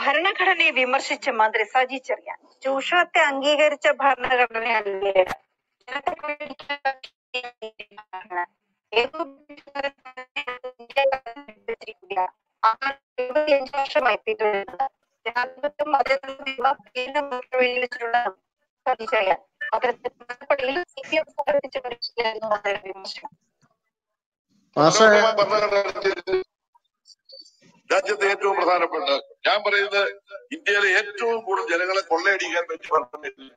ഭരണഘടനയെ വിമർശിച്ച് മന്ത്രി സജി ചെറിയാൻ. ചൂഷണത്തെ അംഗീകരിച്ച ഭരണഘടനയല്ലേ? വർഷമായി പിന്തുടരുന്നത് ജനാധിപത്യം Saji Cheriyan C P M സംഘടിപ്പിച്ച മന്ത്രിയുടെ വിമർശനം രാജ്യത്തെ ഏറ്റവും പ്രധാനപ്പെട്ട ഞാൻ പറയുന്നത് ഇന്ത്യയിലെ ഏറ്റവും കൂടുതൽ ജനങ്ങളെ കൊള്ളയടിക്കാൻ പറ്റി ഭരണഘടന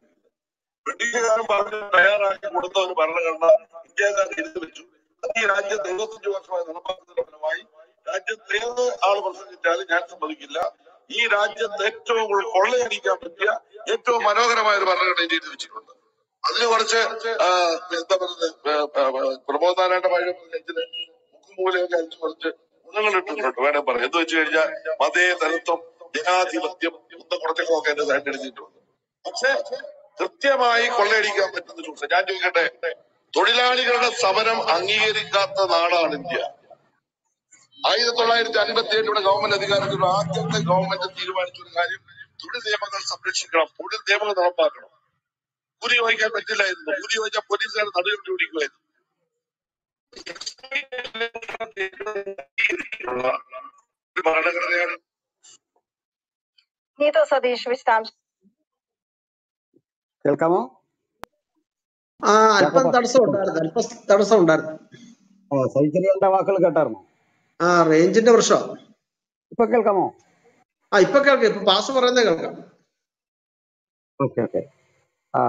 ബ്രിട്ടീഷുകാരൻ പറഞ്ഞ് തയ്യാറാക്കി കൊടുത്ത ഒരു ഭരണഘടന ഇന്ത്യക്കാർ എഴുതി വെച്ചു. അത് ഈ രാജ്യത്ത് എഴുപത്തഞ്ച് വർഷമായി നടപ്പാക്കുന്നതിന്റെ ഫലമായി രാജ്യത്ത് ഏത് ആൾ പ്രസംഗിച്ചാലും ഞാൻ സമ്മതിക്കില്ല. ഈ രാജ്യത്ത് ഏറ്റവും കൂടുതൽ കൊള്ളയടിക്കാൻ പറ്റിയ ഏറ്റവും മനോഹരമായ ഒരു ഭരണഘടന എഴുതി വെച്ചിട്ടുണ്ട്. അതിന് കുറച്ച് എന്താ പറയുന്നത് പ്രബോധനായിട്ട് പഴയ പ്രസിഡന്റിന് മുക്കുമൂലയൊക്കെ അതിന് കുറച്ച് ഗുണങ്ങൾ ഇട്ടിട്ടുണ്ട് വേണേ പറയാം. എന്ന് വെച്ച് കഴിഞ്ഞാൽ മതേതരത്വം ജനാധിപത്യം ഒന്ന് കുറച്ചൊക്കെ ഒക്കെ എന്റെ സൈഡ് എഴുതിയിട്ടുണ്ട് പക്ഷെ കൃത്യമായി കൊള്ളയടിക്കാൻ പറ്റുന്ന ചൂഷണം ഞാൻ ചോദിക്കട്ടെ? തൊഴിലാളികളുടെ സമരം അംഗീകരിക്കാത്ത നാടാണ് ഇന്ത്യ. ആയിരത്തി തൊള്ളായിരത്തി അൻപത്തി ഏഴിലൂടെ ഗവൺമെന്റ് അധികാരത്തിൽ ആദ്യത്തെ ഗവൺമെന്റ് തീരുമാനിച്ച ഒരു കാര്യം തൊഴിൽ നിയമങ്ങൾ സംരക്ഷിക്കണം തൊഴിൽ നിയമങ്ങൾ നടപ്പാക്കണം. കൂലി വഹിക്കാൻ പറ്റില്ലായിരുന്നു. കൂലി ചോദിച്ചാൽ പോലീസുകാരെ നടുവിട്ട് പിടിക്കുമായിരുന്നു നീത സതീഷ് വിശദാംശം. കേൾക്കാമോ? ആ അല്പം തടസ്സം ഉണ്ടായിരുന്നു അല്പം തടസ്സം ഉണ്ടായിരുന്നു വാക്കുകൾ കേട്ടായിരുന്നു? ആ റേഞ്ചിന്റെ പ്രശ്നം ഇപ്പൊ കേൾക്കാമോ? ആ ഇപ്പൊ കേൾക്കാം ഇപ്പൊ പാസ് പറയുന്നത് കേൾക്കാം. Okay okay. ആ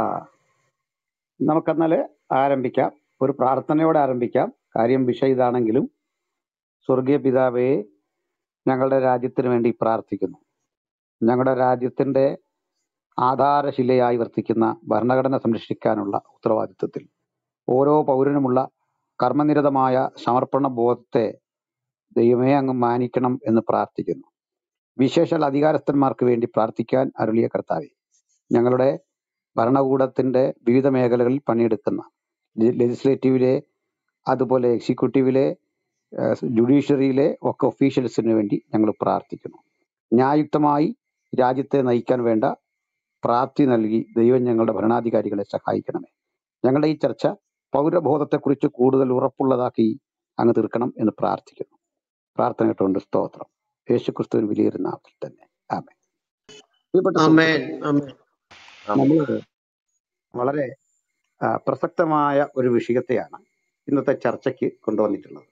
നമുക്കെന്നാൽ ആരംഭിക്കാം. ഒരു പ്രാർത്ഥനയോടെ ആരംഭിക്കാം. കാര്യം വിഷയം ഇതാണെങ്കിലും സ്വർഗീയ പിതാവേ ഞങ്ങളുടെ രാജ്യത്തിന് വേണ്ടി പ്രാർത്ഥിക്കുന്നു. ഞങ്ങളുടെ രാജ്യത്തിന്റെ ആധാരശിലയായി വർത്തിക്കുന്ന ഭരണഘടന സംരക്ഷിക്കാനുള്ള ഉത്തരവാദിത്വത്തിൽ ഓരോ പൗരനുമുള്ള കർമ്മനിരതമായ സമർപ്പണ ബോധത്തെ ദൈവമേ അങ്ങ് മാനിക്കണം എന്ന് പ്രാർത്ഥിക്കുന്നു. വിശേഷാൽ അധികാരസ്ഥന്മാർക്ക് വേണ്ടി പ്രാർത്ഥിക്കാൻ അരുളിയ കർത്താവെ ഞങ്ങളുടെ ഭരണകൂടത്തിന്റെ വിവിധ മേഖലകളിൽ പണിയെടുക്കുന്ന ലെജിസ്ലേറ്റീവിലെ അതുപോലെ എക്സിക്യൂട്ടീവിലെ ജുഡീഷ്യറിയിലെ ഒക്കെ ഒഫീഷ്യൽസിന് വേണ്ടി ഞങ്ങൾ പ്രാർത്ഥിക്കുന്നു. ന്യായുക്തമായി രാജ്യത്തെ നയിക്കാൻ വേണ്ട പ്രാപ്തി നൽകി ദൈവം ഞങ്ങളുടെ ഭരണാധികാരികളെ സഹായിക്കണമേ. ഞങ്ങളുടെ ഈ ചർച്ച പൗരബോധത്തെക്കുറിച്ച് കൂടുതൽ ഉറപ്പുള്ളതാക്കി അങ്ങ് തീർക്കണം എന്ന് പ്രാർത്ഥിക്കുന്നു. പ്രാർത്ഥന കേട്ടുകൊണ്ട് സ്തോത്രം. യേശുക്രിസ്തുവിന് വിലയിരുന്ന നാമത്തിൽ തന്നെ. ആമേ നമ്മൾ വളരെ പ്രസക്തമായ ഒരു വിഷയത്തെയാണ് ഇന്നത്തെ ചർച്ചയ്ക്ക് കൊണ്ടുവന്നിട്ടുള്ളത്.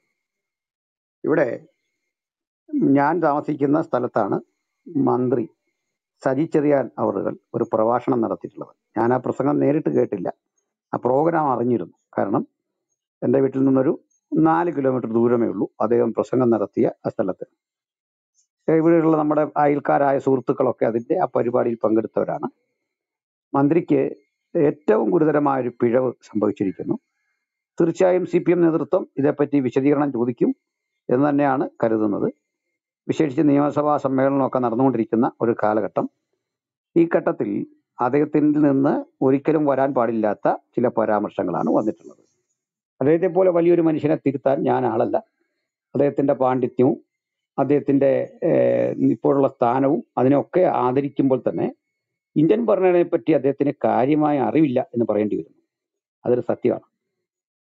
ഇവിടെ ഞാൻ താമസിക്കുന്ന സ്ഥലത്താണ് മന്ത്രി സജി ചെറിയാൻ അവറുകൾ ഒരു പ്രഭാഷണം നടത്തിയിട്ടുള്ളത്. ഞാൻ ആ പ്രസംഗം നേരിട്ട് കേട്ടില്ല. ആ പ്രോഗ്രാം അറിഞ്ഞിരുന്നു. കാരണം എന്റെ വീട്ടിൽ നിന്നൊരു നാല് കിലോമീറ്റർ ദൂരമേ ഉള്ളൂ. അദ്ദേഹം പ്രസംഗം നടത്തിയ ആ സ്ഥലത്ത്. ഇവിടെയുള്ള നമ്മുടെ അയൽക്കാരായ സുഹൃത്തുക്കളൊക്കെ അതിന്റെ ആ പരിപാടിയിൽ പങ്കെടുത്തവരാണ്. മന്ത്രിക്ക് ഏറ്റവും ഗുരുതരമായ ഒരു പിഴവ് സംഭവിച്ചിരിക്കുന്നു. തീർച്ചയായും സി പി എം നേതൃത്വം ഇതേപ്പറ്റി വിശദീകരണം ചോദിക്കും എന്ന് തന്നെയാണ് കരുതുന്നത്. വിശേഷിച്ച് നിയമസഭാ സമ്മേളനമൊക്കെ നടന്നുകൊണ്ടിരിക്കുന്ന ഒരു കാലഘട്ടം. ഈ ഘട്ടത്തിൽ അദ്ദേഹത്തിൽ നിന്ന് ഒരിക്കലും വരാൻ പാടില്ലാത്ത ചില പരാമർശങ്ങളാണ് വന്നിട്ടുള്ളത്. അദ്ദേഹത്തെ പോലെ വലിയൊരു മനുഷ്യനെ തിരുത്താൻ ഞാൻ ആളല്ല. അദ്ദേഹത്തിന്റെ പാണ്ഡിത്യവും അദ്ദേഹത്തിന്റെ ഇപ്പോഴുള്ള സ്ഥാനവും അതിനെയൊക്കെ ആദരിക്കുമ്പോൾ തന്നെ ഇന്ത്യൻ ഭരണഘടനയെ പറ്റി അദ്ദേഹത്തിന് കാര്യമായ അറിവില്ല എന്ന് പറയേണ്ടി വരുന്നു. അതൊരു സത്യമാണ്.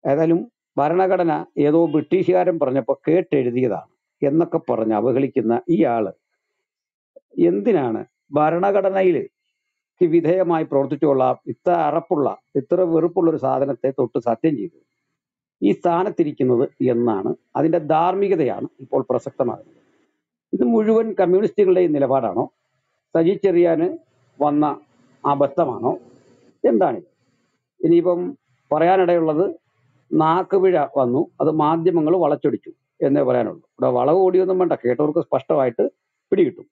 ഏതായാലും ഭരണഘടന ഏതോ ബ്രിട്ടീഷുകാരൻ പറഞ്ഞപ്പോൾ കേട്ടെഴുതിയതാണ് എന്നൊക്കെ പറഞ്ഞ് അവഹേളിക്കുന്ന ഈ ആൾ എന്തിനാണ് ഭരണഘടനയിൽ വിധേയമായി പ്രവർത്തിച്ചുകൊള്ളാം ഇത്ര അറപ്പുള്ള ഇത്ര വെറുപ്പുള്ള ഒരു സാധനത്തെ തൊട്ട് സത്യം ചെയ്തു. ഈ സ്ഥാനത്തിരിക്കുന്നത് എന്നാണ് അതിന്റെ ധാർമ്മികതയാണ് ഇപ്പോൾ പ്രസക്തമാകുന്നത്. ഇത് മുഴുവൻ കമ്മ്യൂണിസ്റ്റുകളുടെയും നിലപാടാണോ? സജി വന്ന അബദ്ധമാണോ? എന്താണിത് ഇനിയിപ്പം പറയാനിടയുള്ളത് നാക്കുപിഴ വന്നു അത് മാധ്യമങ്ങൾ വളച്ചൊടിച്ചു എന്നേ പറയാനുള്ളൂ. ഇവിടെ വളവ് ഓടിയൊന്നും വേണ്ട കേട്ടവർക്ക് സ്പഷ്ടമായിട്ട് പിടികിട്ടും.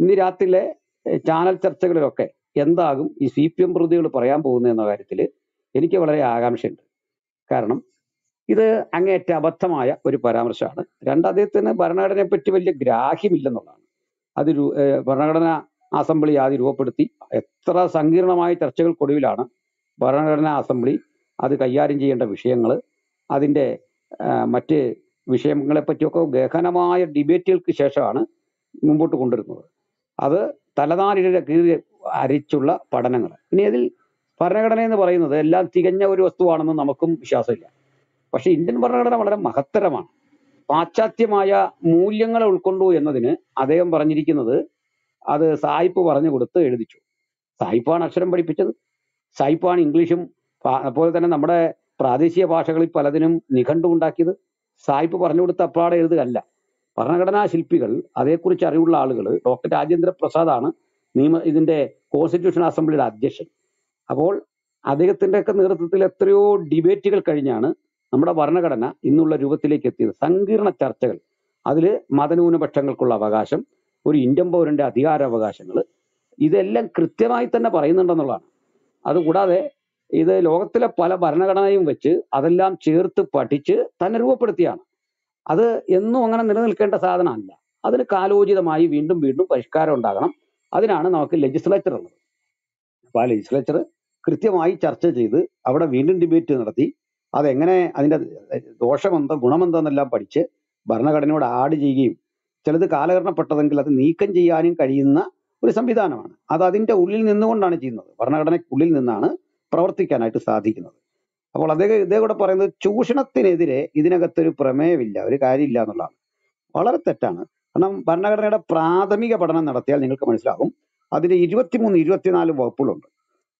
ഇന്ന് രാത്രിയിലെ ചാനൽ ചർച്ചകളിലൊക്കെ എന്താകും ഈ സി പി എം പ്രതികൾ പറയാൻ പോകുന്നതെന്ന കാര്യത്തിൽ എനിക്ക് വളരെ ആകാംക്ഷയുണ്ട്. കാരണം ഇത് അങ്ങേറ്റ അബദ്ധമായ ഒരു പരാമർശമാണ്. രണ്ട് അദ്ദേഹത്തിന് ഭരണഘടനയെ പറ്റി വലിയ ഗ്രാഹ്യമില്ലെന്നുള്ളതാണ്. അത് രു- ഭരണഘടന അസംബ്ലി ആദ്യം രൂപപ്പെടുത്തി എത്ര സങ്കീർണമായ ചർച്ചകൾക്കൊടുവിലാണ് ഭരണഘടനാ അസംബ്ലി അത് കൈകാര്യം ചെയ്യേണ്ട വിഷയങ്ങൾ അതിന്റെ മറ്റ് വിഷയങ്ങളെ പറ്റിയൊക്കെ ഗഹനമായ ഡിബേറ്റുകൾക്ക് ശേഷമാണ് മുമ്പോട്ട് കൊണ്ടുവരുന്നത്. അത് തലനാരിഴ കീറി അരിച്ചുള്ള പഠനങ്ങൾ ഇനി അതിൽ ഭരണഘടന എന്ന് പറയുന്നത് എല്ലാം തികഞ്ഞ ഒരു വസ്തുവാണെന്ന് നമുക്കും വിശ്വാസമില്ല. പക്ഷേ ഇന്ത്യൻ ഭരണഘടന വളരെ മഹത്തരമാണ്. പാശ്ചാത്യമായ മൂല്യങ്ങളെ ഉൾക്കൊണ്ടു എന്നതിന് അദ്ദേഹം പറഞ്ഞിരിക്കുന്നത് അത് സായിപ്പ് പറഞ്ഞു കൊടുത്ത് എഴുതിച്ചു. സായിപ്പാണ് അക്ഷരം പഠിപ്പിച്ചത്. സായിപ്പാണ് ഇംഗ്ലീഷും അതുപോലെ തന്നെ നമ്മുടെ പ്രാദേശിക ഭാഷകളിൽ പലതിനും നിഘണ്ടു ഉണ്ടാക്കിയത്. സായിപ്പ് പറഞ്ഞു കൊടുത്ത അപ്പാടെ എഴുതുകയല്ല. ഭരണഘടനാ ശില്പികൾ അതേക്കുറിച്ച് അറിവുള്ള ആളുകൾ ഡോക്ടർ രാജേന്ദ്ര പ്രസാദാണ് നിയമ ഇതിന്റെ കോൺസ്റ്റിറ്റ്യൂഷൻ അസംബ്ലിയുടെ അധ്യക്ഷൻ. അപ്പോൾ അദ്ദേഹത്തിന്റെ ഒക്കെ നേതൃത്വത്തിൽ എത്രയോ ഡിബേറ്റുകൾ കഴിഞ്ഞാണ് നമ്മുടെ ഭരണഘടന ഇന്നുള്ള രൂപത്തിലേക്ക് എത്തിയത്. സങ്കീർണ ചർച്ചകൾ. അതിൽ മതന്യൂനപക്ഷങ്ങൾക്കുള്ള അവകാശം ഒരു ഇന്ത്യൻ പൗരന്റെ അധികാരാവകാശങ്ങൾ ഇതെല്ലാം കൃത്യമായി തന്നെ പറയുന്നുണ്ടെന്നുള്ളതാണ്. അതുകൂടാതെ ഇത് ലോകത്തിലെ പല ഭരണഘടനയും വെച്ച് അതെല്ലാം ചേർത്ത് പഠിച്ച് തന്നെ രൂപപ്പെടുത്തിയാണ്. അത് എന്നും അങ്ങനെ നിലനിൽക്കേണ്ട സാധനമല്ല. അതിന് കാലോചിതമായി വീണ്ടും വീണ്ടും പരിഷ്കാരം ഉണ്ടാകണം. അതിനാണ് നമുക്ക് ലെജിസ്ലേച്ചർ ഉള്ളത്. അപ്പോൾ ആ ലെജിസ്ലേച്ചർ കൃത്യമായി ചർച്ച ചെയ്ത് അവിടെ വീണ്ടും ഡിബേറ്റ് നടത്തി. അതെങ്ങനെ അതിന്റെ ദോഷമെന്തോ ഗുണമെന്തോന്നെല്ലാം പഠിച്ച് ഭരണഘടനയോട് ആഡ് ചെയ്യുകയും ചിലത് കാലഹരണപ്പെട്ടതെങ്കിൽ അത് നീക്കം ചെയ്യാനും കഴിയുന്ന ഒരു സംവിധാനമാണ്. അത് അതിന്റെ ഉള്ളിൽ നിന്നുകൊണ്ടാണ് ചെയ്യുന്നത്. ഭരണഘടനയ്ക്കുള്ളിൽ നിന്നാണ് പ്രവർത്തിക്കാനായിട്ട് സാധിക്കുന്നത്. അപ്പോൾ അദ്ദേഹം ഇതേ കൂടെ പറയുന്നത് ചൂഷണത്തിനെതിരെ ഇതിനകത്തൊരു പ്രമേയമില്ല ഒരു കാര്യമില്ല എന്നുള്ളതാണ്. വളരെ തെറ്റാണ്. കാരണം ഭരണഘടനയുടെ പ്രാഥമിക പഠനം നടത്തിയാൽ നിങ്ങൾക്ക് മനസ്സിലാകും അതിന് ഇരുപത്തിമൂന്ന് ഇരുപത്തിനാല് വകുപ്പുകളുണ്ട്.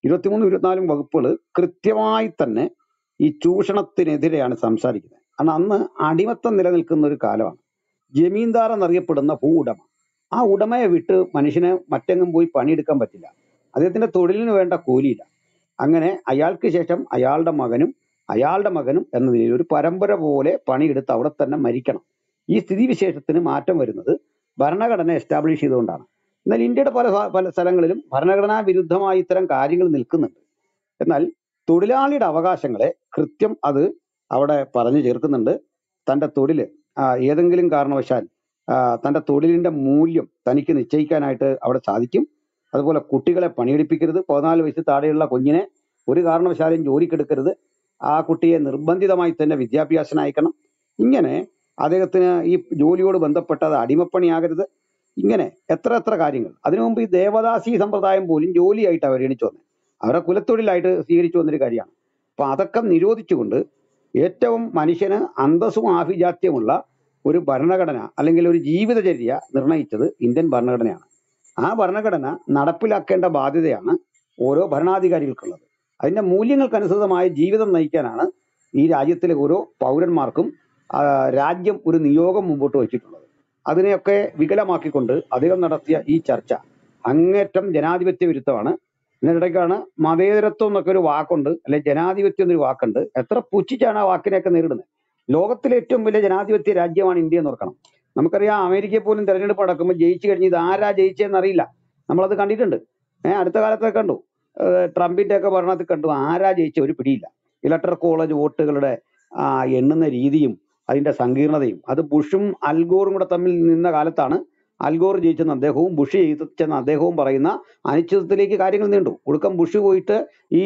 ഇരുപത്തിമൂന്ന് ഇരുപത്തിനാലും വകുപ്പുകൾ കൃത്യമായി തന്നെ ഈ ചൂഷണത്തിനെതിരെയാണ് സംസാരിക്കുന്നത്. കാരണം അന്ന് അടിമത്തം നിലനിൽക്കുന്ന ഒരു കാലമാണ്. ജമീന്ദാർ എന്നറിയപ്പെടുന്ന ഭൂ ഉടമ ആ ഉടമയെ വിട്ട് മനുഷ്യന് മറ്റെങ്ങും പോയി പണിയെടുക്കാൻ പറ്റില്ല. അദ്ദേഹത്തിന്റെ തൊഴിലിന് വേണ്ട കൂലിയില്ല. അങ്ങനെ അയാൾക്ക് ശേഷം അയാളുടെ മകനും അയാളുടെ മകനും എന്ന നിലയിൽ ഒരു പരമ്പര പോലെ പണിയെടുത്ത് അവിടെ തന്നെ മരിക്കണം. ഈ സ്ഥിതിവിശേഷത്തിന് മാറ്റം വരുന്നത് ഭരണഘടന എസ്റ്റാബ്ലിഷ് ചെയ്തുകൊണ്ടാണ്. എന്നാൽ ഇന്ത്യയുടെ പല പല സ്ഥലങ്ങളിലും ഭരണഘടനാ വിരുദ്ധമായി ഇത്തരം കാര്യങ്ങൾ നിൽക്കുന്നുണ്ട്. എന്നാൽ തൊഴിലാളിയുടെ അവകാശങ്ങളെ കൃത്യം അത് അവിടെ പറഞ്ഞു ചേർക്കുന്നുണ്ട് തന്റെ തൊഴിൽ. ഏതെങ്കിലും കാരണവശാൽ തന്റെ തൊഴിലിന്റെ മൂല്യം തനിക്ക് നിശ്ചയിക്കാനായിട്ട് അവിടെ സാധിക്കും. അതുപോലെ കുട്ടികളെ പണിയെടുപ്പിക്കരുത്. പതിനാല് വയസ്സ് താഴെയുള്ള കുഞ്ഞിനെ ഒരു കാരണവശാലും ജോലിക്കെടുക്കരുത്. ആ കുട്ടിയെ നിർബന്ധിതമായി തന്നെ വിദ്യാഭ്യാസനയക്കണം ഇങ്ങനെ അദ്ദേഹത്തിന് ഈ ജോലിയോട് ബന്ധപ്പെട്ട ബന്ധപ്പെട്ടത് അടിമപ്പണിയാകരുത്. ഇങ്ങനെ എത്ര എത്ര കാര്യങ്ങൾ. അതിനു മുമ്പ് ഈ ദേവദാസി സമ്പ്രദായം പോലും ജോലിയായിട്ട് പരിഗണിച്ചു വന്നത് അവരെ കുലത്തൊഴിലായിട്ട് സ്വീകരിച്ചു വന്നൊരു കാര്യമാണ്. അപ്പൊ അതൊക്കെ നിരോധിച്ചുകൊണ്ട് ഏറ്റവും മനുഷ്യന് അന്തസ്സും ആഭിജാത്യമുള്ള ഒരു ഭരണഘടന അല്ലെങ്കിൽ ഒരു ജീവിതചര്യ നിർണയിച്ചത് ഇന്ത്യൻ ഭരണഘടനയാണ്. ആ ഭരണഘടന നടപ്പിലാക്കേണ്ട ബാധ്യതയാണ് ഓരോ ഭരണാധികാരികൾക്കുള്ളത്. അതിന്റെ മൂല്യങ്ങൾക്കനുസൃതമായ ജീവിതം നയിക്കാനാണ് ഈ രാജ്യത്തിലെ ഓരോ പൗരന്മാർക്കും രാജ്യം ഒരു നിയോഗം മുമ്പോട്ട് വച്ചിട്ടുള്ളത്. അതിനെയൊക്കെ വികലമാക്കിക്കൊണ്ട് അദ്ദേഹം നടത്തിയ ഈ ചർച്ച അങ്ങേറ്റം ജനാധിപത്യ വിരുദ്ധമാണ്. ഇതിനിടയ്ക്കാണ് മതേതരത്വം എന്നൊക്കെ ഒരു വാക്കുണ്ട് അല്ലെ ജനാധിപത്യം എന്നൊരു വാക്കുണ്ട്. എത്ര പുച്ഛിച്ചാണ് ആ വാക്കിനെയൊക്കെ നേരിടുന്നത്? ലോകത്തിലെ ഏറ്റവും വലിയ ജനാധിപത്യ രാജ്യമാണ് ഇന്ത്യ എന്ന് ഓർക്കണം. നമുക്കറിയാം അമേരിക്കയെ പോലും തെരഞ്ഞെടുപ്പ് നടക്കുമ്പോൾ ജയിച്ചു കഴിഞ്ഞ് ഇത് ആരാ ജയിച്ചതെന്ന് അറിയില്ല. നമ്മളത് കണ്ടിട്ടുണ്ട്. ഏഹ് അടുത്ത കാലത്തൊക്കെ കണ്ടു. ട്രംപിന്റെ ഒക്കെ ഭരണത്തിൽ കണ്ടു ആരാ ജയിച്ച ഒരു പിടിയില്ല. ഇലക്ട്രൽ കോളേജ് വോട്ടുകളുടെ ആ, എണ്ണുന്ന രീതിയും അതിന്റെ സങ്കീർണതയും അത് ബുഷും അൽഗോറും കൂടെ തമ്മിൽ നിന്ന കാലത്താണ് അൽഗോർ ജയിച്ചെന്ന് അദ്ദേഹവും ബുഷ് ജയിച്ചെന്ന് അദ്ദേഹവും പറയുന്ന അനിശ്ചിതത്വത്തിലേക്ക് കാര്യങ്ങൾ നീണ്ടു. ഒടുക്കം ബുഷ് പോയിട്ട് ഈ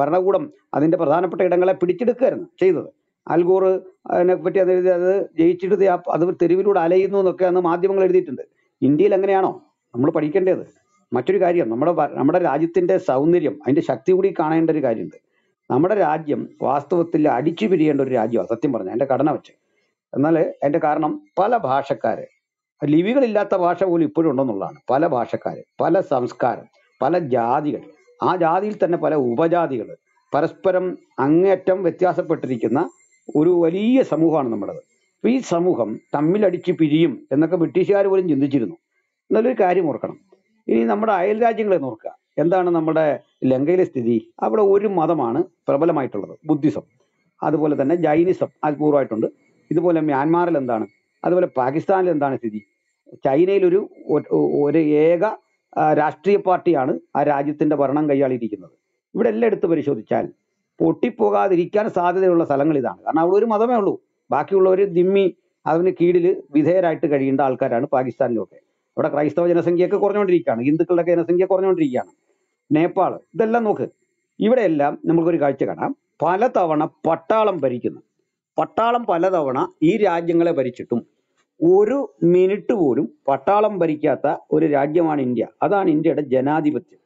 ഭരണകൂടം അതിന്റെ പ്രധാനപ്പെട്ട ഇടങ്ങളെ പിടിച്ചെടുക്കുകയായിരുന്നു ചെയ്തത്. അൽഗോർ അതിനെ പറ്റി അത് അത് ജയിച്ചിട്ട് അത് തെരുവിലൂടെ അലയുന്നു എന്നൊക്കെ അന്ന് മാധ്യമങ്ങൾ എഴുതിയിട്ടുണ്ട്. ഇന്ത്യയിൽ അങ്ങനെയാണോ? നമ്മൾ പഠിക്കേണ്ടത്. മറ്റൊരു കാര്യം നമ്മുടെ നമ്മുടെ രാജ്യത്തിന്റെ സൗന്ദര്യം അതിന്റെ ശക്തി കൂടി കാണേണ്ട ഒരു കാര്യമുണ്ട്. നമ്മുടെ രാജ്യം വാസ്തവത്തിൽ അടിച്ചു പിരിയേണ്ട ഒരു രാജ്യമാണ് സത്യം പറഞ്ഞാൽ എന്റെ ഘടന വെച്ച്. എന്നാൽ അതിന്റെ കാരണം പല ഭാഷക്കാർ ലിപികളില്ലാത്ത ഭാഷ പോലും ഇപ്പോഴും ഉണ്ടെന്നുള്ളതാണ്. പല ഭാഷക്കാർ പല സംസ്കാരം പല ജാതികൾ. ആ ജാതിയിൽ തന്നെ പല ഉപജാതികൾ പരസ്പരം അങ്ങേറ്റം വ്യത്യാസപ്പെട്ടിരിക്കുന്ന ഒരു വലിയ സമൂഹമാണ് നമ്മുടേത് അപ്പൊ ഈ സമൂഹം തമ്മിലടിച്ച് പിരിയും എന്നൊക്കെ ബ്രിട്ടീഷുകാർ പോലും ചിന്തിച്ചിരുന്നു. എന്നുള്ളൊരു കാര്യം ഓർക്കണം. ഇനി നമ്മുടെ അയൽ രാജ്യങ്ങളെ നോക്കുക. എന്താണ് നമ്മുടെ ലങ്കയിലെ സ്ഥിതി? അവിടെ ഒരു മതമാണ് പ്രബലമായിട്ടുള്ളത്. ബുദ്ധിസം. അതുപോലെ തന്നെ ജൈനിസം അത്പൂർവമായിട്ടുണ്ട് ഇതുപോലെ മ്യാൻമാറിൽ എന്താണ്? അതുപോലെ പാകിസ്ഥാനിൽ എന്താണ് സ്ഥിതി? ചൈനയിൽ ഒരു ഒരു ഏക രാഷ്ട്രീയ പാർട്ടിയാണ് ആ രാജ്യത്തിന്റെ ഭരണം കൈയാളിയിരിക്കുന്നത് ഇവിടെ എല്ലാം എടുത്ത് പരിശോധിച്ചാൽ പൊട്ടിപ്പോകാതിരിക്കാൻ സാധ്യതയുള്ള സ്ഥലങ്ങൾ ഇതാണ്. കാരണം അവിടെ ഒരു മതമേ ഉള്ളൂ. ബാക്കിയുള്ളവർ ദിമ്മി അതിന് കീഴിൽ വിധേയരായിട്ട് കഴിയേണ്ട ആൾക്കാരാണ് പാകിസ്ഥാനിലൊക്കെ. അവിടെ ക്രൈസ്തവ ജനസംഖ്യയൊക്കെ കുറഞ്ഞുകൊണ്ടിരിക്കുകയാണ്. ഹിന്ദുക്കളുടെയൊക്കെ ജനസംഖ്യ കുറഞ്ഞുകൊണ്ടിരിക്കുകയാണ്. നേപ്പാൾ ഇതെല്ലാം നോക്ക്. ഇവിടെയെല്ലാം നമുക്കൊരു കാഴ്ച കാണാം. പലതവണ പട്ടാളം ഭരിക്കുന്നു. പട്ടാളം പലതവണ ഈ രാജ്യങ്ങളെ ഭരിച്ചിട്ടും ഒരു മിനിറ്റ് പോലും പട്ടാളം ഭരിക്കാത്ത ഒരു രാജ്യമാണ് ഇന്ത്യ. അതാണ് ഇന്ത്യയുടെ ജനാധിപത്യം.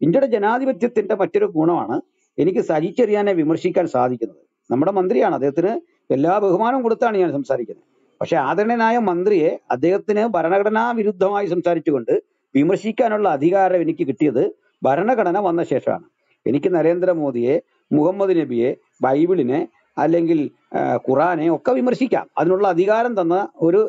ഇന്ത്യയുടെ ജനാധിപത്യത്തിന്റെ മറ്റൊരു ഗുണമാണ് എനിക്ക് സജി ചെറിയാനെ വിമർശിക്കാൻ സാധിക്കുന്നത്. നമ്മുടെ മന്ത്രിയാണ്. അദ്ദേഹത്തിന് എല്ലാ ബഹുമാനവും കൊടുത്താണ് ഞാൻ സംസാരിക്കുന്നത്. പക്ഷെ ആദരണീയനായ മന്ത്രിയെ അദ്ദേഹത്തിന് ഭരണഘടനാ വിരുദ്ധമായി സംസാരിച്ചുകൊണ്ട് വിമർശിക്കാനുള്ള അധികാരം എനിക്ക് കിട്ടിയത് ഭരണഘടന വന്ന ശേഷമാണ്. എനിക്ക് നരേന്ദ്രമോദിയെ മുഹമ്മദ് നബിയെ ബൈബിളിനെ അല്ലെങ്കിൽ ഖുറാനെ ഒക്കെ വിമർശിക്കാം. അതിനുള്ള അധികാരം തന്ന ഒരു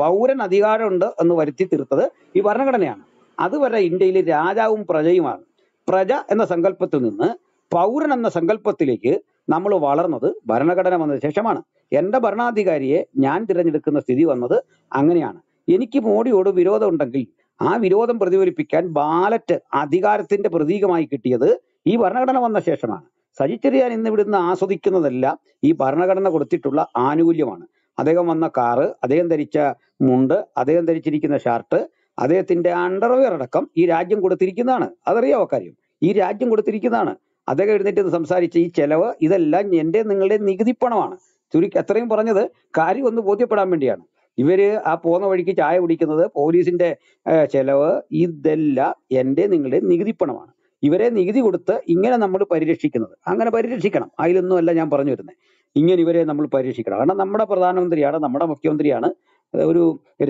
പൗരൻ അധികാരമുണ്ട് എന്ന് വരുത്തി തീർത്തത് ഈ ഭരണഘടനയാണ്. അതുവരെ ഇന്ത്യയിൽ രാജാവും പ്രജയുമാണ്. പ്രജ എന്ന സങ്കല്പത്തിൽ നിന്ന് പൗരൻ എന്ന സങ്കല്പത്തിലേക്ക് നമ്മൾ വളർന്നത് ഭരണഘടന വന്നതിന് ശേഷമാണ്. എന്റെ ഭരണാധികാരിയെ ഞാൻ തിരഞ്ഞെടുക്കുന്ന സ്ഥിതി വന്നത് അങ്ങനെയാണ്. എനിക്ക് മോഡിയോട് വിരോധം ഉണ്ടെങ്കിൽ ആ വിരോധം പ്രതിഫലിപ്പിക്കാൻ ബാലറ്റ് അധികാരത്തിന്റെ പ്രതീകമായി കിട്ടിയത് ഈ ഭരണഘടന വന്ന ശേഷമാണ്. സജി ചെറിയാൻ ഇന്ന് ഇവിടുന്ന് ആസ്വദിക്കുന്നതെല്ലാം ഈ ഭരണഘടന കൊടുത്തിട്ടുള്ള ആനുകൂല്യമാണ്. അദ്ദേഹം വന്ന കാറ് അദ്ദേഹം ധരിച്ച മുണ്ട് അദ്ദേഹം ധരിച്ചിരിക്കുന്ന ഷർട്ട് അദ്ദേഹത്തിന്റെ അണ്ടർവെയർ അടക്കം ഈ രാജ്യം കൊടുത്തിരിക്കുന്നതാണ്. അതറിയാവോ കാര്യം? ഈ രാജ്യം കൊടുത്തിരിക്കുന്നതാണ്. അദ്ദേഹം എഴുന്നേറ്റ് സംസാരിച്ച ഈ ചെലവ് ഇതെല്ലാം എന്റെ നിങ്ങളുടെ നികുതി പണമാണ്. ചുരുക്കി അത്രയും പറഞ്ഞത് കാര്യം ഒന്ന് ബോധ്യപ്പെടാൻ വേണ്ടിയാണ്. ഇവർ ആ പോകുന്ന വഴിക്ക് ചായ കുടിക്കുന്നത് പോലീസിന്റെ ചെലവ് ഇതെല്ലാം എന്റെ നിങ്ങളുടെ നികുതി പണമാണ്. ഇവരെ നികുതി കൊടുത്ത് ഇങ്ങനെ നമ്മൾ പരിരക്ഷിക്കുന്നത്. അങ്ങനെ പരിരക്ഷിക്കണം. അതിലൊന്നുമല്ല ഞാൻ പറഞ്ഞു വരുന്നത് ഇങ്ങനെ ഇവരെ നമ്മൾ പരിരക്ഷിക്കണം. കാരണം നമ്മുടെ പ്രധാനമന്ത്രിയാണ് നമ്മുടെ മുഖ്യമന്ത്രിയാണ് ഒരു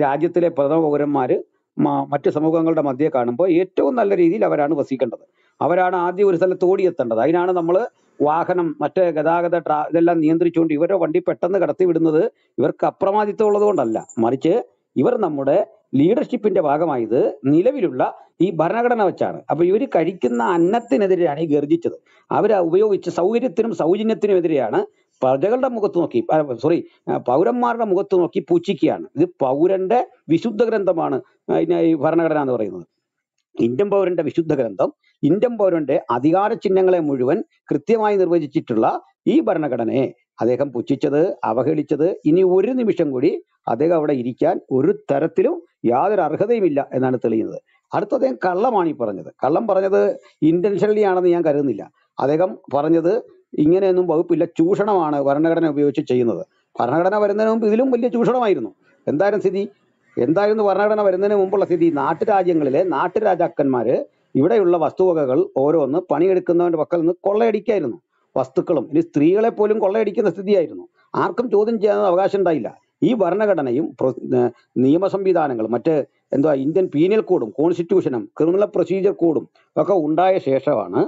രാജ്യത്തിലെ പ്രഥമ പൗരന്മാര് മറ്റു മറ്റ് സമൂഹങ്ങളുടെ മധ്യേ കാണുമ്പോൾ ഏറ്റവും നല്ല രീതിയിൽ അവരാണ് വസിക്കേണ്ടത്. അവരാണ് ആദ്യം ഒരു സ്ഥലത്ത് ഓടിയെത്തേണ്ടത്. അതിനാണ് നമ്മൾ വാഹനം മറ്റേ ഗതാഗത ട്രാ ഇതെല്ലാം നിയന്ത്രിച്ചുകൊണ്ട് ഇവരെ വണ്ടി പെട്ടെന്ന് കടത്തി വിടുന്നത് ഇവർക്ക് അപ്രമാദിത്വം ഉള്ളതുകൊണ്ടല്ല മറിച്ച് ഇവർ നമ്മുടെ ലീഡർഷിപ്പിന്റെ ഭാഗമായത് നിലവിലുള്ള ഈ ഭരണഘടന വെച്ചാണ്. അപ്പൊ ഇവർ കഴിക്കുന്ന അന്നത്തിനെതിരെയാണ് ഈ ഗർജിച്ചത്. അവർ ഉപയോഗിച്ച സൗകര്യത്തിനും സൗജന്യത്തിനും എതിരെയാണ് പ്രജകളുടെ മുഖത്ത് നോക്കി സോറി പൗരന്മാരുടെ മുഖത്ത് നോക്കി പൂച്ചിക്കുകയാണ്. ഇത് പൗരന്റെ വിശുദ്ധ ഗ്രന്ഥമാണ് ഈ ഭരണഘടന എന്ന് പറയുന്നത്. ഇന്ത്യൻ പൗരന്റെ വിശുദ്ധ ഗ്രന്ഥം ഇന്ത്യൻ പൗരന്റെ അധികാര ചിഹ്നങ്ങളെ മുഴുവൻ കൃത്യമായി നിർവചിച്ചിട്ടുള്ള ഈ ഭരണഘടനയെ അദ്ദേഹം പുച്ഛിച്ചത് അവഹേളിച്ചത്. ഇനി ഒരു നിമിഷം കൂടി അദ്ദേഹം അവിടെ ഇരിക്കാൻ ഒരു തരത്തിലും യാതൊരു അർഹതയുമില്ല എന്നാണ് തെളിയുന്നത്. അടുത്ത അദ്ദേഹം കള്ളമാണ് ഈ പറഞ്ഞത്. കള്ളം പറഞ്ഞത് ഇന്റൻഷനലി ആണെന്ന് ഞാൻ കരുതുന്നില്ല. അദ്ദേഹം പറഞ്ഞത് ഇങ്ങനെയൊന്നും വകുപ്പില്ല ചൂഷണമാണ് ഭരണഘടന ഉപയോഗിച്ച് ചെയ്യുന്നത്. ഭരണഘടന വരുന്നതിന് മുമ്പ് ഇതിലും വലിയ ചൂഷണമായിരുന്നു. എന്തായാലും സ്ഥിതി? എന്തായിരുന്നു ഭരണഘടന വരുന്നതിന് മുമ്പുള്ള സ്ഥിതി? നാട്ടുരാജ്യങ്ങളിലെ നാട്ടുരാജാക്കന്മാര് ഇവിടെയുള്ള വസ്തുവകകൾ ഓരോന്ന് പണിയെടുക്കുന്നവന്റെ പക്കൽ നിന്ന് കൊള്ളയടിക്കായിരുന്നു. വസ്തുക്കളും ഇനി സ്ത്രീകളെ പോലും കൊള്ളയടിക്കുന്ന സ്ഥിതിയായിരുന്നു. ആർക്കും ചോദ്യം ചെയ്യാൻ അവകാശം ഉണ്ടായില്ല. ഈ ഭരണഘടനയും നിയമ സംവിധാനങ്ങളും മറ്റ് എന്തുവാ ഇന്ത്യൻ പീനൽ കോഡും കോൺസ്റ്റിറ്റ്യൂഷനും ക്രിമിനൽ പ്രൊസീജിയർ കോഡും ഒക്കെ ഉണ്ടായ ശേഷമാണ്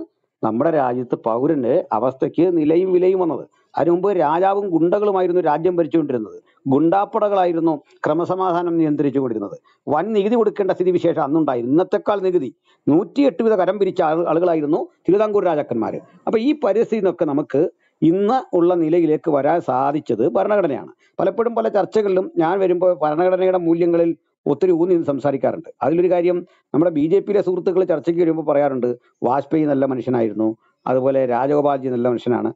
നമ്മുടെ രാജ്യത്ത് പൗരന്റെ അവസ്ഥയ്ക്ക് നിലയും വിലയും വന്നത്. അതിനു മുമ്പ് രാജാവും ഗുണ്ടകളുമായിരുന്നു രാജ്യം ഭരിച്ചുകൊണ്ടിരുന്നത്. ഗുണ്ടാപ്പടകളായിരുന്നു ക്രമസമാധാനം നിയന്ത്രിച്ചുകൊണ്ടിരുന്നത് വൻ നികുതി കൊടുക്കേണ്ട സ്ഥിതി വിശേഷം അന്നുണ്ടായിരുന്നു ഇന്നത്തെക്കാൾ നികുതി നൂറ്റിയെട്ട് വിധ കരം പിരിച്ച ആളുകളായിരുന്നു തിരുവിതാംകൂർ രാജാക്കന്മാർ അപ്പൊ ഈ പരിസ്ഥിതി നിന്നൊക്കെ നമുക്ക് ഇന്ന് ഉള്ള നിലയിലേക്ക് വരാൻ സാധിച്ചത് ഭരണഘടനയാണ്. പലപ്പോഴും പല ചർച്ചകളിലും ഞാൻ വരുമ്പോൾ ഭരണഘടനയുടെ മൂല്യങ്ങളിൽ ഒത്തിരി ഊന്നി സംസാരിക്കാറുണ്ട്. അതിലൊരു കാര്യം നമ്മുടെ ബി ജെ പിയിലെ സുഹൃത്തുക്കൾ ചർച്ചയ്ക്ക് വരുമ്പോൾ പറയാറുണ്ട് വാജ്പേയി നല്ല മനുഷ്യനായിരുന്നു അതുപോലെ രാജഗോപാൽജി നല്ല മനുഷ്യനാണ്.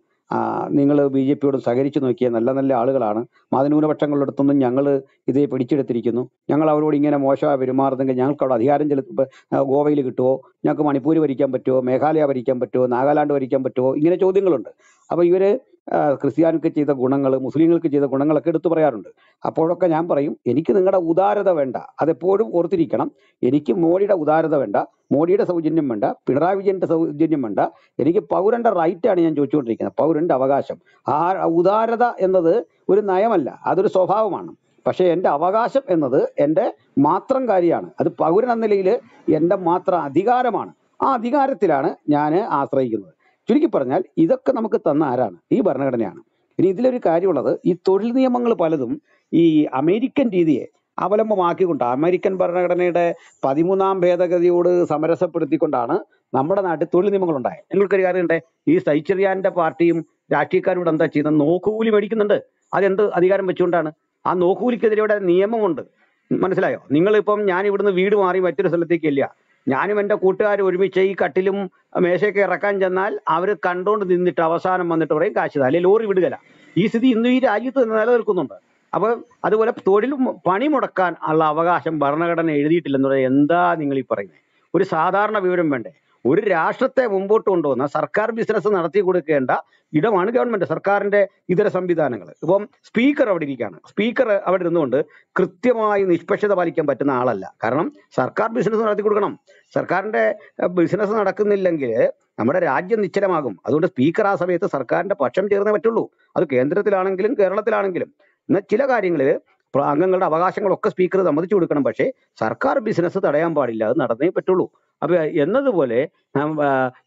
നിങ്ങൾ ബി ജെ പിയോട് സഹകരിച്ചു നോക്കിയ നല്ല നല്ല ആളുകളാണ്. മതന്യൂനപക്ഷങ്ങളുടെ അടുത്തൊന്നും ഞങ്ങൾ ഇതേ പിടിച്ചെടുത്തിരിക്കുന്നു. ഞങ്ങൾ അവരോട് ഇങ്ങനെ മോശമായി പെരുമാറുന്നെങ്കിൽ ഞങ്ങൾക്ക് അവിടെ അധികാരം ചെലുത്തുമ്പോൾ ഗോവയിൽ കിട്ടുമോ ഞങ്ങൾക്ക് മണിപ്പൂർ ഭരിക്കാൻ പറ്റുമോ മേഘാലയ ഭരിക്കാൻ പറ്റുമോ നാഗാലാൻഡ് ഭരിക്കാൻ പറ്റുമോ ഇങ്ങനെ ചോദ്യങ്ങളുണ്ട്. അപ്പോൾ ഇവർ ആ, ക്രിസ്ത്യാനിക്ക് ചെയ്ത ഗുണങ്ങൾ മുസ്ലിങ്ങൾക്ക് ചെയ്ത ഗുണങ്ങളൊക്കെ എടുത്തു പറയാറുണ്ട്. അപ്പോഴൊക്കെ ഞാൻ പറയും എനിക്ക് നിങ്ങളുടെ ഉദാരത വേണ്ട. അതെപ്പോഴും ഓർത്തിരിക്കണം. എനിക്ക് മോഡിയുടെ ഉദാരത വേണ്ട. മോഡിയുടെ സൗജന്യം വേണ്ട. പിണറായി വിജയന്റെ സൗജന്യം വേണ്ട. എനിക്ക് പൗരന്റെ റൈറ്റാണ് ഞാൻ ചോദിച്ചുകൊണ്ടിരിക്കുന്നത്. പൗരന്റെ അവകാശം. ആ ഉദാരത എന്നത് ഒരു നയമല്ല. അതൊരു സ്വഭാവമാണ്. പക്ഷേ എന്റെ അവകാശം എന്നത് എന്റെ മാത്രം കാര്യമാണ്. അത് പൗരൻ എന്ന നിലയിൽ എന്റെ മാത്രം അധികാരമാണ്. ആ അധികാരത്തിലാണ് ഞാൻ ആശ്രയിക്കുന്നത്. ചുരുക്കി പറഞ്ഞാൽ ഇതൊക്കെ നമുക്ക് തന്ന ആരാണ്? ഈ ഭരണഘടനയാണ്. ഇനി ഇതിലൊരു കാര്യമുള്ളത് ഈ തൊഴിൽ നിയമങ്ങൾ പലതും ഈ അമേരിക്കൻ രീതിയെ അവലംബമാക്കിക്കൊണ്ട് അമേരിക്കൻ ഭരണഘടനയുടെ പതിമൂന്നാം ഭേദഗതിയോട് സമരസപ്പെടുത്തിക്കൊണ്ടാണ് നമ്മുടെ നാട്ടിൽ തൊഴിൽ നിയമങ്ങൾ ഉണ്ടായത് നിങ്ങൾക്കൊരു കാര്യമുണ്ടേ ഈ സൈച്ചറിയാന്റെ പാർട്ടിയും രാഷ്ട്രീയക്കാരോട് എന്താ ചെയ്യുന്നത്? നോക്കുകൂലി മേടിക്കുന്നുണ്ട്. അതെന്ത് അധികാരം വെച്ചുകൊണ്ടാണ്? ആ നോക്കുകൂലിക്കെതിരെ ഇവിടെ നിയമമുണ്ട്. മനസ്സിലായോ? നിങ്ങളിപ്പം ഞാൻ ഇവിടുന്ന് വീട് മാറി മറ്റൊരു സ്ഥലത്തേക്ക് ഇല്ല ഞാനും എന്റെ കൂട്ടുകാരും ഒരുമിച്ച് ഈ കട്ടിലും മേശയൊക്കെ ഇറക്കാൻ ചെന്നാൽ അവർ കണ്ടുകൊണ്ട് നിന്നിട്ട് അവസാനം വന്നിട്ട് പറയും കാശ് അല്ലെങ്കിൽ ലോറി വിടുകല ഈ സ്ഥിതി ഇന്നും ഈ രാജ്യത്ത് നിലനിൽക്കുന്നുണ്ട്. അപ്പൊ അതുപോലെ തൊഴിൽ പണി മുടക്കാൻ ഉള്ള അവകാശം ഭരണഘടന എഴുതിയിട്ടില്ലെന്ന് എന്താ നിങ്ങൾ ഈ പറയുന്നത് ഒരു സാധാരണ വിവരം വേണ്ടേ? ഒരു രാഷ്ട്രത്തെ മുമ്പോട്ട് കൊണ്ടുവന്ന സർക്കാർ ബിസിനസ് നടത്തി കൊടുക്കേണ്ട ഇടമാണ് ഗവൺമെന്റ് സർക്കാരിന്റെ ഇതര സംവിധാനങ്ങൾ. ഇപ്പം സ്പീക്കർ അവിടെ ഇരിക്കുകയാണ്. സ്പീക്കർ അവിടെ ഇരുന്നുകൊണ്ട് കൃത്യമായി നിഷ്പക്ഷത പാലിക്കാൻ പറ്റുന്ന ആളല്ല. കാരണം സർക്കാർ ബിസിനസ് നടത്തി കൊടുക്കണം. സർക്കാരിന്റെ ബിസിനസ് നടക്കുന്നില്ലെങ്കിൽ നമ്മുടെ രാജ്യം നിശ്ചലമാകും. അതുകൊണ്ട് സ്പീക്കർ ആ സമയത്ത് സർക്കാരിന്റെ പക്ഷം ചേർന്നേ പറ്റുള്ളൂ. അത് കേന്ദ്രത്തിലാണെങ്കിലും കേരളത്തിലാണെങ്കിലും. എന്നാൽ ചില കാര്യങ്ങളിൽ അംഗങ്ങളുടെ അവകാശങ്ങളൊക്കെ സ്പീക്കർ സമ്മതിച്ചു കൊടുക്കണം. പക്ഷേ സർക്കാർ ബിസിനസ് തടയാൻ പാടില്ല. അത് നടന്നേ പറ്റുള്ളൂ. അപ്പൊ എന്നതുപോലെ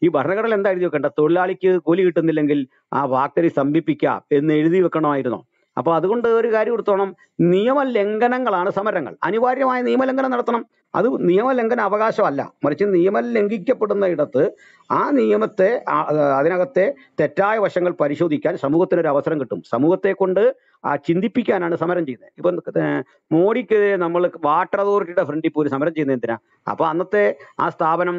ഈ ഭരണഘടന എന്താ എഴുതി വെക്കേണ്ട തൊഴിലാളിക്ക് കൂലി കിട്ടുന്നില്ലെങ്കിൽ ആ ഫാക്ടറി സ്തംഭിപ്പിക്കാം എന്ന് എഴുതി വെക്കണമായിരുന്നോ. അപ്പൊ അതുകൊണ്ട് ഒരു കാര്യം എടുത്തോണം. നിയമലംഘനങ്ങളാണ് സമരങ്ങൾ. അനിവാര്യമായ നിയമലംഘനം നടത്തണം. അത് നിയമലംഘന അവകാശമല്ല. മറിച്ച് നിയമം ലംഘിക്കപ്പെടുന്ന ഇടത്ത് ആ നിയമത്തെ അതിനകത്തെ തെറ്റായ വശങ്ങൾ പരിശോധിക്കാൻ സമൂഹത്തിന് ഒരു അവസരം കിട്ടും. സമൂഹത്തെ കൊണ്ട് ആ ചിന്തിപ്പിക്കാനാണ് സമരം ചെയ്യുന്നത്. ഇപ്പം മോഡിക്കെതിരെ നമ്മൾ വാട്ടർ അതോറിറ്റിയുടെ ഫ്രണ്ടിൽ പോയി സമരം ചെയ്യുന്നത് എന്തിനാ? അപ്പൊ അന്നത്തെ ആ സ്ഥാപനം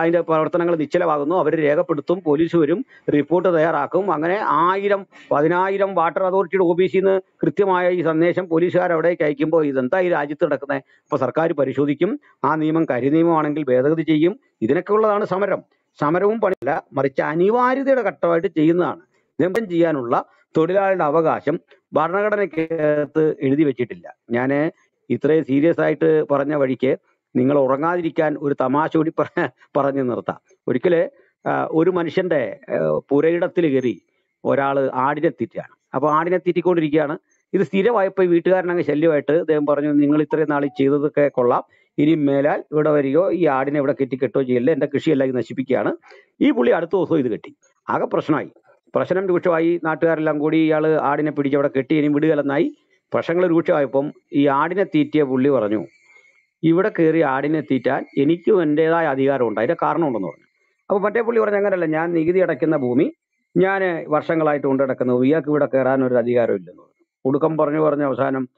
അതിന്റെ പ്രവർത്തനങ്ങൾ നിശ്ചലമാകുന്നു. അവർ രേഖപ്പെടുത്തും പോലീസ് വരും റിപ്പോർട്ട് തയ്യാറാക്കും. അങ്ങനെ ആയിരം പതിനായിരം വാട്ടർ അതോറിറ്റിയുടെ ഓഫീസിൽ നിന്ന് കൃത്യമായ ഈ സന്ദേശം പോലീസുകാർ അവിടേക്ക് അയക്കുമ്പോൾ ഇതെന്താ ഈ രാജ്യത്ത് നടക്കുന്നത്? അപ്പൊ സർക്കാർ പരിശോധിക്കും. ആ നിയമം കരി നിയമമാണെങ്കിൽ ഭേദഗതി ചെയ്യും. ഇതിനൊക്കെ ഉള്ളതാണ് സമരം. സമരവും പണിയല്ല മറിച്ച് അനിവാര്യതയുടെ ഘട്ടമായിട്ട് ചെയ്യുന്നതാണ്. നിയമം ചെയ്യാനുള്ള തൊഴിലാളിയുടെ അവകാശം ഭരണഘടനയ്ക്കകത്ത് എഴുതി വെച്ചിട്ടില്ല. ഞാൻ ഇത്രയും സീരിയസ് ആയിട്ട് പറഞ്ഞ വഴിക്ക് നിങ്ങൾ ഉറങ്ങാതിരിക്കാൻ ഒരു തമാശ കൂടി പറഞ്ഞു നിർത്താം. ഒരിക്കൽ ഒരു മനുഷ്യന്റെ പുരയിടത്തിൽ കയറി ഒരാൾ ആടിനെ തീറ്റാണ് അപ്പോൾ ആടിനെ തീറ്റിക്കൊണ്ടിരിക്കുകയാണ്. ഇത് സ്ഥിരമായപ്പോൾ വീട്ടുകാരനങ്ങ് ശല്യമായിട്ട് അദ്ദേഹം പറഞ്ഞു നിങ്ങൾ ഇത്രയും നാൾ ചെയ്തതൊക്കെ കൊള്ളാം. ഇനി മേലാൽ ഇവിടെ വരികയോ ഈ ആടിനെ ഇവിടെ കെട്ടി കെട്ടോ ചെയ്യല്ല എന്റെ കൃഷിയെല്ലാം നശിപ്പിക്കുകയാണ്. ഈ പുള്ളി അടുത്ത ദിവസവും ഇത് കെട്ടി. ആകെ പ്രശ്നമായി. പ്രശ്നം രൂക്ഷമായി. നാട്ടുകാരെല്ലാം കൂടി ഇയാൾ ആടിനെ പിടിച്ച് അവിടെ കെട്ടി ഇനി വിടുകലെന്നായി പ്രശ്നങ്ങൾ രൂക്ഷമായപ്പം ഈ ആടിനെ തീറ്റിയ പുള്ളി പറഞ്ഞു ഇവിടെ കയറി ആടിനെ തീറ്റാൻ എനിക്കും എന്റെതായ അധികാരമുണ്ട്. അതിന്റെ കാരണമുണ്ടെന്ന് പറഞ്ഞു. അപ്പോൾ മറ്റേ പുള്ളി പറഞ്ഞു അങ്ങനെയല്ല ഞാൻ നികുതി അടയ്ക്കുന്ന ഭൂമി ഞാൻ വർഷങ്ങളായിട്ട് കൊണ്ട് ഇയാൾക്ക് ഇവിടെ കയറാൻ ഒരു അധികാരം ഇല്ലെന്ന് പറഞ്ഞു. ഒടുക്കം പറഞ്ഞു പറഞ്ഞ അവസാനം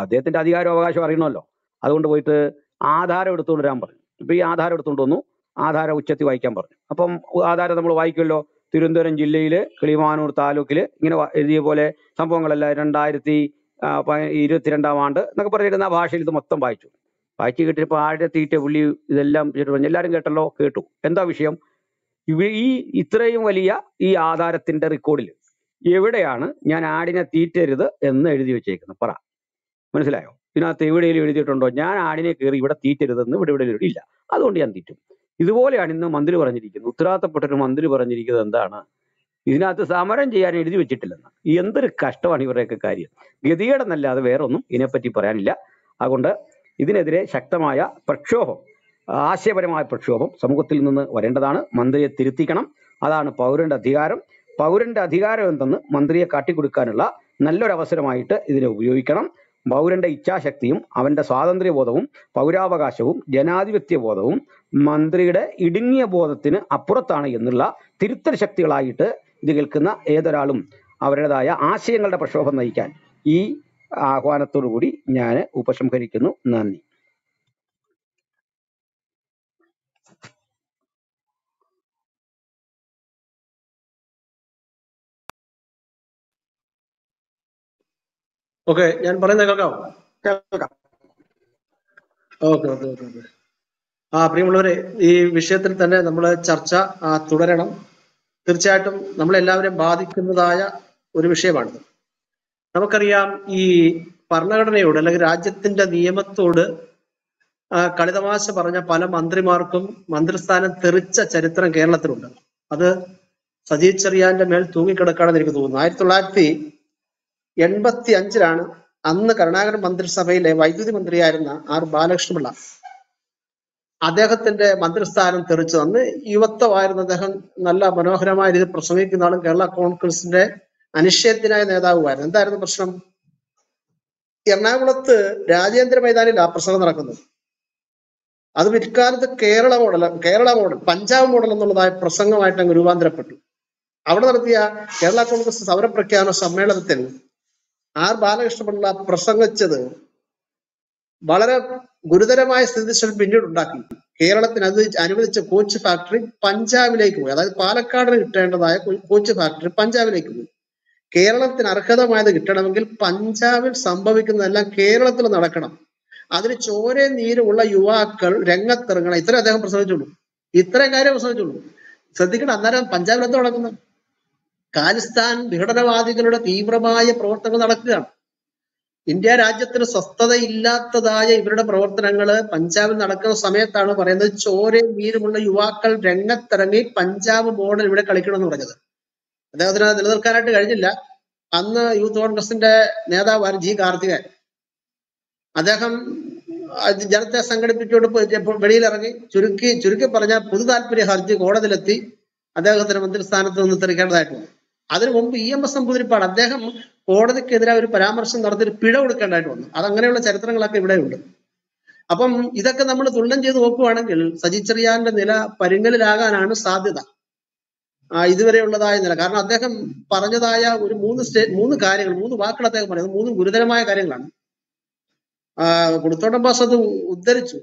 അദ്ദേഹത്തിന്റെ അധികാരം അവകാശം അറിയണമല്ലോ. അതുകൊണ്ട് പോയിട്ട് ആധാരം എടുത്തുകൊണ്ട് വരാൻ പറഞ്ഞു. ഇപ്പൊ ഈ ആധാരം എടുത്തുകൊണ്ട് വന്നു. ആധാരം ഉച്ചത്തിൽ വായിക്കാൻ പറഞ്ഞു. അപ്പം ആധാരം നമ്മൾ വായിക്കുമല്ലോ? തിരുവനന്തപുരം ജില്ലയിൽ കിളിമാനൂർ താലൂക്കിൽ ഇങ്ങനെ എഴുതിയ പോലെ സംഭവങ്ങളെല്ലാം രണ്ടായിരത്തി ഇരുപത്തിരണ്ടാം ആണ്ട് എന്നൊക്കെ പറഞ്ഞിരുന്ന ഭാഷയിൽ ഇത് മൊത്തം വായിച്ചു. വായിച്ചു കിട്ടിയപ്പോൾ തീറ്റ പുള്ളി ഇതെല്ലാം എല്ലാവരും കേട്ടല്ലോ? കേട്ടു. എന്താ വിഷയം? ഈ ഇത്രയും വലിയ ഈ ആധാരത്തിന്റെ റെക്കോർഡിൽ എവിടെയാണ് ഞാൻ ആടിനെ തീറ്റരുത് എന്ന് എഴുതി വെച്ചേക്കുന്നത്? പറ. മനസ്സിലായോ? ഇതിനകത്ത് എവിടെയെങ്കിലും എഴുതിയിട്ടുണ്ടോ? ഞാൻ ആടിനെ കയറി ഇവിടെ തീറ്റരുതെന്ന് ഇവിടെ ഇവിടെ ഇല്ല. അതുകൊണ്ട് ഞാൻ തീറ്റും. ഇതുപോലെയാണ് ഇന്ന് മന്ത്രി പറഞ്ഞിരിക്കുന്നത്. ഉത്തരവാദിത്തപ്പെട്ട ഒരു മന്ത്രി പറഞ്ഞിരിക്കുന്നത് എന്താണ്? ഇതിനകത്ത് സമരം ചെയ്യാൻ എഴുതി വെച്ചിട്ടില്ലെന്ന്. എന്തൊരു കഷ്ടമാണ് ഇവരുടെയൊക്കെ കാര്യം. ഗതികേടെന്നല്ലാതെ വേറെ ഒന്നും ഇതിനെപ്പറ്റി പറയാനില്ല. അതുകൊണ്ട് ഇതിനെതിരെ ശക്തമായ പ്രക്ഷോഭം ആശയപരമായ പ്രക്ഷോഭം സമൂഹത്തിൽ നിന്ന് വരേണ്ടതാണ്. മന്ത്രിയെ തിരുത്തിക്കണം. അതാണ് പൗരന്റെ അധികാരം. പൗരന്റെ അധികാരം എന്തെന്ന് മന്ത്രിയെ കാട്ടിക്കൊടുക്കാനുള്ള നല്ലൊരു അവസരമായിട്ട് ഇതിനെ ഉപയോഗിക്കണം. പൗരന്റെ ഇച്ഛാശക്തിയും അവന്റെ സ്വാതന്ത്ര്യബോധവും പൗരാവകാശവും ജനാധിപത്യ ബോധവും മന്ത്രിയുടെ ഇടുങ്ങിയ ബോധത്തിന് അപ്പുറത്താണ് എന്നുള്ള തിരുത്തൽ ശക്തികളായിട്ട് ഇത് കേൾക്കുന്ന ഏതൊരാളും അവരുടേതായ ആശയങ്ങളുടെ പ്രക്ഷോഭം നയിക്കാൻ ഈ ആഹ്വാനത്തോടു കൂടി ഞാൻ ഉപസംഹരിക്കുന്നു. നന്ദി. ഓക്കെ ഞാൻ പറയുന്നത് കേൾക്കാമോ കേൾക്കാം. ഓക്കെ ഓക്കെ ഓക്കെ ഓക്കെ ആ പ്രിയമുള്ളവരെ ഈ വിഷയത്തിൽ തന്നെ നമ്മൾ ചർച്ച തുടരണം. തീർച്ചയായിട്ടും നമ്മളെല്ലാവരെയും ബാധിക്കുന്നതായ ഒരു വിഷയമാണിത്. നമുക്കറിയാം ഈ ഭരണഘടനയോട് അല്ലെങ്കിൽ രാജ്യത്തിന്റെ നിയമത്തോട് കളിതമാശ പറഞ്ഞ പല മന്ത്രിമാർക്കും മന്ത്രിസ്ഥാനം തെറിച്ച ചരിത്രം കേരളത്തിലുണ്ട്. അത് സജീവ് ചെറിയാന്റെ മേൽ തൂങ്ങിക്കിടക്കാണെന്ന് എനിക്ക് തോന്നുന്നു. ആയിരത്തി തൊള്ളായിരത്തി എൺപത്തി അഞ്ചിലാണ് അന്ന് കരുണാകരൻ മന്ത്രിസഭയിലെ വൈദ്യുതി മന്ത്രിയായിരുന്ന ആർ ബാലകൃഷ്ണപിള്ള. അദ്ദേഹത്തിന്റെ മന്ത്രിസ്ഥാനം തെറിച്ചു അന്ന് യുവത്വമായിരുന്ന അദ്ദേഹം നല്ല മനോഹരമായ രീതിയിൽ പ്രസംഗിക്കുന്ന ആളും കേരള കോൺഗ്രസിന്റെ അനിശ്ചയത്തിനായ നേതാവുമായിരുന്നു. എന്തായിരുന്നു പ്രശ്നം? എറണാകുളത്ത് രാജേന്ദ്ര മൈതാനിൽ ആ പ്രസംഗം നടക്കുന്നത്. അത് പിൽക്കാലത്ത് Kerala model Kerala model Punjab model എന്നുള്ളതായ പ്രസംഗമായിട്ട് അങ്ങ് രൂപാന്തരപ്പെട്ടു. അവിടെ നടത്തിയ കേരള കോൺഗ്രസ് സമരപ്രഖ്യാപന സമ്മേളനത്തിൽ ആർ ബാലകൃഷ്ണപിള്ള പ്രസംഗിച്ചത് വളരെ ഗുരുതരമായ സ്ഥിതി പിന്നീട് ഉണ്ടാക്കി. കേരളത്തിന് അത് അനുവദിച്ച കോച്ച് ഫാക്ടറി പഞ്ചാബിലേക്ക് പോയി. അതായത് പാലക്കാടിന് കിട്ടേണ്ടതായ കോച്ച് ഫാക്ടറി പഞ്ചാബിലേക്ക് പോയി. കേരളത്തിന് അർഹതമായത് കിട്ടണമെങ്കിൽ പഞ്ചാബിൽ സംഭവിക്കുന്നതെല്ലാം കേരളത്തിൽ നടക്കണം. അതിന് ചോരേ നീരുള്ള യുവാക്കൾ രംഗത്തിറങ്ങണം. ഇത്രയും അദ്ദേഹം പ്രസംഗിച്ചുള്ളൂ. ഇത്രയും കാര്യം പ്രസംഗിച്ചുള്ളൂ. ശ്രദ്ധിക്കണം അന്നേരം പഞ്ചാബിൽ എന്താ നടക്കുന്നത് ഖാലിസ്ഥാൻ വിഘടനവാദികളുടെ തീവ്രമായ പ്രവർത്തനങ്ങൾ നടക്കുകയാണ്. ഇന്ത്യ രാജ്യത്തിന് സ്വസ്ഥതയില്ലാത്തതായ ഇവരുടെ പ്രവർത്തനങ്ങൾ പഞ്ചാബിൽ നടക്കുന്ന സമയത്താണ് പറയുന്നത് ചോരയും വീരുമുള്ള യുവാക്കൾ രംഗത്തിറങ്ങി പഞ്ചാബ് ബോർഡിൽ ഇവിടെ കളിക്കണമെന്ന് പറഞ്ഞത്. അദ്ദേഹത്തിന് നിലനിൽക്കാനായിട്ട് കഴിഞ്ഞില്ല. അന്ന് യൂത്ത് കോൺഗ്രസിന്റെ നേതാവാണ് ജി കാർത്തികൻ. അദ്ദേഹം ജനത്തെ സംഘടിപ്പിച്ചുകൊണ്ട് വെളിയിലിറങ്ങി ചുരുക്കി ചുരുക്കി പറഞ്ഞ പൊതു താല്പര്യ ഹർജി കോടതിയിലെത്തി. അദ്ദേഹത്തിന് മന്ത്രിസ്ഥാനത്ത് നിന്ന് തെറിക്കേണ്ടതായിട്ട് വന്നു അതിനു മുമ്പ് ഇ എം എസ് നമ്പൂതിരിപ്പാട് അദ്ദേഹം കോടതിക്കെതിരെ ഒരു പരാമർശം നടത്തി ഒരു പിഴ കൊടുക്കേണ്ടതായിട്ട് വന്നു. അതങ്ങനെയുള്ള ചരിത്രങ്ങളൊക്കെ ഇവിടെയുണ്ട്. അപ്പം ഇതൊക്കെ നമ്മൾ തുലനം ചെയ്ത് നോക്കുവാണെങ്കിൽ സജി ചെറിയാന്റെ നില പരുങ്ങലിലാകാനാണ് സാധ്യത. ആ, ഇതുവരെയുള്ളതായ നില. കാരണം അദ്ദേഹം പറഞ്ഞതായ ഒരു മൂന്ന് സ്റ്റേ മൂന്ന് കാര്യങ്ങൾ മൂന്ന് വാക്കുകൾ അദ്ദേഹം പറയുന്നത് മൂന്ന് ഗുരുതരമായ കാര്യങ്ങളാണ്. കുടുത്തോട്ടം ബാസ് അത് ഉദ്ധരിച്ചു.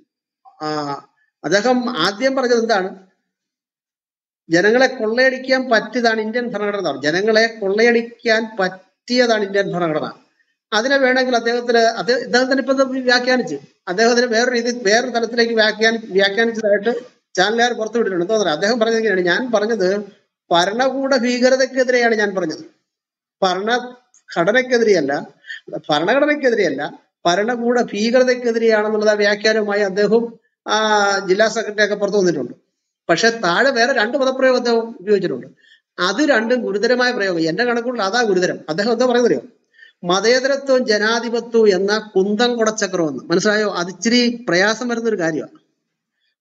അദ്ദേഹം ആദ്യം പറഞ്ഞത് എന്താണ്? ജനങ്ങളെ കൊള്ളയടിക്കാൻ പറ്റിയതാണ് ഇന്ത്യൻ ഭരണഘടന. ജനങ്ങളെ കൊള്ളയടിക്കാൻ പറ്റിയതാണ് ഇന്ത്യൻ ഭരണഘടന. അതിനെ വേണമെങ്കിൽ അദ്ദേഹത്തിന് അദ്ദേഹം ഇദ്ദേഹത്തിന് ഇപ്പൊ വ്യാഖ്യാനിച്ച്. അദ്ദേഹത്തിന് വേറെ രീതി വേറെ തലത്തിലേക്ക് വ്യാഖ്യാനി വ്യാഖ്യാനിച്ചതായിട്ട് ചാനലുകാർ പുറത്തുവിട്ടിട്ടുണ്ട് പറയുക അദ്ദേഹം പറഞ്ഞത് എങ്ങനെയാണ് ഞാൻ പറഞ്ഞത് ഭരണകൂട ഭീകരതക്കെതിരെയാണ് ഞാൻ പറഞ്ഞത്. ഭരണഘടനക്കെതിരെയല്ല ഭരണഘടനക്കെതിരെയല്ല ഭരണകൂട ഭീകരതയ്ക്കെതിരെയാണെന്നുള്ള വ്യാഖ്യാനവുമായി അദ്ദേഹം ജില്ലാ സെക്രട്ടറി ഒക്കെ പുറത്തു വന്നിട്ടുണ്ട്. പക്ഷെ താഴെ വേറെ രണ്ട് പദപ്രയോഗം അദ്ദേഹം ഉപയോഗിച്ചിട്ടുണ്ട്. അത് രണ്ടും ഗുരുതരമായ പ്രയോഗം. എന്റെ കണക്കുള്ള അതാ ഗുരുതരം. അദ്ദേഹം എന്താ പറയുന്നറിയോ? മതേതരത്വവും ജനാധിപത്യവും എന്ന കുന്തം കുടച്ചക്രം എന്ന് മനസ്സിലായോ? അത് ഇച്ചിരി പ്രയാസം വരുന്ന ഒരു കാര്യമാണ്.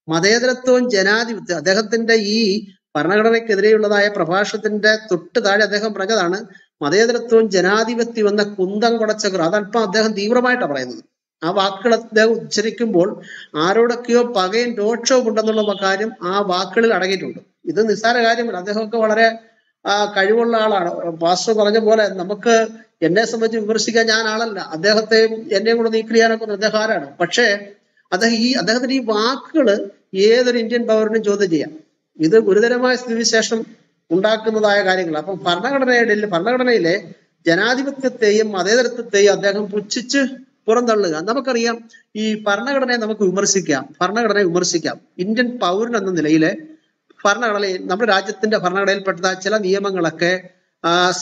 മതേതരത്വവും ജനാധിപത്യം അദ്ദേഹത്തിന്റെ ഈ ഭരണഘടനയ്ക്കെതിരെയുള്ളതായ പ്രഭാഷണത്തിന്റെ തൊട്ട് താഴെ അദ്ദേഹം പറഞ്ഞതാണ് മതേതരത്വവും ജനാധിപത്യവും എന്ന കുന്തം കുടച്ചക്രം. അതല്പം അദ്ദേഹം തീവ്രമായിട്ടാണ് പറയുന്നത്. ആ വാക്കുകൾ അദ്ദേഹം ഉച്ചരിക്കുമ്പോൾ ആരോടൊക്കെയോ പകയും രോക്ഷവും ഉണ്ടെന്നുള്ള കാര്യം ആ വാക്കുകളിൽ അടങ്ങിയിട്ടുണ്ട്. ഇത് നിസ്സാര കാര്യമല്ല. അദ്ദേഹമൊക്കെ വളരെ കഴിവുള്ള ആളാണ്. പാസ്റ്റർ പറഞ്ഞ പോലെ നമുക്ക് എന്നെ സംബന്ധിച്ച് വിമർശിക്കാൻ ഞാൻ ആളല്ല. അദ്ദേഹത്തെയും എന്നെയും കൂടെ നീക്കം ചെയ്യാനൊക്കെ അദ്ദേഹം ആരാണ്? പക്ഷേ അദ്ദേഹം ഈ അദ്ദേഹത്തിന്റെ ഈ വാക്കുകൾ ഏതൊരു ഇന്ത്യൻ പൗരനും ചോദ്യം ചെയ്യാം. ഇത് ഗുരുതരമായ സ്ഥിതിവിശേഷം ഉണ്ടാക്കുന്നതായ കാര്യങ്ങൾ. അപ്പം ഭരണഘടനയുടെ ഭരണഘടനയിലെ ജനാധിപത്യത്തെയും മതേതരത്വത്തെയും അദ്ദേഹം പുച്ഛിച്ച് പുറന്തള്ളുക. നമുക്കറിയാം ഈ ഭരണഘടനയെ നമുക്ക് വിമർശിക്കാം ഭരണഘടനയെ വിമർശിക്കാം. ഇന്ത്യൻ പൗരൻ എന്ന നിലയിലെ ഭരണഘടനയിൽ നമ്മുടെ രാജ്യത്തിന്റെ ഭരണഘടനയിൽപ്പെട്ട ചില നിയമങ്ങളൊക്കെ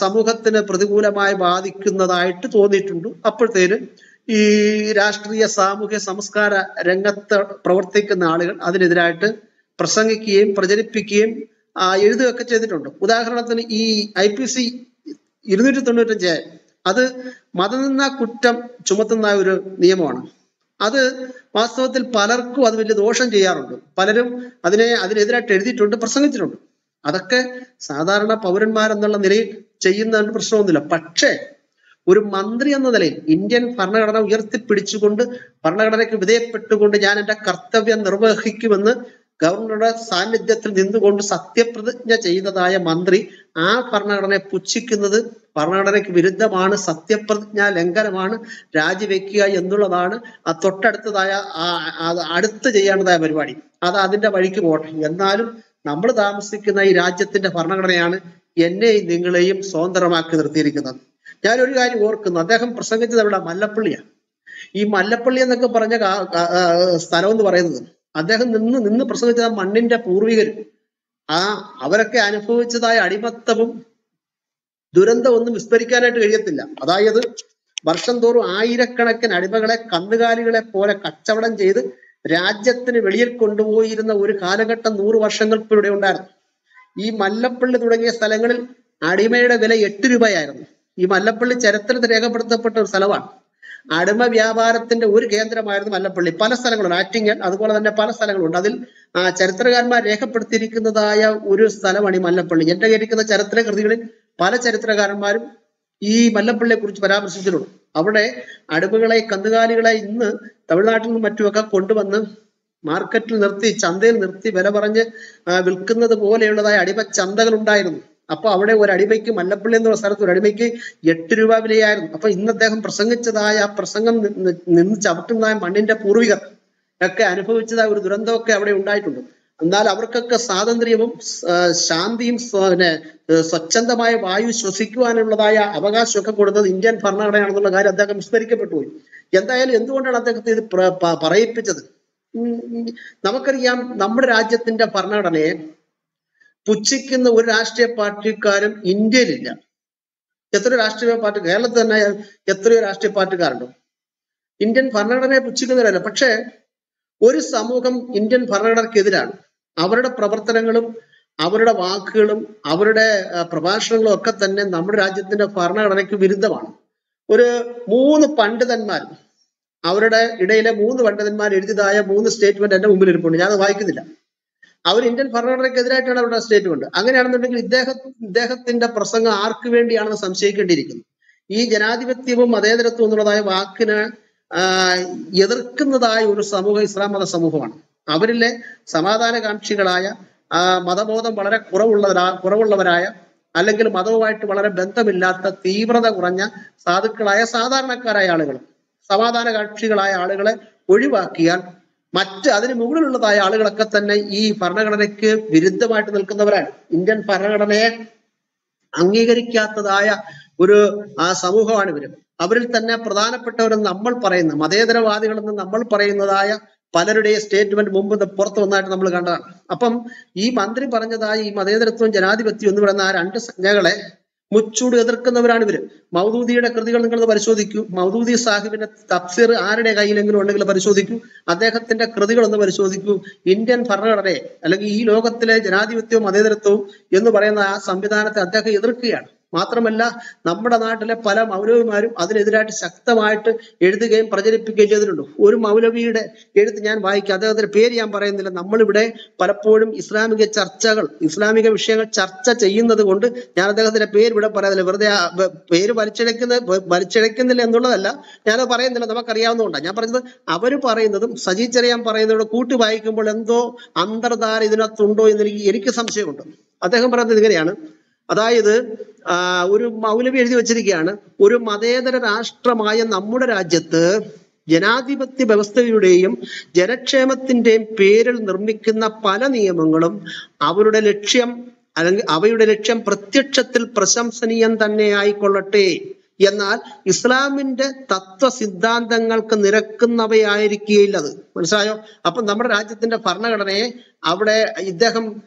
സമൂഹത്തിന് പ്രതികൂലമായി ബാധിക്കുന്നതായിട്ട് തോന്നിയിട്ടുണ്ട്. അപ്പോഴത്തേന് ഈ രാഷ്ട്രീയ സാമൂഹ്യ സംസ്കാര രംഗത്ത് പ്രവർത്തിക്കുന്ന ആളുകൾ അതിനെതിരായിട്ട് പ്രസംഗിക്കുകയും പ്രചരിപ്പിക്കുകയും എഴുതുകയൊക്കെ ചെയ്തിട്ടുണ്ട്. ഉദാഹരണത്തിന് ഈ ഐ പി സി ഇരുന്നൂറ്റി തൊണ്ണൂറ്റഞ്ച് അത് മതനിന്ന കുറ്റം ചുമത്തുന്ന ഒരു നിയമമാണ്. അത് വാസ്തവത്തിൽ പലർക്കും അത് വലിയ ദോഷം ചെയ്യാറുണ്ട്. പലരും അതിനെ അതിനെതിരായിട്ട് എഴുതിയിട്ടുണ്ട് പ്രസംഗിച്ചിട്ടുണ്ട്. അതൊക്കെ സാധാരണ പൗരന്മാരെന്നുള്ള നിലയിൽ ചെയ്യുന്നതിന് പ്രശ്നമൊന്നുമില്ല. പക്ഷേ ഒരു മന്ത്രി എന്ന നിലയിൽ ഇന്ത്യൻ ഭരണഘടന ഉയർത്തിപ്പിടിച്ചുകൊണ്ട് ഭരണഘടനയ്ക്ക് വിധേയപ്പെട്ടുകൊണ്ട് ഞാൻ എന്റെ കർത്തവ്യം നിർവഹിക്കുമെന്ന് ഗവർണറുടെ സാന്നിധ്യത്തിൽ നിന്നുകൊണ്ട് സത്യപ്രതിജ്ഞ ചെയ്തതായ മന്ത്രി ആ ഭരണഘടനയെ പുച്ഛിക്കുന്നത് ഭരണഘടനയ്ക്ക് വിരുദ്ധമാണ് സത്യപ്രതിജ്ഞ ലംഘനമാണ് രാജിവെക്കുക എന്നുള്ളതാണ് ആ തൊട്ടടുത്തതായ ആ അടുത്ത് ചെയ്യേണ്ടതായ പരിപാടി. അത് അതിന്റെ വഴിക്ക് പോട്ടെ. എന്നാലും നമ്മൾ താമസിക്കുന്ന ഈ രാജ്യത്തിന്റെ ഭരണഘടനയാണ് എന്നെയും നിങ്ങളെയും സ്വതന്ത്രമാക്കി നിർത്തിയിരിക്കുന്നത്. ഞാൻ ഒരു കാര്യം ഓർക്കുന്നു. അദ്ദേഹം പ്രസംഗിച്ചത് എവിടെ മല്ലപ്പള്ളിയാണ് ഈ മല്ലപ്പള്ളി എന്നൊക്കെ പറഞ്ഞ സ്ഥലം എന്ന് പറയുന്നത് അദ്ദേഹം നിന്ന് നിന്ന് പ്രസംഗിച്ച മണ്ണിന്റെ പൂർവികർ ആ അവരൊക്കെ അനുഭവിച്ചതായ അടിമത്തവും ദുരന്തം ഒന്നും വിസ്മരിക്കാനായിട്ട് കഴിയത്തില്ല. അതായത് വർഷം തോറും ആയിരക്കണക്കിന് അടിമകളെ കന്നുകാലികളെ പോലെ കച്ചവടം ചെയ്ത് രാജ്യത്തിന് വെളിയിൽ കൊണ്ടുപോയിരുന്ന ഒരു കാലഘട്ടം നൂറ് വർഷങ്ങൾക്ക് ഇവിടെ ഉണ്ടായിരുന്നു. ഈ മല്ലപ്പള്ളി തുടങ്ങിയ സ്ഥലങ്ങളിൽ അടിമയുടെ വില എട്ട് രൂപയായിരുന്നു. ഈ മല്ലപ്പള്ളി ചരിത്രത്തിൽ രേഖപ്പെടുത്തപ്പെട്ട ഒരു സ്ഥലമാണ്. അടിമ വ്യാപാരത്തിന്റെ ഒരു കേന്ദ്രമായിരുന്നു മല്ലപ്പള്ളി. പല സ്ഥലങ്ങളുണ്ട്. ആറ്റിങ്ങൽ അതുപോലെ തന്നെ പല സ്ഥലങ്ങളുണ്ട്. അതിൽ ചരിത്രകാരന്മാർ രേഖപ്പെടുത്തിയിരിക്കുന്നതായ ഒരു സ്ഥലമാണ് ഈ മല്ലപ്പള്ളി. എന്റെ കയ്യിരിക്കുന്ന ചരിത്ര കൃതികളിൽ പല ചരിത്രകാരന്മാരും ഈ മല്ലപ്പള്ളിയെ കുറിച്ച് പരാമർശിച്ചിട്ടുണ്ട്. അവിടെ അടിമകളെ കന്നുകാലികളെ ഇന്ന് തമിഴ്നാട്ടിൽ നിന്നും മറ്റുമൊക്കെ കൊണ്ടുവന്ന് മാർക്കറ്റിൽ നിർത്തി ചന്തയിൽ നിർത്തി വില പറഞ്ഞ് വിൽക്കുന്നത് പോലെയുള്ളതായ അടിമ ചന്തകൾ ഉണ്ടായിരുന്നു. അപ്പൊ അവിടെ ഒരു അടിമയ്ക്ക് മല്ലപ്പള്ളി എന്നുള്ള സ്ഥലത്ത് ഒരു അടിമയ്ക്ക് എട്ട് രൂപ വിലയായിരുന്നു. അപ്പൊ ഇന്ന് അദ്ദേഹം പ്രസംഗിച്ചതായ ആ പ്രസംഗം നിന്ന് ചവിട്ടുന്നതായ മണ്ണിന്റെ പൂർവികർ ഒക്കെ അനുഭവിച്ചതായ ഒരു ദുരന്തമൊക്കെ അവിടെ ഉണ്ടായിട്ടുണ്ട്. എന്നാൽ അവർക്കൊക്കെ സ്വാതന്ത്ര്യവും ശാന്തിയും പിന്നെ, സ്വച്ഛന്തമായ വായു ശ്വസിക്കുവാനുള്ളതായ അവകാശമൊക്കെ കൊടുത്തത് ഇന്ത്യൻ ഭരണഘടനയാണെന്നുള്ള കാര്യം അദ്ദേഹം വിസ്മരിക്കപ്പെട്ടു പോയി. എന്തായാലും എന്തുകൊണ്ടാണ് അദ്ദേഹത്തെ ഇത് പറയിപ്പിച്ചത്? നമുക്കറിയാം നമ്മുടെ രാജ്യത്തിന്റെ ഭരണഘടനയെ പുച്ഛിക്കുന്ന ഒരു രാഷ്ട്രീയ പാർട്ടിക്കാരും ഇന്ത്യയിലില്ല. എത്രയോ രാഷ്ട്രീയ പാർട്ടി കേരളത്തിൽ തന്നെ എത്രയോ രാഷ്ട്രീയ പാർട്ടിക്കാരുണ്ട്. ഇന്ത്യൻ ഭരണഘടനയെ പുച്ഛിക്കുന്നവരല്ല. പക്ഷേ ഒരു സമൂഹം ഇന്ത്യൻ ഭരണഘടനക്കെതിരാണ്. അവരുടെ പ്രവർത്തനങ്ങളും അവരുടെ വാക്കുകളും അവരുടെ പ്രഭാഷണങ്ങളും ഒക്കെ തന്നെ നമ്മുടെ രാജ്യത്തിന്റെ ഭരണഘടനയ്ക്ക് വിരുദ്ധമാണ്. ഒരു മൂന്ന് പണ്ഡിതന്മാർ അവരുടെ ഇടയിലെ മൂന്ന് പണ്ഡിതന്മാർ എഴുതിയതായ മൂന്ന് സ്റ്റേറ്റ്മെന്റ് എന്റെ മുമ്പിൽ ഇരിപ്പുണ്ട് ഞാൻ അത് വായിക്കുന്നില്ല. അവർ ഇന്ത്യൻ ഭരണഘടനയ്ക്കെതിരായിട്ടാണ് അവരുടെ സ്റ്റേറ്റ്മെന്റ് അങ്ങനെയാണെന്നുണ്ടെങ്കിൽ ഇദ്ദേഹം ഇദ്ദേഹത്തിന്റെ പ്രസംഗം ആർക്ക് വേണ്ടിയാണെന്ന് സംശയിക്കേണ്ടിയിരിക്കുന്നു. ഈ ജനാധിപത്യവും മതേതരത്വം എന്നുള്ളതായ വാക്കിന് എതിർക്കുന്നതായ ഒരു സമൂഹം ഇസ്ലാം മത സമൂഹമാണ്. അവരിലെ സമാധാനകാംക്ഷികളായ മതബോധം വളരെ കുറവുള്ളവരാ കുറവുള്ളവരായ അല്ലെങ്കിൽ മതവുമായിട്ട് വളരെ ബന്ധമില്ലാത്ത തീവ്രത കുറഞ്ഞ സാധുക്കളായ സാധാരണക്കാരായ ആളുകൾ സമാധാനകാക്ഷികളായ ആളുകളെ ഒഴിവാക്കിയാൽ മറ്റ് അതിന് മുകളിലുള്ളതായ ആളുകളൊക്കെ തന്നെ ഈ ഭരണഘടനയ്ക്ക് വിരുദ്ധമായിട്ട് നിൽക്കുന്നവരാണ്. ഇന്ത്യൻ ഭരണഘടനയെ അംഗീകരിക്കാത്തതായ ഒരു ആ സമൂഹമാണ് ഇവർ. അവരിൽ തന്നെ പ്രധാനപ്പെട്ടവരെന്ന് നമ്മൾ പറയുന്ന മതേതരവാദികളെന്ന് നമ്മൾ പറയുന്നതായ പലരുടെയും സ്റ്റേറ്റ്മെന്റ് മുമ്പ് പുറത്തു വന്നായിട്ട് നമ്മൾ കണ്ടതാണ്. അപ്പം ഈ മന്ത്രി പറഞ്ഞതായി ഈ മതേതരത്വം ജനാധിപത്യം എന്ന് പറയുന്ന ആ രണ്ട് സംജ്ഞകളെ മുച്ചൂട് എതിർക്കുന്നവരാണ് ഇവർ. മൗദൂദിയുടെ കൃതികൾ നിങ്ങൾ പരിശോധിക്കൂ. മൗദൂദി സാഹിബിന്റെ തഫ്സീർ ആരുടെ കയ്യിലെങ്കിലും ഉണ്ടെങ്കിൽ പരിശോധിക്കൂ. അദ്ദേഹത്തിന്റെ കൃതികൾ ഒന്ന് പരിശോധിക്കൂ. ഇന്ത്യൻ ഭരണഘടനയെ അല്ലെങ്കിൽ ഈ ലോകത്തിലെ ജനാധിപത്യവും മതേതരത്വവും എന്ന് പറയുന്ന ആ സംവിധാനത്തെ അദ്ദേഹം എതിർക്കുകയാണ്. മാത്രമല്ല നമ്മുടെ നാട്ടിലെ പല മൗലവിമാരും അതിനെതിരായിട്ട് ശക്തമായിട്ട് എഴുതുകയും പ്രചരിപ്പിക്കുകയും ചെയ്തിട്ടുണ്ട്. ഒരു മൗലവിയുടെ എഴുത്ത് ഞാൻ വായിക്കാം. അദ്ദേഹത്തിന്റെ പേര് ഞാൻ പറയുന്നില്ല. നമ്മളിവിടെ പലപ്പോഴും ഇസ്ലാമിക ചർച്ചകൾ ഇസ്ലാമിക വിഷയങ്ങൾ ചർച്ച ചെയ്യുന്നത് കൊണ്ട് ഞാൻ അദ്ദേഹത്തിന്റെ പേര് ഇവിടെ പറയുന്നില്ല വെറുതെ പേര് വലിച്ചിഴക്കുന്ന വലിച്ചിഴക്കുന്നില്ല എന്നുള്ളതല്ല. ഞാനത് പറയുന്നില്ല. നമുക്കറിയാവുന്നതുകൊണ്ടാണ്. ഞാൻ പറഞ്ഞത് അവർ പറയുന്നതും സജി ചെറിയാൻ പറയുന്നതോട് കൂട്ടി വായിക്കുമ്പോൾ എന്തോ അന്തർധാര ഇതിനകത്തുണ്ടോ എന്ന് എനിക്ക് എനിക്ക് സംശയമുണ്ട്. അദ്ദേഹം പറയുന്നത് ഇങ്ങനെയാണ്. അതായത് ഒരു മൗലവി എഴുതി വെച്ചിരിക്കുകയാണ്. ഒരു മതേതര രാഷ്ട്രമായ നമ്മുടെ രാജ്യത്ത് ജനാധിപത്യ വ്യവസ്ഥയുടെയും ജനക്ഷേമത്തിന്റെയും പേരിൽ നിർമ്മിക്കുന്ന പല നിയമങ്ങളും അവരുടെ ലക്ഷ്യം അല്ലെങ്കിൽ അവയുടെ ലക്ഷ്യം പ്രത്യക്ഷത്തിൽ പ്രശംസനീയം തന്നെ ആയിക്കൊള്ളട്ടെ. എന്നാൽ ഇസ്ലാമിന്റെ തത്വ സിദ്ധാന്തങ്ങൾക്ക് നിരക്കുന്നവയായിരിക്കുകയില്ല അത് മനസ്സിലായോ? അപ്പൊ നമ്മുടെ രാജ്യത്തിന്റെ ഭരണഘടനയെ അവിടെ ഇദ്ദേഹം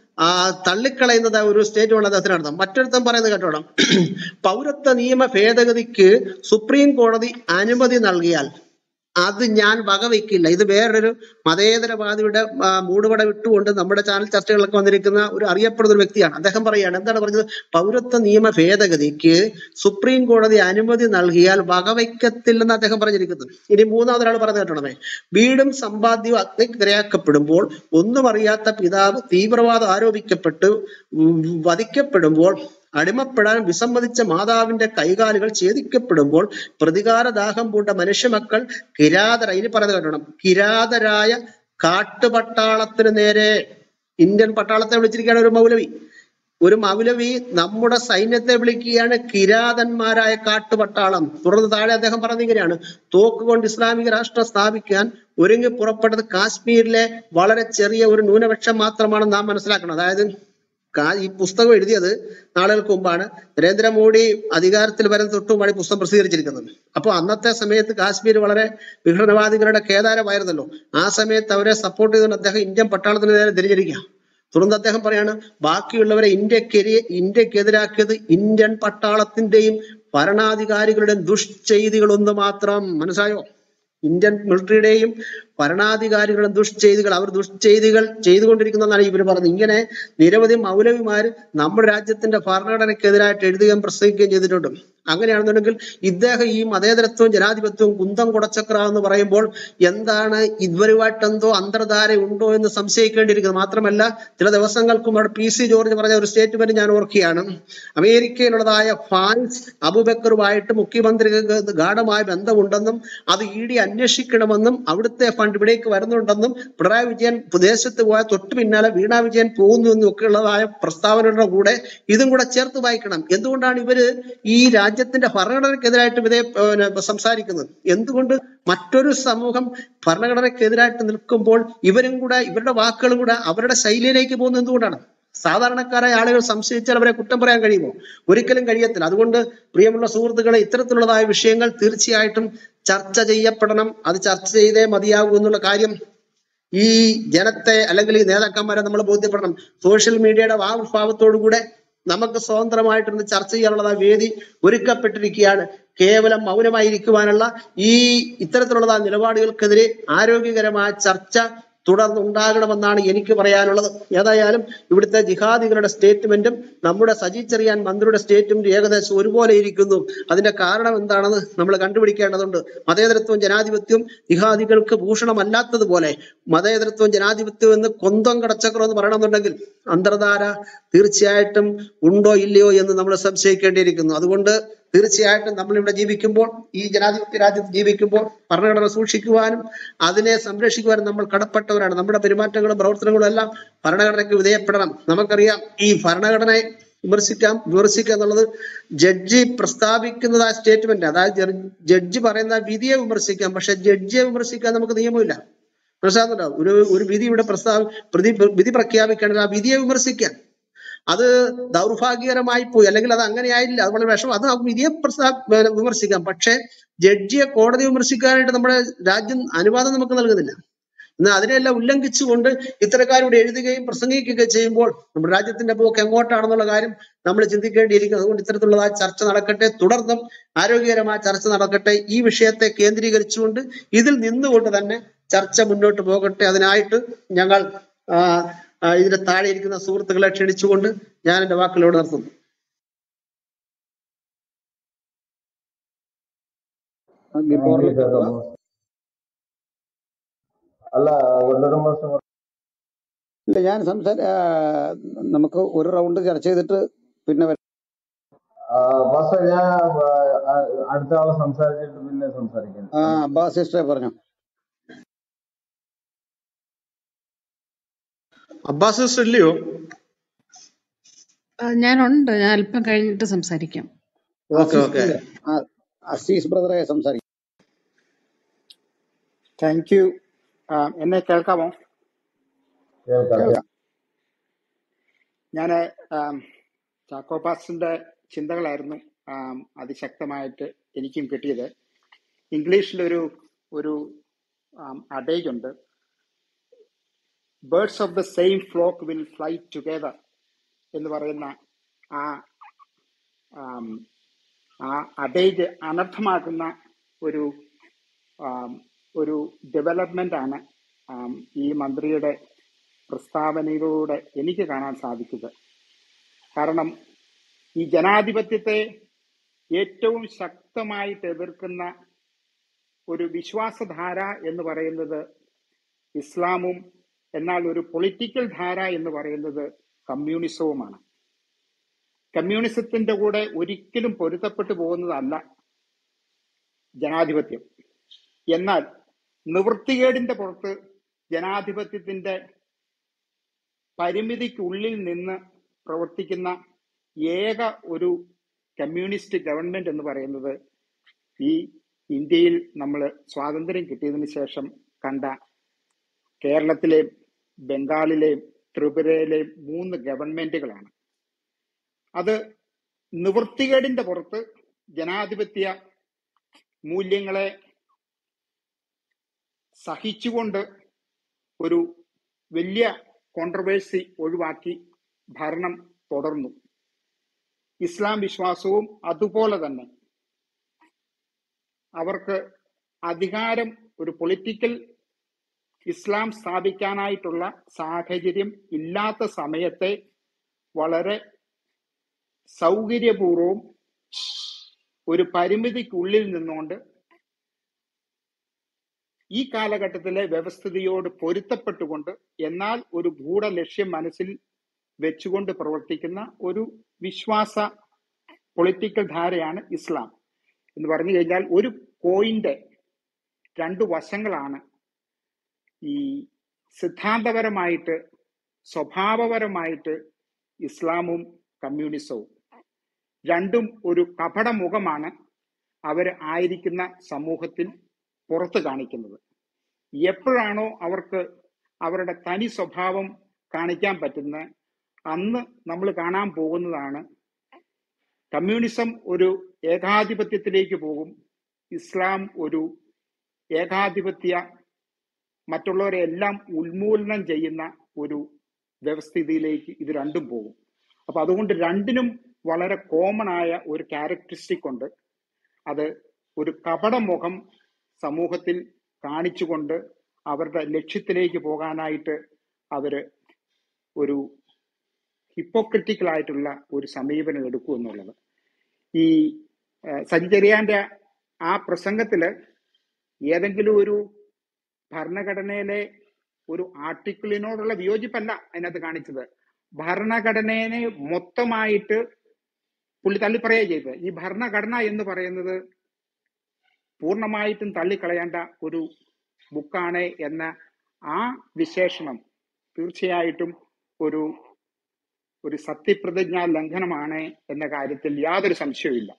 തള്ളിക്കളയുന്നത് ഒരു സ്റ്റേറ്റ് ഉള്ള നടത്താം മറ്റൊരുത്തം പറയുന്നത് കേട്ടോണം. പൗരത്വ നിയമ ഭേദഗതിക്ക് സുപ്രീം കോടതി അനുമതി നൽകിയാൽ അത് ഞാൻ വകവയ്ക്കില്ല ഇത് വേറൊരു മതേതരവാദിയുടെ മൂടുപട വിട്ടുകൊണ്ട് നമ്മുടെ ചാനൽ ചർച്ചകളൊക്കെ വന്നിരിക്കുന്ന ഒരു അറിയപ്പെടുന്ന ഒരു വ്യക്തിയാണ്. അദ്ദേഹം പറയുകയാണ് എന്താണ് പറഞ്ഞത്? പൗരത്വ നിയമ ഭേദഗതിക്ക് സുപ്രീം കോടതി അനുമതി നൽകിയാൽ വകവയ്ക്കത്തില്ലെന്ന് അദ്ദേഹം പറഞ്ഞിരിക്കുന്നത് ഇനി മൂന്നാമതൊരാൾ പറഞ്ഞു കേട്ടോണമേ. വീടും സമ്പാദ്യവും അഗ്നിഗ്രയാക്കപ്പെടുമ്പോൾ ഒന്നും അറിയാത്ത പിതാവ് തീവ്രവാദം ആരോപിക്കപ്പെട്ട് വധിക്കപ്പെടുമ്പോൾ അടിമപ്പെടാൻ വിസമ്മതിച്ച മാതാവിന്റെ കൈകാലുകൾ ഛേദിക്കപ്പെടുമ്പോൾ പ്രതികാര ദാഹം പൂണ്ട മനുഷ്യമക്കൾ കിരാതര ഇനി പറയുന്നത് കേട്ടോണം. കിരാതരായ കാട്ടുപട്ടാളത്തിന് നേരെ ഇന്ത്യൻ പട്ടാളത്തെ വിളിച്ചിരിക്കുകയാണ് ഒരു മൗലവി. ഒരു മൗലവി നമ്മുടെ സൈന്യത്തെ വിളിക്കുകയാണ് കിരാതന്മാരായ കാട്ടുപട്ടാളം. തുടർന്ന് താഴെ അദ്ദേഹം പറഞ്ഞിങ്ങനെയാണ് തോക്ക് കൊണ്ട് ഇസ്ലാമിക രാഷ്ട്രം സ്ഥാപിക്കാൻ ഒരുങ്ങി പുറപ്പെട്ടത് കാശ്മീരിലെ വളരെ ചെറിയ ഒരു ന്യൂനപക്ഷം മാത്രമാണ് നാം മനസ്സിലാക്കണം അതായത് ഈ പുസ്തകം എഴുതിയത് നാളുകൾക്ക് മുമ്പാണ്. നരേന്ദ്രമോദി അധികാരത്തിൽ വരുന്ന തൊട്ടുമാണ് ഈ പുസ്തകം പ്രസിദ്ധീകരിച്ചിരിക്കുന്നത്. അപ്പൊ അന്നത്തെ സമയത്ത് കാശ്മീർ വളരെ വിഘടനവാദികളുടെ കേദാരമായിരുന്നല്ലോ. ആ സമയത്ത് അവരെ സപ്പോർട്ട് ചെയ്തുകൊണ്ട് അദ്ദേഹം ഇന്ത്യൻ പട്ടാളത്തിന് നേരെ തിരിഞ്ഞിരിക്കുക. തുടർന്ന് അദ്ദേഹം പറയാണ് ബാക്കിയുള്ളവരെ ഇന്ത്യക്കെതിരെ ഇന്ത്യക്കെതിരാക്കിയത് ഇന്ത്യൻ പട്ടാളത്തിന്റെയും ഭരണാധികാരികളുടെയും ദുഷ്ചെയ്തികളൊന്നു മാത്രം. മനസ്സിലായോ? ഇന്ത്യൻ മിലിറ്ററിയുടെയും ഭരണാധികാരികളുടെ ദുഷ്ചെയ്തികൾ അവർ ദുഷ്ചെയ്തികൾ ചെയ്തുകൊണ്ടിരിക്കുന്നതാണ് ഇവർ പറഞ്ഞത്. ഇങ്ങനെ നിരവധി മൗലവിമാർ നമ്മുടെ രാജ്യത്തിന്റെ ഭരണഘടനയ്ക്കെതിരായിട്ട് എഴുതുകയും പ്രസംഗിക്കുകയും ചെയ്തിട്ടുണ്ട്. അങ്ങനെയാണെന്നുണ്ടെങ്കിൽ ഇദ്ദേഹം ഈ മതേതരത്വവും ജനാധിപത്യവും കുന്തം കുടച്ചക്ര എന്ന് പറയുമ്പോൾ എന്താണ് ഇവരുമായിട്ട് എന്തോ അന്തർധാര ഉണ്ടോ എന്ന് സംശയിക്കേണ്ടിയിരിക്കുന്നത്. മാത്രമല്ല ചില ദിവസങ്ങൾക്ക് മുമ്പ് പി സി ജോർജ് പറഞ്ഞ ഒരു സ്റ്റേറ്റ്മെന്റ് ഞാൻ ഓർക്കുകയാണ്. അമേരിക്കയിലുള്ളതായ ഫാൻസ് അബുബക്കറുമായിട്ട് മുഖ്യമന്ത്രി ഗാഠമായ ബന്ധമുണ്ടെന്നും അത് ഇ ഡി അന്വേഷിക്കണമെന്നും അവിടുത്തെ ഫണ്ട് ഇവിടേക്ക് വരുന്നുണ്ടെന്നും പിണറായി വിജയൻ വിദേശത്ത് പോയ തൊട്ട് പിന്നാലെ വീണ വിജയൻ പോകുന്നു എന്നും ഒക്കെ ഉള്ളതായ പ്രസ്താവനയുടെ കൂടെ ഇതും കൂടെ ചേർത്ത് വായിക്കണം. എന്തുകൊണ്ടാണ് ഇവർ ഈ രാജ്യത്തിന്റെ ഭരണഘടനക്കെതിരായിട്ട് ഇവരെ സംസാരിക്കുന്നത്? എന്തുകൊണ്ട് മറ്റൊരു സമൂഹം ഭരണഘടനക്കെതിരായിട്ട് നിൽക്കുമ്പോൾ ഇവരും കൂടെ ഇവരുടെ വാക്കുകളും കൂടെ അവരുടെ ശൈലിയിലേക്ക് പോകുന്നത് എന്തുകൊണ്ടാണ്? സാധാരണക്കാരായ ആളുകൾ സംശയിച്ചാൽ അവരെ കുറ്റം പറയാൻ കഴിയുമോ? ഒരിക്കലും കഴിയത്തില്ല. അതുകൊണ്ട് പ്രിയമുള്ള സുഹൃത്തുക്കളെ ഇത്തരത്തിലുള്ളതായ വിഷയങ്ങൾ തീർച്ചയായിട്ടും ചർച്ച ചെയ്യപ്പെടണം. അത് ചർച്ച ചെയ്തേ മതിയാകൂ എന്നുള്ള കാര്യം ഈ ജനത്തെ അല്ലെങ്കിൽ ഈ നേതാക്കന്മാരെ നമ്മൾ ബോധ്യപ്പെടണം. സോഷ്യൽ മീഡിയയുടെ ആവിർഭാവത്തോടുകൂടെ നമുക്ക് സ്വതന്ത്രമായിട്ടൊന്ന് ചർച്ച ചെയ്യാനുള്ള ആ വേദി ഒരുക്കപ്പെട്ടിരിക്കുകയാണ്. കേവലം മൗനമായിരിക്കുവാനുള്ള ഈ ഇത്തരത്തിലുള്ള നിലപാടുകൾക്കെതിരെ ആരോഗ്യകരമായ ചർച്ച തുടർന്നുണ്ടാകണമെന്നാണ് എനിക്ക് പറയാനുള്ളത്. ഏതായാലും ഇവിടുത്തെ ജിഹാദികളുടെ സ്റ്റേറ്റ്മെന്റും നമ്മുടെ സജി ചെറിയാൻ മന്ത്രിയുടെ സ്റ്റേറ്റ്മെന്റ് ഏകദേശം ഒരുപോലെ ഇരിക്കുന്നു. അതിന്റെ കാരണം എന്താണെന്ന് നമ്മൾ കണ്ടുപിടിക്കേണ്ടതുണ്ട്. മതേതരത്വവും ജനാധിപത്യവും ജിഹാദികൾക്ക് ഭൂഷണമല്ലാത്തതുപോലെ മതേതരത്വവും ജനാധിപത്യവും എന്ന് കൊന്തം കടച്ചക്രം എന്ന് പറയണമെന്നുണ്ടെങ്കിൽ അന്തർധാര തീർച്ചയായിട്ടും ഉണ്ടോ ഇല്ലയോ എന്ന് നമ്മൾ സംശയിക്കേണ്ടിയിരിക്കുന്നു. അതുകൊണ്ട് തീർച്ചയായിട്ടും നമ്മൾ ഇവിടെ ജീവിക്കുമ്പോൾ ഈ ജനാധിപത്യ രാജ്യത്ത് ജീവിക്കുമ്പോൾ ഭരണഘടന സൂക്ഷിക്കുവാനും അതിനെ സംരക്ഷിക്കുവാനും നമ്മൾ കടപ്പെട്ടവരാണ്. നമ്മുടെ പെരുമാറ്റങ്ങളും പ്രവർത്തനങ്ങളും എല്ലാം ഭരണഘടനയ്ക്ക് വിധേയപ്പെടണം. നമുക്കറിയാം ഈ ഭരണഘടനയെ വിമർശിക്കാം വിമർശിക്കുക എന്നുള്ളത് ജഡ്ജി പ്രസ്താവിക്കുന്നതായ സ്റ്റേറ്റ്മെന്റ്. അതായത് ജഡ്ജി പറയുന്ന വിധിയെ വിമർശിക്കാം പക്ഷെ ജഡ്ജിയെ വിമർശിക്കാൻ നമുക്ക് നിയമമില്ല. മനസ്സിലാകുന്നുണ്ടോ? ഒരു ഒരു വിധി ഇവിടെ പ്രസ്താവി വിധി പ്രഖ്യാപിക്കേണ്ടത് ആ വിധിയെ വിമർശിക്കാം അത് ദൗർഭാഗ്യകരമായി പോയി. അല്ലെങ്കിൽ അത് അങ്ങനെ ആയില്ല അത് വളരെ വിഷമം. അത് നമുക്ക് വിധിയെ വിമർശിക്കാം. പക്ഷേ ജഡ്ജിയെ കോടതി വിമർശിക്കാനായിട്ട് നമ്മുടെ രാജ്യം അനുവാദം നമുക്ക് നൽകുന്നില്ല. എന്നാൽ അതിനെല്ലാം ഉല്ലംഘിച്ചുകൊണ്ട് ഇത്തരക്കാരോട് എഴുതുകയും പ്രസംഗിക്കുകയും ചെയ്യുമ്പോൾ നമ്മുടെ രാജ്യത്തിന്റെ പോക്ക് എങ്ങോട്ടാണെന്നുള്ള കാര്യം നമ്മൾ ചിന്തിക്കേണ്ടിയിരിക്കുന്നു അതുകൊണ്ട് ഇത്തരത്തിലുള്ള ചർച്ച നടക്കട്ടെ. തുടർന്നും ആരോഗ്യകരമായ ചർച്ച നടക്കട്ടെ. ഈ വിഷയത്തെ കേന്ദ്രീകരിച്ചുകൊണ്ട് ഇതിൽ നിന്നുകൊണ്ട് തന്നെ ചർച്ച മുന്നോട്ട് പോകട്ടെ. അതിനായിട്ട് ഞങ്ങൾ ഇതിന്റെ താഴെ ഇരിക്കുന്ന സുഹൃത്തുക്കളെ ക്ഷണിച്ചുകൊണ്ട് ഞാൻ എന്റെ വാക്കുകളോട് നിർത്തുന്നു. ഇല്ല ഞാൻ സംസാര നമുക്ക് ഒരു റൗണ്ട് ചർച്ച ചെയ്തിട്ട് പിന്നെ വരാം. ഞാൻ അടുത്ത ആളെ സംസാരിച്ചിട്ട് പിന്നെ സംസാരിക്കാം. ആ അബ്ബാസ് സിസ്റ്ററെ പറഞ്ഞു. അബ്ബാസ് സിസ്റ്റർ ഇല്ലയോ? ആ, ഞാനുണ്ട്. ഞാൻ അല്പം കഴിഞ്ഞിട്ട് സംസാരിക്കാം. Okay Azeez okay. അസീസ് ബ്രദറെ സംസാരിക്കും. താങ്ക് യു എന്നെ കേൾക്കാമോ? കേൾക്കാം. കേൾക്കാം ഞാൻ ചാക്കോപാസിന്റെ ചിന്തകളായിരുന്നു ആം, അതിശക്തമായിട്ട് എനിക്കും കിട്ടിയത്. ഇംഗ്ലീഷിലൊരു ഒരു അഡേജ് ഉണ്ട് birds of the same flock will fly together എന്ന് പറയുന്ന ആ ആ അതേജ് അനർത്ഥമാക്കുന്ന ഒരു ഒരു ഡെവലപ്മെന്റ് ആണ് ഈ മന്ത്രിയുടെ പ്രസ്താവനയിലൂടെ എനിക്ക് കാണാൻ സാധിച്ചത് കാരണം ഈ ജനാധിപത്യത്തെ ഏറ്റവും ശക്തമായിട്ട് എതിർക്കുന്ന ഒരു വിശ്വാസധാര എന്ന് പറയുന്നത് ഇസ്ലാമും എന്നാൽ ഒരു പൊളിറ്റിക്കൽ ധാര എന്ന് പറയുന്നത് കമ്മ്യൂണിസവുമാണ് കമ്മ്യൂണിസത്തിന്റെ കൂടെ ഒരിക്കലും പൊരുത്തപ്പെട്ടു പോകുന്നതല്ല ജനാധിപത്യം. എന്നാൽ നിവൃത്തികേടിന്റെ പുറത്ത് ജനാധിപത്യത്തിന്റെ പരിമിതിക്കുള്ളിൽ നിന്ന് പ്രവർത്തിക്കുന്ന ഏക ഒരു കമ്മ്യൂണിസ്റ്റ് ഗവൺമെന്റ് എന്ന് പറയുന്നത് ഈ ഇന്ത്യയിൽ നമ്മൾ സ്വാതന്ത്ര്യം കിട്ടിയതിനു ശേഷം കണ്ട കേരളത്തിലെയും ബംഗാളിലെയും ത്രിപുരയിലെ മൂന്ന് ഗവൺമെന്റുകളാണ്. അത് നിവൃത്തികേടിന്റെ പുറത്ത് ജനാധിപത്യ മൂല്യങ്ങളെ സഹിച്ചുകൊണ്ട് ഒരു വലിയ കോൺട്രവേഴ്സി ഒഴിവാക്കി ഭരണം തുടർന്നു. ഇസ്ലാം വിശ്വാസവും അതുപോലെ തന്നെ. അവർക്ക് അധികാരം ഒരു പൊളിറ്റിക്കൽ ഇസ്ലാം സ്ഥാപിക്കാനായിട്ടുള്ള സാഹചര്യം ഇല്ലാത്ത സമയത്തെ വളരെ സൗകര്യപൂർവവും ഒരു പരിമിതിക്കുള്ളിൽ നിന്നുകൊണ്ട് ഈ കാലഘട്ടത്തിലെ വ്യവസ്ഥിതിയോട് പൊരുത്തപ്പെട്ടുകൊണ്ട് എന്നാൽ ഒരു ഗൂഢ ലക്ഷ്യം മനസ്സിൽ വെച്ചുകൊണ്ട് പ്രവർത്തിക്കുന്ന ഒരു വിശ്വാസ പൊളിറ്റിക്കൽ ധാരയാണ് ഇസ്ലാം. എന്ന് പറഞ്ഞു കഴിഞ്ഞാൽ ഒരു കോയിന്റെ രണ്ട് വശങ്ങളാണ് ഈ സിദ്ധാന്തപരമായിട്ട് സ്വഭാവപരമായിട്ട് ഇസ്ലാമും കമ്മ്യൂണിസവും. രണ്ടും ഒരു കപട മുഖമാണ് അവർ ആയിരിക്കുന്ന സമൂഹത്തിൽ പുറത്ത് കാണിക്കുന്നത്. എപ്പോഴാണോ അവർക്ക് അവരുടെ തനി സ്വഭാവം കാണിക്കാൻ പറ്റുന്ന അന്ന് നമ്മൾ കാണാൻ പോകുന്നതാണ് കമ്മ്യൂണിസം ഒരു ഏകാധിപത്യത്തിലേക്ക് പോകും ഇസ്ലാം ഒരു ഏകാധിപത്യ മറ്റുള്ളവരെ എല്ലാം ഉന്മൂലനം ചെയ്യുന്ന ഒരു വ്യവസ്ഥിതിയിലേക്ക് ഇത് രണ്ടും പോകും. അപ്പൊ അതുകൊണ്ട് രണ്ടിനും വളരെ കോമൺ ആയ ഒരു ക്യാരക്ടറിസ്റ്റിക് ഉണ്ട്. അത് ഒരു കപടമുഖം സമൂഹത്തിൽ കാണിച്ചുകൊണ്ട് അവരുടെ ലക്ഷ്യത്തിലേക്ക് പോകാനായിട്ട് അവർ ഒരു ഹിപ്പോക്രിറ്റിക്കൽ ആയിട്ടുള്ള ഒരു സമീപനം എടുക്കും എന്നുള്ളത്. ഈ സഞ്ചരിയാന്റെ ആ പ്രസംഗത്തിൽ ഏതെങ്കിലും ഒരു ഭരണഘടനയിലെ ഒരു ആർട്ടിക്കിളിനോടുള്ള വിയോജിപ്പല്ല അതിനകത്ത് കാണിച്ചത്. ഭരണഘടനയെ മൊത്തമായിട്ട് പുള്ളി തള്ളിപ്പറയുക ചെയ്തത്. ഈ ഭരണഘടന എന്ന് പറയുന്നത് പൂർണമായിട്ടും തള്ളിക്കളയേണ്ട ഒരു ബുക്കാണ് എന്ന ആ വിശേഷണം തീർച്ചയായിട്ടും ഒരു ഒരു സത്യപ്രതിജ്ഞാ ലംഘനമാണ് എന്ന കാര്യത്തിൽ യാതൊരു സംശയവുമില്ല.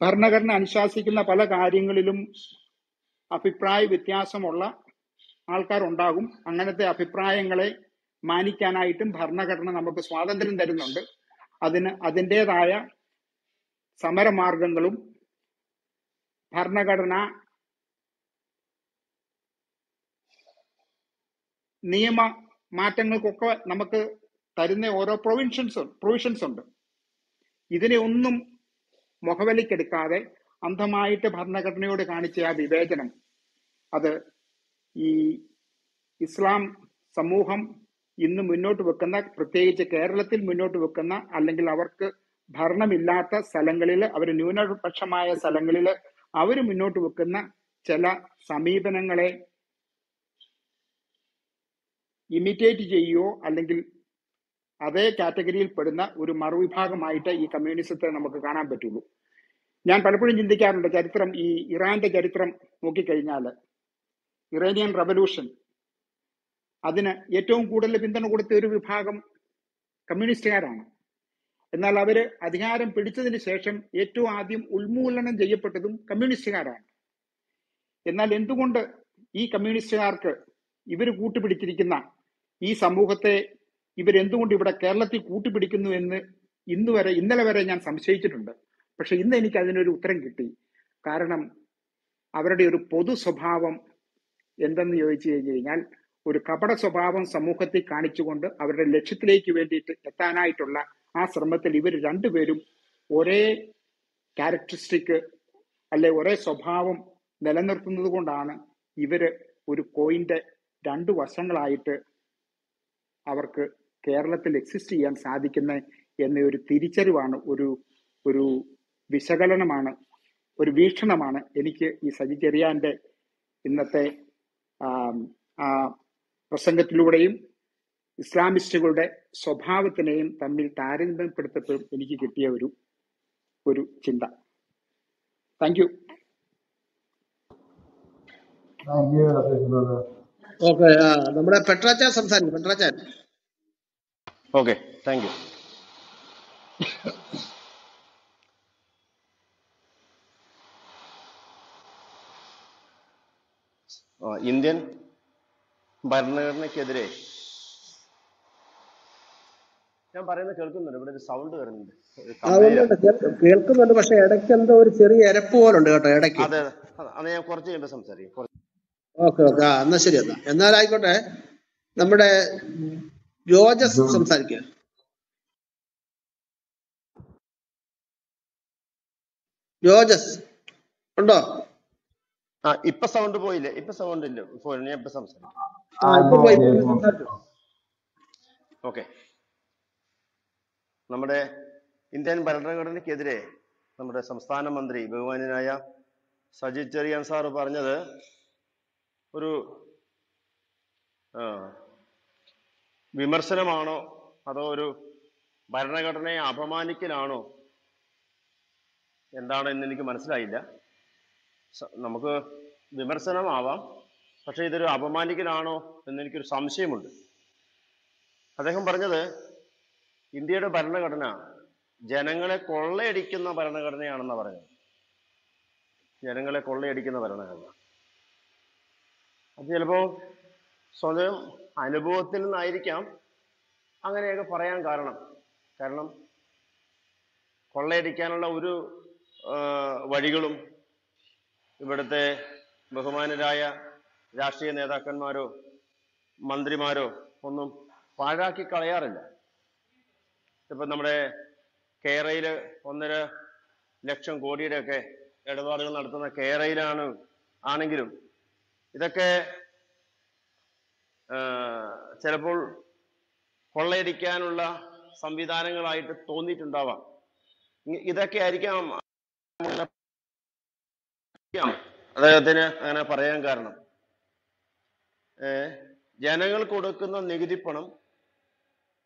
ഭരണഘടന അനുശാസിക്കുന്ന പല കാര്യങ്ങളിലും അഭിപ്രായ വ്യത്യാസമുള്ള ആൾക്കാരുണ്ടാകും. അങ്ങനത്തെ അഭിപ്രായങ്ങളെ മാനിക്കാനായിട്ടും ഭരണഘടന നമുക്ക് സ്വാതന്ത്ര്യം തരുന്നുണ്ട്. അതിന് അതിന്റെതായ സമരമാർഗങ്ങളും ഭരണഘടന നിയമ മാറ്റങ്ങൾക്കൊക്കെ നമുക്ക് തരുന്ന ഓരോ പ്രൊവിൻഷൻസ് പ്രൊവിഷൻസ് ഉണ്ട്. ഇതിനെ ഒന്നും മുഖവിലക്കെടുക്കാതെ അന്ധമായിട്ട് ഭരണഘടനയോട് കാണിച്ച ആ വിവേചനം അത് ഈ ഇസ്ലാം സമൂഹം ഇന്ന് മുന്നോട്ട് വെക്കുന്ന പ്രത്യേകിച്ച് കേരളത്തിൽ മുന്നോട്ട് വെക്കുന്ന അല്ലെങ്കിൽ അവർക്ക് ഭരണമില്ലാത്ത സ്ഥലങ്ങളിൽ അവർ ന്യൂനപക്ഷമായ സ്ഥലങ്ങളിൽ അവർ മുന്നോട്ട് വെക്കുന്ന ചില സമീപനങ്ങളെ ഇമിറ്റേറ്റ് ചെയ്യുകയോ അല്ലെങ്കിൽ അതേ കാറ്റഗറിയിൽ പെടുന്ന ഒരു മറുവിഭാഗമായിട്ട് ഈ കമ്മ്യൂണിസത്തെ നമുക്ക് കാണാൻ പറ്റുള്ളൂ. ഞാൻ പലപ്പോഴും ചിന്തിക്കാറുണ്ട് ചരിത്രം ഈ ഇറാന്റെ ചരിത്രം നോക്കിക്കഴിഞ്ഞാൽ ഇറാനിയൻ റവല്യൂഷൻ അതിന് ഏറ്റവും കൂടുതൽ പിന്തുണ കൊടുത്ത ഒരു വിഭാഗം കമ്മ്യൂണിസ്റ്റുകാരാണ്. എന്നാൽ അവർ അധികാരം പിടിച്ചതിന് ശേഷം ഏറ്റവും ആദ്യം ഉന്മൂലനം ചെയ്യപ്പെട്ടതും കമ്മ്യൂണിസ്റ്റുകാരാണ്. എന്നാൽ എന്തുകൊണ്ട് ഈ കമ്മ്യൂണിസ്റ്റുകാർക്ക് ഇവർ കൂട്ടുപിടിച്ചിരിക്കുന്ന ഈ സമൂഹത്തെ ഇവരെന്തുകൊണ്ട് ഇവിടെ കേരളത്തിൽ കൂട്ടുപിടിക്കുന്നു എന്ന് ഇന്നുവരെ ഇന്നലെ വരെ ഞാൻ സംശയിച്ചിട്ടുണ്ട്. പക്ഷെ ഇന്ന് എനിക്ക് അതിനൊരു ഉത്തരം കിട്ടി. കാരണം അവരുടെ ഒരു പൊതു സ്വഭാവം എന്തെന്ന് ചോദിച്ചു കഴിഞ്ഞു കഴിഞ്ഞാൽ ഒരു കപട സ്വഭാവം സമൂഹത്തിൽ കാണിച്ചുകൊണ്ട് അവരുടെ ലക്ഷ്യത്തിലേക്ക് വേണ്ടിയിട്ട് എത്താനായിട്ടുള്ള ആ ശ്രമത്തിൽ ഇവർ രണ്ടുപേരും ഒരേ ക്യാരക്ടറിസ്റ്റിക് അല്ലെ ഒരേ സ്വഭാവം നിലനിർത്തുന്നത് കൊണ്ടാണ് ഇവർ ഒരു കോയിന്റെ രണ്ട് വശങ്ങളായിട്ട് അവർക്ക് കേരളത്തിൽ എക്സിസ്റ്റ് ചെയ്യാൻ സാധിക്കുന്ന എന്ന ഒരു തിരിച്ചറിവാണ് ഒരു ഒരു വിശകലനമാണ് ഒരു വീക്ഷണമാണ് എനിക്ക് ഈ സജി ചെറിയാന്റെ ഇന്നത്തെ ആ പ്രസംഗത്തിലൂടെയും ഇസ്ലാമിസ്റ്റുകളുടെ സ്വഭാവത്തിനെയും തമ്മിൽ താരതമ്യപ്പെടുത്തപ്പോഴും എനിക്ക് കിട്ടിയ ഒരു ഒരു ചിന്ത. താങ്ക് യു ഓക്കെ നമ്മുടെ പെട്രാച്ചാൻ സംസാരിക്കും Petrachan. Okay thank you Indian ഭരണഘടനയ്ക്കെതിരെ. ഞാൻ പറയുന്നത് കേൾക്കുന്നുണ്ട്. ഇവിടെ ഒരു സൗണ്ട് വരുന്നുണ്ട്. കേൾക്കുന്നുണ്ട്. പക്ഷെ ഇടയ്ക്ക് എന്തോ ഒരു ചെറിയ എരപ്പ് പോലെ ഉണ്ട് കേട്ടോ ഇടയ്ക്ക്. അതെ അതെ. ഞാൻ കുറച്ച് കഴിയുമ്പോൾ സംസാരിക്കും. കുറച്ച് ഓക്കെ ഓക്കെ. ആ എന്നാ ശരി എന്നാ. എന്നാലായിക്കോട്ടെ. നമ്മുടെ ജോജസ് സംസാരിക്കുക ജോജസ് ഉണ്ടോ? ആ ഇപ്പൊ സൗണ്ട് പോയില്ലേ? ഇപ്പൊ സൗണ്ട് ഇല്ല? ഞാൻ ഇപ്പൊ സംസാരിക്കും. ആ ആ ഇപ്പൊ ഇപ്പൊ പോയി ഓക്കെ നമ്മുടെ ഇന്ത്യൻ ഭരണഘടനയ്ക്കെതിരെ നമ്മുടെ സംസ്ഥാന മന്ത്രി ബഹുമാനായ സജിത് ചെറിയാൻ സാർ പറഞ്ഞത് ഒരു വിമർശനമാണോ അതോ ഒരു ഭരണഘടനയെ അപമാനിക്കലാണോ? എന്താണെന്ന് എനിക്ക് മനസ്സിലായില്ല. നമുക്ക് വിമർശനമാവാം. പക്ഷേ ഇതൊരു അപമാനിക്കലാണോ എന്ന് എനിക്കൊരു സംശയമുണ്ട്. അദ്ദേഹം പറഞ്ഞത് ഇന്ത്യയുടെ ഭരണഘടന ജനങ്ങളെ കൊള്ളയടിക്കുന്ന ഭരണഘടനയാണെന്നാണ് പറഞ്ഞത് ജനങ്ങളെ കൊള്ളയടിക്കുന്ന ഭരണഘടന. അത് ചിലപ്പോൾ സ്വന്തം അനുഭവത്തിൽ നിന്നായിരിക്കാം അങ്ങനെയൊക്കെ പറയാൻ കാരണം. കാരണം കൊള്ളയടിക്കാനുള്ള ഒരു വഴികളും ഇവിടുത്തെ ബഹുമാനരായ രാഷ്ട്രീയ നേതാക്കന്മാരോ മന്ത്രിമാരോ ഒന്നും പാഴാക്കി കളയാറില്ല. ഇപ്പൊ നമ്മുടെ കേരയിൽ ഒന്നര ലക്ഷം കോടിയുടെ ഒക്കെ ഇടപാടുകൾ നടത്തുന്ന കേരയിലാണ് ആണെങ്കിലും ഇതൊക്കെ ചിലപ്പോൾ കൊള്ളയടിക്കാനുള്ള സംവിധാനങ്ങളായിട്ട് തോന്നിയിട്ടുണ്ടാവാം. ഇതൊക്കെ ആയിരിക്കാം ആയിരിക്കാം അദ്ദേഹത്തിന് അങ്ങനെ പറയാൻ കാരണം. ജനങ്ങൾ കൊടുക്കുന്ന നികുതി പണം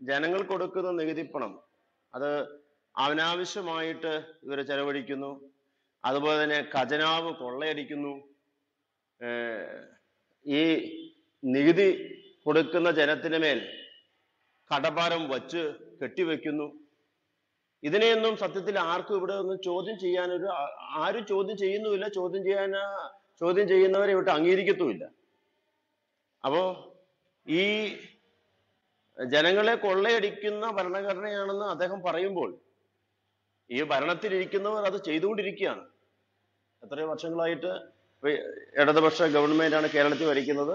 ജനങ്ങൾ കൊടുക്കുന്ന നികുതി പണം അത് അനാവശ്യമായിട്ട് ഇവർ ചെലവഴിക്കുന്നു. അതുപോലെ തന്നെ ഖജനാവ് കൊള്ളയടിക്കുന്നു. ഈ നികുതി കൊടുക്കുന്ന ജനത്തിന് മേൽ കടഭാരം വച്ച് കെട്ടിവെക്കുന്നു. ഇതിനെയൊന്നും സത്യത്തിൽ ആർക്കും ഇവിടെ ഒന്നും ചോദ്യം ചെയ്യാനൊരു ഒരു ആരും ചോദ്യം ചെയ്യുന്നുമില്ല. ചോദ്യം ചെയ്യാൻ ചോദ്യം ചെയ്യുന്നവരെ ഇവിടെ അംഗീകരിക്കത്തുമില്ല. അപ്പോ ഈ ജനങ്ങളെ കൊള്ളയടിക്കുന്ന ഭരണഘടനയാണെന്ന് അദ്ദേഹം പറയുമ്പോൾ ഈ ഭരണത്തിലിരിക്കുന്നവർ അത് ചെയ്തുകൊണ്ടിരിക്കുകയാണ്. എത്രയോ വർഷങ്ങളായിട്ട് ഇടതുപക്ഷ ആണ് കേരളത്തിൽ ഭരിക്കുന്നത്.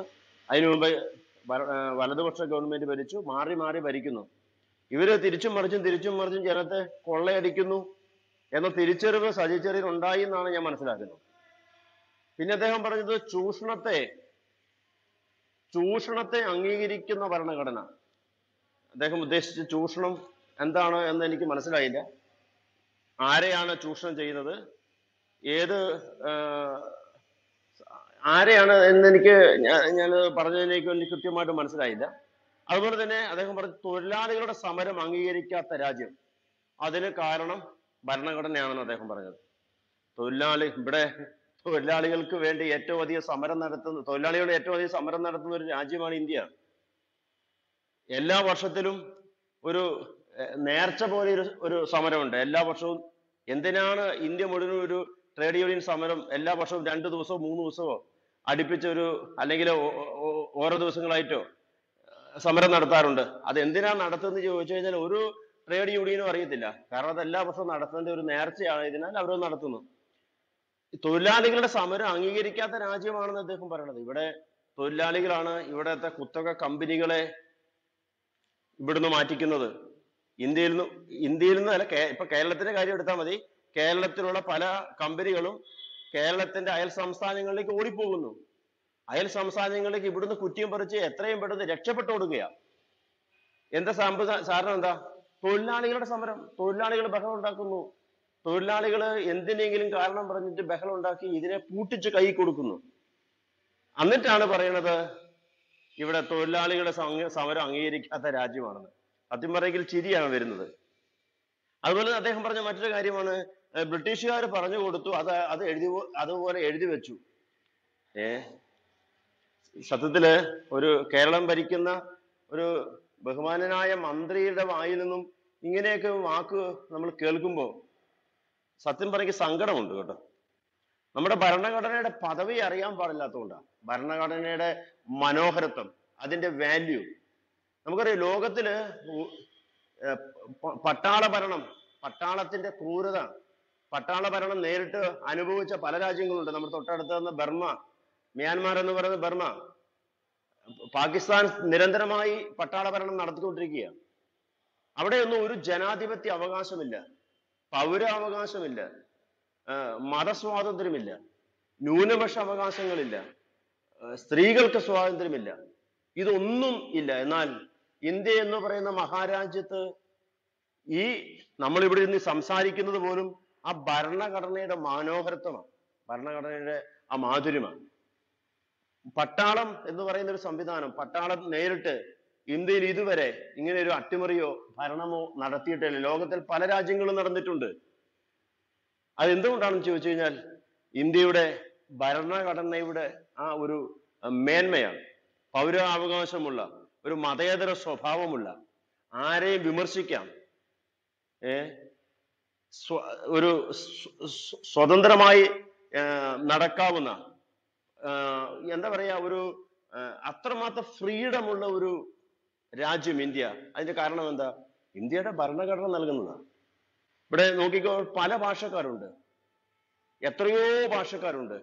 അതിനു മുമ്പ് വലതുപക്ഷ ഗവൺമെന്റ് ഭരിച്ചു മാറി മാറി ഭരിക്കുന്നു. ഇവർ തിരിച്ചും മറിച്ചും തിരിച്ചും മറിച്ചും ജനത്തെ കൊള്ളയടിക്കുന്നു എന്ന തിരിച്ചറിവ് സജി ചെറിയൻ ഉണ്ടായി എന്നാണ് ഞാൻ മനസ്സിലാക്കുന്നത്. പിന്നെ അദ്ദേഹം പറഞ്ഞത് ചൂഷണത്തെ ചൂഷണത്തെ അംഗീകരിക്കുന്ന ഭരണഘടന. അദ്ദേഹം ഉദ്ദേശിച്ച ചൂഷണം എന്താണ് എന്ന് എനിക്ക് മനസ്സിലായില്ല. ആരെയാണ് ചൂഷണം ചെയ്യുന്നത്? ഏത് ആരെയാണ് എന്ന് എനിക്ക് ഞാൻ പറഞ്ഞതിനേക്കും എനിക്ക് കൃത്യമായിട്ട് മനസ്സിലായില്ല. അതുപോലെ തന്നെ അദ്ദേഹം പറഞ്ഞു തൊഴിലാളികളുടെ സമരം അംഗീകരിക്കാത്ത രാജ്യം. അതിന് കാരണം ഭരണഘടനയാണെന്ന് അദ്ദേഹം പറഞ്ഞത്. തൊഴിലാളി ഇവിടെ തൊഴിലാളികൾക്ക് വേണ്ടി ഏറ്റവും അധികം സമരം നടത്തുന്ന തൊഴിലാളികൾ ഏറ്റവും അധികം സമരം നടത്തുന്ന ഒരു രാജ്യമാണ് ഇന്ത്യ. എല്ലാ വർഷത്തിലും ഒരു നേർച്ച പോലെ ഒരു ഒരു സമരമുണ്ട്. എല്ലാ വർഷവും എന്തിനാണ് ഇന്ത്യ മുഴുവൻ ഒരു ട്രേഡ് യൂണിയൻ സമരം എല്ലാ വർഷവും രണ്ട് ദിവസമോ മൂന്ന് ദിവസമോ അടുപ്പിച്ചൊരു അല്ലെങ്കിൽ ഓരോ ദിവസങ്ങളായിട്ടോ? സമരം നടത്താറുണ്ട്. അത് എന്തിനാണ് നടത്തുന്നത് ചോദിച്ചു കഴിഞ്ഞാൽ ഒരു ട്രേഡ് യൂണിയനും അറിയത്തില്ല. കാരണം അത് എല്ലാ വർഷവും നടത്തേണ്ട ഒരു നേർച്ചയാണ് ഇതിനാൽ അവർ നടത്തുന്നു. തൊഴിലാളികളുടെ സമരം അംഗീകരിക്കാത്ത രാജ്യമാണെന്ന് അദ്ദേഹം പറയണത്. ഇവിടെ തൊഴിലാളികളാണ് ഇവിടത്തെ കുത്തക കമ്പനികളെ ഇവിടുന്ന് മാറ്റിക്കുന്നത്. ഇന്ത്യയിൽ നിന്ന് ഇന്ത്യയിൽ നിന്ന് അല്ല ഇപ്പൊ കേരളത്തിന്റെ കാര്യം എടുത്താൽ മതി. കേരളത്തിലുള്ള പല കമ്പനികളും കേരളത്തിന്റെ അയൽ സംസ്ഥാനങ്ങളിലേക്ക് ഓടിപ്പോകുന്നു. അയൽ സംസ്ഥാനങ്ങളിലേക്ക് ഇവിടുന്ന് കുറ്റിയും പറിച്ച് എത്രയും പെട്ടെന്ന് രക്ഷപ്പെട്ടു കൊടുക്കുക എന്താ സംഭവ കാരണം എന്താ? തൊഴിലാളികളുടെ സമരം. തൊഴിലാളികൾ ബഹളം ഉണ്ടാക്കുന്നു. തൊഴിലാളികൾ എന്തിനെങ്കിലും കാരണം പറഞ്ഞിട്ട് ബഹളം ഉണ്ടാക്കി ഇതിനെ പൂട്ടിച്ച് കൈ കൊടുക്കുന്നു. എന്നിട്ടാണ് പറയണത് ഇവിടെ തൊഴിലാളികളുടെ സമരം അംഗീകരിക്കാത്ത രാജ്യമാണെന്ന്. സത്യം ചിരിയാണ് വരുന്നത്. അതുപോലെ അദ്ദേഹം പറഞ്ഞ മറ്റൊരു കാര്യമാണ് ബ്രിട്ടീഷുകാർ പറഞ്ഞു കൊടുത്തു അത് അത് എഴുതി അതുപോലെ എഴുതി വെച്ചു. ഏ സത്യത്തിൽ ഒരു കേരളം ഭരിക്കുന്ന ഒരു ബഹുമാനനായ മന്ത്രിയുടെ വായിൽ നിന്നും ഇങ്ങനെയൊക്കെ വാക്ക് നമ്മൾ കേൾക്കുമ്പോൾ സത്യം പറയുക സങ്കടമുണ്ട് കേട്ടോ. നമ്മുടെ ഭരണഘടനയുടെ പദവി അറിയാൻ പാടില്ലാത്തതുകൊണ്ടാണ് ഭരണഘടനയുടെ മനോഹരത്വം അതിന്റെ വാല്യൂ നമുക്കറിയാം ലോകത്തിൽ പട്ടാള ഭരണം പട്ടാളത്തിന്റെ ക്രൂരത. പട്ടാള ഭരണം നേരിട്ട് അനുഭവിച്ച പല രാജ്യങ്ങളുണ്ട്. നമ്മുടെ തൊട്ടടുത്ത് ബർമ്മ മ്യാൻമാർ എന്ന് പറയുന്നത് ബർമ പാകിസ്ഥാൻ നിരന്തരമായി പട്ടാള ഭരണം നടത്തിക്കൊണ്ടിരിക്കുകയാണ്. അവിടെയൊന്നും ഒരു ജനാധിപത്യ അവകാശമില്ല. പൗരാവകാശമില്ല. മതസ്വാതന്ത്ര്യമില്ല. ന്യൂനപക്ഷ അവകാശങ്ങളില്ല. സ്ത്രീകൾക്ക് സ്വാതന്ത്ര്യമില്ല. ഇതൊന്നും ഇല്ല. എന്നാൽ ഇന്ത്യ എന്ന് പറയുന്ന മഹാരാജ്യത്ത് ഈ നമ്മൾ ഇവിടെ ഇരുന്ന് സംസാരിക്കുന്നത് പോലും ആ ഭരണഘടനയുടെ മനോഹരത്വമാണ്. ഭരണഘടനയുടെ ആ മാധുര്യമാണ്. പട്ടാളം എന്ന് പറയുന്ന ഒരു സംവിധാനം പട്ടാളം നേരിട്ട് ഇന്ത്യയിൽ ഇതുവരെ ഇങ്ങനെ ഒരു അട്ടിമറിയോ ഭരണമോ നടത്തിയിട്ടില്ല. ലോകത്തിൽ പല രാജ്യങ്ങളും നടന്നിട്ടുണ്ട്. അത് എന്തുകൊണ്ടാണെന്ന് ചോദിച്ചു കഴിഞ്ഞാൽ ഇന്ത്യയുടെ ഭരണഘടനയുടെ ആ ഒരു മേന്മയാണ് പൗരാവകാശമുള്ള ഒരു മതേതര സ്വഭാവമുള്ള ആരെയും വിമർശിക്കാം ഏ ഒരു സ്വ- സ്വ- സ്വതന്ത്രമായി നടക്കാവുന്ന എന്താ പറയാ ഒരു അത്രമാത്രം ഫ്രീഡം ഉള്ള ഒരു രാജ്യം ഇന്ത്യ. അതിന്റെ കാരണം എന്താ? ഇന്ത്യയുടെ ഭരണഘടന നൽകുന്നതാണ് ഇവിടെ നോക്കിക്കോ പല ഭാഷക്കാരുണ്ട്. എത്രയോ ഭാഷക്കാരുണ്ട്.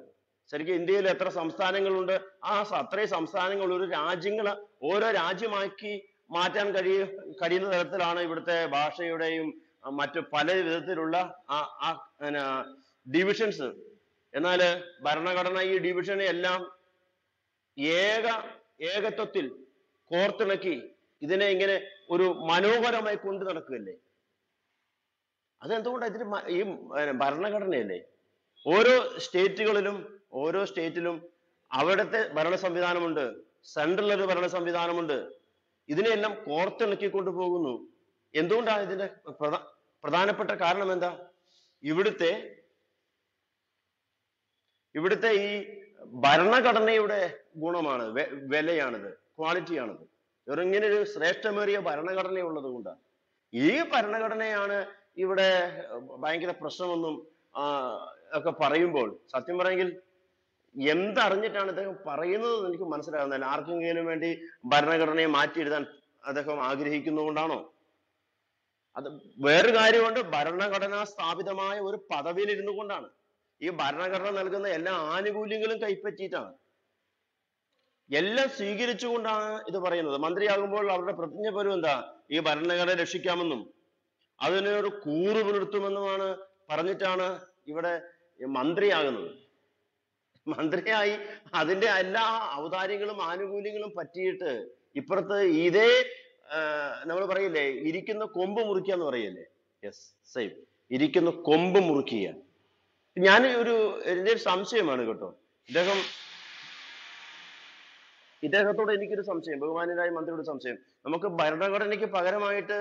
ശരിക്കും ഇന്ത്യയിൽ എത്ര സംസ്ഥാനങ്ങളുണ്ട്? ആ അത്രയും സംസ്ഥാനങ്ങൾ ഒരു രാജ്യങ്ങൾ ഓരോ രാജ്യമാക്കി മാറ്റാൻ കഴിയ കഴിയുന്ന തരത്തിലാണ് ഇവിടുത്തെ ഭാഷയുടെയും മറ്റു പല വിധത്തിലുള്ള ആ ആ ഡിവിഷൻസ് എന്നാൽ ഭരണഘടന ഈ ഡിവിഷനെ എല്ലാം ഏക ഏകത്വത്തിൽ കോർത്തിണക്കി ഇതിനെ ഇങ്ങനെ ഒരു മനോഹരമായി കൊണ്ടു നടക്കുകയല്ലേ? അതെന്തുകൊണ്ടാണ് ഇതിന് ഈ ഭരണഘടനയല്ലേ? ഓരോ സ്റ്റേറ്റുകളിലും ഓരോ സ്റ്റേറ്റിലും അവിടുത്തെ ഭരണ സംവിധാനമുണ്ട് സെൻട്രൽ ഒരു ഭരണ സംവിധാനമുണ്ട്. ഇതിനെയെല്ലാം കോർത്തിണക്കി പോകുന്നു. എന്തുകൊണ്ടാണ് ഇതിന്റെ പ്രധാ പ്രധാനപ്പെട്ട കാരണം എന്താ? ഇവിടുത്തെ ഇവിടുത്തെ ഈ ഭരണഘടനയുടെ ഗുണമാണ് വിലയാണിത് ക്വാളിറ്റിയാണിത്. ഇങ്ങനെ ഒരു ശ്രേഷ്ഠമേറിയ ഭരണഘടന ഉള്ളത് കൊണ്ടാണ് ഈ ഭരണഘടനയാണ് ഇവിടെ ഭയങ്കര പ്രശ്നമെന്നും ഒക്കെ പറയുമ്പോൾ സത്യം പറയെങ്കിൽ എന്തറിഞ്ഞിട്ടാണ് ഇദ്ദേഹം പറയുന്നത് എനിക്ക് മനസ്സിലാകുന്നില്ല. ആർക്കെങ്കിലും വേണ്ടി ഭരണഘടനയെ മാറ്റി എഴുതാൻ അദ്ദേഹം ആഗ്രഹിക്കുന്നതുകൊണ്ടാണോ? അത് വേറൊരു കാര്യമുണ്ട്. ഭരണഘടനാ സ്ഥാപിതമായ ഒരു പദവിയിൽ ഇരുന്നു കൊണ്ടാണ് ഈ ഭരണഘടന നൽകുന്ന എല്ലാ ആനുകൂല്യങ്ങളും കൈപ്പറ്റിയിട്ടാണ്. എല്ലാം സ്വീകരിച്ചുകൊണ്ടാണ് ഇത് പറയുന്നത്. മന്ത്രിയാകുമ്പോൾ അവരുടെ പ്രതിജ്ഞ പോലും എന്താ? ഈ ഭരണഘടന രക്ഷിക്കാമെന്നും അതിനൊരു കൂറ് പുലർത്തുമെന്നുമാണ് പറഞ്ഞിട്ടാണ് ഇവിടെ മന്ത്രിയാകുന്നത്. മന്ത്രിയായി അതിന്റെ എല്ലാ ഔദാര്യങ്ങളും ആനുകൂല്യങ്ങളും പറ്റിയിട്ട് ഇപ്പുറത്ത് ഇതേ നമ്മൾ പറയില്ലേ ഇരിക്കുന്ന കൊമ്പ് മുറിക്കുക എന്ന് പറയില്ലേ? യെസ് സെയിം ഇരിക്കുന്ന കൊമ്പ് മുറിക്കുക. ഞാൻ ഒരു എന്റെ ഒരു സംശയമാണ് കേട്ടോ. ഇദ്ദേഹം ഇദ്ദേഹത്തോട് എനിക്കൊരു സംശയം ബഹുമാനരായ മന്ത്രിയോട് സംശയം. നമുക്ക് ഭരണഘടനയ്ക്ക് പകരമായിട്ട്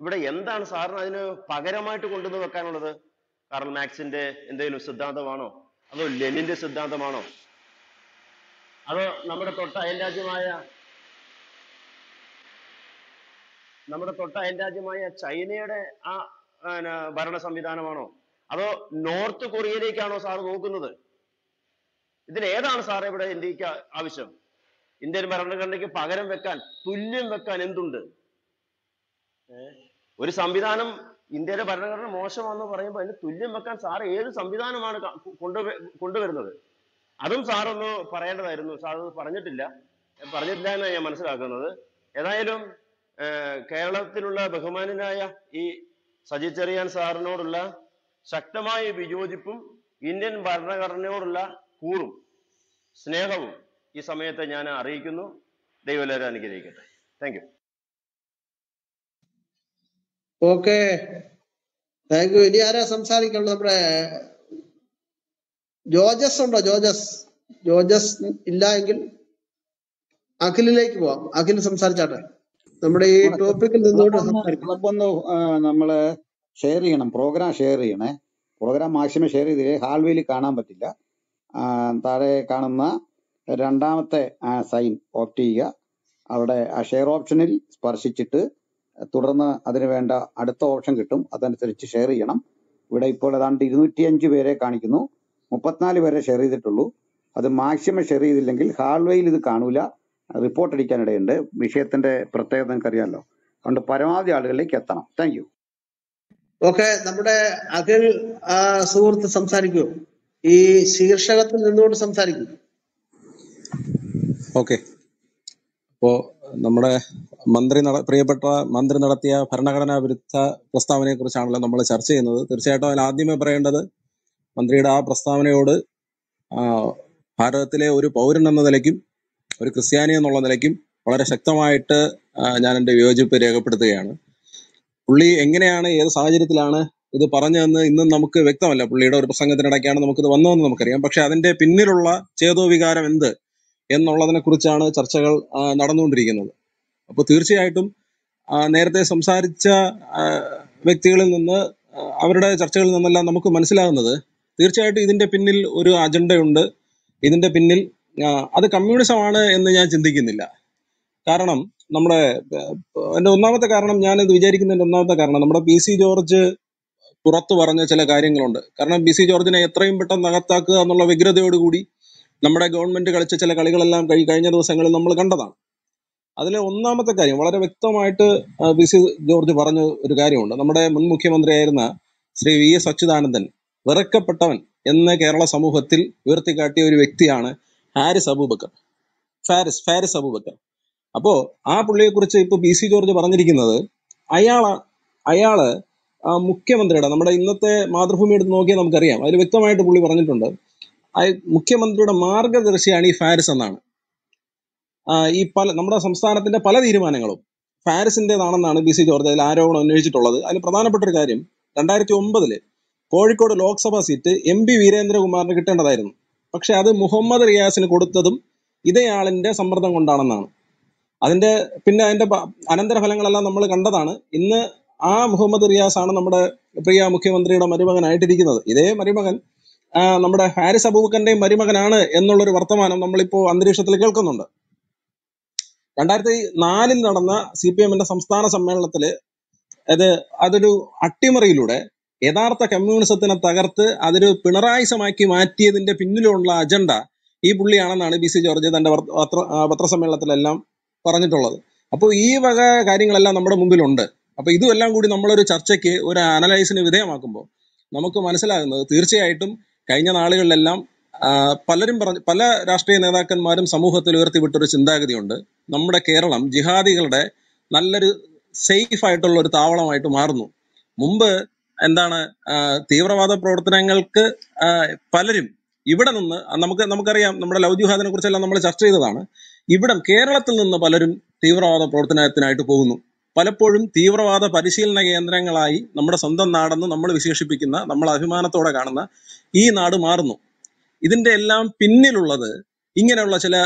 ഇവിടെ എന്താണ് സാറിന് അതിന് പകരമായിട്ട് കൊണ്ടുവന്ന് വെക്കാനുള്ളത്? കാർൽ മാക്സിന്റെ എന്തെങ്കിലും സിദ്ധാന്തമാണോ? അതോ ലെനിന്റെ സിദ്ധാന്തമാണോ? അതോ നമ്മുടെ തൊട്ട അയൽരാജ്യമായ നമ്മുടെ തൊട്ട അയൽരാജ്യമായ ചൈനയുടെ ആ ഭരണ സംവിധാനമാണോ അതോ നോർത്ത് കൊറിയയിലേക്കാണോ സാർ നോക്കുന്നത്? ഇതിൽ ഏതാണ് സാർ ഇവിടെ ഇന്ത്യയ്ക്ക് ആവശ്യം? ഇന്ത്യൻ ഭരണഘടനയ്ക്ക് പകരം വെക്കാൻ തുല്യം വെക്കാൻ എന്തുണ്ട്? ഒരു സംവിധാനം ഇന്ത്യയുടെ ഭരണഘടന മോശമാണെന്ന് പറയുമ്പോൾ അതിന് തുല്യം വെക്കാൻ സാർ ഏത് സംവിധാനമാണ് കൊണ്ടു കൊണ്ടുവരുന്നത്? അതും സാർ ഒന്ന് പറയേണ്ടതായിരുന്നു. സാർ അത് പറഞ്ഞിട്ടില്ല. പറഞ്ഞിട്ടില്ല എന്നാണ് ഞാൻ മനസ്സിലാക്കുന്നത്. ഏതായാലും കേരളത്തിലുള്ള ബഹുമാനനായ ഈ സജി ചെറിയാൻ സാറിനോടുള്ള ശക്തമായ വിയോജിപ്പും ഇന്ത്യൻ ഭരണഘടനയോടുള്ള കൂറും സ്നേഹവും ഈ സമയത്ത് ഞാൻ അറിയിക്കുന്നു. ദൈവം എല്ലാവരും അനുഗ്രഹിക്കട്ടെ. Thank you okay thank you ഇനി ആരാ സംസാരിക്കുള്ളൂ നമ്മുടെ ജോജസ് ഉണ്ടോ? ജോജസ് ജോജസ് ഇല്ല എങ്കിൽ അഖിലിലേക്ക് പോവാം. അഖിൽ സംസാരിച്ചാട്ടെ. നമ്മുടെ ഈ ടോപ്പിക്കിൽ നിന്നുകൊണ്ട് നമ്മൾ ഷെയർ ചെയ്യണം പ്രോഗ്രാം ഷെയർ ചെയ്യണേ. പ്രോഗ്രാം മാക്സിമം ഷെയർ ചെയ്തേ ഹാൾവേയിൽ കാണാൻ പറ്റില്ല. താഴെ കാണുന്ന രണ്ടാമത്തെ സൈൻ ഓപ്റ്റ് ചെയ്യുക. അവിടെ ആ ഷെയർ ഓപ്ഷനിൽ സ്പർശിച്ചിട്ട് തുടർന്ന് അതിന് വേണ്ട അടുത്ത ഓപ്ഷൻ കിട്ടും. അതനുസരിച്ച് ഷെയർ ചെയ്യണം. ഇവിടെ ഇപ്പോൾ ഏതാണ്ട് ഇരുന്നൂറ്റിയഞ്ച് പേരെ കാണിക്കുന്നു. മുപ്പത്തിനാല് പേരെ ഷെയർ ചെയ്തിട്ടുള്ളൂ. അത് മാക്സിമം ഷെയർ ചെയ്തില്ലെങ്കിൽ ഹാൾവേയിൽ ഇത് കാണൂല. റിപ്പോർട്ട് അടിക്കാനിടയുണ്ട് വിഷയത്തിന്റെ പ്രത്യേകത നിങ്ങൾക്കറിയാമല്ലോ അതുകൊണ്ട് പരമാവധി ആളുകളിലേക്ക് എത്തണം. താങ്ക് യു ഓക്കെ നമ്മുടെ അഖിൽ സുഹൃത്ത് സംസാരിക്കൂ. ഈ ശീർഷകത്തിൽ നിന്നുകൊണ്ട് സംസാരിക്കൂ. ഓക്കെ. അപ്പോ നമ്മുടെ മന്ത്രി പ്രിയപ്പെട്ട മന്ത്രി നടത്തിയ ഭരണഘടനാ വിരുദ്ധ പ്രസ്താവനയെ കുറിച്ചാണല്ലോ നമ്മൾ ചർച്ച ചെയ്യുന്നത്. തീർച്ചയായിട്ടും അതിൽ ആദ്യമേ പറയേണ്ടത് മന്ത്രിയുടെ ആ പ്രസ്താവനയോട് ഭാരതത്തിലെ ഒരു പൗരൻ എന്ന നിലയ്ക്കും ഒരു ക്രിസ്ത്യാനി എന്നുള്ള നിലയ്ക്കും വളരെ ശക്തമായിട്ട് ഞാൻ എന്റെ വിയോജിപ്പ് രേഖപ്പെടുത്തുകയാണ്. പുള്ളി എങ്ങനെയാണ് ഏത് സാഹചര്യത്തിലാണ് ഇത് പറഞ്ഞതെന്ന് ഇന്നും നമുക്ക് വ്യക്തമല്ല. പുള്ളിയുടെ ഒരു പ്രസംഗത്തിനിടയ്ക്കാണ് നമുക്കിത് വന്നതെന്ന് നമുക്കറിയാം. പക്ഷെ അതിന്റെ പിന്നിലുള്ള ചേതോവികാരം എന്ത് എന്നുള്ളതിനെ കുറിച്ചാണ് ചർച്ചകൾ നടന്നുകൊണ്ടിരിക്കുന്നത്. അപ്പോൾ തീർച്ചയായിട്ടും നേരത്തെ സംസാരിച്ച വ്യക്തികളിൽ നിന്ന് അവരുടെ ചർച്ചകളിൽ നിന്നെല്ലാം നമുക്ക് മനസ്സിലാകുന്നത് തീർച്ചയായിട്ടും ഇതിന്റെ പിന്നിൽ ഒരു അജണ്ടയുണ്ട്. ഇതിന്റെ പിന്നിൽ അത് കമ്മ്യൂണിസമാണ് എന്ന് ഞാൻ ചിന്തിക്കുന്നില്ല. കാരണം നമ്മുടെ എന്റെ ഒന്നാമത്തെ കാരണം ഞാൻ ഇത് വിചാരിക്കുന്നതിന്റെ ഒന്നാമത്തെ കാരണം നമ്മുടെ പി സി ജോർജ് പുറത്തു പറഞ്ഞ ചില കാര്യങ്ങളുണ്ട്. കാരണം പി സി ജോർജിനെ എത്രയും പെട്ടെന്ന് അകത്താക്കുക എന്നുള്ള വ്യഗ്രതയോടുകൂടി നമ്മുടെ ഗവൺമെന്റ് കളിച്ച ചില കളികളെല്ലാം കഴി- കഴിഞ്ഞ ദിവസങ്ങളിൽ നമ്മൾ കണ്ടതാണ്. അതിലെ ഒന്നാമത്തെ കാര്യം വളരെ വ്യക്തമായിട്ട് പി സി ജോർജ് പറഞ്ഞ ഒരു കാര്യമുണ്ട്. നമ്മുടെ മുൻ മുഖ്യമന്ത്രിയായിരുന്ന ശ്രീ വി എസ് അച്യുതാനന്ദൻ വെറുക്കപ്പെട്ടവൻ എന്ന കേരള സമൂഹത്തിൽ ഉയർത്തിക്കാട്ടിയ ഒരു വ്യക്തിയാണ് ഹാരിസ് അബൂബക്കർ. ഫാരിസ് ഫാരിസ് അബൂബക്കർ. അപ്പോ ആ പുള്ളിയെ കുറിച്ച് ഇപ്പൊ പി സി ജോർജ് പറഞ്ഞിരിക്കുന്നത് അയാൾ അയാൾ മുഖ്യമന്ത്രിയുടെ നമ്മുടെ ഇന്നത്തെ മാതൃഭൂമി എടുത്ത് നോക്കിയാൽ നമുക്കറിയാം. അതിൽ വ്യക്തമായിട്ട് പുള്ളി പറഞ്ഞിട്ടുണ്ട്. മുഖ്യമന്ത്രിയുടെ മാർഗദർശിയാണ് ഈ ഫാരിസ് എന്നാണ്. ഈ പല നമ്മുടെ സംസ്ഥാനത്തിന്റെ പല തീരുമാനങ്ങളും ഫാരിസിന്റെതാണെന്നാണ് ബി സി ജോർജ് അതിൽ ആരോപണം ഉന്നയിച്ചിട്ടുള്ളത്. അതിൽ പ്രധാനപ്പെട്ട ഒരു കാര്യം രണ്ടായിരത്തി ഒമ്പതിൽ Kozhikode Lok Sabha seat M P വീരേന്ദ്രകുമാറിന് കിട്ടേണ്ടതായിരുന്നു. പക്ഷെ അത് മുഹമ്മദ് റിയാസിന് കൊടുത്തതും ഇതേ ആളിന്റെ സമ്മർദ്ദം കൊണ്ടാണെന്നാണ്. അതിന്റെ പിന്നെ അതിന്റെ അനന്തരഫലങ്ങളെല്ലാം നമ്മൾ കണ്ടതാണ്. ഇന്ന് ആ മുഹമ്മദ് റിയാസ് ആണ് നമ്മുടെ പ്രിയ മുഖ്യമന്ത്രിയുടെ മരുമകനായിട്ടിരിക്കുന്നത്. ഇതേ മരുമകൻ നമ്മുടെ ഹാരിസ് അബൂബക്കറിന്റെയും മരുമകനാണ് എന്നുള്ളൊരു വർത്തമാനം നമ്മളിപ്പോ അന്തരീക്ഷത്തിൽ കേൾക്കുന്നുണ്ട്. രണ്ടായിരത്തി നാലിൽ നടന്ന സി പി എമ്മിന്റെ സംസ്ഥാന സമ്മേളനത്തിൽ അത് അതൊരു അട്ടിമറിയിലൂടെ യഥാർത്ഥ കമ്മ്യൂണിസത്തിനെ തകർത്ത് അതൊരു പിണറായിസമാക്കി മാറ്റിയതിന്റെ പിന്നിലുള്ള അജണ്ട ഈ പുള്ളിയാണെന്നാണ് ബി സി ജോർജ് തന്റെ പത്രസമ്മേളനത്തിലെല്ലാം പറഞ്ഞിട്ടുള്ളത്. അപ്പോൾ ഈ വക കാര്യങ്ങളെല്ലാം നമ്മുടെ മുമ്പിലുണ്ട്. അപ്പൊ ഇതുമെല്ലാം കൂടി നമ്മളൊരു ചർച്ചയ്ക്ക് ഒരു അനലൈസിന് വിധേയമാക്കുമ്പോൾ നമുക്ക് മനസ്സിലാകുന്നത് തീർച്ചയായിട്ടും കഴിഞ്ഞ നാളുകളിലെല്ലാം പലരും പറഞ്ഞ പല രാഷ്ട്രീയ നേതാക്കന്മാരും സമൂഹത്തിൽ ഉയർത്തിവിട്ടൊരു ചിന്താഗതിയുണ്ട്. നമ്മുടെ കേരളം ജിഹാദികളുടെ നല്ലൊരു സേഫ് ആയിട്ടുള്ള ഒരു താവളമായിട്ട് മാറുന്നു. മുമ്പ് എന്താണ് തീവ്രവാദ പ്രവർത്തനങ്ങൾക്ക് പലരും ഇവിടെ നിന്ന് നമുക്ക് നമുക്കറിയാം നമ്മുടെ ലവ് ജിഹാദിനെ കുറിച്ചെല്ലാം നമ്മൾ ചർച്ച ചെയ്തതാണ്. ഇവിടെ കേരളത്തിൽ നിന്ന് പലരും തീവ്രവാദ പ്രവർത്തനത്തിനായിട്ട് പോകുന്നു. പലപ്പോഴും തീവ്രവാദ പരിശീലന കേന്ദ്രങ്ങളായി നമ്മുടെ സ്വന്തം നാടെന്ന് നമ്മൾ വിശേഷിപ്പിക്കുന്ന നമ്മൾ അഭിമാനത്തോടെ കാണുന്ന ഈ നാട് മാറുന്നു. ഇതിന്റെ എല്ലാം പിന്നിലുള്ളത് ഇങ്ങനെയുള്ള ചില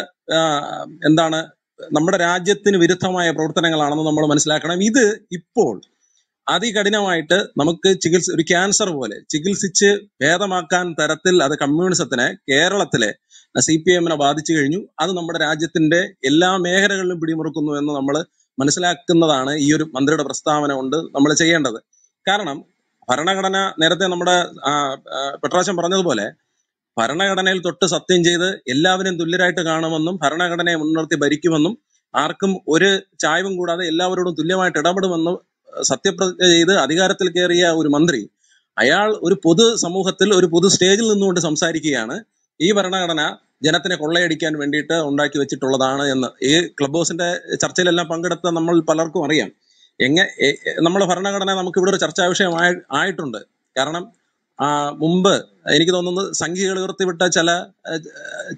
എന്താണ് നമ്മുടെ രാജ്യത്തിന് വിരുദ്ധമായ പ്രവർത്തനങ്ങളാണെന്ന് നമ്മൾ മനസ്സിലാക്കണം. ഇത് ഇപ്പോൾ അതികഠിനമായിട്ട് നമുക്ക് ചികിത്സ ഒരു ക്യാൻസർ പോലെ ചികിത്സിച്ച് ഭേദമാക്കാൻ തരത്തിൽ അത് കമ്മ്യൂണിസത്തിനെ കേരളത്തിലെ സി പി എമ്മിനെ ബാധിച്ചു കഴിഞ്ഞു. അത് നമ്മുടെ രാജ്യത്തിന്റെ എല്ലാ മേഖലകളിലും പിടിമുറുക്കുന്നു എന്ന് നമ്മൾ മനസ്സിലാക്കുന്നതാണ് ഈ ഒരു മന്ത്രിയുടെ പ്രസ്താവന കൊണ്ട് നമ്മൾ ചെയ്യേണ്ടത്. കാരണം ഭരണഘടന നേരത്തെ നമ്മുടെ ആ, പറഞ്ഞതുപോലെ ഭരണഘടനയിൽ തൊട്ട് സത്യം ചെയ്ത് എല്ലാവരും തുല്യരായിട്ട് കാണുമെന്നും ഭരണഘടനയെ മുൻനിർത്തി ഭരിക്കുമെന്നും ആർക്കും ഒരു ചായവും കൂടാതെ എല്ലാവരോടും തുല്യമായിട്ട് ഇടപെടുമെന്നും സത്യപ്രതിജ്ഞ ചെയ്ത് അധികാരത്തിൽ കയറിയ ഒരു മന്ത്രി അയാൾ ഒരു പൊതു സമൂഹത്തിൽ ഒരു പൊതു സ്റ്റേജിൽ നിന്നുകൊണ്ട് സംസാരിക്കുകയാണ്. ഈ ഭരണഘടന ജനത്തിനെ കൊള്ളയടിക്കാൻ വേണ്ടിയിട്ട് ഉണ്ടാക്കി വെച്ചിട്ടുള്ളതാണ് എന്ന് ഈ ക്ലബ് ഹൗസിന്റെ ചർച്ചയിലെല്ലാം പങ്കെടുത്ത നമ്മൾ പലർക്കും അറിയാം. എങ്ങ നമ്മുടെ ഭരണഘടന നമുക്ക് ഇവിടെ ഒരു ചർച്ചാ വിഷയമായി ആയിട്ടുണ്ട്. കാരണം മുമ്പ് എനിക്ക് തോന്നുന്നത് സംഖ്യകൾ ഉയർത്തിവിട്ട ചില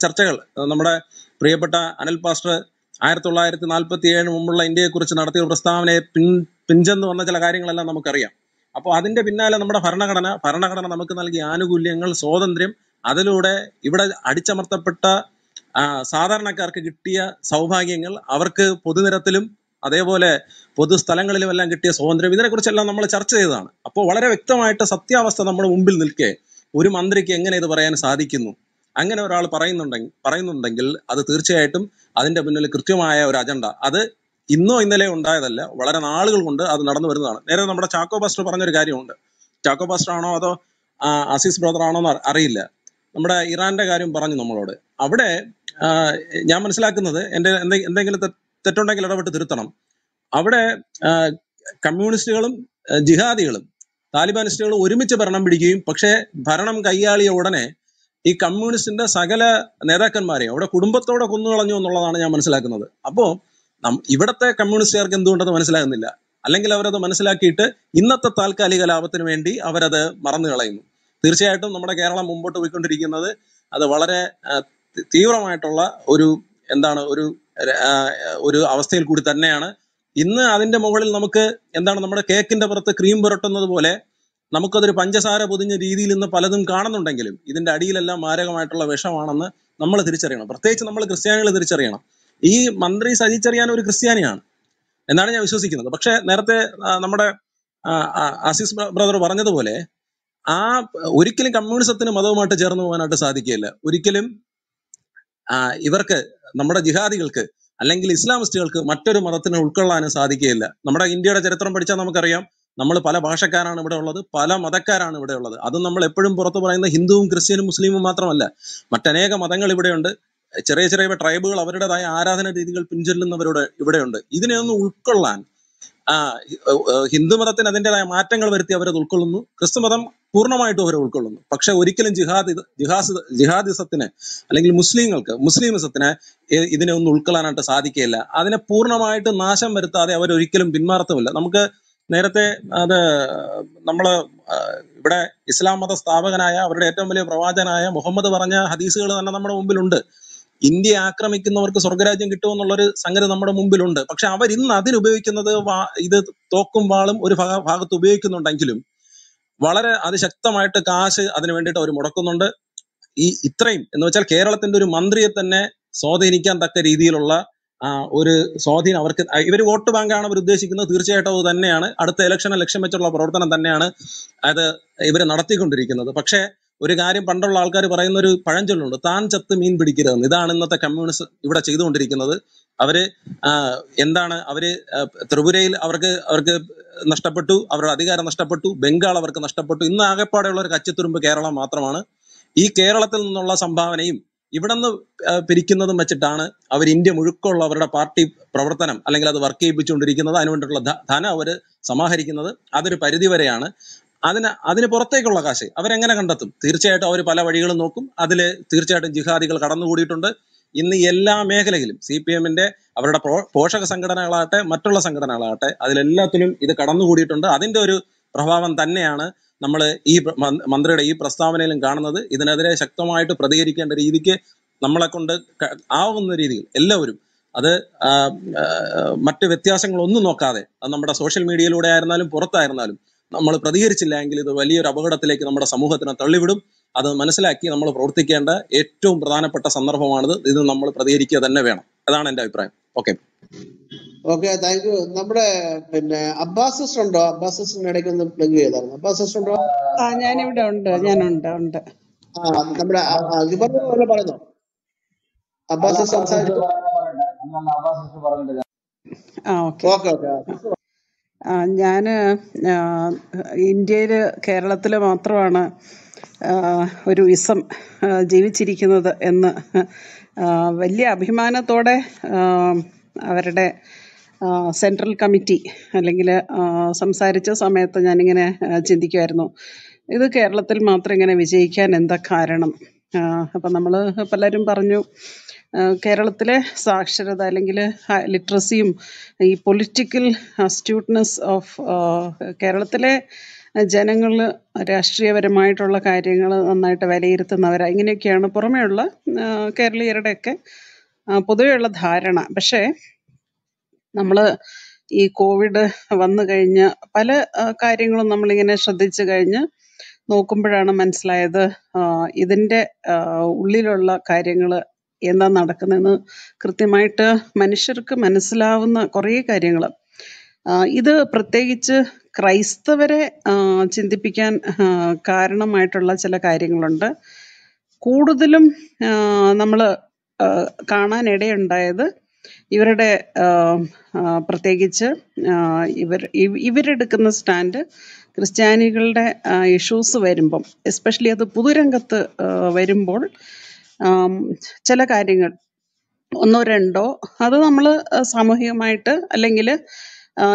ചർച്ചകൾ നമ്മുടെ പ്രിയപ്പെട്ട അനൽ പാസ്റ്റർ ആയിരത്തി തൊള്ളായിരത്തി നാൽപ്പത്തി ഏഴിന് മുമ്പുള്ള ഇന്ത്യയെക്കുറിച്ച് നടത്തിയ പ്രസ്താവനയെ പിൻ പിഞ്ചെന്ന് വന്ന ചില കാര്യങ്ങളെല്ലാം നമുക്കറിയാം. അപ്പോൾ അതിന്റെ പിന്നാലെ നമ്മുടെ ഭരണഘടന ഭരണഘടന നമുക്ക് നൽകിയ ആനുകൂല്യങ്ങൾ സ്വാതന്ത്ര്യം അതിലൂടെ ഇവിടെ അടിച്ചമർത്തപ്പെട്ട സാധാരണക്കാർക്ക് കിട്ടിയ സൗഭാഗ്യങ്ങൾ അവർക്ക് പൊതുനിരത്തിലും അതേപോലെ പൊതുസ്ഥലങ്ങളിലും എല്ലാം കിട്ടിയ സ്വാതന്ത്ര്യം ഇതിനെക്കുറിച്ചെല്ലാം നമ്മൾ ചർച്ച ചെയ്തതാണ്. അപ്പോൾ വളരെ വ്യക്തമായിട്ട് സത്യാവസ്ഥ നമ്മുടെ മുമ്പിൽ നിൽക്കെ ഒരു മന്ത്രിക്ക് എങ്ങനെ ഇത് പറയാൻ സാധിക്കുന്നു? അങ്ങനെ ഒരാൾ പറയുന്നുണ്ടെങ്കിൽ പറയുന്നുണ്ടെങ്കിൽ അത് തീർച്ചയായിട്ടും അതിന്റെ പിന്നിൽ കൃത്യമായ ഒരു അജണ്ട. അത് ഇന്നോ ഇന്നലെ ഉണ്ടായതല്ല വളരെ നാളുകൾ കൊണ്ട് അത് നടന്നു വരുന്നതാണ്. നേരെ നമ്മുടെ ചാക്കോ പാസ്റ്റർ പറഞ്ഞൊരു കാര്യമുണ്ട്. ചാക്കോ പാസ്റ്റർ ആണോ അതോ അസീസ് ബ്രദർ ആണോ എന്ന് അറിയില്ല. നമ്മുടെ ഇറാന്റെ കാര്യം പറഞ്ഞു നമ്മളോട്. അവിടെ ഞാൻ മനസ്സിലാക്കുന്നത് എന്റെ എന്തെങ്കിലും തെറ്റുണ്ടെങ്കിൽ ഇടപെട്ട് തിരുത്തണം. അവിടെ കമ്മ്യൂണിസ്റ്റുകളും ജിഹാദികളും താലിബാനിസ്റ്റുകളും ഒരുമിച്ച് ഭരണം പിടിക്കുകയും പക്ഷേ ഭരണം കൈയാളിയ ഉടനെ ഈ കമ്മ്യൂണിസ്റ്റിന്റെ സകല നേതാക്കന്മാരെ അവിടെ കുടുംബത്തോടെ കൊന്നുകളഞ്ഞു എന്നുള്ളതാണ് ഞാൻ മനസ്സിലാക്കുന്നത്. അപ്പോ ഇവിടത്തെ കമ്മ്യൂണിസ്റ്റുകാർക്ക് എന്തുകൊണ്ടത് മനസ്സിലാകുന്നില്ല. അല്ലെങ്കിൽ അവരത് മനസ്സിലാക്കിയിട്ട് ഇന്നത്തെ താൽക്കാലിക ലാഭത്തിന് വേണ്ടി അവരത് മറന്നു കളയുന്നു തീർച്ചയായിട്ടും നമ്മുടെ കേരളം മുമ്പോട്ട് പോയിക്കൊണ്ടിരിക്കുന്നത് അത് വളരെ തീവ്രമായിട്ടുള്ള ഒരു എന്താണ് ഒരു ഒരു അവസ്ഥയിൽ കൂടി തന്നെയാണ്. ഇന്ന് അതിന്റെ മുകളിൽ നമുക്ക് എന്താണ് നമ്മുടെ കേക്കിന്റെ പുറത്ത് ക്രീം പുരട്ടുന്നത് പോലെ നമുക്കതൊരു പഞ്ചസാര പൊതിഞ്ഞ രീതിയിൽ ഇന്ന് പലതും കാണുന്നുണ്ടെങ്കിലും ഇതിന്റെ അടിയിലെല്ലാം മാരകമായിട്ടുള്ള വിഷമാണെന്ന് നമ്മൾ തിരിച്ചറിയണം. പ്രത്യേകിച്ച് നമ്മൾ ക്രിസ്ത്യാനികൾ തിരിച്ചറിയണം. ഈ മന്ത്രി സജിച്ചറിയാൻ ഒരു ക്രിസ്ത്യാനിയാണ് എന്നാണ് ഞാൻ വിശ്വസിക്കുന്നത്. പക്ഷെ നേരത്തെ നമ്മുടെ ആസിസ് ബ്രദർ പറഞ്ഞതുപോലെ ആ ഒരിക്കലും കമ്മ്യൂണിസത്തിന് മതവുമായിട്ട് ചേർന്ന് പോകാനായിട്ട് സാധിക്കുകയില്ല. ഒരിക്കലും ഇവർക്ക് നമ്മുടെ ജിഹാദികൾക്ക് അല്ലെങ്കിൽ ഇസ്ലാമിസ്റ്റുകൾക്ക് മറ്റൊരു മതത്തിനെ ഉൾക്കൊള്ളാനും സാധിക്കുകയില്ല. നമ്മുടെ ഇന്ത്യയുടെ ചരിത്രം പഠിച്ചാൽ നമുക്കറിയാം നമ്മൾ പല ഭാഷക്കാരാണ് ഇവിടെ ഉള്ളത് പല മതക്കാരാണ് ഇവിടെ ഉള്ളത്. അത് നമ്മൾ എപ്പോഴും പുറത്തു പറയുന്ന ഹിന്ദുവും ക്രിസ്ത്യനും മുസ്ലിമും മാത്രമല്ല. മറ്റനേക മതങ്ങൾ ഇവിടെയുണ്ട്. ചെറിയ ചെറിയ ട്രൈബുകൾ അവരുടേതായ ആരാധന രീതികൾ പിൻചൊല്ലുന്നവരോട് ഇവിടെയുണ്ട്. ഇതിനെ ഒന്ന് ഉൾക്കൊള്ളാൻ ഹിന്ദു മതത്തിന് അതിന്റെതായ മാറ്റങ്ങൾ വരുത്തി അവരത് ഉൾക്കൊള്ളുന്നു. ക്രിസ്തു മതം പൂർണമായിട്ടും അവരെ ഉൾക്കൊള്ളുന്നു. പക്ഷെ ഒരിക്കലും ജിഹാദ് ജിഹാസ് ജിഹാദിസത്തിന് അല്ലെങ്കിൽ മുസ്ലിങ്ങൾക്ക് മുസ്ലിമിസത്തിന് ഇതിനെ ഒന്നും ഉൾക്കൊള്ളാനായിട്ട് സാധിക്കുകയില്ല. അതിനെ പൂർണമായിട്ട് നാശം വരുത്താതെ അവരൊരിക്കലും പിന്മാറത്തുമില്ല. നമുക്ക് നേരത്തെ അത് നമ്മൾ ഇവിടെ ഇസ്ലാം മത സ്ഥാപകനായ അവരുടെ ഏറ്റവും വലിയ പ്രവാചകനായ മുഹമ്മദ് പറഞ്ഞ ഹദീസുകൾ തന്നെ നമ്മുടെ മുമ്പിലുണ്ട്. ഇന്ത്യ ആക്രമിക്കുന്നവർക്ക് സ്വർഗരാജ്യം കിട്ടുമെന്നുള്ളൊരു സംഗതി നമ്മുടെ മുമ്പിലുണ്ട്. പക്ഷെ അവർ ഇന്ന് അതിനുപയോഗിക്കുന്നത് ഇത് തോക്കും വാളും ഒരു ഭാഗ- ഭാഗത്ത് ഉപയോഗിക്കുന്നുണ്ടെങ്കിലും വളരെ അതിശക്തമായിട്ട് കാശ് അതിനു വേണ്ടിയിട്ട് അവർ മുടക്കുന്നുണ്ട്. ഈ ഇത്രയും എന്ന് വെച്ചാൽ കേരളത്തിന്റെ ഒരു മന്ത്രിയെ തന്നെ സ്വാധീനിക്കാൻ തക്ക രീതിയിലുള്ള ഒരു സ്വാധീനം അവർക്ക് ഇവർ വോട്ട് ബാങ്കാണ് അവർ ഉദ്ദേശിക്കുന്നത്. തീർച്ചയായിട്ടും അത് തന്നെയാണ്. അടുത്ത ഇലക്ഷനെ ലക്ഷ്യം വെച്ചുള്ള പ്രവർത്തനം തന്നെയാണ് അത് ഇവർ നടത്തിക്കൊണ്ടിരിക്കുന്നത്. പക്ഷേ ഒരു കാര്യം പണ്ടുള്ള ആൾക്കാർ പറയുന്ന ഒരു പഴഞ്ചൊല്ലുണ്ട് താൻ ചത്ത് മീൻ പിടിക്കരുതെന്ന്. ഇതാണ് ഇന്നത്തെ കമ്മ്യൂണിസ്റ്റ് ഇവിടെ ചെയ്തുകൊണ്ടിരിക്കുന്നത്. അവർ എന്താണ് അവർ ത്രിപുരയിൽ അവർക്ക് അവർക്ക് നഷ്ടപ്പെട്ടു അവരുടെ അധികാരം നഷ്ടപ്പെട്ടു ബംഗാൾ അവർക്ക് നഷ്ടപ്പെട്ടു. ഇന്ന് ആകെപ്പാടെയുള്ള ഒരു കച്ചിത്തുരുമ്പ് കേരളം മാത്രമാണ്. ഈ കേരളത്തിൽ നിന്നുള്ള സംഭാവനയും ഇവിടെ നിന്ന് പിരിക്കുന്നതും വെച്ചിട്ടാണ് അവർ ഇന്ത്യ മുഴുക്കുള്ള അവരുടെ പാർട്ടി പ്രവർത്തനം അല്ലെങ്കിൽ അത് വർക്ക് ചെയ്യിപ്പിച്ചുകൊണ്ടിരിക്കുന്നത് അതിനുവേണ്ടിയിട്ടുള്ള ധനം അവർ സമാഹരിക്കുന്നത്. അതൊരു പരിധി വരെയാണ്. അതിന് അതിന് പുറത്തേക്കുള്ള കാശ് അവരെങ്ങനെ കണ്ടെത്തും? തീർച്ചയായിട്ടും അവർ പല വഴികളും നോക്കും. അതിൽ തീർച്ചയായിട്ടും ജിഹാദികൾ കടന്നുകൂടിയിട്ടുണ്ട്. ഇന്ന് എല്ലാ മേഖലയിലും സി പി എമ്മിന്റെ അവരുടെ പോഷക സംഘടനകളാകട്ടെ മറ്റുള്ള സംഘടനകളാകട്ടെ അതിലെല്ലാത്തിലും ഇത് കടന്നുകൂടിയിട്ടുണ്ട്. അതിന്റെ ഒരു പ്രഭാവം തന്നെയാണ് നമ്മൾ ഈ മന്ത്രിയുടെ ഈ പ്രസ്താവനയിലും കാണുന്നത്. ഇതിനെതിരെ ശക്തമായിട്ട് പ്രതികരിക്കേണ്ട രീതിക്ക് നമ്മളെ കൊണ്ട് ആവുന്ന രീതിയിൽ എല്ലാവരും അത് മറ്റ് വ്യത്യാസങ്ങളൊന്നും നോക്കാതെ അത് നമ്മുടെ സോഷ്യൽ മീഡിയയിലൂടെ ആയിരുന്നാലും പുറത്തായിരുന്നാലും നമ്മൾ പ്രതികരിച്ചില്ല എങ്കിൽ ഇത് വലിയൊരു അപകടത്തിലേക്ക് നമ്മുടെ സമൂഹത്തിനെ തള്ളിവിടും. അത് മനസ്സിലാക്കി നമ്മൾ പ്രവർത്തിക്കേണ്ട ഏറ്റവും പ്രധാനപ്പെട്ട സന്ദർഭമാണിത്. ഇത് നമ്മൾ പ്രതികരിക്കുക തന്നെ വേണം. അതാണ് എന്റെ അഭിപ്രായം. ഓക്കെ. ഓക്കെ താങ്ക് യു നമ്മുടെ പിന്നെ അബ്ബാസ് ഉണ്ടോ? അബ്ബാസ് ഇടയ്ക്ക് ഒന്ന് പ്ലഗ് ചെയ്തായിരുന്നു? അബ്ബാസ് ഉണ്ടോ? ആ ഞാനിവിടെ ഉണ്ട്. ഞാനുണ്ട് ഉണ്ട്. ആ നമ്മുടെ പറയുന്നോ? അബ്ബാസ് സംസാരിച്ചു? ഞാൻ ആ ഓക്കെ. Okay okay. ഞാൻ ഇന്ത്യയിൽ കേരളത്തിൽ മാത്രമാണ് ഒരു ഇസം ജീവിച്ചിരിക്കുന്നത് എന്ന് വലിയ അഭിമാനത്തോടെ അവരുടെ സെൻട്രൽ കമ്മിറ്റി അല്ലെങ്കിൽ സംസാരിച്ച സമയത്ത് ഞാനിങ്ങനെ ചിന്തിക്കുമായിരുന്നു ഇത് കേരളത്തിൽ മാത്രം ഇങ്ങനെ വിജയിക്കാൻ എന്താ കാരണം? അപ്പം നമ്മൾ പലരും പറഞ്ഞു കേരളത്തിലെ സാക്ഷരത അല്ലെങ്കിൽ ലിറ്ററസിയും ഈ പൊളിറ്റിക്കൽ അസ്റ്റ്യൂട്ട്നെസ് ഓഫ് കേരളത്തിലെ ജനങ്ങൾ രാഷ്ട്രീയപരമായിട്ടുള്ള കാര്യങ്ങൾ നന്നായിട്ട് വിലയിരുത്തുന്നവരാണ് ഇങ്ങനെയൊക്കെയാണ് പുറമേയുള്ള കേരളീയരുടെയൊക്കെ പൊതുവെയുള്ള ധാരണ. പക്ഷേ നമ്മൾ ഈ കോവിഡ് വന്നു കഴിഞ്ഞ് പല കാര്യങ്ങളും നമ്മളിങ്ങനെ ശ്രദ്ധിച്ചു കഴിഞ്ഞ് നോക്കുമ്പോഴാണ് മനസ്സിലായത് ഇതിന്റെ ഉള്ളിലുള്ള കാര്യങ്ങൾ എന്താ നടക്കുന്നതെന്ന് കൃത്യമായിട്ട് മനുഷ്യർക്ക് മനസ്സിലാവുന്ന കുറേ കാര്യങ്ങൾ ഇത് പ്രത്യേകിച്ച് ക്രൈസ്തവരെ ചിന്തിപ്പിക്കാൻ കാരണമായിട്ടുള്ള ചില കാര്യങ്ങളുണ്ട്. കൂടുതലും നമ്മൾ കാണാനിടയുണ്ടായത് ഇവരുടെ പ്രത്യേകിച്ച് ഇവർ ഇവ- ഇവരെടുക്കുന്ന സ്റ്റാൻഡ് ക്രിസ്ത്യാനികളുടെ ഇഷ്യൂസ് വരുമ്പം എസ്പെഷ്യലി അത് പുതുരംഗത്ത് വരുമ്പോൾ ചില കാര്യങ്ങൾ ഒന്നോ രണ്ടോ അത് നമ്മൾ സാമൂഹികമായിട്ട് അല്ലെങ്കിൽ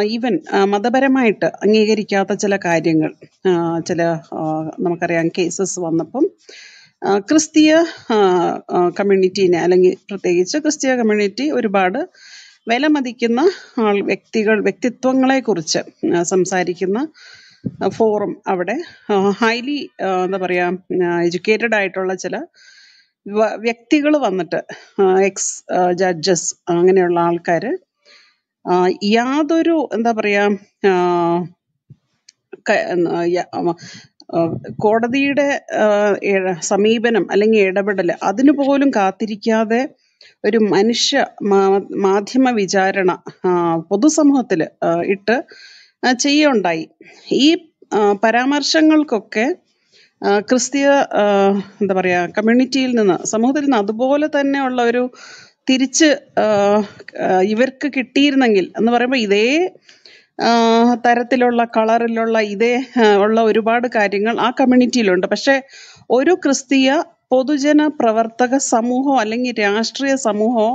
ഈവൻ മതപരമായിട്ട് അംഗീകരിക്കാത്ത ചില കാര്യങ്ങൾ ചില നമുക്കറിയാം കേസസ് വന്നപ്പം ക്രിസ്തീയ കമ്മ്യൂണിറ്റീനെ അല്ലെങ്കിൽ പ്രത്യേകിച്ച് ക്രിസ്തീയ കമ്മ്യൂണിറ്റി ഒരുപാട് വിലമതിക്കുന്ന ആൾ വ്യക്തികൾ വ്യക്തിത്വങ്ങളെ കുറിച്ച് സംസാരിക്കുന്ന ഫോറം അവിടെ. ഹൈലി എന്താ പറയുക എഡ്യൂക്കേറ്റഡ് ആയിട്ടുള്ള ചില വ്യക്തികൾ വന്നിട്ട് എക്സ് ജഡ്ജസ് അങ്ങനെയുള്ള ആൾക്കാർ യാതൊരു എന്താ പറയുക കോടതിയുടെ സമീപനം അല്ലെങ്കിൽ ഇടപെടൽ അതിനു പോലും കാത്തിരിക്കാതെ ഒരു മനുഷ്യ മാധ്യമ വിചാരണ പൊതുസമൂഹത്തിൽ ഇട്ട് ചെയ്യുകയുണ്ടായി ഈ പരാമർശങ്ങൾക്കൊക്കെ ക്രിസ്തീയ എന്താ പറയുക കമ്മ്യൂണിറ്റിയിൽ നിന്ന് സമൂഹത്തിൽ നിന്ന് അതുപോലെ തന്നെ ഉള്ള ഒരു തിരിച്ച് ഇവർക്ക് കിട്ടിയിരുന്നെങ്കിൽ എന്ന് പറയുമ്പോൾ ഇതേ തരത്തിലുള്ള കളറിലുള്ള ഇതേ ഉള്ള ഒരുപാട് കാര്യങ്ങൾ ആ കമ്മ്യൂണിറ്റിയിലുണ്ട്. പക്ഷേ ഒരു ക്രിസ്തീയ പൊതുജന പ്രവർത്തക സമൂഹമോ അല്ലെങ്കിൽ രാഷ്ട്രീയ സമൂഹമോ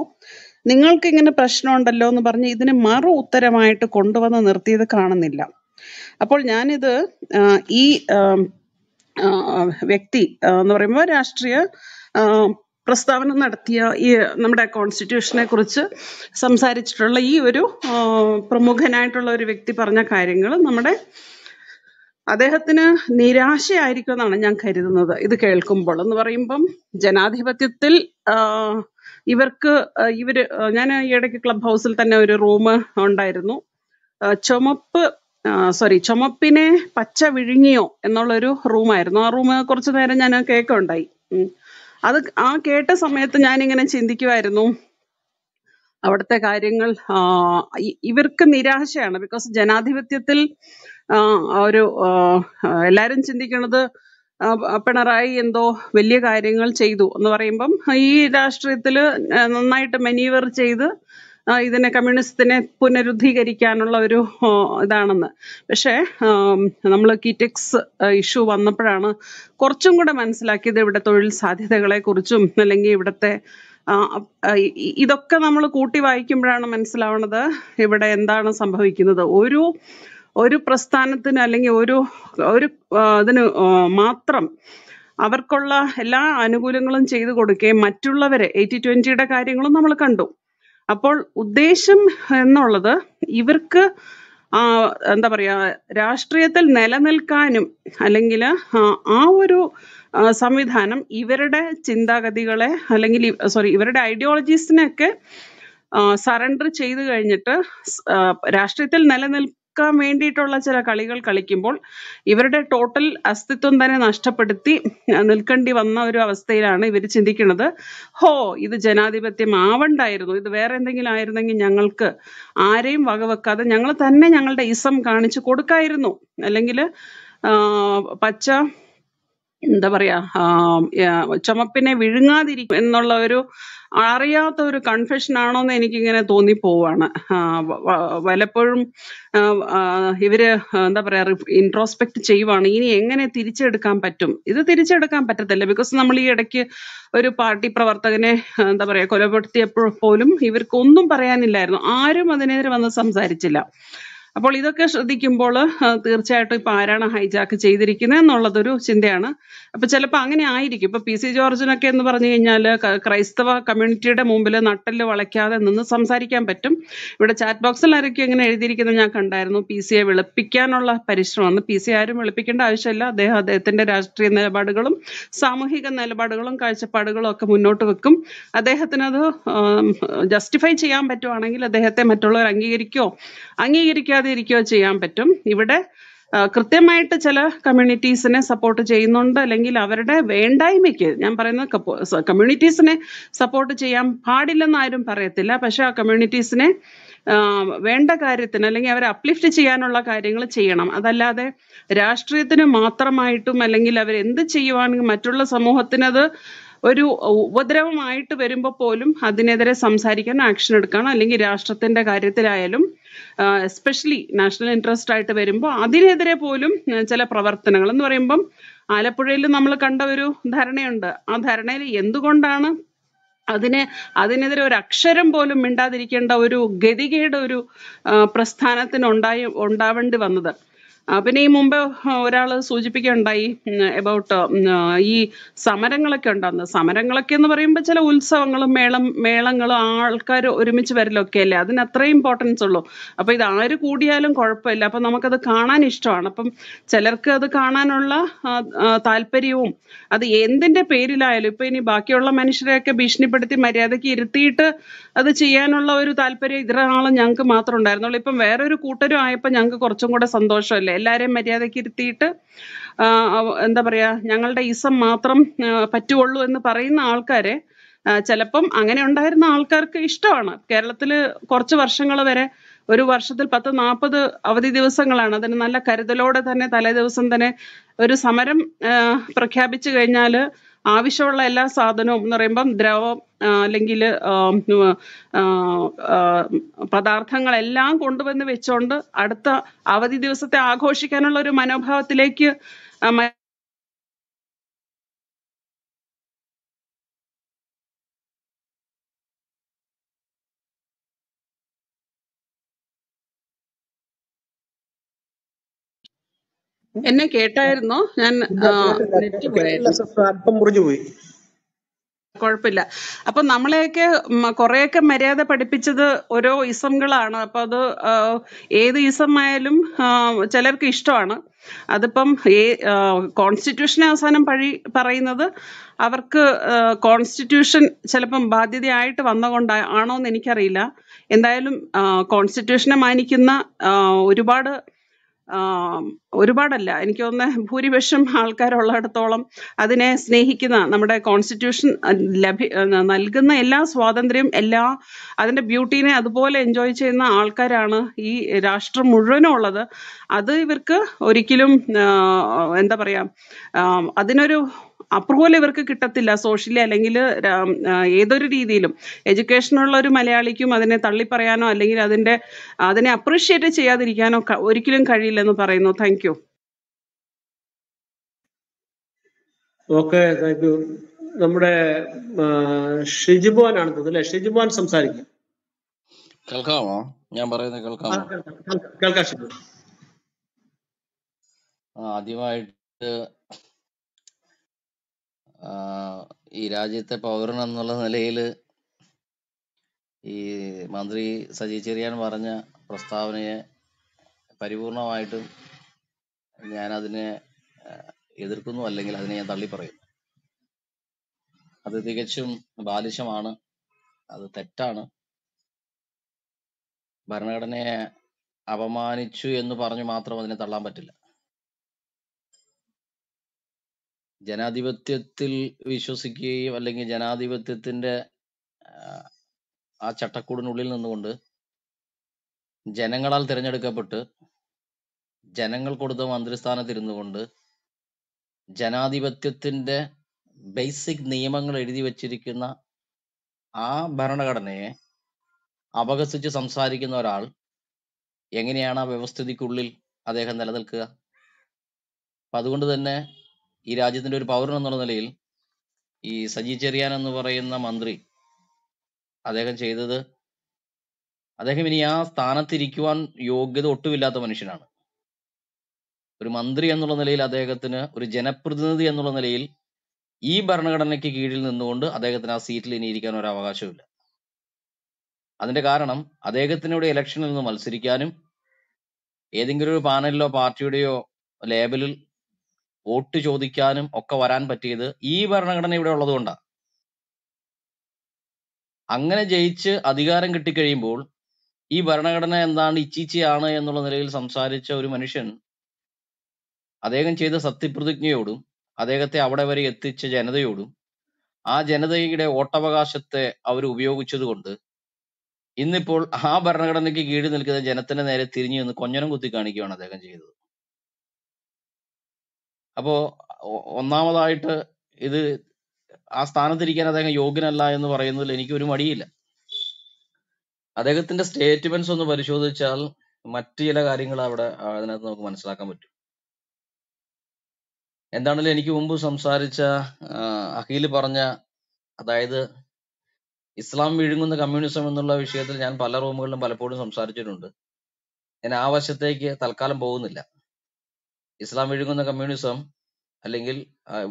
നിങ്ങൾക്ക് ഇങ്ങനെ പ്രശ്നമുണ്ടല്ലോ എന്ന് പറഞ്ഞ് ഇതിന് മറു ഉത്തരമായിട്ട് കൊണ്ടുവന്ന് നിർത്തിയത് കാണുന്നില്ല. അപ്പോൾ ഞാനിത് ഈ വ്യക്തി എന്ന് പറയുമ്പോൾ രാഷ്ട്രീയ പ്രസ്താവന നടത്തിയ ഈ നമ്മുടെ കോൺസ്റ്റിറ്റ്യൂഷനെ കുറിച്ച് സംസാരിച്ചിട്ടുള്ള ഈ ഒരു പ്രമുഖനായിട്ടുള്ള ഒരു വ്യക്തി പറഞ്ഞ കാര്യങ്ങൾ നമ്മുടെ അദ്ദേഹത്തിന് നിരാശയായിരിക്കും എന്നാണ് ഞാൻ കരുതുന്നത്. ഇത് കേൾക്കുമ്പോൾ എന്ന് പറയുമ്പം ജനാധിപത്യത്തിൽ ഇവർക്ക് ഇവർ ഇവർ ഞാൻ ഈ ഇടയ്ക്ക് ക്ലബ് ഹൗസിൽ തന്നെ ഒരു റൂം ഉണ്ടായിരുന്നു. ചുമപ്പ് സോറി ചുമപ്പിനെ പച്ച വിഴുങ്ങിയോ എന്നുള്ളൊരു റൂമായിരുന്നു. ആ റൂം കുറച്ചു നേരം ഞാൻ കേൾക്കുണ്ടായി അത് ആ കേട്ട സമയത്ത് ഞാനിങ്ങനെ ചിന്തിക്കുമായിരുന്നു അവിടുത്തെ കാര്യങ്ങൾ ഇവർക്ക് നിരാശയാണ്. ബിക്കോസ് ജനാധിപത്യത്തിൽ ഒരു എല്ലാവരും ചിന്തിക്കുന്നത് പിണറായി എന്തോ വലിയ കാര്യങ്ങൾ ചെയ്തു എന്ന് പറയുമ്പം ഈ രാഷ്ട്രീയത്തിൽ നന്നായിട്ട് മെനീവർ ചെയ്ത് ഇതിനെ കമ്മ്യൂണിസത്തിനെ പുനരുദ്ധീകരിക്കാനുള്ള ഒരു ഇതാണെന്ന്. പക്ഷേ നമ്മൾ കിറ്റെക്സ് ഇഷ്യൂ വന്നപ്പോഴാണ് കുറച്ചും കൂടെ മനസ്സിലാക്കിയത് ഇവിടെ തൊഴിൽ സാധ്യതകളെ കുറിച്ചും അല്ലെങ്കിൽ ഇവിടുത്തെ ഇതൊക്കെ നമ്മൾ കൂട്ടി വായിക്കുമ്പോഴാണ് മനസ്സിലാവുന്നത് ഇവിടെ എന്താണ് സംഭവിക്കുന്നത്. ഒരു ഒരു പ്രസ്ഥാനത്തിന് അല്ലെങ്കിൽ ഒരു ഒരു ഇതിന് മാത്രം അവർക്കുള്ള എല്ലാ ആനുകൂല്യങ്ങളും ചെയ്തു കൊടുക്കുകയും മറ്റുള്ളവരെ എയ്റ്റി ട്വന്റിയുടെ കാര്യങ്ങളും നമ്മൾ കണ്ടു. അപ്പോൾ ഉദ്ദേശം എന്നുള്ളത് ഇവർക്ക് എന്താ പറയാ രാഷ്ട്രീയത്തിൽ നിലനിൽക്കാനും അല്ലെങ്കിൽ ആ ഒരു സംവിധാനം ഇവരുടെ ചിന്താഗതികളെ അല്ലെങ്കിൽ സോറി ഇവരുടെ ഐഡിയോളജീസിനെയൊക്കെ സറണ്ടർ ചെയ്തു കഴിഞ്ഞിട്ട് രാഷ്ട്രീയത്തിൽ ആ, നിലനിൽക്കാൻ വേണ്ടിയിട്ടുള്ള ചില കളികൾ കളിക്കുമ്പോൾ ഇവരുടെ ടോട്ടൽ അസ്തിത്വം തന്നെ നഷ്ടപ്പെടുത്തി നിൽക്കേണ്ടി വന്ന ഒരു അവസ്ഥയിലാണ് ഇവർ ചിന്തിക്കുന്നത്. ഹോ ഇത് ജനാധിപത്യം ആവണ്ടായിരുന്നു ഇത് വേറെ എന്തെങ്കിലും ആയിരുന്നെങ്കിൽ ഞങ്ങൾക്ക് ആരെയും വകവെക്കാതെ ഞങ്ങൾ തന്നെ ഞങ്ങളുടെ ഇസം കാണിച്ചു കൊടുക്കായിരുന്നു. അല്ലെങ്കിൽ പച്ച എന്താ പറയാ ചുമപ്പിനെ വിഴുങ്ങാതിരിക്കും എന്നുള്ള ഒരു അറിയാത്ത ഒരു കൺഫെഷൻ ആണോന്ന് എനിക്കിങ്ങനെ തോന്നിപ്പോവാണ് ആ, വ- വ- പലപ്പോഴും ആ, ആ, ഇവർ എന്താ പറയാ ഇൻട്രോസ്പെക്ട് ചെയ്യുവാണ്. ഇനി എങ്ങനെ തിരിച്ചെടുക്കാൻ പറ്റും? ഇത് തിരിച്ചെടുക്കാൻ പറ്റത്തില്ല. ബിക്കോസ് നമ്മൾ ഈ ഇടയ്ക്ക് ഒരു പാർട്ടി പ്രവർത്തകനെ എന്താ പറയാ കൊലപ്പെടുത്തിയപ്പോൾ പോലും ഇവർക്ക് ഒന്നും പറയാനില്ലായിരുന്നു. ആരും അതിനെതിരെ വന്ന് സംസാരിച്ചില്ല. അപ്പോൾ ഇതൊക്കെ ശ്രദ്ധിക്കുമ്പോൾ തീർച്ചയായിട്ടും ഇപ്പൊ ആരാണ് ഹൈജാക്ക് ചെയ്തിരിക്കുന്നത് എന്നുള്ളതൊരു ചിന്തയാണ്. അപ്പൊ ചിലപ്പോൾ അങ്ങനെ ആയിരിക്കും. ഇപ്പൊ പി സി ജോർജിനൊക്കെ എന്ന് പറഞ്ഞു കഴിഞ്ഞാൽ ക്രൈസ്തവ കമ്മ്യൂണിറ്റിയുടെ മുമ്പിൽ നട്ടൽ വളയ്ക്കാതെ നിന്ന് സംസാരിക്കാൻ പറ്റും. ഇവിടെ ചാറ്റ് ബോക്സിൽ ആരൊക്കെ ഇങ്ങനെ എഴുതിയിരിക്കുന്നത് ഞാൻ കണ്ടായിരുന്നു. പി സിയെ വെളുപ്പിക്കാനുള്ള പരിശ്രമമാണ്. പി സി ആരും വെളുപ്പിക്കേണ്ട ആവശ്യമില്ല. അദ്ദേഹം അദ്ദേഹത്തിന്റെ രാഷ്ട്രീയ നിലപാടുകളും സാമൂഹിക നിലപാടുകളും കാഴ്ചപ്പാടുകളും ഒക്കെ മുന്നോട്ട് വെക്കും. അദ്ദേഹത്തിനത് ജസ്റ്റിഫൈ ചെയ്യാൻ പറ്റുവാണെങ്കിൽ അദ്ദേഹത്തെ മറ്റുള്ളവർ അംഗീകരിക്കോ? അംഗീകരിക്കാതെ ഇരിക്കുകയോ ചെയ്യാൻ പറ്റും. ഇവിടെ കൃത്യമായിട്ട് ചില കമ്മ്യൂണിറ്റീസിനെ സപ്പോർട്ട് ചെയ്യുന്നുണ്ട്. അല്ലെങ്കിൽ അവരുടെ വേണ്ടായ്മയ്ക്ക് ഞാൻ പറയുന്നത് കമ്മ്യൂണിറ്റീസിനെ സപ്പോർട്ട് ചെയ്യാൻ പാടില്ലെന്ന് ആരും പറയത്തില്ല. പക്ഷെ ആ കമ്മ്യൂണിറ്റീസിനെ വേണ്ട കാര്യത്തിന് അല്ലെങ്കിൽ അവരെ അപ്ലിഫ്റ്റ് ചെയ്യാനുള്ള കാര്യങ്ങൾ ചെയ്യണം. അതല്ലാതെ രാഷ്ട്രീയത്തിന് മാത്രമായിട്ടും അല്ലെങ്കിൽ അവർ എന്ത് ചെയ്യുവാണെങ്കിൽ മറ്റുള്ള സമൂഹത്തിനത് ഒരു ഉപദ്രവമായിട്ട് വരുമ്പോൾ പോലും അതിനെതിരെ സംസാരിക്കണം ആക്ഷൻ എടുക്കണം അല്ലെങ്കിൽ രാഷ്ട്രത്തിന്റെ കാര്യത്തിലായാലും എസ്പെഷ്യലി നാഷണൽ ഇൻട്രസ്റ്റ് ആയിട്ട് വരുമ്പോൾ അതിനെതിരെ പോലും ചില പ്രവർത്തനങ്ങൾ എന്ന് പറയുമ്പം ആലപ്പുഴയിൽ നമ്മൾ കണ്ട ഒരു ധാരണയുണ്ട്. ആ ധാരണയിൽ എന്തുകൊണ്ടാണ് അതിനെ അതിനെതിരെ ഒരു അക്ഷരം പോലും മിണ്ടാതിരിക്കേണ്ട ഒരു ഗതികേട് ഒരു പ്രസ്ഥാനത്തിന് ഉണ്ടായി ഉണ്ടാവേണ്ടി വന്നത്? പിന്നെ ഈ മുമ്പ് ഒരാൾ സൂചിപ്പിക്കുകയുണ്ടായി എബൌട്ട് ഈ സമരങ്ങളൊക്കെ ഉണ്ടാകുന്നത് സമരങ്ങളൊക്കെ എന്ന് പറയുമ്പോൾ ചില ഉത്സവങ്ങളും മേളം മേളങ്ങളും ആൾക്കാർ ഒരുമിച്ച് വരലൊക്കെ അല്ലേ അതിന് അത്രയും ഇമ്പോർട്ടൻസ് ഉള്ളൂ. അപ്പോൾ ഇത് ആര് കൂടിയാലും കുഴപ്പമില്ല. അപ്പം നമുക്കത് കാണാൻ ഇഷ്ടമാണ്. അപ്പം ചിലർക്ക് അത് കാണാനുള്ള താല്പര്യവും അത് എന്തിന്റെ പേരിലായാലും ഇപ്പം ഇനി ബാക്കിയുള്ള മനുഷ്യരെയൊക്കെ ഭീഷണിപ്പെടുത്തി മര്യാദയ്ക്ക് ഇരുത്തിയിട്ട് അത് ചെയ്യാനുള്ള ഒരു താല്പര്യം ഇത്ര നാളും ഞങ്ങൾക്ക് മാത്രം ഉണ്ടായിരുന്നുള്ളൂ. ഇപ്പം വേറൊരു കൂട്ടരും ആയപ്പോൾ ഞങ്ങൾക്ക് കുറച്ചും കൂടെ സന്തോഷമല്ലേ? എല്ലാവരെയും മര്യാദയ്ക്ക് ഇരുത്തിയിട്ട് എന്താ പറയുക ഞങ്ങളുടെ ഈസം മാത്രം പറ്റുള്ളൂ എന്ന് പറയുന്ന ആൾക്കാരെ ചിലപ്പം അങ്ങനെ ഉണ്ടായിരുന്ന ആൾക്കാർക്ക് ഇഷ്ടമാണ്. കേരളത്തിൽ കുറച്ച് വർഷങ്ങൾ വരെ ഒരു വർഷത്തിൽ പത്ത് നാൽപ്പത് അവധി ദിവസങ്ങളാണ്. അതിന് നല്ല കരുതലോടെ തന്നെ തലേ ദിവസം തന്നെ ഒരു സമരം പ്രഖ്യാപിച്ചു കഴിഞ്ഞാൽ ആവശ്യമുള്ള എല്ലാ സാധനവും എന്ന് പറയുമ്പം ദ്രവം അല്ലെങ്കിൽ പദാർത്ഥങ്ങളെല്ലാം കൊണ്ടുവന്ന് വെച്ചോണ്ട് അടുത്ത അവധി ദിവസത്തെ ആഘോഷിക്കാനുള്ള ഒരു മനോഭാവത്തിലേക്ക് എന്നെ കേട്ടായിരുന്നോ? ഞാൻ അല്പം മുറിഞ്ഞു പോയി. കുഴപ്പമില്ല. അപ്പൊ നമ്മളെയൊക്കെ കുറെയൊക്കെ മര്യാദ പഠിപ്പിച്ചത് ഓരോ ഇസംകളാണ് അപ്പൊ അത് ഏത് ഇസമായാലും ആയാലും ചിലർക്ക് ഇഷ്ടമാണ്. അതിപ്പം ഏ കോൺസ്റ്റിറ്റ്യൂഷനെ അവസാനം പഴി പറയുന്നത് അവർക്ക് കോൺസ്റ്റിറ്റ്യൂഷൻ ചിലപ്പം ബാധ്യതയായിട്ട് വന്നുകൊണ്ട് ആണോ എന്ന് എനിക്കറിയില്ല. എന്തായാലും കോൺസ്റ്റിറ്റ്യൂഷനെ മാനിക്കുന്ന ഒരുപാട് ഒരുപാടല്ല. എനിക്ക് തോന്നുന്ന ഭൂരിപക്ഷം ആൾക്കാരുള്ളിടത്തോളം അതിനെ സ്നേഹിക്കുന്ന നമ്മുടെ കോൺസ്റ്റിറ്റ്യൂഷൻ ലഭി നൽകുന്ന എല്ലാ സ്വാതന്ത്ര്യം എല്ലാ അതിന്റെ ബ്യൂട്ടീനെ അതുപോലെ എൻജോയ് ചെയ്യുന്ന ആൾക്കാരാണ് ഈ രാഷ്ട്രം മുഴുവനും ഉള്ളത്. അത് ഇവർക്ക് ഒരിക്കലും എന്താ പറയുക അതിനൊരു അപ്രൂവൽ ഇവർക്ക് കിട്ടത്തില്ല. സോഷ്യലി അല്ലെങ്കിൽ ഏതൊരു രീതിയിലും. എഡ്യൂക്കേഷനുള്ള ഒരു മലയാളിക്കും അതിനെ തള്ളിപ്പറയാനോ അല്ലെങ്കിൽ അതിന്റെ അതിനെ അപ്രീഷിയേറ്റ് ചെയ്യാതിരിക്കാനോ ഒരിക്കലും കഴിയില്ലെന്ന് പറയുന്നു. Thank you okay thank you നമ്മുടെ ആണ് തോന്നുന്നു അല്ലെ? ഷിജിബോൻ സംസാരിക്കും. കേൾക്കാമോ? ഞാൻ പറയുന്നത് കേൾക്കാമോ? കേൾക്കാം ആദ്യമായിട്ട് ഈ രാജ്യത്തെ പൗരൻ എന്നുള്ള നിലയിൽ ഈ മന്ത്രി സജി ചെറിയാൻ പറഞ്ഞ പ്രസ്താവനയെ പരിപൂർണമായിട്ടും ഞാൻ അതിനെ എതിർക്കുന്നു അല്ലെങ്കിൽ അതിനെ ഞാൻ തള്ളി പറയും അത് തികച്ചും ബാലിശമാണ്. അത് തെറ്റാണ്. ഭരണഘടനയെ അപമാനിച്ചു എന്ന് പറഞ്ഞു മാത്രം അതിനെ തള്ളാൻ പറ്റില്ല. ജനാധിപത്യത്തിൽ വിശ്വസിക്കുകയും അല്ലെങ്കിൽ ജനാധിപത്യത്തിന്റെ ആ, ചട്ടക്കൂടിനുള്ളിൽ നിന്നുകൊണ്ട് ജനങ്ങളാൽ തിരഞ്ഞെടുക്കപ്പെട്ട് ജനങ്ങൾ കൊടുത്ത മന്ത്രിസ്ഥാനത്തിരുന്നു കൊണ്ട് ജനാധിപത്യത്തിന്റെ ബേസിക് നിയമങ്ങൾ എഴുതി വച്ചിരിക്കുന്ന ആ ഭരണഘടനയെ അപകസിച്ച് സംസാരിക്കുന്ന ഒരാൾ എങ്ങനെയാണ് ആ വ്യവസ്ഥിതിക്കുള്ളിൽ അദ്ദേഹം നിലനിൽക്കുക? അപ്പൊ അതുകൊണ്ട് തന്നെ ഈ രാജ്യത്തിന്റെ ഒരു പൗരൻ എന്നുള്ള നിലയിൽ ഈ സജി ചെറിയാൻ എന്ന് പറയുന്ന മന്ത്രി അദ്ദേഹം ചെയ്തത് അദ്ദേഹം ഇനി ആ സ്ഥാനത്തിരിക്കുവാൻ യോഗ്യത ഒട്ടുമില്ലാത്ത മനുഷ്യനാണ്. ഒരു മന്ത്രി എന്നുള്ള നിലയിൽ അദ്ദേഹത്തിന് ഒരു ജനപ്രതിനിധി എന്നുള്ള നിലയിൽ ഈ ഭരണഘടനയ്ക്ക് കീഴിൽ നിന്നുകൊണ്ട് അദ്ദേഹത്തിന് ആ സീറ്റിൽ ഇനി ഇരിക്കാൻ ഒരു അവകാശമില്ല അതിന്റെ കാരണം അദ്ദേഹത്തിന് ഇവിടെ ഇലക്ഷനിൽ നിന്ന് മത്സരിക്കാനും ഏതെങ്കിലും ഒരു പാനലിലോ പാർട്ടിയുടെയോ ലേബലിൽ വോട്ട് ചോദിക്കാനും ഒക്കെ വരാൻ പറ്റിയത് ഈ ഭരണഘടന ഇവിടെ ഉള്ളതുകൊണ്ടാണ് അങ്ങനെ ജയിച്ച് അധികാരം കിട്ടിക്കഴിയുമ്പോൾ ഈ ഭരണഘടന എന്താണ് ഇച്ചിച്ചിയാണ് എന്നുള്ള നിലയിൽ സംസാരിച്ച ഒരു മനുഷ്യൻ അദ്ദേഹം ചെയ്ത സത്യപ്രതിജ്ഞയോടും അദ്ദേഹത്തെ അവിടെ വരെ എത്തിച്ച ജനതയോടും ആ ജനതയുടെ വോട്ടവകാശത്തെ അവർ ഉപയോഗിച്ചത് കൊണ്ട് ഇന്നിപ്പോൾ ആ ഭരണഘടനയ്ക്ക് കീഴിൽ നിൽക്കുന്ന ജനത്തിന്റെ നേരെ തിരിഞ്ഞു നിന്ന് കൊഞ്ഞനം കുത്തി കാണിക്കുകയാണ് അദ്ദേഹം ചെയ്തത്. അപ്പോ ഒന്നാമതായിട്ട് ഇത് ആ സ്ഥാനത്തിരിക്കാൻ അദ്ദേഹം യോഗ്യനല്ല എന്ന് പറയുന്നതിൽ എനിക്ക് ഒരു മടിയില്ല. അദ്ദേഹത്തിന്റെ സ്റ്റേറ്റ്മെന്റ്സ് ഒന്ന് പരിശോധിച്ചാൽ മറ്റു ചില കാര്യങ്ങൾ അവിടെ അതിനകത്ത് നമുക്ക് മനസ്സിലാക്കാൻ പറ്റും. എന്താണെങ്കിലും എനിക്ക് മുമ്പ് സംസാരിച്ച അഖിൽ പറഞ്ഞ അതായത് ഇസ്ലാം വിഴുങ്ങുന്ന കമ്മ്യൂണിസം എന്നുള്ള വിഷയത്തിൽ ഞാൻ പല റൂമുകളിലും പലപ്പോഴും സംസാരിച്ചിട്ടുണ്ട്. ഞാൻ ആ വശത്തേക്ക് തൽക്കാലം പോകുന്നില്ല. ഇസ്ലാം വിഴുങ്ങുന്ന കമ്മ്യൂണിസം അല്ലെങ്കിൽ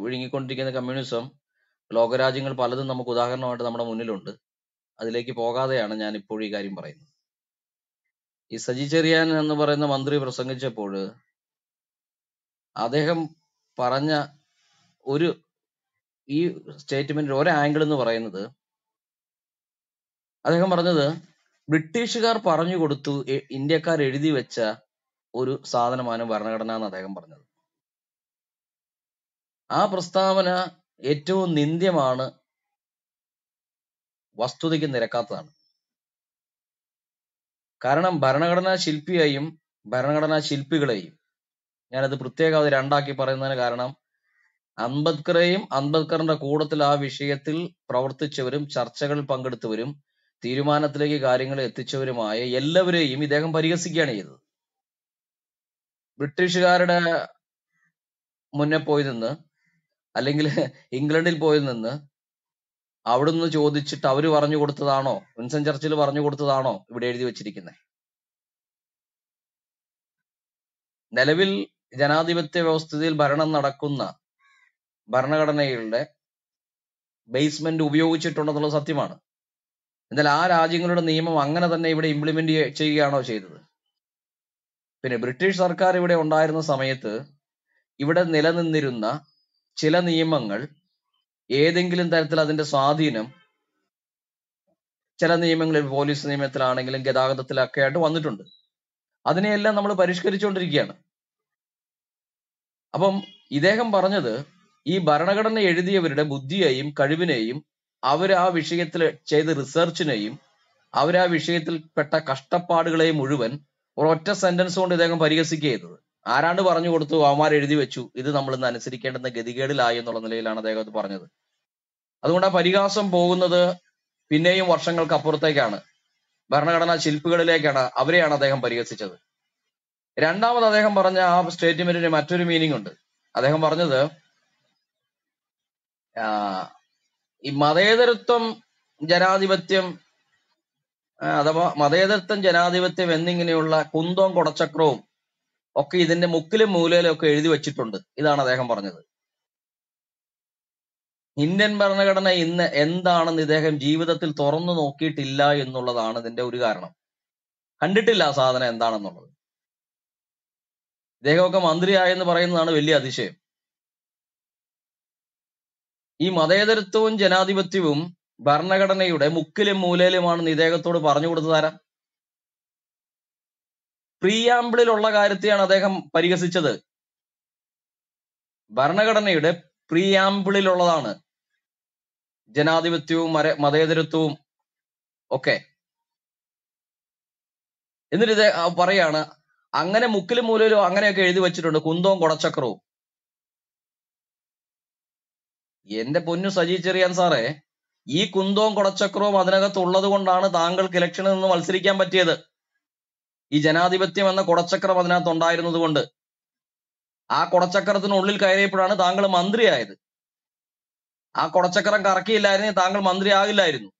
വിഴുങ്ങിക്കൊണ്ടിരിക്കുന്ന കമ്മ്യൂണിസം ലോകരാജ്യങ്ങൾ പലതും നമുക്ക് ഉദാഹരണമായിട്ട് നമ്മുടെ മുന്നിലുണ്ട്. അതിലേക്ക് പോകാതെയാണ് ഞാൻ ഇപ്പോൾ ഈ കാര്യം പറയുന്നത്. ഈ സജി ചെറിയാൻ എന്ന് പറയുന്ന മന്ത്രി പ്രസംഗിച്ചപ്പോൾ അദ്ദേഹം പറഞ്ഞ ഒരു ഈ സ്റ്റേറ്റ്മെന്റ് ഒരു ആംഗിൾ എന്ന് പറയുന്നത് അദ്ദേഹം പറഞ്ഞത് ബ്രിട്ടീഷുകാർ പറഞ്ഞു കൊടുത്തു ഇന്ത്യക്കാർ എഴുതി വെച്ച ഒരു സാധനമാണ് ഭരണഘടന എന്ന് അദ്ദേഹം പറഞ്ഞത്. ആ പ്രസ്താവന ഏറ്റവും നിന്ദ്യമാണ് വസ്തുതയ്ക്ക് നിരക്കാത്തതാണ്. കാരണം ഭരണഘടനാ ശില്പിയെയും ഭരണഘടനാ ശില്പികളെയും ഞാനത് പ്രത്യേകം അത് രണ്ടാക്കി പറയുന്നതിന് കാരണം അംബേദ്കറെയും അംബേദ്കറിന്റെ കൂടത്തിൽ ആ വിഷയത്തിൽ പ്രവർത്തിച്ചവരും ചർച്ചകളിൽ പങ്കെടുത്തവരും തീരുമാനത്തിലേക്ക് കാര്യങ്ങൾ എത്തിച്ചവരുമായ എല്ലാവരെയും ഇദ്ദേഹം പരിഹസിക്കുകയാണ് ചെയ്തത്. ബ്രിട്ടീഷുകാരുടെ മുന്നേ പോയി നിന്ന് അല്ലെങ്കിൽ ഇംഗ്ലണ്ടിൽ പോയി നിന്ന് അവിടുന്ന് ചോദിച്ചിട്ട് അവർ പറഞ്ഞു കൊടുത്തതാണോ? വിൻസൻ ചർച്ചിൽ പറഞ്ഞു കൊടുത്തതാണോ ഇവിടെ എഴുതി വെച്ചിരിക്കുന്നത് നിലവിൽ ജനാധിപത്യ വ്യവസ്ഥിതിയിൽ ഭരണം നടക്കുന്ന ഭരണഘടനകളുടെ ബേസ്മെന്റ് ഉപയോഗിച്ചിട്ടുണ്ടെന്നുള്ള സത്യമാണ്. എന്നാൽ ആ രാജ്യങ്ങളുടെ നിയമം അങ്ങനെ തന്നെ ഇവിടെ ഇംപ്ലിമെന്റ് ചെയ്യുകയാണോ ചെയ്തത്? പിന്നെ ബ്രിട്ടീഷ് സർക്കാർ ഇവിടെ ഉണ്ടായിരുന്ന സമയത്ത് ഇവിടെ നിലനിന്നിരുന്ന ചില നിയമങ്ങൾ ഏതെങ്കിലും തരത്തിൽ അതിന്റെ സ്വാധീനം ചില നിയമങ്ങളിൽ പോലീസ് നിയമത്തിലാണെങ്കിലും ഗതാഗതത്തിലൊക്കെ ആയിട്ട് വന്നിട്ടുണ്ട്. അതിനെയെല്ലാം നമ്മൾ പരിഷ്കരിച്ചുകൊണ്ടിരിക്കുകയാണ്. അപ്പം ഇദ്ദേഹം പറഞ്ഞത് ഈ ഭരണഘടന എഴുതിയവരുടെ ബുദ്ധിയെയും കഴിവിനെയും അവർ ആ വിഷയത്തിൽ ചെയ്ത റിസർച്ചിനെയും അവർ ആ വിഷയത്തിൽ പെട്ട കഷ്ടപ്പാടുകളെയും മുഴുവൻ ഒരൊറ്റ സെന്റൻസ് കൊണ്ട് ഇദ്ദേഹം പരിഹസിക്കുക ചെയ്തത്. ആരാണ്ട് പറഞ്ഞു കൊടുത്തു അവന്മാർ എഴുതി വെച്ചു ഇത് നമ്മൾ ഇന്ന് അനുസരിക്കേണ്ടുന്ന ഗതികേടിലായി എന്നുള്ള നിലയിലാണ് അദ്ദേഹം അത് പറഞ്ഞത്. അതുകൊണ്ട് ആ പരിഹാസം പോകുന്നത് പിന്നെയും വർഷങ്ങൾക്ക് അപ്പുറത്തേക്കാണ് ഭരണഘടനാ ശില്പികളിലേക്കാണ് അവരെയാണ് അദ്ദേഹം പരിഹസിച്ചത്. രണ്ടാമത് അദ്ദേഹം പറഞ്ഞ ആ സ്റ്റേറ്റ്മെന്റിന് മറ്റൊരു മീനിങ് ഉണ്ട്. അദ്ദേഹം പറഞ്ഞത് ഈ മതേതരത്വം ജനാധിപത്യം അഥവാ മതേതരത്വം ജനാധിപത്യം എന്നിങ്ങനെയുള്ള കുന്തവും കൊടച്ചക്രവും ഒക്കെ ഇതിന്റെ മുക്കിലും മൂലയിലും ഒക്കെ എഴുതി വെച്ചിട്ടുണ്ട്. ഇതാണ് അദ്ദേഹം പറഞ്ഞത്. ഇന്ത്യൻ ഭരണഘടന ഇന്ന് എന്താണെന്ന് ഇദ്ദേഹം ജീവിതത്തിൽ തുറന്നു നോക്കിയിട്ടില്ല എന്നുള്ളതാണ് ഇതിന്റെ ഒരു കാരണം. കണ്ടിട്ടില്ല ആ സാധനം എന്താണെന്നുള്ളത്. ഇദ്ദേഹമൊക്കെ മന്ത്രിയായെന്ന് പറയുന്നതാണ് വലിയ അതിശയം. ഈ മതേതരത്വവും ജനാധിപത്യവും ഭരണഘടനയുടെ മുക്കിലും മൂലയിലുമാണെന്ന് ഇദ്ദേഹത്തോട് പറഞ്ഞു കൊടുത്തതാരാ പ്രിയാമ്പിളിലുള്ള കാര്യത്തെയാണ് അദ്ദേഹം പരിഹസിച്ചത്. ഭരണഘടനയുടെ പ്രിയാമ്പിളിലുള്ളതാണ്. ജനാധിപത്യവും മര മതേതരത്വവും ഒക്കെ. എന്നിട്ട് ഇത് പറയാണ് അങ്ങനെ മുക്കിലും മൂലയിലും അങ്ങനെയൊക്കെ എഴുതി വെച്ചിട്ടുണ്ട് കുന്തവും കൊടച്ചക്രവും. എന്റെ പൊന്നു സജി ചെറിയാൻ സാറേ ഈ കുന്തവും കുടച്ചക്രവും അതിനകത്ത് ഉള്ളത് കൊണ്ടാണ് താങ്കൾക്ക് ഇലക്ഷനിൽ നിന്ന് മത്സരിക്കാൻ പറ്റിയത്. ഈ ജനാധിപത്യം എന്ന കുടച്ചക്രം അതിനകത്ത് ഉണ്ടായിരുന്നത് കൊണ്ട്. ആ കുടച്ചക്രത്തിനുള്ളിൽ കയറിയപ്പോഴാണ് താങ്കൾ മന്ത്രിയായത്. ആ കുടച്ചക്രം കറക്കിയില്ലായിരുന്നെങ്കിൽ താങ്കൾ മന്ത്രിയാകില്ലായിരുന്നു.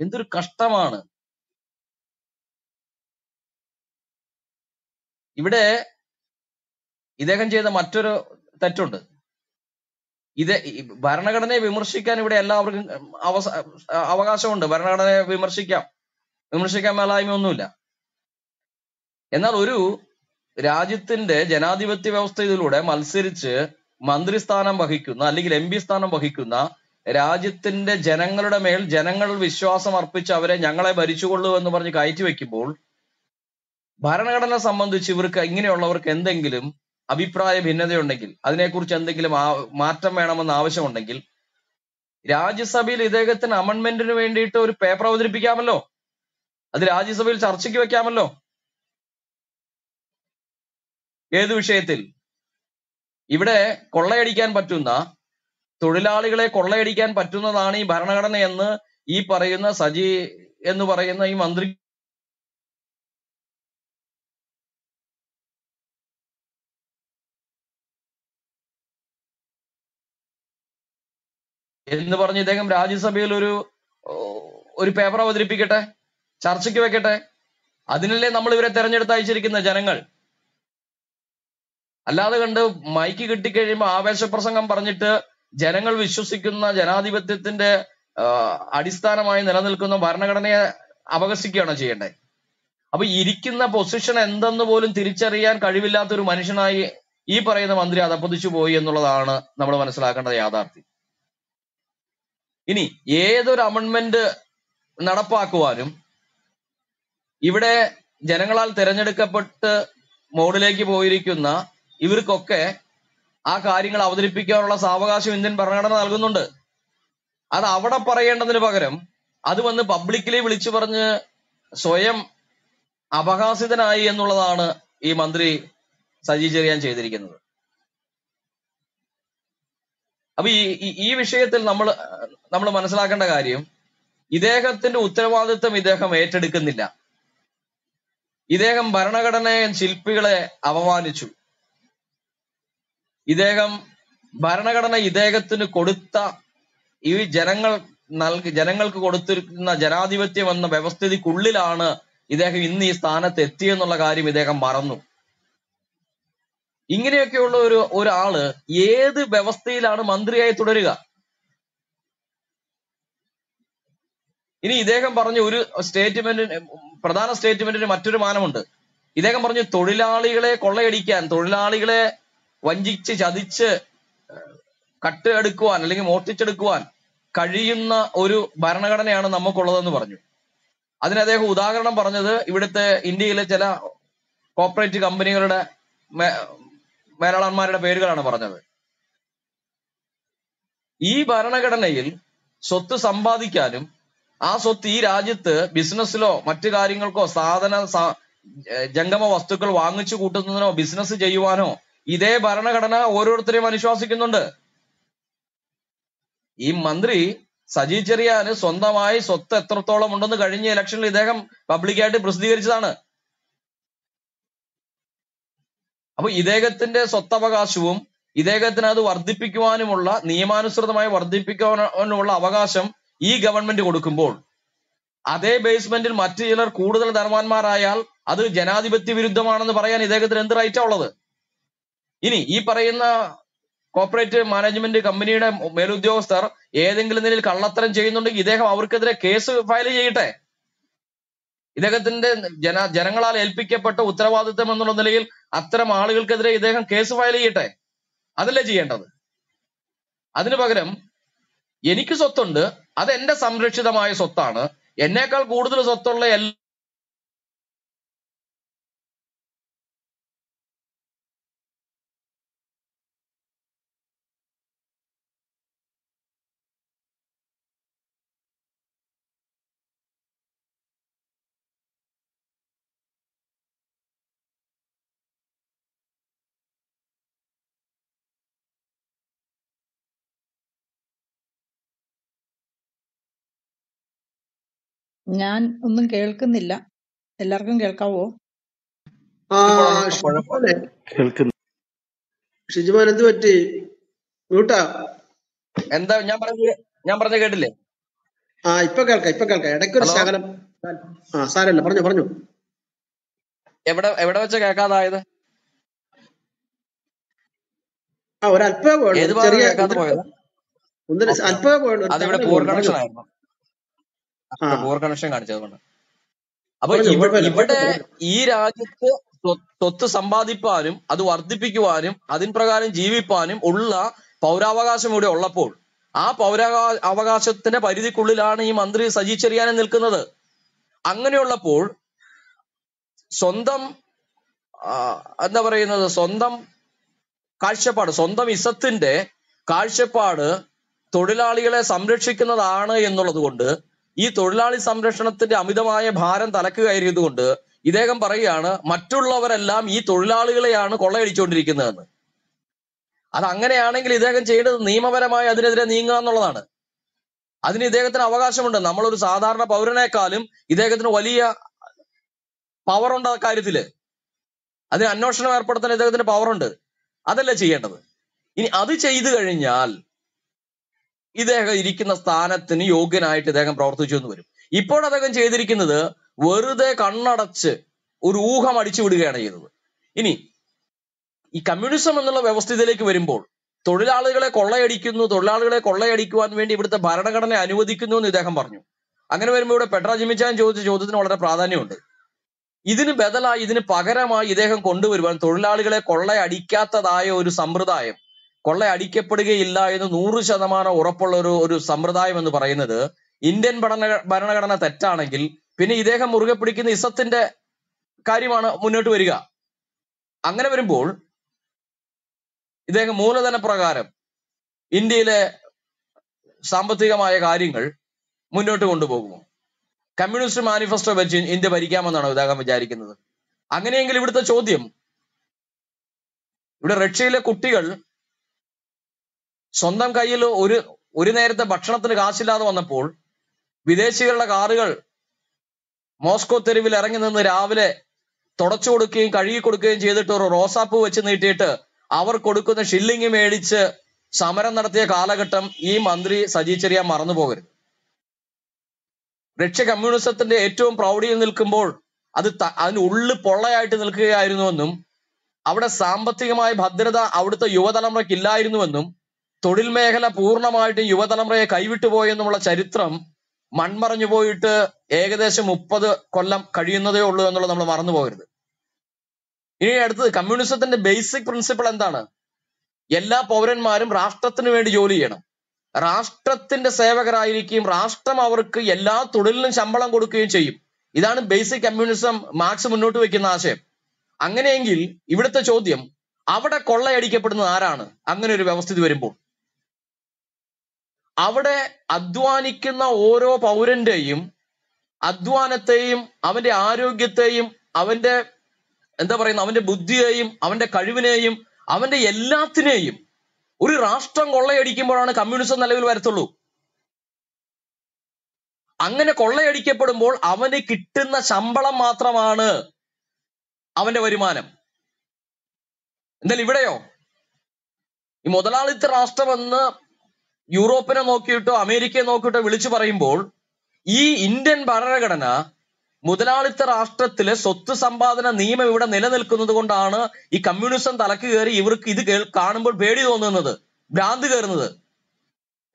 എന്തൊരു കഷ്ടമാണ്. ഇവിടെ ഇദ്ദേഹം ചെയ്ത മറ്റൊരു തെറ്റുണ്ട്. ഇത് ഭരണഘടനയെ വിമർശിക്കാൻ ഇവിടെ എല്ലാവർക്കും അവസ അവകാശമുണ്ട്. ഭരണഘടനയെ വിമർശിക്കാം. വിമർശിക്കാൻ മേലായ്മ ഒന്നുമില്ല എന്നാൽ ഒരു രാജ്യത്തിന്റെ ജനാധിപത്യ വ്യവസ്ഥയിലൂടെ മത്സരിച്ച് മന്ത്രിസ്ഥാനം വഹിക്കുന്ന അല്ലെങ്കിൽ എം പി സ്ഥാനം വഹിക്കുന്ന രാജ്യത്തിന്റെ ജനങ്ങളുടെ മേൽ ജനങ്ങൾ വിശ്വാസം അർപ്പിച്ച് അവരെ ഞങ്ങളെ ഭരിച്ചുകൊള്ളൂ എന്ന് പറഞ്ഞ് കയറ്റി വെക്കുമ്പോൾ ഭരണഘടന സംബന്ധിച്ച് ഇവർക്ക് ഇങ്ങനെയുള്ളവർക്ക് എന്തെങ്കിലും അഭിപ്രായ ഭിന്നതയുണ്ടെങ്കിൽ അതിനെക്കുറിച്ച് എന്തെങ്കിലും മാറ്റം വേണമെന്ന് ആവശ്യമുണ്ടെങ്കിൽ രാജ്യസഭയിൽ ഇദ്ദേഹത്തിന് അമൻമെന്റിന് വേണ്ടിയിട്ട് ഒരു പേപ്പർ അവതരിപ്പിക്കാമല്ലോ? അത് രാജ്യസഭയിൽ ചർച്ചയ്ക്ക് വെക്കാമല്ലോ? ഏത് വിഷയത്തിൽ? ഇവിടെ കൊള്ളയടിക്കാൻ പറ്റുന്ന തൊഴിലാളികളെ കൊള്ളയടിക്കാൻ പറ്റുന്നതാണ് ഈ ഭരണഘടന എന്ന് ഈ പറയുന്ന സജി എന്ന് പറയുന്ന ഈ മന്ത്രി എന്ന് പറഞ്ഞ് ഇദ്ദേഹം രാജ്യസഭയിൽ ഒരു ഒരു പേപ്പർ അവതരിപ്പിക്കട്ടെ ചർച്ചയ്ക്ക് വെക്കട്ടെ. അതിനല്ലേ നമ്മൾ ഇവരെ തെരഞ്ഞെടുത്ത് അയച്ചിരിക്കുന്ന ജനങ്ങൾ? അല്ലാതെ കണ്ട് മൈക്ക് കിട്ടിക്കഴിയുമ്പോൾ ആവേശപ്രസംഗം പറഞ്ഞിട്ട് ജനങ്ങൾ വിശ്വസിക്കുന്ന ജനാധിപത്യത്തിന്റെ അടിസ്ഥാനമായി നിലനിൽക്കുന്ന ഭരണഘടനയെ അപകസിക്കുകയാണോ ചെയ്യേണ്ടത്? അപ്പൊ ഇരിക്കുന്ന പൊസിഷൻ എന്തെന്ന് പോലും തിരിച്ചറിയാൻ കഴിവില്ലാത്ത ഒരു മനുഷ്യനായി ഈ പറയുന്ന മന്ത്രി അതപ്പതിച്ചു പോയി എന്നുള്ളതാണ് നമ്മൾ മനസ്സിലാക്കേണ്ട യാഥാർത്ഥ്യം. ഇനി ഏതൊരു അമെന്റ്മെന്റ് നടപ്പാക്കുവാനും ഇവിടെ ജനങ്ങളാൽ തിരഞ്ഞെടുക്കപ്പെട്ട് മോഡിലേക്ക് പോയിരിക്കുന്ന ഇവർക്കൊക്കെ ആ കാര്യങ്ങൾ അവതരിപ്പിക്കാനുള്ള സാവകാശം ഇന്ത്യൻ ഭരണഘടന നൽകുന്നുണ്ട്. അത് അവിടെ പറയേണ്ടതിന് പകരം അത് വന്ന് പബ്ലിക്കലി വിളിച്ചു പറഞ്ഞ് സ്വയം അപഹാസിതനായി എന്നുള്ളതാണ് ഈ മന്ത്രി സജി ചെറിയാൻ ചെയ്തിരിക്കുന്നത്. അപ്പൊ ഈ ഈ- വിഷയത്തിൽ നമ്മൾ നമ്മൾ മനസ്സിലാക്കേണ്ട കാര്യം ഇദ്ദേഹത്തിന്റെ ഉത്തരവാദിത്വം ഇദ്ദേഹം ഏറ്റെടുക്കുന്നില്ല. ഇദ്ദേഹം ഭരണഘടനയെ ശില്പികളെ അപമാനിച്ചു. ഇദ്ദേഹം ഭരണഘടന ഇദ്ദേഹത്തിന് കൊടുത്ത ഈ ജനങ്ങൾ നൽകി ജനങ്ങൾക്ക് കൊടുത്തിരിക്കുന്ന ജനാധിപത്യം എന്ന വ്യവസ്ഥിതിക്കുള്ളിലാണ് ഇദ്ദേഹം ഇന്ന് ഈ സ്ഥാനത്ത് എത്തിയെന്നുള്ള കാര്യം ഇദ്ദേഹം മറന്നു. ഇങ്ങനെയൊക്കെയുള്ള ഒരു ഒരാൾ ഏത് വ്യവസ്ഥയിലാണ് മന്ത്രിയായി തുടരുക? ഇനി ഇദ്ദേഹം പറഞ്ഞ ഒരു സ്റ്റേറ്റ്മെന്റിന് പ്രധാന സ്റ്റേറ്റ്മെന്റിന് മറ്റൊരു മാനമുണ്ട്. ഇദ്ദേഹം പറഞ്ഞു തൊഴിലാളികളെ കൊള്ളയടിക്കാൻ തൊഴിലാളികളെ വഞ്ചിച്ച് ചതിച്ച് കട്ടെടുക്കുവാൻ അല്ലെങ്കിൽ മോഷ്ടിച്ചെടുക്കുവാൻ കഴിയുന്ന ഒരു ഭരണഘടനയാണ് നമുക്കുള്ളതെന്ന് പറഞ്ഞു. അതിന് അദ്ദേഹം ഉദാഹരണം പറഞ്ഞത് ഇവിടുത്തെ ഇന്ത്യയിലെ ചില കോർപ്പറേറ്റ് കമ്പനികളുടെ മേലാളന്മാരുടെ പേരുകളാണ് പറഞ്ഞത്. ഈ ഭരണഘടനയിൽ സ്വത്ത് സമ്പാദിക്കാനും ആ സ്വത്ത് ഈ രാജ്യത്ത് ബിസിനസ്സിലോ മറ്റു കാര്യങ്ങൾക്കോ സാധന ജംഗമ വസ്തുക്കൾ വാങ്ങിച്ചു കൂട്ടുന്നതിനോ ബിസിനസ് ചെയ്യുവാനോ ഇതേ ഭരണഘടന ഓരോരുത്തരെയും അനുശ്വാസിക്കുന്നുണ്ട് ഈ മന്ത്രി സജി ചെറിയാന് സ്വന്തമായി സ്വത്ത് എത്രത്തോളം ഉണ്ടെന്ന് കഴിഞ്ഞ ഇലക്ഷനിൽ ഇദ്ദേഹം പബ്ലിക്കായിട്ട് പ്രസിദ്ധീകരിച്ചതാണ്. അപ്പൊ ഇദ്ദേഹത്തിന്റെ സ്വത്തവകാശവും ഇദ്ദേഹത്തിന് അത് വർദ്ധിപ്പിക്കുവാനുമുള്ള നിയമാനുസൃതമായി വർദ്ധിപ്പിക്കുവാനുമുള്ള അവകാശം ഈ ഗവൺമെന്റ് കൊടുക്കുമ്പോൾ അതേ ബേസ്മെന്റിൽ മറ്റു ചിലർ കൂടുതൽ ധർമാന്മാരായാൽ അത് ജനാധിപത്യ വിരുദ്ധമാണെന്ന് പറയാൻ ഇദ്ദേഹത്തിന് എന്ത് റൈറ്റാ ഉള്ളത്? ഇനി ഈ പറയുന്ന കോർപ്പറേറ്റ് മാനേജ്മെന്റ് കമ്പനിയുടെ മേലുദ്യോഗസ്ഥർ ഏതെങ്കിലും നിലയിൽ കള്ളത്തരം ചെയ്യുന്നുണ്ടെങ്കിൽ ഇദ്ദേഹം അവർക്കെതിരെ കേസ് ഫയൽ ചെയ്യട്ടെ. ഇദ്ദേഹത്തിന്റെ ജന ജനങ്ങളാൽ ഏൽപ്പിക്കപ്പെട്ട ഉത്തരവാദിത്തം എന്നുള്ള നിലയിൽ അത്തരം ആളുകൾക്കെതിരെ ഇദ്ദേഹം കേസ് ഫയൽ ചെയ്യട്ടെ? അതല്ലേ ചെയ്യേണ്ടത്? അതിനു പകരം എനിക്ക് സ്വത്തുണ്ട് അത് എന്റെ സംരക്ഷിതമായ സ്വത്താണ്. എന്നേക്കാൾ കൂടുതൽ സ്വത്തുള്ള എല്ലാ ഞാൻ ഒന്നും കേൾക്കുന്നില്ല. എല്ലാവർക്കും കേൾക്കാവോ? കേൾക്കുന്നു. ഷിജുമോൻ എന്ത് പറ്റി? മ്യൂട്ടാ? എന്താ ഞാൻ പറഞ്ഞ ഞാൻ പറഞ്ഞ കേട്ടില്ലേ? ആ ഇപ്പൊ കേൾക്കാം ഇപ്പൊ കേൾക്കാം. ഇടയ്ക്കൊരു ഒരു ശകലം. ആ സാരമില്ല പറഞ്ഞു പറഞ്ഞു. എവിടെ എവിടെ വെച്ച കേൾക്കാതായത്? ആ ഒരല്പേ പോയുള്ളൂ. ചെറിയ ഓക്കെ. അല്പമേ പോയുള്ളൂ പറഞ്ഞു കണക്ഷൻ കാണിച്ചതുകൊണ്ട് അപ്പൊ ഇവിടെ ഈ രാജ്യത്ത് സ്വ- സ്വത്ത് സമ്പാദിപ്പാനും അത് വർദ്ധിപ്പിക്കുവാനും അതിൻ പ്രകാരം ജീവിപ്പാനും ഉള്ള പൗരാവകാശം ഇവിടെ ഉള്ളപ്പോൾ ആ പൗരാകാ അവകാശത്തിന്റെ പരിധിക്കുള്ളിലാണ് ഈ മന്ത്രി സജി ചെറിയാനും നിൽക്കുന്നത്. അങ്ങനെയുള്ളപ്പോൾ സ്വന്തം എന്താ പറയുന്നത്? സ്വന്തം കാഴ്ചപ്പാട് സ്വന്തം ഇസത്തിന്റെ കാഴ്ചപ്പാട് തൊഴിലാളികളെ സംരക്ഷിക്കുന്നതാണ് എന്നുള്ളത് കൊണ്ട് ഈ തൊഴിലാളി സംരക്ഷണത്തിന്റെ അമിതമായ ഭാരം തലക്ക് കയറിയതുകൊണ്ട് ഇദ്ദേഹം പറയുകയാണ് മറ്റുള്ളവരെല്ലാം ഈ തൊഴിലാളികളെയാണ് കൊള്ളയടിച്ചുകൊണ്ടിരിക്കുന്നതെന്ന്. അത് അങ്ങനെയാണെങ്കിൽ ഇദ്ദേഹം ചെയ്യേണ്ടത് നിയമപരമായി അതിനെതിരെ നീങ്ങുക എന്നുള്ളതാണ്. അതിന് ഇദ്ദേഹത്തിന് അവകാശമുണ്ട്. നമ്മളൊരു സാധാരണ പൗരനേക്കാളും ഇദ്ദേഹത്തിന് വലിയ പവർ ഉണ്ട് ആ കാര്യത്തിൽ. അതിന് അന്വേഷണം ഏർപ്പെടുത്താൻ ഇദ്ദേഹത്തിന് പവർ ഉണ്ട് അതല്ലേ ചെയ്യേണ്ടത്? ഇനി അത് ചെയ്തു കഴിഞ്ഞാൽ ഇദ്ദേഹം ഇരിക്കുന്ന സ്ഥാനത്തിന് യോഗ്യനായിട്ട് ഇദ്ദേഹം പ്രവർത്തിച്ചു എന്ന് വരും. ഇപ്പോൾ അദ്ദേഹം ചെയ്തിരിക്കുന്നത് വെറുതെ കണ്ണടച്ച് ഒരു ഊഹം അടിച്ചു വിടുകയാണ് ചെയ്തത്. ഇനി ഈ കമ്മ്യൂണിസം എന്നുള്ള വ്യവസ്ഥിതിയിലേക്ക് വരുമ്പോൾ തൊഴിലാളികളെ കൊള്ളയടിക്കുന്നു തൊഴിലാളികളെ കൊള്ളയടിക്കുവാൻ വേണ്ടി ഇവിടുത്തെ ഭരണഘടന അനുവദിക്കുന്നു എന്ന് ഇദ്ദേഹം പറഞ്ഞു. അങ്ങനെ വരുമ്പോൾ ഇവിടെ പെട്ര ജിമിച്ചാൻ ചോദിച്ച ചോദ്യത്തിന് വളരെ പ്രാധാന്യമുണ്ട്. ഇതിന് ബദലായി ഇതിന് പകരമായി ഇദ്ദേഹം കൊണ്ടുവരുവാൻ തൊഴിലാളികളെ കൊള്ളയടിക്കാത്തതായ ഒരു സമ്പ്രദായം കൊള്ളയടിക്കപ്പെടുകയില്ല എന്ന് നൂറ് ശതമാനം ഉറപ്പുള്ള ഒരു ഒരു സമ്പ്രദായം എന്ന് പറയുന്നത് ഇന്ത്യൻ ഭരണ ഭരണഘടന തെറ്റാണെങ്കിൽ പിന്നെ ഇദ്ദേഹം മുറുകെ പിടിക്കുന്ന ഇസത്തിന്റെ കാര്യമാണ് മുന്നോട്ട് വരിക. അങ്ങനെ വരുമ്പോൾ ഇദ്ദേഹം മൂലധന പ്രകാരം ഇന്ത്യയിലെ സാമ്പത്തികമായ കാര്യങ്ങൾ മുന്നോട്ട് കൊണ്ടുപോകുമോ കമ്മ്യൂണിസ്റ്റ് മാനിഫെസ്റ്റോ വെച്ച് ഇന്ത്യ ഭരിക്കാമെന്നാണ് ഇദ്ദേഹം വിചാരിക്കുന്നത്? അങ്ങനെയെങ്കിൽ ഇവിടുത്തെ ചോദ്യം ഇവിടെ റഷ്യയിലെ കുട്ടികൾ സ്വന്തം കയ്യിൽ ഒരു ഒരു നേരത്തെ ഭക്ഷണത്തിന് കാശില്ലാതെ വന്നപ്പോൾ വിദേശികളുടെ കാറുകൾ മോസ്കോ തെരുവിൽ ഇറങ്ങി നിന്ന് രാവിലെ തുടച്ചു കൊടുക്കുകയും കഴുകി കൊടുക്കുകയും ചെയ്തിട്ട് ഒരു റോസാപ്പൂ വെച്ച് നീട്ടിയിട്ട് അവർ കൊടുക്കുന്ന ഷില്ലിങ് മേടിച്ച് സമരം നടത്തിയ കാലഘട്ടം ഈ മന്ത്രി സജി ചെറിയാൻ മറന്നു പോകരുത്. റഷ്യ കമ്മ്യൂണിസത്തിന്റെ ഏറ്റവും പ്രൗഢിയിൽ നിൽക്കുമ്പോൾ അത് അതിന് ഉള്ളു പൊള്ളയായിട്ട് നിൽക്കുകയായിരുന്നുവെന്നും അവിടെ സാമ്പത്തികമായ ഭദ്രത അവിടുത്തെ യുവതലമുറയ്ക്ക് ഇല്ലായിരുന്നുവെന്നും തൊഴിൽ മേഖല പൂർണമായിട്ടും യുവതലമുറയെ കൈവിട്ടുപോയെന്നുമുള്ള ചരിത്രം മൺമറഞ്ഞു പോയിട്ട് ഏകദേശം മുപ്പത് കൊല്ലം കഴിയുന്നതേ ഉള്ളൂ എന്നുള്ളത് നമ്മൾ മറന്നു പോകരുത്. ഇനി അടുത്തത് കമ്മ്യൂണിസത്തിന്റെ ബേസിക് പ്രിൻസിപ്പിൾ എന്താണ്? എല്ലാ പൗരന്മാരും രാഷ്ട്രത്തിന് വേണ്ടി ജോലി ചെയ്യണം. രാഷ്ട്രത്തിന്റെ സേവകരായിരിക്കും രാഷ്ട്രം അവർക്ക് എല്ലാ തൊഴിലിനും ശമ്പളം കൊടുക്കുകയും ചെയ്യും. ഇതാണ് ബേസിക് കമ്മ്യൂണിസം മാർക്സ് മുന്നോട്ട് വെക്കുന്ന ആശയം. അങ്ങനെയെങ്കിൽ ഇവിടുത്തെ ചോദ്യം അവിടെ കൊള്ളയടിക്കപ്പെടുന്നത് ആരാണ്? അങ്ങനെ ഒരു വ്യവസ്ഥിതി വരുമ്പോൾ. അവിടെ അധ്വാനിക്കുന്ന ഓരോ പൗരന്റെയും അധ്വാനത്തെയും അവന്റെ ആരോഗ്യത്തെയും അവന്റെ എന്താ പറയുന്ന അവന്റെ ബുദ്ധിയെയും അവന്റെ കഴിവിനെയും അവന്റെ എല്ലാത്തിനെയും ഒരു രാഷ്ട്രം കൊള്ളയടിക്കുമ്പോഴാണ് കമ്മ്യൂണിസം നിലവിൽ വരത്തുള്ളൂ. അങ്ങനെ കൊള്ളയടിക്കപ്പെടുമ്പോൾ അവന് കിട്ടുന്ന ശമ്പളം മാത്രമാണ് അവന്റെ വരുമാനം. എന്നാൽ ഇവിടെയോ? ഈ മുതലാളിത്ത രാഷ്ട്രമെന്ന് യൂറോപ്പിനെ നോക്കിയിട്ടോ അമേരിക്കയെ നോക്കിയിട്ടോ വിളിച്ചു പറയുമ്പോൾ ഈ ഇന്ത്യൻ ഭരണഘടന മുതലാളിത്ത രാഷ്ട്രത്തിലെ സ്വത്ത് സമ്പാദന നിയമം ഇവിടെ നിലനിൽക്കുന്നത് കൊണ്ടാണ് ഈ കമ്മ്യൂണിസം തലക്ക് കയറി ഇവർക്ക് ഇത് കാണുമ്പോൾ പേടി തോന്നുന്നത് ഭ്രാന്ത് കയറുന്നത്.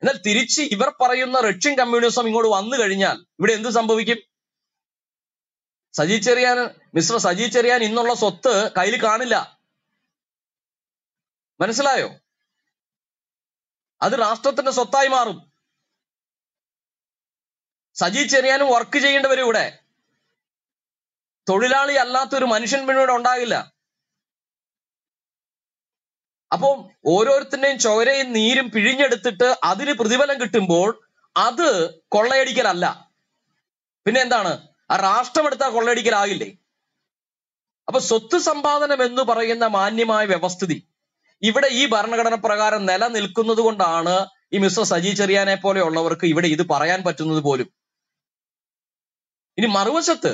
എന്നാൽ തിരിച്ച് ഇവർ പറയുന്ന റഷ്യൻ കമ്മ്യൂണിസം ഇങ്ങോട്ട് വന്നു കഴിഞ്ഞാൽ ഇവിടെ എന്ത് സംഭവിക്കും? സജി ചെറിയാൻ മിസ്റ്റർ സജി ചെറിയാൻ ഇന്നുള്ള സ്വത്ത് കയ്യിൽ കാണില്ല. മനസ്സിലായോ? അത് രാഷ്ട്രത്തിന്റെ സ്വത്തായി മാറും. സജി ചെറിയാനും വർക്ക് ചെയ്യേണ്ടി വരും ഇവിടെ. തൊഴിലാളി അല്ലാത്ത ഒരു മനുഷ്യൻ പിന്നെ ഇവിടെ ഉണ്ടാകില്ല. അപ്പോ ഓരോരുത്തരുടെയും ചോരയും നീരും പിഴിഞ്ഞെടുത്തിട്ട് അതിന് പ്രതിഫലം കിട്ടുമ്പോൾ അത് കൊള്ളയടിക്കലല്ല. പിന്നെ എന്താണ്? ആ രാഷ്ട്രം എടുത്താൽ കൊള്ളയടിക്കലാകില്ലേ? അപ്പൊ സ്വത്ത് സമ്പാദനം എന്ന് പറയുന്ന മാന്യമായ വ്യവസ്ഥിതി. ഇവിടെ ഈ ഭരണഘടന പ്രകാരം നിലനിൽക്കുന്നത് കൊണ്ടാണ് ഈ മിസ്റ്റർ സജി ചെറിയാനെ പോലെയുള്ളവർക്ക് ഇവിടെ ഇത് പറയാൻ പറ്റുന്നത് പോലും. ഇനി മറുവശത്ത്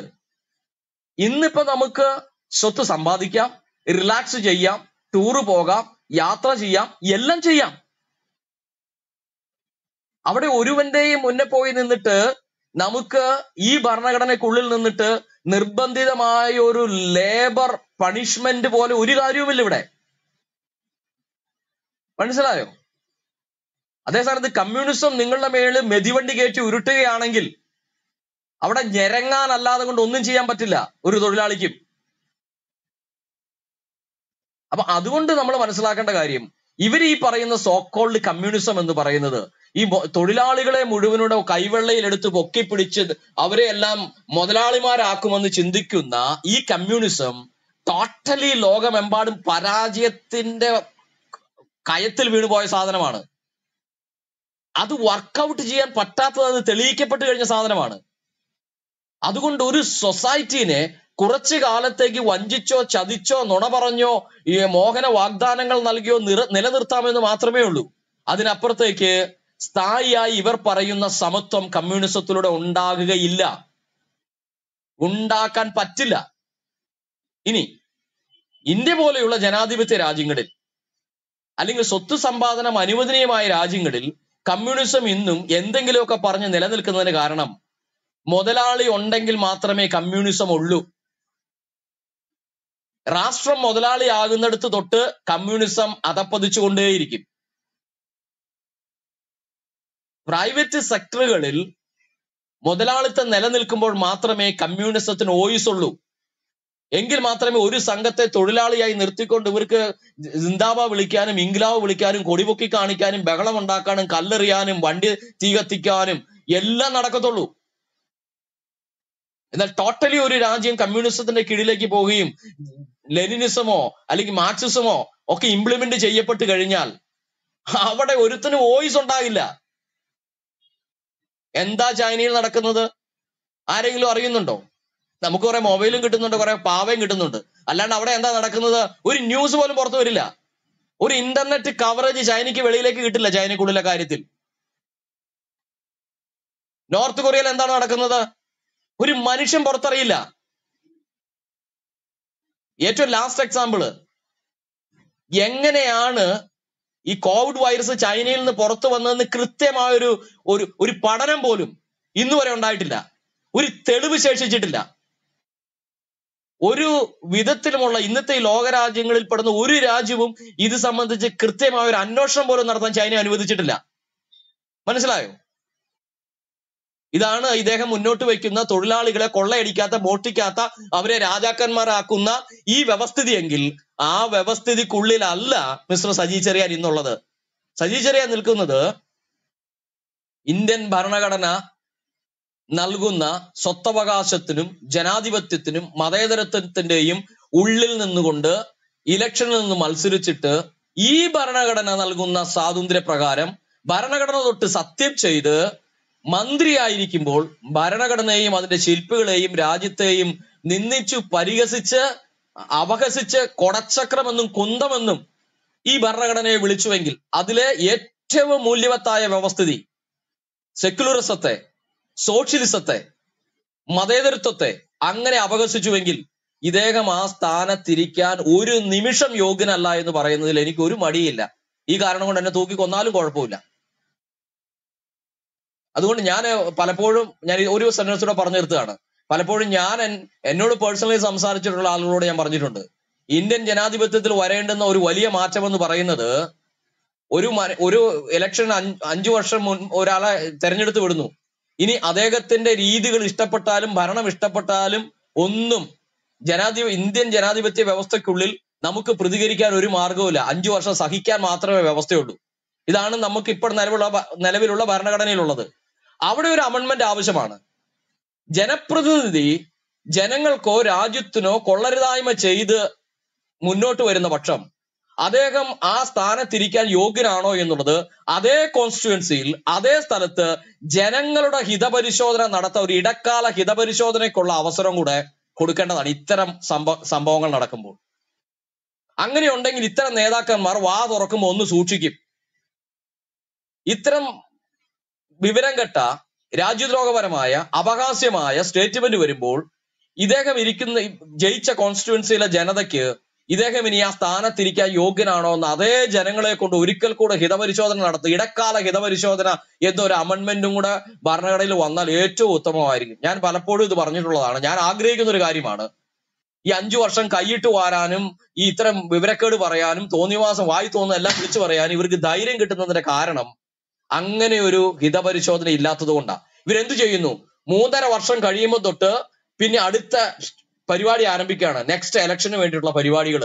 ഇന്നിപ്പോ നമുക്ക് സ്വത്ത് സമ്പാദിക്കാം റിലാക്സ് ചെയ്യാം ടൂറ് പോകാം യാത്ര ചെയ്യാം എല്ലാം ചെയ്യാം. അവിടെ ഒരുവന്റെയും മുന്നേ പോയി നിന്നിട്ട് നമുക്ക് ഈ ഭരണഘടനയ്ക്കുള്ളിൽ നിന്നിട്ട് നിർബന്ധിതമായ ഒരു ലേബർ പണിഷ്മെന്റ് പോലെ ഒരു കാര്യവുമില്ല ഇവിടെ. മനസ്സിലായോ? അതേ സ്ഥാനത്ത് കമ്മ്യൂണിസം നിങ്ങളുടെ മേളിൽ മെതിവണ്ടി കയറ്റി ഉരുട്ടുകയാണെങ്കിൽ അവിടെ ഞെരങ്ങാനല്ലാതെ കൊണ്ട് ഒന്നും ചെയ്യാൻ പറ്റില്ല ഒരു തൊഴിലാളിക്കും. അപ്പൊ അതുകൊണ്ട് നമ്മൾ മനസ്സിലാക്കേണ്ട കാര്യം ഇവർ ഈ പറയുന്ന സോക്കോൾഡ് കമ്മ്യൂണിസം എന്ന് പറയുന്നത് ഈ തൊഴിലാളികളെ മുഴുവനോടെ കൈവെള്ളയിൽ എടുത്ത് പൊക്കിപ്പിടിച്ച് അവരെ എല്ലാം മുതലാളിമാരാക്കുമെന്ന് ചിന്തിക്കുന്ന ഈ കമ്മ്യൂണിസം ടോട്ടലി ലോകമെമ്പാടും പരാജയത്തിന്റെ കയത്തിൽ വീണുപോയ സാധനമാണ്. അത് വർക്കൗട്ട് ചെയ്യാൻ പറ്റാത്തത് തെളിയിക്കപ്പെട്ട് കഴിഞ്ഞ സാധനമാണ്. അതുകൊണ്ട് ഒരു സൊസൈറ്റീനെ കുറച്ചു കാലത്തേക്ക് വഞ്ചിച്ചോ ചതിച്ചോ നുണ പറഞ്ഞോ ഈ മോഹന വാഗ്ദാനങ്ങൾ നൽകിയോ നിറ നിലനിർത്താമെന്ന് മാത്രമേ ഉള്ളൂ. അതിനപ്പുറത്തേക്ക് സ്ഥായിയായി ഇവർ പറയുന്ന സമത്വം കമ്മ്യൂണിസത്തിലൂടെ ഉണ്ടാകുകയില്ല. ഉണ്ടാക്കാൻ പറ്റില്ല. ഇനി ഇന്ത്യ പോലെയുള്ള ജനാധിപത്യ രാജ്യങ്ങളിൽ അല്ലെങ്കിൽ സ്വത്ത് സമ്പാദനം അനുവദനീയമായ രാജ്യങ്ങളിൽ കമ്മ്യൂണിസം ഇന്നും എന്തെങ്കിലുമൊക്കെ പറഞ്ഞ് നിലനിൽക്കുന്നതിന് കാരണം മുതലാളി ഉണ്ടെങ്കിൽ മാത്രമേ കമ്മ്യൂണിസം ഉള്ളൂ. രാഷ്ട്രം മുതലാളി മുതലാളിയാകുന്നിടത്ത് തൊട്ട് കമ്മ്യൂണിസം അധപ്പതിച്ചുകൊണ്ടേയിരിക്കും. പ്രൈവറ്റ് സെക്ടറുകളിൽ മുതലാളിത്തം നിലനിൽക്കുമ്പോൾ മാത്രമേ കമ്മ്യൂണിസത്തിന് ഓയിസ് ഉള്ളൂ എങ്കിൽ മാത്രമേ ഒരു സംഘത്തെ തൊഴിലാളിയായി നിർത്തിക്കൊണ്ട് ഇവർക്ക് ജിന്ദാബ വിളിക്കാനും ഇംഗ്ലാവ് വിളിക്കാനും കൊടിപൊക്കി കാണിക്കാനും ബഹളം ഉണ്ടാക്കാനും കല്ലെറിയാനും വണ്ടി തീ കത്തിക്കാനും എല്ലാം നടക്കത്തുള്ളൂ. എന്നാൽ ടോട്ടലി ഒരു രാജ്യം കമ്മ്യൂണിസത്തിന്റെ കീഴിലേക്ക് പോവുകയും ലെനിനിസമോ അല്ലെങ്കിൽ മാർക്സിസമോ ഒക്കെ ഇംപ്ലിമെന്റ് ചെയ്യപ്പെട്ട് കഴിഞ്ഞാൽ അവിടെ ഒരുത്തനും വോയിസ് ഉണ്ടാകില്ല. എന്താ ചൈനയിൽ നടക്കുന്നത്? ആരെങ്കിലും അറിയുന്നുണ്ടോ? നമുക്ക് കുറെ മൊബൈലും കിട്ടുന്നുണ്ട് കുറെ പാവയും കിട്ടുന്നുണ്ട്. അല്ലാണ്ട് അവിടെ എന്താ നടക്കുന്നത്? ഒരു ന്യൂസ് പോലും പുറത്തു വരില്ല. ഒരു ഇന്റർനെറ്റ് കവറേജ് ചൈനയ്ക്ക് വെളിയിലേക്ക് കിട്ടില്ല ചൈനക്കുള്ളിലെ കാര്യത്തിൽ. നോർത്ത് കൊറിയയിൽ എന്താണ് നടക്കുന്നത്? ഒരു മനുഷ്യൻ പുറത്തറിയില്ല. ഏറ്റവും ലാസ്റ്റ് എക്സാമ്പിൾ എങ്ങനെയാണ് ഈ കോവിഡ് വൈറസ് ചൈനയിൽ നിന്ന് പുറത്തു വന്നതെന്ന് കൃത്യമായ ഒരു ഒരു പഠനം പോലും ഇന്നുവരെ ഉണ്ടായിട്ടില്ല. ഒരു തെളിവ് ശേഷിച്ചിട്ടില്ല. ഒരു വിധത്തിലുമുള്ള ഇന്നത്തെ ലോകരാജ്യങ്ങളിൽ പെടുന്ന ഒരു രാജ്യവും ഇത് സംബന്ധിച്ച് കൃത്യമായ ഒരു അന്വേഷണം പോലും നടത്താൻ ചൈന അനുവദിച്ചിട്ടില്ല. മനസ്സിലായോ? ഇതാണ് ഇദ്ദേഹം മുന്നോട്ട് വയ്ക്കുന്ന തൊഴിലാളികളെ കൊള്ളയടിക്കാത്ത മോഷ്ടിക്കാത്ത അവരെ രാജാക്കന്മാരാക്കുന്ന ഈ വ്യവസ്ഥിതിയെങ്കിൽ ആ വ്യവസ്ഥിതിക്കുള്ളിലല്ല മിസ്റ്റർ സജി ചെറിയാൻ ഇന്നുള്ളത്. സജി ചെറിയാൻ നിൽക്കുന്നത് ഇന്ത്യൻ ഭരണഘടന നൽകുന്ന സ്വത്തവകാശത്തിനും ജനാധിപത്യത്തിനും മതേതരത്വത്തിന്റെയും ഉള്ളിൽ നിന്നുകൊണ്ട് ഇലക്ഷനിൽ നിന്ന് മത്സരിച്ചിട്ട് ഈ ഭരണഘടന നൽകുന്ന സ്വാതന്ത്ര്യ പ്രകാരം ഭരണഘടന തൊട്ട് സത്യം ചെയ്ത് മന്ത്രിയായിരിക്കുമ്പോൾ ഭരണഘടനയെയും അതിന്റെ ശില്പികളെയും രാജ്യത്തെയും നിന്ദിച്ചു പരിഹസിച്ച് അവഹസിച്ച് കൊടച്ചക്രമെന്നും കുന്തമെന്നും ഈ ഭരണഘടനയെ വിളിച്ചുവെങ്കിൽ അതിലെ ഏറ്റവും മൂല്യവത്തായ വ്യവസ്ഥിതി സെക്യുലറിസത്തെ സോഷ്യലിസത്തെ മതേതരത്വത്തെ അങ്ങനെ അപകസിച്ചുവെങ്കിൽ ഇദ്ദേഹം ആ സ്ഥാനത്തിരിക്കാൻ ഒരു നിമിഷം യോഗ്യനല്ല എന്ന് പറയുന്നതിൽ എനിക്ക് ഒരു മടിയില്ല. ഈ കാരണം കൊണ്ട് എന്നെ തൂക്കി കൊന്നാലും കുഴപ്പമില്ല. അതുകൊണ്ട് ഞാൻ പലപ്പോഴും ഞാൻ ഒരു സെന്റൻസോടെ പറഞ്ഞു നിർത്തുകയാണ്. പലപ്പോഴും ഞാൻ എന്നോട് പേഴ്സണലി സംസാരിച്ചിട്ടുള്ള ആളുകളോട് ഞാൻ പറഞ്ഞിട്ടുണ്ട്. ഇന്ത്യൻ ജനാധിപത്യത്തിൽ വരേണ്ടുന്ന ഒരു വലിയ മാറ്റം എന്ന് പറയുന്നത് ഒരു ഒരു ഇലക്ഷൻ അഞ്ചു വർഷം മുൻ ഒരാളെ തെരഞ്ഞെടുത്ത് വിടുന്നു. ഇനി അദ്ദേഹത്തിന്റെ രീതികൾ ഇഷ്ടപ്പെട്ടാലും ഭരണം ഇഷ്ടപ്പെട്ടാലും ഒന്നും ജനാധിപ ഇന്ത്യൻ ജനാധിപത്യ വ്യവസ്ഥയ്ക്കുള്ളിൽ നമുക്ക് പ്രതികരിക്കാൻ ഒരു മാർഗവുമില്ല അഞ്ചു വർഷം സഹിക്കാൻ മാത്രമേ വ്യവസ്ഥയുള്ളൂ. ഇതാണ് നമുക്ക് ഇപ്പോൾ നിലവിലുള്ള നിലവിലുള്ള ഭരണഘടനയിലുള്ളത്. അവിടെ ഒരു അമെന്റ്മെന്റ് ആവശ്യമാണ്. ജനപ്രതിനിധി ജനങ്ങൾക്കോ രാജ്യത്തിനോ കൊള്ളരുതായ്മ ചെയ്ത് മുന്നോട്ട് വരുന്ന പക്ഷം അദ്ദേഹം ആ സ്ഥാനത്തിരിക്കാൻ യോഗ്യനാണോ എന്നുള്ളത് അതേ കോൺസ്റ്റിറ്റ്യുവൻസിയിൽ അതേ സ്ഥലത്ത് ജനങ്ങളുടെ ഹിതപരിശോധന നടത്ത ഒരു ഇടക്കാല ഹിതപരിശോധനയ്ക്കുള്ള അവസരം കൂടെ കൊടുക്കേണ്ടതാണ് ഇത്തരം സംഭവ സംഭവങ്ങൾ നടക്കുമ്പോൾ. അങ്ങനെയുണ്ടെങ്കിൽ ഇത്തരം നേതാക്കന്മാർ വാ തുറക്കുമ്പോൾ ഒന്ന് സൂക്ഷിക്കും. ഇത്തരം വിവരം കെട്ട രാജ്യദ്രോഹപരമായ അപഹാസ്യമായ സ്റ്റേറ്റ്മെന്റ് വരുമ്പോൾ ഇദ്ദേഹം ഇരിക്കുന്ന ജയിച്ച കോൺസ്റ്റിറ്റ്യുവൻസിയിലെ ജനതയ്ക്ക് ഇദ്ദേഹം ഇനി ആ സ്ഥാനത്തിരിക്കാൻ യോഗ്യനാണോ എന്ന് അതേ ജനങ്ങളെ കൊണ്ട് ഒരിക്കൽ കൂടെ ഹിതപരിശോധന നടത്തും. ഇടക്കാല ഹിതപരിശോധന എന്നൊരു അമെന്റ്മെന്റും കൂടെ ഭരണഘടനയിൽ വന്നാൽ ഏറ്റവും ഉത്തമമായിരിക്കും. ഞാൻ പലപ്പോഴും ഇത് പറഞ്ഞിട്ടുള്ളതാണ്. ഞാൻ ആഗ്രഹിക്കുന്ന ഒരു കാര്യമാണ്. ഈ അഞ്ചു വർഷം കൈയിട്ട് വാരാനും ഈ ഇത്തരം വിവരക്കേട് പറയാനും തോന്നിവാസം വായി തോന്നുന്ന എല്ലാം വിളിച്ചു പറയാനും ഇവർക്ക് ധൈര്യം കിട്ടുന്നതിന്റെ കാരണം അങ്ങനെ ഒരു ഹിതപരിശോധന ഇല്ലാത്തത് കൊണ്ടാണ് ഇവരെന്ത് ചെയ്യുന്നു? മൂന്നര വർഷം കഴിയുമ്പോൾ തൊട്ട് പിന്നെ അടുത്ത പരിപാടി ആരംഭിക്കുകയാണ്. നെക്സ്റ്റ് ഇലക്ഷന് വേണ്ടിയിട്ടുള്ള പരിപാടികൾ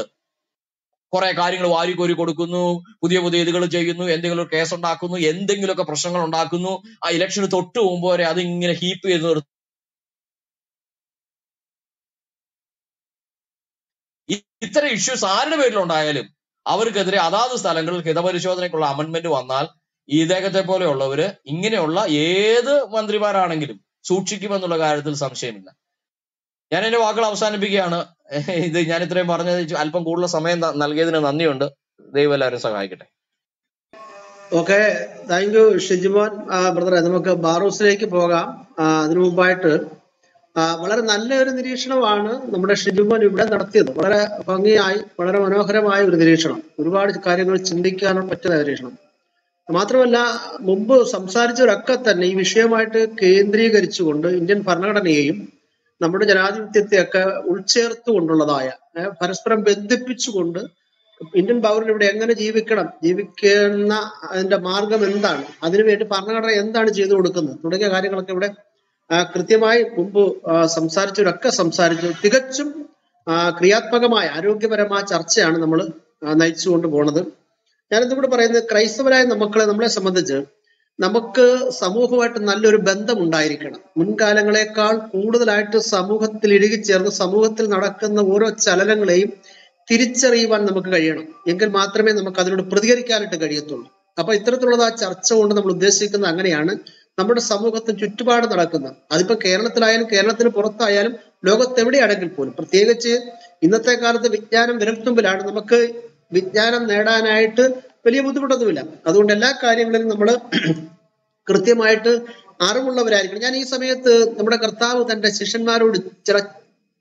കുറെ കാര്യങ്ങൾ വാരിക്കോരി കൊടുക്കുന്നു പുതിയ പുതിയ ഇതുകൾ ചെയ്യുന്നു എന്തെങ്കിലും കേസ് ഉണ്ടാക്കുന്നു എന്തെങ്കിലുമൊക്കെ പ്രശ്നങ്ങൾ ഉണ്ടാക്കുന്നു. ആ ഇലക്ഷന് തൊട്ട് മുമ്പ് വരെ അതിങ്ങനെ ഹീപ്പ് ചെയ്ത് നിർത്തുന്നു ഇ- ഇത്തരം ഇഷ്യൂസ് ആരുടെ പേരിലുണ്ടായാലും അവർക്കെതിരെ അതാത് സ്ഥലങ്ങളിൽ ഹിതപരിശോധനയ്ക്കുള്ള അമെന്റ്മെന്റ് വന്നാൽ ഇദ്ദേഹത്തെ പോലെയുള്ളവര് ഇങ്ങനെയുള്ള ഏത് മന്ത്രിമാരാണെങ്കിലും സൂക്ഷിക്കുമെന്നുള്ള കാര്യത്തിൽ സംശയമില്ല. ഞാൻ എന്റെ വാക്കുകൾ അവസാനിപ്പിക്കുകയാണ്. ഇത് ഞാൻ ഇത്രയും പറഞ്ഞത് അല്പം കൂടുതൽ സമയം നൽകിയതിന് നന്ദിയുണ്ട്. ദൈവം എല്ലാവരും സഹായിക്കട്ടെ. Okay thank you Shijimon. ബ്രദറെ നമുക്ക് ബാറൂസിലേക്ക് പോകാം. അതിനു മുമ്പായിട്ട് വളരെ നല്ലൊരു നിരീക്ഷണമാണ് നമ്മുടെ ഷിജുമോൻ ഇവിടെ നടത്തിയത്. വളരെ ഭംഗിയായി വളരെ മനോഹരമായ ഒരു നിരീക്ഷണം. ഒരുപാട് കാര്യങ്ങൾ ചിന്തിക്കാനും പറ്റുന്ന നിരീക്ഷണം. മാത്രമല്ല മുമ്പ് സംസാരിച്ചവരൊക്കെ തന്നെ ഈ വിഷയമായിട്ട് കേന്ദ്രീകരിച്ചുകൊണ്ട് ഇന്ത്യൻ ഭരണഘടനയെയും നമ്മുടെ ജനാധിപത്യത്തെയൊക്കെ ഉൾച്ചേർത്തുകൊണ്ടുള്ളതായ കൊണ്ടുള്ളതായ പരസ്പരം ബന്ധിപ്പിച്ചുകൊണ്ട് ഇന്ത്യൻ പൗരൻ ഇവിടെ എങ്ങനെ ജീവിക്കണം ജീവിക്കുന്ന അതിന്റെ മാർഗം എന്താണ് അതിനുവേണ്ടി ഭരണഘടന എന്താണ് ചെയ്തു കൊടുക്കുന്നത് തുടങ്ങിയ കാര്യങ്ങളൊക്കെ ഇവിടെ കൃത്യമായി മുമ്പ് സംസാരിച്ചവരൊക്കെ സംസാരിച്ചു. തികച്ചും ക്രിയാത്മകമായ ആരോഗ്യപരമായ ചർച്ചയാണ് നമ്മൾ നയിച്ചുകൊണ്ട് പോണത്. ഞാനിതുകൂടെ പറയുന്നത് ക്രൈസ്തവരായ മക്കളെ നമ്മളെ സംബന്ധിച്ച് നമുക്ക് സമൂഹമായിട്ട് നല്ലൊരു ബന്ധം ഉണ്ടായിരിക്കണം മുൻകാലങ്ങളെക്കാൾ കൂടുതലായിട്ട് സമൂഹത്തിൽ ഇഴുകിച്ചേർന്ന് സമൂഹത്തിൽ നടക്കുന്ന ഓരോ ചലനങ്ങളെയും തിരിച്ചറിയുവാൻ നമുക്ക് കഴിയണം. എങ്കിൽ മാത്രമേ നമുക്ക് അതിനോട് പ്രതികരിക്കാനായിട്ട് കഴിയത്തുള്ളൂ. അപ്പൊ ഇത്തരത്തിലുള്ള ആ ചർച്ച കൊണ്ട് നമ്മൾ ഉദ്ദേശിക്കുന്നത് അങ്ങനെയാണ്. നമ്മുടെ സമൂഹത്തിന് ചുറ്റുപാട് നടക്കുന്ന അതിപ്പോ കേരളത്തിലായാലും കേരളത്തിന് പുറത്തായാലും ലോകത്തെവിടെയാണെങ്കിൽ പോലും പ്രത്യേകിച്ച് ഇന്നത്തെ കാലത്ത് വിജ്ഞാനം വിരൽത്തുമ്പിലാണ്. നമുക്ക് വിജ്ഞാനം നേടാനായിട്ട് വലിയ ബുദ്ധിമുട്ടൊന്നുമില്ല. അതുകൊണ്ട് എല്ലാ കാര്യങ്ങളിലും നമ്മൾ കൃത്യമായിട്ട് അറിവുള്ളവരായിരിക്കണം. ഞാൻ ഈ സമയത്ത് നമ്മുടെ കർത്താവ് തന്റെ ശിഷ്യന്മാരോട് ചില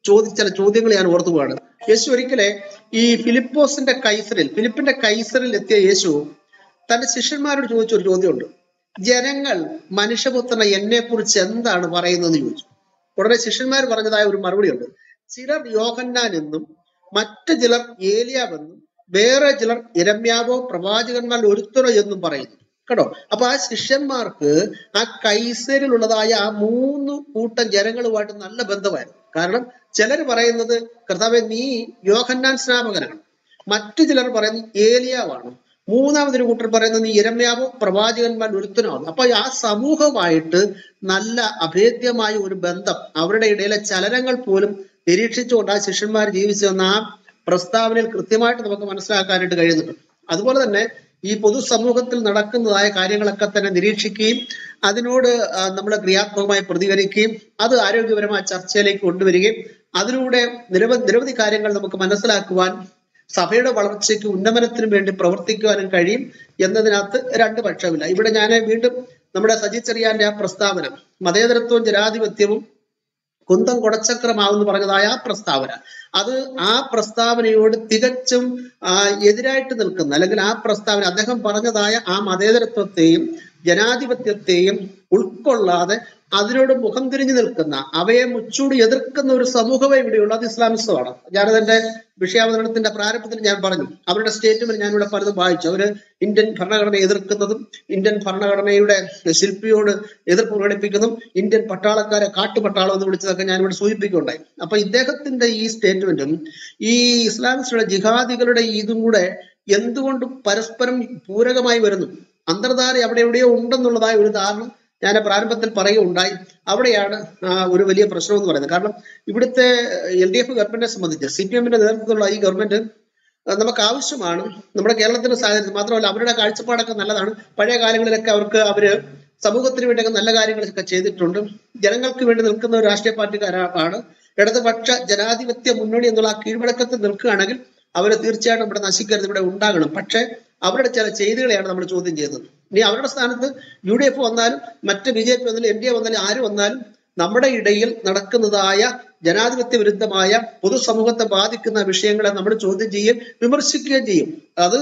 ചോദി ചില ചോദ്യങ്ങൾ ഞാൻ ഓർത്തു പോവാണ്. യേശു ഒരിക്കലെ ഈ ഫിലിപ്പോസിന്റെ കൈസറിൽ ഫിലിപ്പിന്റെ കൈസറിൽ എത്തിയ യേശു തന്റെ ശിഷ്യന്മാരോട് ചോദിച്ച ഒരു ചോദ്യമുണ്ട്. ജനങ്ങൾ മനുഷ്യപുത്രനെ എന്നെ കുറിച്ച് എന്താണ് പറയുന്നതെന്ന് ചോദിച്ചു. ഉടനെ ശിഷ്യന്മാർ പറഞ്ഞതായ ഒരു മറുപടി ഉണ്ട് ചിലർ യോഹന്നാൻ എന്നും മറ്റു ചിലർ ഏലിയാവെന്നും വേറെ ചിലർ ഇരമ്യാവോ പ്രവാചകന്മാർ ഒരുത്തരോ എന്നും പറയുന്നു. കേട്ടോ? അപ്പൊ ആ ശിഷ്യന്മാർക്ക് ആ കൈസരിലുള്ളതായ ആ മൂന്ന് കൂട്ടം ജനങ്ങളുമായിട്ട് നല്ല ബന്ധമായിരുന്നു. കാരണം ചിലർ പറയുന്നത് കർത്താവെ നീ യോഹന്നാൻ സ്നാപകനാണ്. മറ്റു ചിലർ പറയുന്നത് ഏലിയാവാണ്. മൂന്നാമതൊരു കൂട്ടർ പറയുന്നത് നീ ഇരമ്യാവോ പ്രവാചകന്മാർ ഒരുത്തനാവും അപ്പൊ ആ സമൂഹമായിട്ട് നല്ല അഭേദ്യമായ ഒരു ബന്ധം അവരുടെ ഇടയിലെ ചലനങ്ങൾ പോലും നിരീക്ഷിച്ചുകൊണ്ട് ആ ശിഷ്യന്മാർ ജീവിച്ചു വന്ന ആ പ്രസ്താവനയിൽ കൃത്യമായിട്ട് നമുക്ക് മനസ്സിലാക്കാനായിട്ട് കഴിയുന്നുണ്ട്. അതുപോലെ തന്നെ ഈ പൊതുസമൂഹത്തിൽ നടക്കുന്നതായ കാര്യങ്ങളൊക്കെ തന്നെ നിരീക്ഷിക്കുകയും അതിനോട് നമ്മൾ ക്രിയാത്മകമായി പ്രതികരിക്കുകയും അത് ആരോഗ്യപരമായ ചർച്ചയിലേക്ക് കൊണ്ടുവരികയും അതിലൂടെ നിരവധി നിരവധി കാര്യങ്ങൾ നമുക്ക് മനസ്സിലാക്കുവാൻ സഭയുടെ വളർച്ചയ്ക്ക് ഉന്നമനത്തിനും വേണ്ടി പ്രവർത്തിക്കുവാനും കഴിയും എന്നതിനകത്ത് രണ്ട് പക്ഷമില്ല ഇവിടെ ഞാൻ വീണ്ടും നമ്മുടെ സജി ചെറിയാന്റെ ആ പ്രസ്താവന മതേതരത്വവും ജനാധിപത്യവും കുന്തം കുടച്ചക്രമാവെന്ന് പറഞ്ഞതായ ആ പ്രസ്താവന. അത് ആ പ്രസ്താവനയോട് തികച്ചും എതിരായിട്ട് നിൽക്കുന്ന അല്ലെങ്കിൽ ആ പ്രസ്താവന അദ്ദേഹം പറഞ്ഞതായ ആ മതേതരത്വത്തെയും ജനാധിപത്യത്തെയും ഉൾക്കൊള്ളാതെ അതിനോട് മുഖം തിരിഞ്ഞു നിൽക്കുന്ന അവയെ മുച്ചൂടി എതിർക്കുന്ന ഒരു സമൂഹമേ ഇവിടെയുള്ളൂ. അത് ഇസ്ലാമിസമാണ്. ഞാനതിന്റെ വിഷയാവതരണത്തിന്റെ പ്രാരംഭത്തിൽ ഞാൻ പറഞ്ഞു. അവരുടെ സ്റ്റേറ്റ്മെന്റ് ഞാനിവിടെ പലതും വായിച്ചു. അവർ ഇന്ത്യൻ ഭരണഘടനയെ എതിർക്കുന്നതും ഇന്ത്യൻ ഭരണഘടനയുടെ ശില്പിയോട് എതിർപ്പ് പ്രകടിപ്പിക്കുന്നതും ഇന്ത്യൻ പട്ടാളക്കാരെ കാട്ടുപട്ടാളം എന്ന് വിളിച്ചതൊക്കെ ഞാനിവിടെ സൂചിപ്പിക്കുകയുണ്ടായി. അപ്പൊ ഇദ്ദേഹത്തിന്റെ ഈ സ്റ്റേറ്റ്മെന്റും ഈ ഇസ്ലാമിസ്റ്റുടെ ജിഹാദികളുടെ ഇതും കൂടെ എന്തുകൊണ്ട് പരസ്പരം പൂരകമായി വരുന്നു? അന്തർധാര അവിടെ എവിടെയോ ഉണ്ടെന്നുള്ളതായ ഒരു ധാരണ ഞാൻ പ്രാരംഭത്തിൽ പറയുകയുണ്ടായി. അവിടെയാണ് ഒരു വലിയ പ്രശ്നം എന്ന് പറയുന്നത്. കാരണം ഇവിടുത്തെ എൽ ഡി എഫ് ഗവൺമെന്റിനെ സംബന്ധിച്ച് സി പി എമ്മിന്റെ നേതൃത്വത്തിലുള്ള ഈ ഗവൺമെന്റ് നമുക്ക് ആവശ്യമാണ് നമ്മുടെ കേരളത്തിന്റെ സാഹചര്യം മാത്രമല്ല അവരുടെ കാഴ്ചപ്പാടൊക്കെ നല്ലതാണ്. പഴയ കാലങ്ങളിലൊക്കെ അവർക്ക് അവർ സമൂഹത്തിന് വേണ്ടിയൊക്കെ നല്ല കാര്യങ്ങളൊക്കെ ചെയ്തിട്ടുണ്ട്. ജനങ്ങൾക്ക് വേണ്ടി നിൽക്കുന്ന ഒരു രാഷ്ട്രീയ പാർട്ടിക്കാരാണ് ഇടതുപക്ഷ ജനാധിപത്യ മുന്നണി എന്നുള്ള ആ കീഴ്വഴക്കത്തിൽ നിൽക്കുകയാണെങ്കിൽ അവർ തീർച്ചയായിട്ടും ഇവിടെ നശിക്കരുത്. ഇവിടെ ഉണ്ടാകണം. പക്ഷേ അവരുടെ ചില ചെയ്തികളെയാണ് നമ്മൾ ചോദ്യം ചെയ്യുന്നത്. ഇനി അവരുടെ സ്ഥാനത്ത് യു ഡി എഫ് വന്നാലും മറ്റ് ബി ജെ പി വന്നാലും എൻ ഡി എ വന്നാലും ആര് വന്നാലും നമ്മുടെ ഇടയിൽ നടക്കുന്നതായ ജനാധിപത്യ വിരുദ്ധമായ പൊതുസമൂഹത്തെ ബാധിക്കുന്ന വിഷയങ്ങളെ നമ്മൾ ചോദ്യം ചെയ്യുകയും വിമർശിക്കുകയും ചെയ്യും. അത്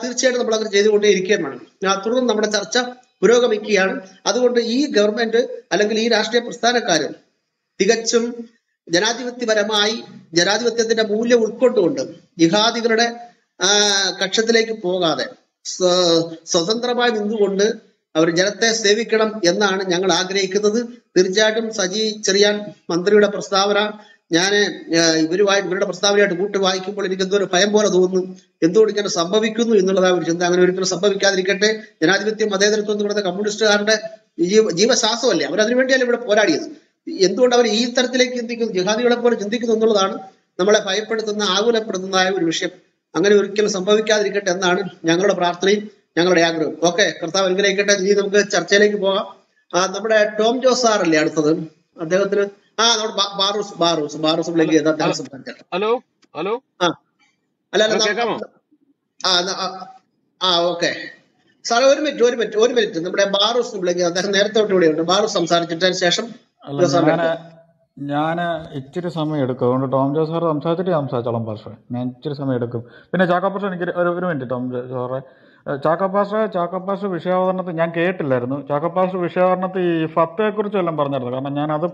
തീർച്ചയായിട്ടും നമ്മൾ അങ്ങനെ ചെയ്തുകൊണ്ടേ ഇരിക്കുകയും വേണം ആ, തുടർന്ന് നമ്മുടെ ചർച്ച പുരോഗമിക്കുകയാണ്. അതുകൊണ്ട് ഈ ഗവൺമെന്റ് അല്ലെങ്കിൽ ഈ രാഷ്ട്രീയ പ്രസ്ഥാനക്കാർ തികച്ചും ജനാധിപത്യപരമായി ജനാധിപത്യത്തിന്റെ മൂല്യം ഉൾക്കൊണ്ടുകൊണ്ട് ജിഹാദികളുടെ കക്ഷത്തിലേക്ക് പോകാതെ സ്വതന്ത്രമായി നിന്നുകൊണ്ട് അവർ ജനത്തെ സേവിക്കണം എന്നാണ് ഞങ്ങൾ ആഗ്രഹിക്കുന്നത്. തീർച്ചയായിട്ടും സജി ചെറിയാൻ മന്ത്രിയുടെ പ്രസ്താവന ഞാൻ ഇവരുമായി ഇവരുടെ പ്രസ്താവനയായിട്ട് കൂട്ടി വായിക്കുമ്പോൾ എനിക്ക് എന്തോ ഒരു ഭയം പോലെ തോന്നുന്നു. എന്തുകൊണ്ട് ഇങ്ങനെ സംഭവിക്കുന്നു എന്നുള്ളതാണ് ഒരു ചിന്ത. അങ്ങനെ ഒരിക്കലും സംഭവിക്കാതിരിക്കട്ടെ. ജനാധിപത്യം മതേതരത്വം എന്ന് പറയുന്ന കമ്മ്യൂണിസ്റ്റുകാരുടെ ജീവ ജീവശ്വാസമല്ലേ അവരതിനു വേണ്ടിയല്ലേ ഇവിടെ പോരാടിയത്. എന്തുകൊണ്ട് അവർ ഈ തരത്തിലേക്ക് ചിന്തിക്കുന്നു? ജിഹാദികളെ പോലെ ചിന്തിക്കുന്നു എന്നുള്ളതാണ് നമ്മളെ ഭയപ്പെടുത്തുന്ന ആകുലപ്പെടുത്തുന്നതായ ഒരു വിഷയം. അങ്ങനെ ഒരിക്കലും സംഭവിക്കാതിരിക്കട്ടെ എന്നാണ് ഞങ്ങളുടെ പ്രാർത്ഥനയും ഞങ്ങളുടെ ആഗ്രഹം ഓക്കെ കർത്താവ് അനുഗ്രഹിക്കട്ടെ. ഇനി നമുക്ക് ചർച്ചയിലേക്ക് പോകാം. ആ നമ്മുടെ ടോം ജോസ് സാർ അല്ലേ അടുത്തത്? അദ്ദേഹത്തിന് ആ നമ്മുടെ ബാറൂസ് ബാറൂസ് ബാറൂസ് അദ്ദേഹം ഹലോ ഹലോ ഹലോ? ആ അല്ല അല്ല ആ ഓക്കെ. സാറേ ഒരു മിനിറ്റ് ഒരു മിനിറ്റ് ഒരു മിനിറ്റ്. നമ്മുടെ ബാറൂസ് വിളിക്കുക അദ്ദേഹം നേരത്തെ തൊട്ട് ഇവിടെയുണ്ട് ബാറൂസ് സംസാരിച്ചിട്ടതിന് ശേഷം ഞാൻ ഇച്ചിരി സമയം എടുക്കും. അതുകൊണ്ട് ടോം ജോസ് സാർ സംസാരിച്ചിട്ട് സംസാരിച്ചോളം പാസ്റ്ററെ. ഞാൻ ഇച്ചിരി സമയം എടുക്കും. പിന്നെ ചാക്കോ പാസ്റ്റർ എനിക്ക് ഒരു ഒരു മിനിറ്റ് ടോം ജോസ് സാറേ. ചാക്കോ പാസ്റ്റർ ചാക്കോ പാസ്റ്റർ വിഷയാവതരണത്തിൽ ഞാൻ കേട്ടില്ലായിരുന്നു. ചാക്കോ പാസ്റ്റർ വിഷയാവതരണത്തിൽ ഈ ഫത്തയെക്കുറിച്ച് എല്ലാം പറഞ്ഞായിരുന്നു? കാരണം ഞാൻ അത്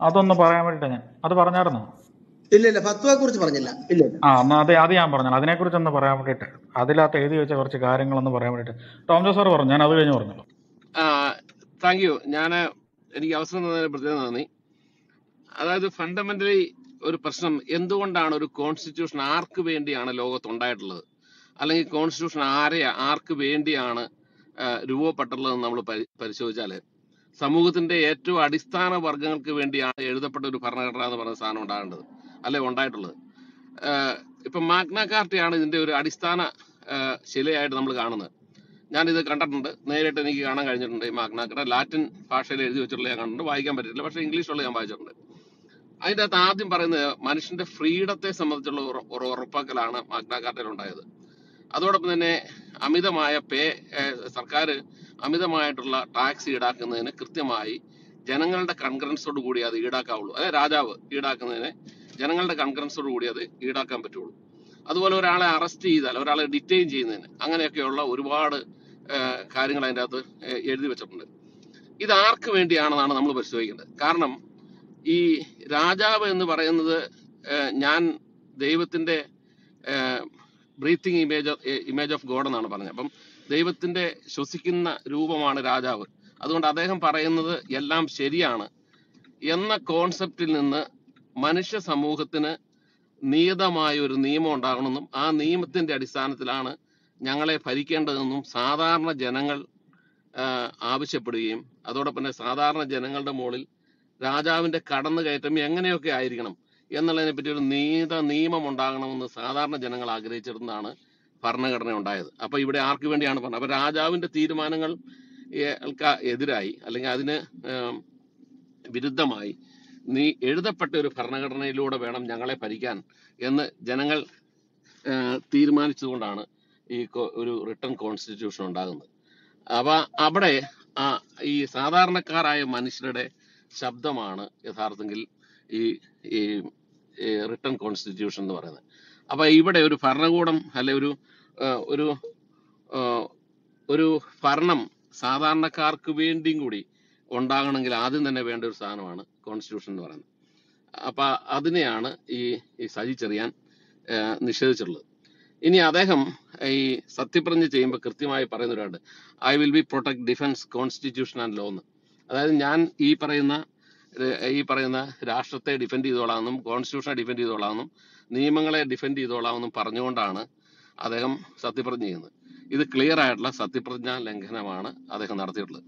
അതൊന്ന് പറയാൻ വേണ്ടിയിട്ടാണ് ഞാൻ. അത് പറഞ്ഞായിരുന്നോ? ഇല്ല ഇല്ല. ഫത്വയെ കുറിച്ച് പറഞ്ഞില്ല. ഇല്ല ആ എന്നാൽ അതെ അത് ഞാൻ പറഞ്ഞു അതിനെക്കുറിച്ച് ഒന്ന് പറയാൻ വേണ്ടിയിട്ട് അതിലകത്ത് എഴുതി വെച്ച കുറച്ച് കാര്യങ്ങളൊന്ന് പറയാൻ വേണ്ടിയിട്ട് ടോം ജോസ് സാർ പറഞ്ഞു. ഞാൻ അത് കഴിഞ്ഞ് പറഞ്ഞല്ലോ താങ്ക് യു. ഞാൻ എനിക്ക് അവസരം തന്നതിന് പ്രത്യേകം നന്ദി. അതായത് ഫണ്ടമെന്റലി ഒരു പ്രശ്നം എന്തുകൊണ്ടാണ് ഒരു കോൺസ്റ്റിറ്റ്യൂഷൻ ആർക്ക് വേണ്ടിയാണ് ലോകത്ത് ഉണ്ടായിട്ടുള്ളത് അല്ലെങ്കിൽ കോൺസ്റ്റിറ്റ്യൂഷൻ ആരെയാ ആർക്ക് വേണ്ടിയാണ് രൂപപ്പെട്ടുള്ളതെന്ന് നമ്മൾ പരിശോധിച്ചാൽ സമൂഹത്തിന്റെ ഏറ്റവും അടിസ്ഥാന വർഗങ്ങൾക്ക് വേണ്ടിയാണ് എഴുതപ്പെട്ട ഒരു ഭരണഘടന എന്ന് പറയുന്ന സാധനം ഉണ്ടാകേണ്ടത്. അല്ലെ? ഉണ്ടായിട്ടുള്ളത്. ഇപ്പൊ മാഗ്ന കാർട്ടയാണ് ഇതിന്റെ ഒരു അടിസ്ഥാന ശിലയായിട്ട് നമ്മൾ കാണുന്നത്. ഞാനിത് കണ്ടിട്ടുണ്ട്. നേരിട്ട് എനിക്ക് കാണാൻ കഴിഞ്ഞിട്ടുണ്ട് ഈ മാഗ്ന കാർട്ട. ലാറ്റിൻ ഭാഷയിൽ എഴുതി വെച്ചിട്ടുള്ള ഞാൻ കണ്ടിട്ടുണ്ട്. വായിക്കാൻ പറ്റില്ല പക്ഷേ ഇംഗ്ലീഷുള്ള ഞാൻ വായിച്ചിട്ടുണ്ട്. അതിന്റെ അകത്ത് ആദ്യം പറയുന്നത് മനുഷ്യന്റെ ഫ്രീഡത്തെ സംബന്ധിച്ചുള്ള ഒരു ഉറപ്പാക്കലാണ് മാഗ്ന ഉണ്ടായത്. അതോടൊപ്പം തന്നെ അമിതമായ പേ സർക്കാർ അമിതമായിട്ടുള്ള ടാക്സ് ഈടാക്കുന്നതിന് കൃത്യമായി ജനങ്ങളുടെ കൺഗ്രൻസോട് കൂടി അത് ഈടാക്കാവുള്ളൂ. അതായത് രാജാവ് ഈടാക്കുന്നതിന് ജനങ്ങളുടെ കൺഗ്രൻസോട് കൂടി അത് ഈടാക്കാൻ പറ്റുള്ളൂ. അതുപോലെ ഒരാളെ അറസ്റ്റ് ചെയ്താൽ ഒരാളെ ഡിറ്റെയിൻ ചെയ്യുന്നതിന് അങ്ങനെയൊക്കെയുള്ള ഒരുപാട് കാര്യങ്ങൾ അതിന്റെ അകത്ത് എഴുതി വെച്ചിട്ടുണ്ട്. ഇത് ആർക്ക് വേണ്ടിയാണെന്നാണ് നമ്മൾ പരിശോധിക്കേണ്ടത്. കാരണം ഈ രാജാവ് എന്ന് പറയുന്നത് ഞാൻ ദൈവത്തിന്റെ breathing image image of God എന്നാണ് പറഞ്ഞത്. അപ്പം ദൈവത്തിന്റെ ശ്വസിക്കുന്ന രൂപമാണ് രാജാവ്. അതുകൊണ്ട് അദ്ദേഹം പറയുന്നത് എല്ലാം ശരിയാണ് എന്ന കോൺസെപ്റ്റിൽ നിന്ന് മനുഷ്യ സമൂഹത്തിന് നിയതമായ ഒരു നിയമം ഉണ്ടാകണമെന്നും ആ നിയമത്തിന്റെ അടിസ്ഥാനത്തിലാണ് ഞങ്ങളെ ഭരിക്കേണ്ടതെന്നും സാധാരണ ജനങ്ങൾ ആവശ്യപ്പെടുകയും അതോടൊപ്പം തന്നെ സാധാരണ ജനങ്ങളുടെ മുകളിൽ രാജാവിന്റെ കടന്നുകയറ്റം എങ്ങനെയൊക്കെ ആയിരിക്കണം എന്നുള്ളതിനെ പറ്റി ഒരു നീത നിയമം ഉണ്ടാകണമെന്ന് സാധാരണ ജനങ്ങൾ ആഗ്രഹിച്ചിരുന്നതാണ് ഭരണഘടന ഉണ്ടായത്. അപ്പൊ ഇവിടെ ആർക്ക് വേണ്ടിയാണ് പറഞ്ഞത്? അപ്പൊ രാജാവിന്റെ തീരുമാനങ്ങൾ എതിരായി അല്ലെങ്കിൽ അതിന് വിരുദ്ധമായി നീ എഴുതപ്പെട്ട ഒരു ഭരണഘടനയിലൂടെ വേണം ഞങ്ങളെ ഭരിക്കാൻ എന്ന് ജനങ്ങൾ തീരുമാനിച്ചതുകൊണ്ടാണ് ഈ ഒരു റിട്ടേൺ കോൺസ്റ്റിറ്റ്യൂഷൻ ഉണ്ടാകുന്നത്. അപ്പൊ അവിടെ ഈ സാധാരണക്കാരായ മനുഷ്യരുടെ ശബ്ദമാണ് യഥാർത്ഥത്തിൽ ഈ ഈ റിട്ടേൺ കോൺസ്റ്റിറ്റ്യൂഷൻ എന്ന് പറയുന്നത്. അപ്പൊ ഇവിടെ ഒരു ഭരണകൂടം അല്ലെ ഒരു ഒരു ഒരു ഭരണം സാധാരണക്കാർക്ക് വേണ്ടിയും കൂടി ഉണ്ടാകണമെങ്കിൽ ആദ്യം തന്നെ വേണ്ട ഒരു സാധനമാണ് കോൺസ്റ്റിറ്റ്യൂഷൻ എന്ന് പറയുന്നത്. അപ്പൊ അതിനെയാണ് ഈ ഈ സജി ചെറിയാൻ നിഷേധിച്ചിട്ടുള്ളത്. ഇനി അദ്ദേഹം ഈ സത്യപ്രതിജ്ഞ ചെയ്യുമ്പോൾ കൃത്യമായി പറയുന്ന ഒരാളുണ്ട്. I will be protect defence constitution and law എന്ന്. അതായത് ഞാൻ ഈ പറയുന്ന ഈ പറയുന്ന രാഷ്ട്രത്തെ ഡിഫെൻഡ് ചെയ്തോളാമെന്നും കോൺസ്റ്റിറ്റ്യൂഷനെ ഡിഫെൻഡ് ചെയ്തോളാമെന്നും നിയമങ്ങളെ ഡിഫെൻഡ് ചെയ്തോളാമെന്നും പറഞ്ഞുകൊണ്ടാണ് അദ്ദേഹം സത്യപ്രതിജ്ഞ ചെയ്യുന്നത്. ഇത് ക്ലിയർ ആയിട്ടുള്ള സത്യപ്രതിജ്ഞാ ലംഘനമാണ് അദ്ദേഹം നടത്തിയിട്ടുള്ളത്.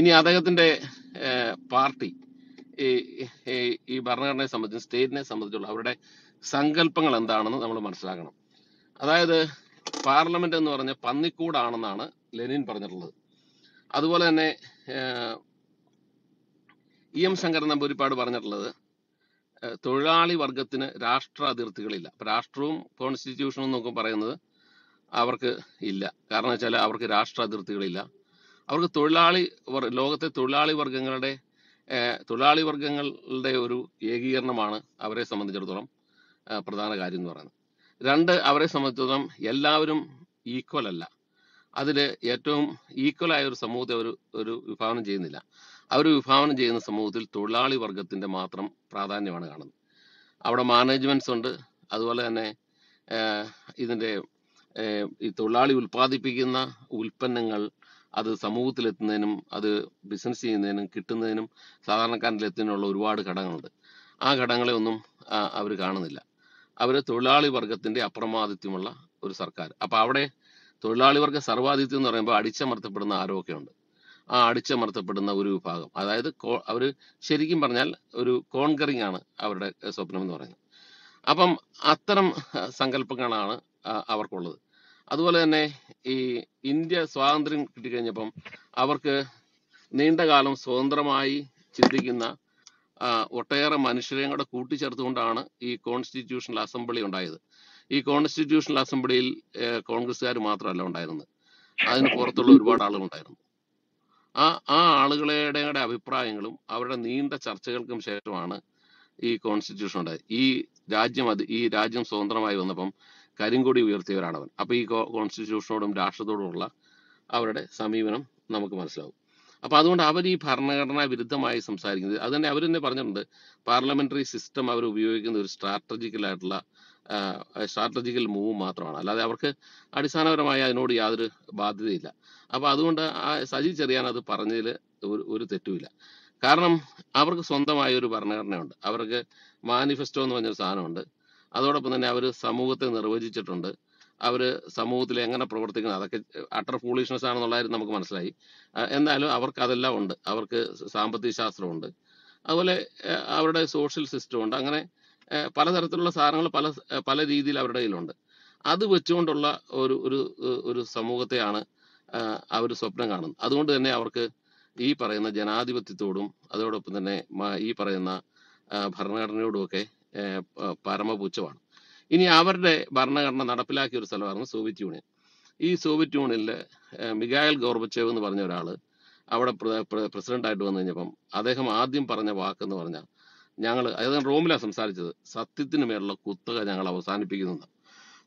ഇനി അദ്ദേഹത്തിന്റെ പാർട്ടി ഈ ഭരണഘടനയെ സംബന്ധിച്ച് സ്റ്റേറ്റിനെ സംബന്ധിച്ചുള്ള അവരുടെ സങ്കല്പങ്ങൾ എന്താണെന്ന് നമ്മൾ മനസ്സിലാക്കണം. അതായത് പാർലമെന്റ് എന്ന് പറഞ്ഞ പന്നിക്കൂടാണെന്നാണ് ലെനിൻ പറഞ്ഞിട്ടുള്ളത്. അതുപോലെ തന്നെ ഇ എം ശങ്കരൻ നമ്പൂരിപ്പാട് പറഞ്ഞിട്ടുള്ളത്. തൊഴിലാളി വർഗത്തിന് രാഷ്ട്ര അതിർത്തികളില്ല. രാഷ്ട്രവും കോൺസ്റ്റിറ്റ്യൂഷനും എന്നൊക്കെ പറയുന്നത് അവർക്ക് ഇല്ല. കാരണം വെച്ചാൽ അവർക്ക് രാഷ്ട്ര അതിർത്തികളില്ല. അവർക്ക് തൊഴിലാളി ലോകത്തെ തൊഴിലാളി വർഗങ്ങളുടെ തൊഴിലാളി വർഗങ്ങളുടെ ഒരു ഏകീകരണമാണ് അവരെ സംബന്ധിച്ചിടത്തോളം പ്രധാന കാര്യം എന്ന് പറയുന്നത്. രണ്ട് അവരെ സംബന്ധിച്ചിടത്തോളം എല്ലാവരും ഈക്വൽ അല്ല അതിൽ ഏറ്റവും ഈക്വൽ ആയ ഒരു സമൂഹത്തെ ഒരു ഒരു വിഭാവനം ചെയ്യുന്നില്ല. അവർ വിഭാവനം ചെയ്യുന്ന സമൂഹത്തിൽ തൊഴിലാളി വർഗത്തിന്റെ മാത്രം പ്രാധാന്യമാണ് കാണുന്നത്. അവിടെ മാനേജ്മെന്റ്സ് ഉണ്ട്. അതുപോലെ തന്നെ ഇതിന്റെ ഈ തൊഴിലാളി ഉൽപ്പാദിപ്പിക്കുന്ന ഉൽപ്പന്നങ്ങൾ അത് സമൂഹത്തിലെത്തുന്നതിനും അത് ബിസിനസ് ചെയ്യുന്നതിനും കിട്ടുന്നതിനും സാധാരണക്കാരിലെത്തുന്നതിനുള്ള ഒരുപാട് ഘടകങ്ങളുണ്ട്. ആ ഘടകങ്ങളെ ഒന്നും അവർ കാണുന്നില്ല. അവർ തൊഴിലാളി വർഗത്തിന്റെ അപ്രമാദിത്വമുള്ള ഒരു സർക്കാർ. അപ്പോൾ അവിടെ തൊഴിലാളി വർഗ സർവാധിത്യം എന്ന് പറയുമ്പോൾ അടിച്ചമർത്തപ്പെടുന്ന ആരോഗ്യമുണ്ട് ആ അടിച്ചമർത്തപ്പെടുന്ന ഒരു വിഭാഗം. അതായത് അവർ ശരിക്കും പറഞ്ഞാൽ ഒരു കോൺകറിങ് ആണ് അവരുടെ സ്വപ്നം എന്ന് പറയുന്നത്. അപ്പം അത്തരം സങ്കല്പങ്ങളാണ് അവർക്കുള്ളത്. അതുപോലെ തന്നെ ഈ ഇന്ത്യ സ്വാതന്ത്ര്യം കിട്ടിക്കഴിഞ്ഞപ്പം അവർക്ക് നീണ്ടകാലം സ്വതന്ത്രമായി ചിന്തിക്കുന്ന ഒട്ടേറെ മനുഷ്യരെയും കൂടെ കൂട്ടിച്ചേർത്തുകൊണ്ടാണ് ഈ കോൺസ്റ്റിറ്റ്യൂഷണൽ അസംബ്ലി ഉണ്ടായത്. ഈ കോൺസ്റ്റിറ്റ്യൂഷണൽ അസംബ്ലിയിൽ കോൺഗ്രസ്സുകാർ മാത്രമല്ല ഉണ്ടായിരുന്നത്. അതിന് പുറത്തുള്ള ഒരുപാട് ആളുകൾ ഉണ്ടായിരുന്നു. ആ ആ ആളുകളുടെ അഭിപ്രായങ്ങളും അവരുടെ നീണ്ട ചർച്ചകൾക്കും ശേഷമാണ് ഈ കോൺസ്റ്റിറ്റ്യൂഷൻ ഉണ്ടായത്. ഈ രാജ്യം അത് ഈ രാജ്യം സ്വതന്ത്രമായി വന്നപ്പം കരിങ്കൊടി ഉയർത്തിയവരാണ് അവൻ അപ്പൊ ഈ കോൺസ്റ്റിറ്റ്യൂഷനോടും രാഷ്ട്രത്തോടുമുള്ള അവരുടെ സമീപനം നമുക്ക് മനസ്സിലാവും. അപ്പൊ അതുകൊണ്ട് അവർ ഈ ഭരണഘടനാ വിരുദ്ധമായി സംസാരിക്കുന്നത് അത് തന്നെ അവർ തന്നെ പറഞ്ഞിട്ടുണ്ട് പാർലമെന്ററി സിസ്റ്റം അവർ ഉപയോഗിക്കുന്ന ഒരു സ്ട്രാറ്റജിക്കൽ ആയിട്ടുള്ള സ്ട്രാറ്റജിക്കൽ മൂവ് മാത്രമാണ്. അല്ലാതെ അവർക്ക് അടിസ്ഥാനപരമായി അതിനോട് യാതൊരു ബാധ്യതയില്ല. അപ്പൊ അതുകൊണ്ട് ആ സജി ചെറിയാൻ അത് പറഞ്ഞതിൽ ഒരു ഒരു തെറ്റുമില്ല. കാരണം അവർക്ക് സ്വന്തമായ ഒരു ഭരണഘടനയുണ്ട്. അവർക്ക് മാനിഫെസ്റ്റോ എന്ന് പറഞ്ഞൊരു സാധനമുണ്ട്. അതോടൊപ്പം തന്നെ അവർ സമൂഹത്തെ നിർവചിച്ചിട്ടുണ്ട്. അവർ സമൂഹത്തിൽ എങ്ങനെ പ്രവർത്തിക്കുന്നത് അതൊക്കെ അട്ടർ ഫൂളിഷ്നെസ് ആണെന്നുള്ളതായിരുന്നു നമുക്ക് മനസ്സിലായി. എന്നാലും അവർക്ക് അതെല്ലാം ഉണ്ട്. അവർക്ക് സാമ്പത്തിക ശാസ്ത്രമുണ്ട്. അതുപോലെ അവരുടെ സോഷ്യൽ സിസ്റ്റം ഉണ്ട്. അങ്ങനെ പലതരത്തിലുള്ള സാധനങ്ങൾ പല പല രീതിയിൽ അവരുടെ കയ്യിലുണ്ട്. അത് വെച്ചുകൊണ്ടുള്ള ഒരു ഒരു ഒരു സമൂഹത്തെയാണ് അവർ സ്വപ്നം കാണുന്നത്. അതുകൊണ്ട് തന്നെ അവർക്ക് ഈ പറയുന്ന ജനാധിപത്യത്തോടും അതോടൊപ്പം തന്നെ ഈ പറയുന്ന ഭരണഘടനയോടുമൊക്കെ പരമപുച്ഛമാണ് ഇനി അവരുടെ ഭരണഘടന നടപ്പിലാക്കിയ ഒരു സ്ഥലമായിരുന്നു സോവിയറ്റ് യൂണിയൻ. ഈ സോവിയറ്റ് യൂണിയനിൽ മിഗായൽ ഗോർബച്ചേവ് എന്ന് പറഞ്ഞ ഒരാൾ അവിടെ പ്രസിഡന്റ് ആയിട്ട് വന്നു കഴിഞ്ഞപ്പം അദ്ദേഹം ആദ്യം പറഞ്ഞ വാക്കെന്ന് പറഞ്ഞാൽ ഞങ്ങൾ അതായത് റോമിലാണ് സംസാരിച്ചത്. സത്യത്തിന് മേലുള്ള കുത്തക ഞങ്ങൾ അവസാനിപ്പിക്കുന്നുണ്ട്.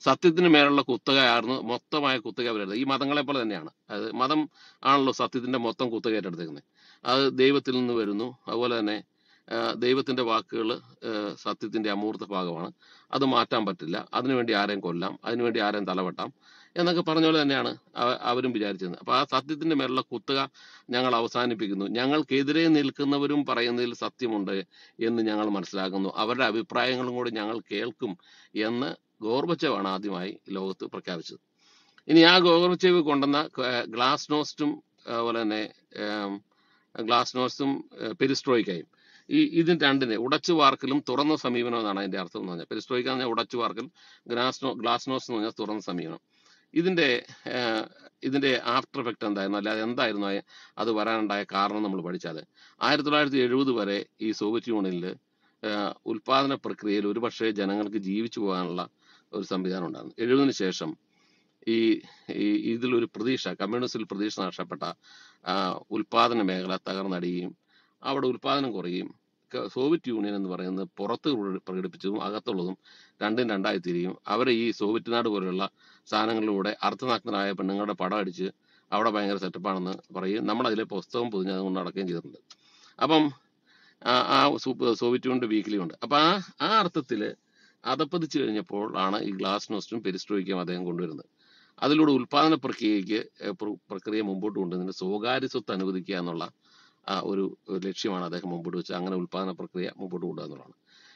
സത്യത്തിന് മേലുള്ള കുത്തകയായിരുന്നു മൊത്തമായ കുത്തക അവരെടുത്തത് ഈ മതങ്ങളെ പോലെ തന്നെയാണ്. അത് മതം ആണല്ലോ സത്യത്തിന്റെ മൊത്തം കുത്തക ഏറ്റെടുത്തേക്കുന്നത് അത് ദൈവത്തിൽ നിന്ന് വരുന്നു. അതുപോലെ തന്നെ ദൈവത്തിന്റെ വാക്കുകൾ സത്യത്തിന്റെ അമൂർത്ത ഭാഗമാണ്. അത് മാറ്റാൻ പറ്റില്ല. അതിനുവേണ്ടി ആരെയും കൊല്ലാം. അതിനുവേണ്ടി ആരെയും തലവെട്ടാം. എന്നൊക്കെ പറഞ്ഞ പോലെ തന്നെയാണ് അവരും വിചാരിച്ചത്. അപ്പൊ ആ സത്യത്തിന്റെ മേലുള്ള കുത്തുക ഞങ്ങൾ അവസാനിപ്പിക്കുന്നു. ഞങ്ങൾക്കെതിരെ നിൽക്കുന്നവരും പറയുന്നതിൽ സത്യമുണ്ട് എന്ന് ഞങ്ങൾ മനസ്സിലാക്കുന്നു. അവരുടെ അഭിപ്രായങ്ങളും കൂടി ഞങ്ങൾ കേൾക്കും എന്ന് ഗോർബച്ചവാണ് ആദ്യമായി ലോകത്ത് പ്രഖ്യാപിച്ചത്. ഇനി ആ ഗോർബച്ചേവ് കൊണ്ടുവന്ന ഗ്ലാസ് നോസ്റ്റും അതുപോലെ തന്നെ ഗ്ലാസ് നോസ്റ്റും പെരിസ്ട്രോയിക്കയും. ഈ ഇതിന് രണ്ടിനെ ഉടച്ചു വാർക്കലും തുറന്ന സമീപനം എന്നാണ് അതിന്റെ അർത്ഥം എന്ന് പറഞ്ഞാൽ. പെരിസ്ട്രോയിക്ക എന്ന് പറഞ്ഞാൽ ഉടച്ചു വാർക്കൽ ഗ്ലാസ് നോ ഗ്ലാസ് നോസ് എന്ന് പറഞ്ഞാൽ തുറന്ന സമീപനം. ഇതിന്റെ ഇതിന്റെ ആഫ്റ്റർ എഫക്റ്റ് എന്തായിരുന്നു? അല്ലാതെ എന്തായിരുന്നു അത്? വരാനുണ്ടായ കാരണം നമ്മൾ പഠിച്ചാൽ ആയിരത്തി തൊള്ളായിരത്തി എഴുപത് വരെ ഈ സോവിയറ്റ് യൂണിയനിൽ ഉൽപാദന പ്രക്രിയയിൽ ഒരുപക്ഷെ ജനങ്ങൾക്ക് ജീവിച്ചു പോകാനുള്ള ഒരു സംവിധാനം ഉണ്ടായിരുന്നു. എഴുപതിന് ശേഷം ഈ ഇതിലൊരു പ്രതീക്ഷ കമ്മ്യൂണിസ്റ്റിൽ പ്രതീക്ഷ നഷ്ടപ്പെട്ട ഉൽപാദന മേഖല തകർന്നടിയുകയും അവിടെ ഉൽപാദനം കുറയുകയും ക- സോവിയറ്റ് യൂണിയൻ എന്ന് പറയുന്നത് പുറത്ത് പ്ര- പ്രകടിപ്പിച്ചതും അകത്തുള്ളതും രണ്ടും രണ്ടായി തിരിയും അവർ ഈ സോവിയറ്റ് നാട് പോലെയുള്ള സാധനങ്ങളിലൂടെ അർത്ഥനാക്തനായ പെണ്ണുങ്ങളുടെ പടം അടിച്ച് അവിടെ ഭയങ്കര സെറ്റപ്പാണെന്ന് പറയും നമ്മളതിലെ പുസ്തകം പൊതിഞ്ഞ് അതുകൊണ്ട് നടക്കുകയും ചെയ്തിട്ടുണ്ട്. അപ്പം ആ സോവിയറ്റ് യൂണിയന്റെ വീക്കിലി ഉണ്ട് അപ്പം ആ ആ അർത്ഥത്തിൽ അതപ്പതിച്ചു കഴിഞ്ഞപ്പോൾ ആണ് ഈ ഗ്ലാസ് നോസ്റ്റും പെരിസ്ട്രോയ്ക്കും അദ്ദേഹം കൊണ്ടുവരുന്നത്. അതിലൂടെ ഉൽപാദന പ്രക്രിയയ്ക്ക് പ്രക്രിയ മുമ്പോട്ട് കൊണ്ടുവന്നതിന് സ്വകാര്യ സ്വത്ത് അനുവദിക്കുക എന്നുള്ള ആ ഒരു ലക്ഷ്യമാണ് അദ്ദേഹം മുമ്പോട്ട് വെച്ചത് അങ്ങനെ ഉൽപാദന പ്രക്രിയ മുമ്പോട്ട് കൊണ്ടുപോകുക എന്നുള്ളതാണ്.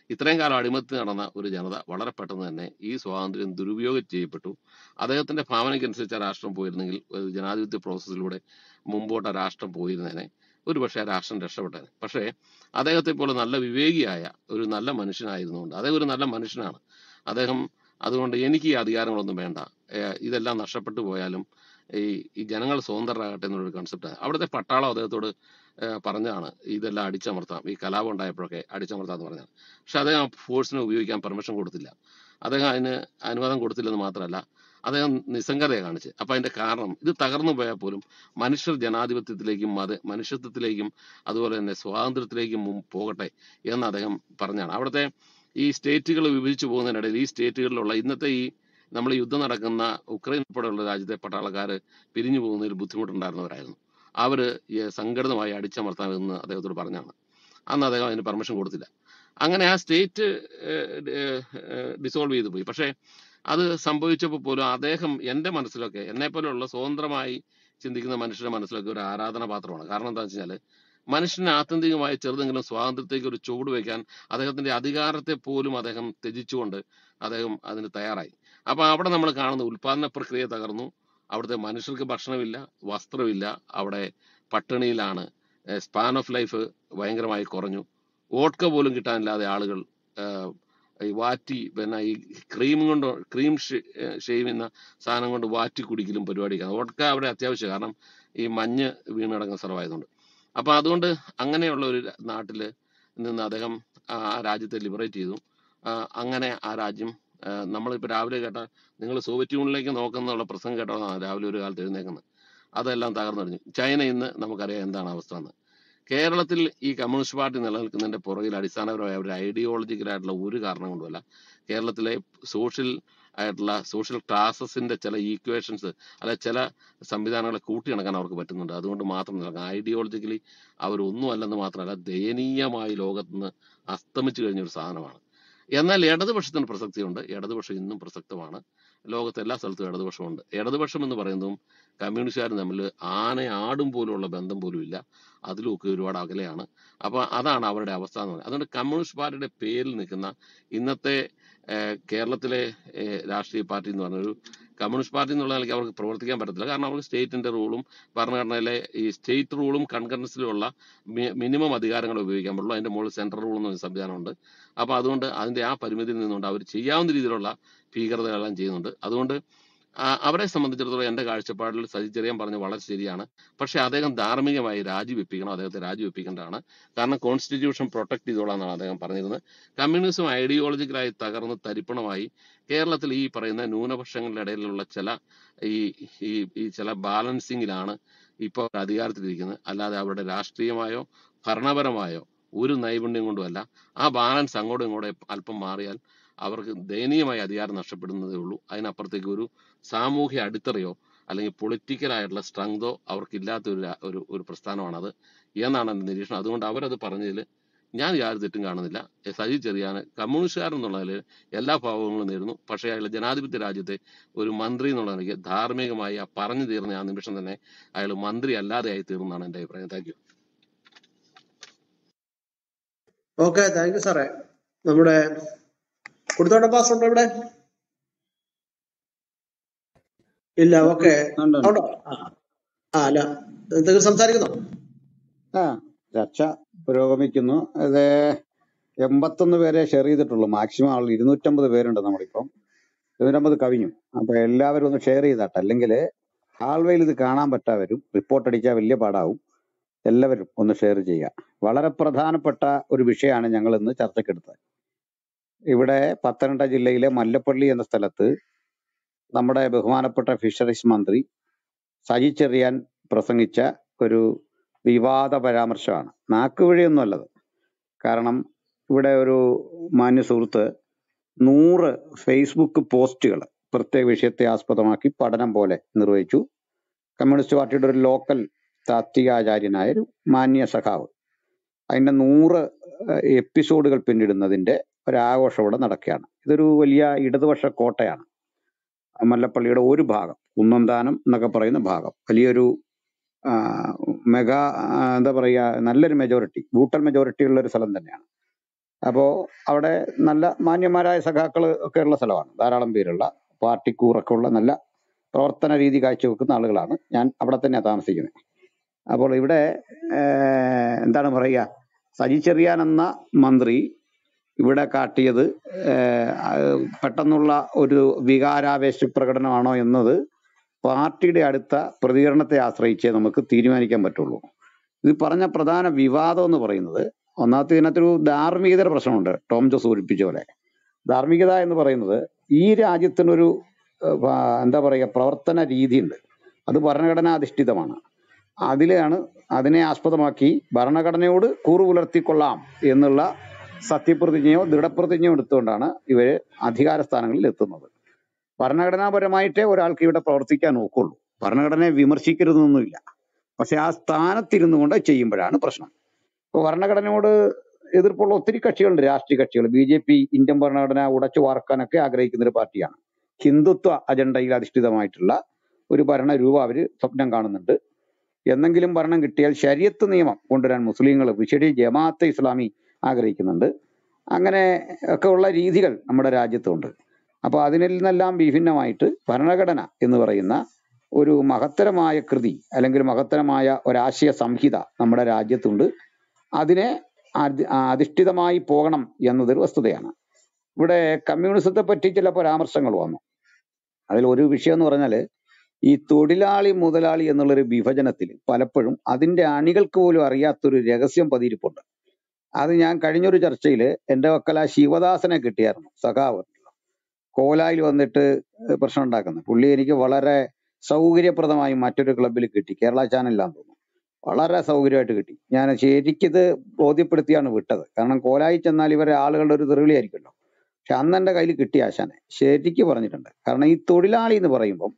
ഇത്രയും കാലം അടിമത്തി നടന്ന ഒരു ജനത വളരെ പെട്ടെന്ന് തന്നെ ഈ സ്വാതന്ത്ര്യം ദുരുപയോഗം ചെയ്യപ്പെട്ടു. അദ്ദേഹത്തിന്റെ ഭാവനയ്ക്കനുസരിച്ച് രാഷ്ട്രം പോയിരുന്നെങ്കിൽ ജനാധിപത്യ പ്രോസസ്സിലൂടെ മുമ്പോട്ട് രാഷ്ട്രം പോയിരുന്നേനെ ഒരു പക്ഷേ രാഷ്ട്രം രക്ഷപ്പെട്ടേനെ. പക്ഷേ അദ്ദേഹത്തെ പോലെ നല്ല വിവേകിയായ ഒരു നല്ല മനുഷ്യനായിരുന്നുകൊണ്ട് അദ്ദേഹം ഒരു നല്ല മനുഷ്യനാണ്. അദ്ദേഹം അതുകൊണ്ട് എനിക്ക് ഈ അധികാരങ്ങളൊന്നും വേണ്ട. ഇതെല്ലാം നഷ്ടപ്പെട്ടു പോയാലും ഈ ഈ ജനങ്ങൾ സ്വതന്ത്രരാകട്ടെ എന്നുള്ളൊരു കൺസെപ്റ്റ് അവിടുത്തെ പട്ടാളം അദ്ദേഹത്തോട് പറഞ്ഞതാണ് ഇതെല്ലാം അടിച്ചമർത്താം. ഈ കലാപം ഉണ്ടായപ്പോഴൊക്കെ അടിച്ചമർത്താം എന്ന് പറഞ്ഞാണ് പക്ഷെ അദ്ദേഹം ഫോഴ്സിന് ഉപയോഗിക്കാൻ പെർമിഷൻ കൊടുത്തില്ല. അദ്ദേഹം അതിന് അനുവാദം കൊടുത്തില്ലെന്ന് മാത്രമല്ല അദ്ദേഹം നിസ്സംഗതയെ കാണിച്ച്. അപ്പൊ അതിന്റെ കാരണം ഇത് തകർന്നു പോയാൽ പോലും മനുഷ്യർ ജനാധിപത്യത്തിലേക്കും മത മനുഷ്യത്വത്തിലേക്കും അതുപോലെ തന്നെ സ്വാതന്ത്ര്യത്തിലേക്കും പോകട്ടെ എന്ന് അദ്ദേഹം പറഞ്ഞാണ് അവിടുത്തെ ഈ സ്റ്റേറ്റുകൾ വിഭജിച്ചു പോകുന്നതിനിടയിൽ ഈ സ്റ്റേറ്റുകളിലുള്ള ഇന്നത്തെ ഈ നമ്മൾ യുദ്ധം നടക്കുന്ന ഉക്രൈൻ ഉൾപ്പെടെയുള്ള രാജ്യത്തെ പട്ടാളക്കാർ പിരിഞ്ഞു പോകുന്നതിൽ ബുദ്ധിമുട്ടുണ്ടായിരുന്നവരായിരുന്നു. അവർ സംഘടിതമായി അടിച്ചമർത്താമെന്ന് അദ്ദേഹത്തോട് പറഞ്ഞാണ്. അന്ന് അദ്ദേഹം അതിന് പെർമിഷൻ കൊടുത്തില്ല. അങ്ങനെ ആ സ്റ്റേറ്റ് ഡിസോൾവ് ചെയ്തു പോയി. പക്ഷേ അത് സംഭവിച്ചപ്പോൾ പോലും അദ്ദേഹം എന്റെ മനസ്സിലൊക്കെ എന്നെ പോലെയുള്ള സ്വതന്ത്രമായി ചിന്തിക്കുന്ന മനുഷ്യരുടെ മനസ്സിലൊക്കെ ഒരു ആരാധന പാത്രമാണ് കാരണം എന്താണെന്ന് വെച്ചാൽ മനുഷ്യന് ആത്യന്തികമായി ചെറുതെങ്കിലും സ്വാതന്ത്ര്യത്തേക്ക് ഒരു ചുവട് വയ്ക്കാൻ അദ്ദേഹത്തിന്റെ അധികാരത്തെ പോലും അദ്ദേഹം ത്യജിച്ചുകൊണ്ട് അദ്ദേഹം അതിന് തയ്യാറായി. അപ്പൊ അവിടെ നമ്മൾ കാണുന്ന ഉൽപാദന പ്രക്രിയ തകർന്നു. അവിടുത്തെ മനുഷ്യർക്ക് ഭക്ഷണമില്ല വസ്ത്രമില്ല. അവിടെ പട്ടിണിയിലാണ്. സ്പാൻ ഓഫ് ലൈഫ് ഭയങ്കരമായി കുറഞ്ഞു. വോഡ്ക പോലും കിട്ടാനില്ലാതെ ആളുകൾ ഈ വാറ്റി പിന്നെ ഈ ക്രീം കൊണ്ട് ക്രീം ഷെയ്വ് സാധനം കൊണ്ട് വാറ്റി കുടിക്കലും പരിപാടിക്കാണ് വോഡ്ക അവിടെ അത്യാവശ്യം കാരണം ഈ മഞ്ഞ് വീണടങ്ങുന്ന സ്ഥലമായതുകൊണ്ട്. അപ്പോൾ അതുകൊണ്ട് അങ്ങനെയുള്ള ഒരു നാട്ടിൽ നിന്ന് അദ്ദേഹം ആ രാജ്യത്തെ ലിബറേറ്റ് ചെയ്തു. അങ്ങനെ ആ രാജ്യം ആ, നമ്മളിപ്പോ രാവിലെ കേട്ട നിങ്ങൾ സോവിയറ്റ് യൂണിയനിലേക്ക് നോക്കുന്നുള്ള പ്രസംഗം കേട്ടതാണ് രാവിലെ ഒരു കാലത്ത് എഴുന്നേക്കുന്നത്. അതെല്ലാം തകർന്നടിഞ്ഞു. ചൈന ഇന്ന് നമുക്കറിയാം എന്താണ് അവസ്ഥ എന്ന് കേരളത്തിൽ ഈ കമ്മ്യൂണിസ്റ്റ് പാർട്ടി നിലനിൽക്കുന്നതിന്റെ പുറകിൽ അടിസ്ഥാനപരമായ ഒരു ഐഡിയോളജിക്കലായിട്ടുള്ള ഒരു കാരണം കൊണ്ടുമല്ല. കേരളത്തിലെ സോഷ്യൽ ആയിട്ടുള്ള സോഷ്യൽ ക്ലാസസിന്റെ ചില ഈക്വേഷൻസ് അല്ലെ ചില സംവിധാനങ്ങളെ കൂട്ടിയിണക്കാൻ അവർക്ക് പറ്റുന്നുണ്ട്. അതുകൊണ്ട് മാത്രം നിലനിൽക്കാം ഐഡിയോളജിക്കലി അവരൊന്നും അല്ലെന്ന് മാത്രമല്ല ദയനീയമായി ലോകത്ത് നിന്ന് അസ്തമിച്ചു കഴിഞ്ഞ ഒരു സാധനമാണ്. എന്നാൽ ഇടതുപക്ഷത്തിന് പ്രസക്തിയുണ്ട്. ഇടതുപക്ഷം ഇന്നും പ്രസക്തമാണ്. ലോകത്ത് എല്ലാ സ്ഥലത്തും ഇടതുപക്ഷമുണ്ട്. ഇടതുപക്ഷം എന്ന് പറയുന്നതും കമ്മ്യൂണിസ്റ്റുകാരും തമ്മിൽ ആന ആടും പോലുള്ള ബന്ധം പോലും ഇല്ല. അതിലുമൊക്കെ ഒരുപാട് അകലെയാണ്. അപ്പൊ അതാണ് അവരുടെ അവസ്ഥ എന്ന് പറയുന്നത്. അതുകൊണ്ട് കമ്മ്യൂണിസ്റ്റ് പാർട്ടിയുടെ പേരിൽ നിൽക്കുന്ന ഇന്നത്തെ കേരളത്തിലെ രാഷ്ട്രീയ പാർട്ടി എന്ന് പറഞ്ഞൊരു കമ്മ്യൂണിസ്റ്റ് പാർട്ടി എന്നുള്ള നിലയ്ക്ക് അവർക്ക് പ്രവർത്തിക്കാൻ പറ്റത്തില്ല. കാരണം അവർക്ക് സ്റ്റേറ്റിന്റെ റൂളും ഭരണഘടനയിലെ ഈ സ്റ്റേറ്റ് റൂളും കൺകറൻസിലുള്ള മിനിമം അധികാരങ്ങൾ ഉപയോഗിക്കാൻ പറ്റുള്ളൂ. അതിന്റെ മുകളിൽ സെൻട്രൽ റൂൾ എന്നൊരു സംവിധാനമുണ്ട്. അപ്പൊ അതുകൊണ്ട് അതിന്റെ ആ പരിമിതിയിൽ നിന്നുകൊണ്ട് അവർ ചെയ്യാവുന്ന രീതിയിലുള്ള ഭീകരതകളെല്ലാം ചെയ്യുന്നുണ്ട്. അതുകൊണ്ട് അവരെ സംബന്ധിച്ചിടത്തോളം എന്റെ കാഴ്ചപ്പാടിൽ സജി ചെറിയാൻ പറഞ്ഞ വളരെ ശരിയാണ്. പക്ഷെ അദ്ദേഹം ധാർമ്മികമായി രാജിവെപ്പിക്കണം അദ്ദേഹത്തെ രാജിവെപ്പിക്കേണ്ടതാണ്. കാരണം കോൺസ്റ്റിറ്റ്യൂഷൻ പ്രൊട്ടക്ട് ചെയ്തോളാം എന്നാണ് അദ്ദേഹം പറഞ്ഞിരുന്നത്. കമ്മ്യൂണിസം ഐഡിയോളജിക്കലായി തകർന്ന് തരിപ്പണമായി കേരളത്തിൽ ഈ പറയുന്ന ന്യൂനപക്ഷങ്ങളുടെ ഇടയിലുള്ള ചില ഈ ഈ ചില ബാലൻസിങ്ങിലാണ് ഇപ്പോൾ അധികാരത്തിലിരിക്കുന്നത്. അല്ലാതെ അവരുടെ രാഷ്ട്രീയമായോ ഭരണപരമായോ ഒരു നൈപുണ്യം കൊണ്ടുമല്ല. ആ ബാലൻസ് അങ്ങോട്ടും ഇങ്ങോട്ടും അല്പം മാറിയാൽ അവർക്ക് ദയനീയമായി അധികാരം നഷ്ടപ്പെടുന്നതേ ഉള്ളൂ. അതിനപ്പുറത്തേക്ക് ഒരു സാമൂഹ്യ അടിത്തറയോ അല്ലെങ്കിൽ പൊളിറ്റിക്കലായിട്ടുള്ള സ്ട്രെങ്തോ അവർക്കില്ലാത്ത ഒരു ഒരു പ്രസ്ഥാനമാണത് എന്നാണ് എന്റെ നിരീക്ഷണം. അതുകൊണ്ട് അവരത് പറഞ്ഞതിൽ ഞാൻ യാതൊരു തെറ്റും കാണുന്നില്ല. സജി ചെറിയാണ്. കമ്മ്യൂണിസ്റ്റുകാരൻ എന്നുള്ളതിൽ എല്ലാ ഭാവങ്ങളും നേരുന്നു. പക്ഷേ അയാൾ ജനാധിപത്യ രാജ്യത്തെ ഒരു മന്ത്രി എന്നുള്ള നിലയ്ക്ക് ധാർമ്മികമായി ആ പറഞ്ഞു തീർന്ന ആ നിമിഷം തന്നെ അയാൾ മന്ത്രി അല്ലാതെ ആയി തീർന്നാണ് എന്റെ അഭിപ്രായം. Thank you okay thank you സാറേ നമ്മുടെ കൊടുത്തോട്ടം പാസ് ഉണ്ടോ ഇവിടെ? ഇല്ല ഓക്കെ. ഉണ്ട് ആ. അല്ല. എന്തെങ്കിലും സംസാരിക്കുന്നോ? ആ ചർച്ച പുരോഗമിക്കുന്നു. അത് എൺപത്തൊന്ന് പേരെ ഷെയർ ചെയ്തിട്ടുള്ളൂ. മാക്സിമം ആൾ ഇരുന്നൂറ്റമ്പത് പേരുണ്ട് നമ്മളിപ്പം. ഇരുന്നൂറ്റമ്പത് കവിഞ്ഞു. അപ്പൊ എല്ലാവരും ഒന്ന് ഷെയർ ചെയ്താട്ടെ. അല്ലെങ്കിൽ ഹാൾവേയിൽ ഇത് കാണാൻ പറ്റാവരും. റിപ്പോർട്ട് അടിച്ചാൽ വലിയ പാടാവും. എല്ലാവരും ഒന്ന് ഷെയർ ചെയ്യുക. വളരെ പ്രധാനപ്പെട്ട ഒരു വിഷയമാണ് ഞങ്ങൾ ഇന്ന് ചർച്ചക്കെടുത്തത് ഇവിടെ പത്തനംതിട്ട ജില്ലയിലെ മല്ലപ്പള്ളി എന്ന സ്ഥലത്ത് നമ്മുടെ ബഹുമാനപ്പെട്ട ഫിഷറീസ് മന്ത്രി സജി ചെറിയാൻ പ്രസംഗിച്ച ഒരു വിവാദ പരാമർശമാണ്. നാക്കുവഴിയൊന്നും അല്ലത്. കാരണം ഇവിടെ ഒരു മാന്യ സുഹൃത്ത് നൂറ് ഫേസ്ബുക്ക് പോസ്റ്റുകൾ പ്രത്യേക വിഷയത്തെ ആസ്പദമാക്കി പഠനം പോലെ നിർവഹിച്ചു. കമ്മ്യൂണിസ്റ്റ് പാർട്ടിയുടെ ഒരു ലോക്കൽ താത്വികാചാര്യനായ ഒരു മാന്യ സഖാവ്. അതിന്റെ നൂറ് എപ്പിസോഡുകൾ പിന്നിടുന്നതിന്റെ ഒരാഘോഷം ഇവിടെ നടക്കുകയാണ്. ഇതൊരു വലിയ ഇടതുപക്ഷ കോട്ടയാണ്. മല്ലപ്പള്ളിയുടെ ഒരു ഭാഗം കുന്നന്താനം എന്നൊക്കെ പറയുന്ന ഭാഗം. വലിയൊരു മെഗാ എന്താ പറയുക നല്ലൊരു മെജോറിറ്റി ബൂട്ടൽ മെജോറിറ്റി ഉള്ള ഒരു സ്ഥലം തന്നെയാണ്. അപ്പോൾ അവിടെ നല്ല മാന്യന്മാരായ സഖാക്കൾ ഒക്കെ ഉള്ള സ്ഥലമാണ്. ധാരാളം പേരുള്ള പാർട്ടിക്കൂറൊക്കെ ഉള്ള നല്ല പ്രവർത്തന രീതി കാഴ്ചവെക്കുന്ന ആളുകളാണ്. ഞാൻ അവിടെ തന്നെയാണ് താമസിക്കുന്നത്. അപ്പോൾ ഇവിടെ എന്താണ് പറയുക സജി ചെറിയാൻ എന്ന മന്ത്രി ഇവിടെ കാട്ടിയത് പെട്ടെന്നുള്ള ഒരു വികാരാവേശ പ്രകടനമാണോ എന്നത് പാർട്ടിയുടെ അടുത്ത പ്രതികരണത്തെ ആശ്രയിച്ചേ നമുക്ക് തീരുമാനിക്കാൻ പറ്റുള്ളൂ. ഇത് പറഞ്ഞ പ്രധാന വിവാദം എന്ന് പറയുന്നത് ഒന്നാമത്തെ ഇതിനകത്തൊരു ധാർമ്മികതയുടെ പ്രശ്നമുണ്ട് ടോം ജോസ് സൂചിപ്പിച്ച പോലെ. ധാർമ്മികത എന്ന് പറയുന്നത് ഈ രാജ്യത്തിനൊരു എന്താ പറയുക പ്രവർത്തന രീതിയുണ്ട്. അത് ഭരണഘടനാധിഷ്ഠിതമാണ്. അതിലാണ് അതിനെ ആസ്പദമാക്കി ഭരണഘടനയോട് കൂറു പുലർത്തിക്കൊള്ളാം എന്നുള്ള സത്യപ്രതിജ്ഞയോ ദൃഢപ്രതിജ്ഞയോ എടുത്തുകൊണ്ടാണ് ഇവർ അധികാര സ്ഥാനങ്ങളിൽ എത്തുന്നത്. ഭരണഘടനാപരമായിട്ടേ ഒരാൾക്ക് ഇവിടെ പ്രവർത്തിക്കാൻ നോക്കുള്ളൂ ഭരണഘടനയെ വിമർശിക്കരുതെന്നൊന്നുമില്ല. പക്ഷെ ആ സ്ഥാനത്തിരുന്നു കൊണ്ട് ചെയ്യുമ്പോഴാണ് പ്രശ്നം. ഇപ്പൊ ഭരണഘടനയോട് എതിർപ്പുള്ള ഒത്തിരി കക്ഷികളുണ്ട്. രാഷ്ട്രീയ കക്ഷികൾ. ബി ജെ പി ഇന്ത്യൻ ഭരണഘടന ഉടച്ചു വാർക്കാനൊക്കെ ആഗ്രഹിക്കുന്ന ഒരു പാർട്ടിയാണ്. ഹിന്ദുത്വ അജണ്ടയിൽ അധിഷ്ഠിതമായിട്ടുള്ള ഒരു ഭരണ രൂപ അവർ സ്വപ്നം കാണുന്നുണ്ട്. എന്നെങ്കിലും ഭരണം കിട്ടിയാൽ ശരീഅത്ത് നിയമം കൊണ്ടുവരാൻ മുസ്ലിങ്ങൾ വിശേഷിച്ച് ജമാഅത്തെ ഇസ്ലാമി ആഗ്രഹിക്കുന്നുണ്ട്. അങ്ങനെ ഒക്കെ ഉള്ള രീതികൾ നമ്മുടെ രാജ്യത്തുണ്ട്. അപ്പോൾ അതിനിൽ നിന്നെല്ലാം വിഭിന്നമായിട്ട് ഭരണഘടന എന്ന് പറയുന്ന ഒരു മഹത്തരമായ കൃതി അല്ലെങ്കിൽ മഹത്തരമായ ഒരാശയ സംഹിത നമ്മുടെ രാജ്യത്തുണ്ട്. അതിനെ അധി- അധിഷ്ഠിതമായി പോകണം എന്നതൊരു വസ്തുതയാണ്. ഇവിടെ കമ്മ്യൂണിസത്തെ പറ്റി ചില പരാമർശങ്ങൾ വന്നു. അതിൽ ഒരു വിഷയം എന്ന് പറഞ്ഞാൽ ഈ തൊഴിലാളി മുതലാളി എന്നുള്ളൊരു വിഭജനത്തിൽ പലപ്പോഴും അതിന്റെ അണികൾക്ക് പോലും അറിയാത്തൊരു രഹസ്യം പതിയിരിപ്പുണ്ട്. അത് ഞാൻ കഴിഞ്ഞൊരു ചർച്ചയിൽ എന്റെ വക്കല ശിവദാസനെ കിട്ടിയായിരുന്നു സഖാവ്. കോലായിൽ വന്നിട്ട് പ്രശ്നം ഉണ്ടാക്കുന്നത്. പുള്ളി എനിക്ക് വളരെ സൗകര്യപ്രദമായി മറ്റൊരു ക്ലബിൽ കിട്ടി. കേരള ചാനലിലാന്ന് തോന്നുന്നു. വളരെ സൗകര്യമായിട്ട് കിട്ടി. ഞാൻ ശരിക്കിത് ബോധ്യപ്പെടുത്തിയാണ് വിട്ടത്. കാരണം കോലായി ചെന്നാൽ ഇവരെ ആളുകളുടെ ഒരു തെറിവിളിയായിരിക്കുമല്ലോ പക്ഷെ അന്ന് എന്റെ കയ്യിൽ കിട്ടിയ ആശാനെ. ശരിക്ക് പറഞ്ഞിട്ടുണ്ട്. കാരണം ഈ തൊഴിലാളി എന്ന് പറയുമ്പം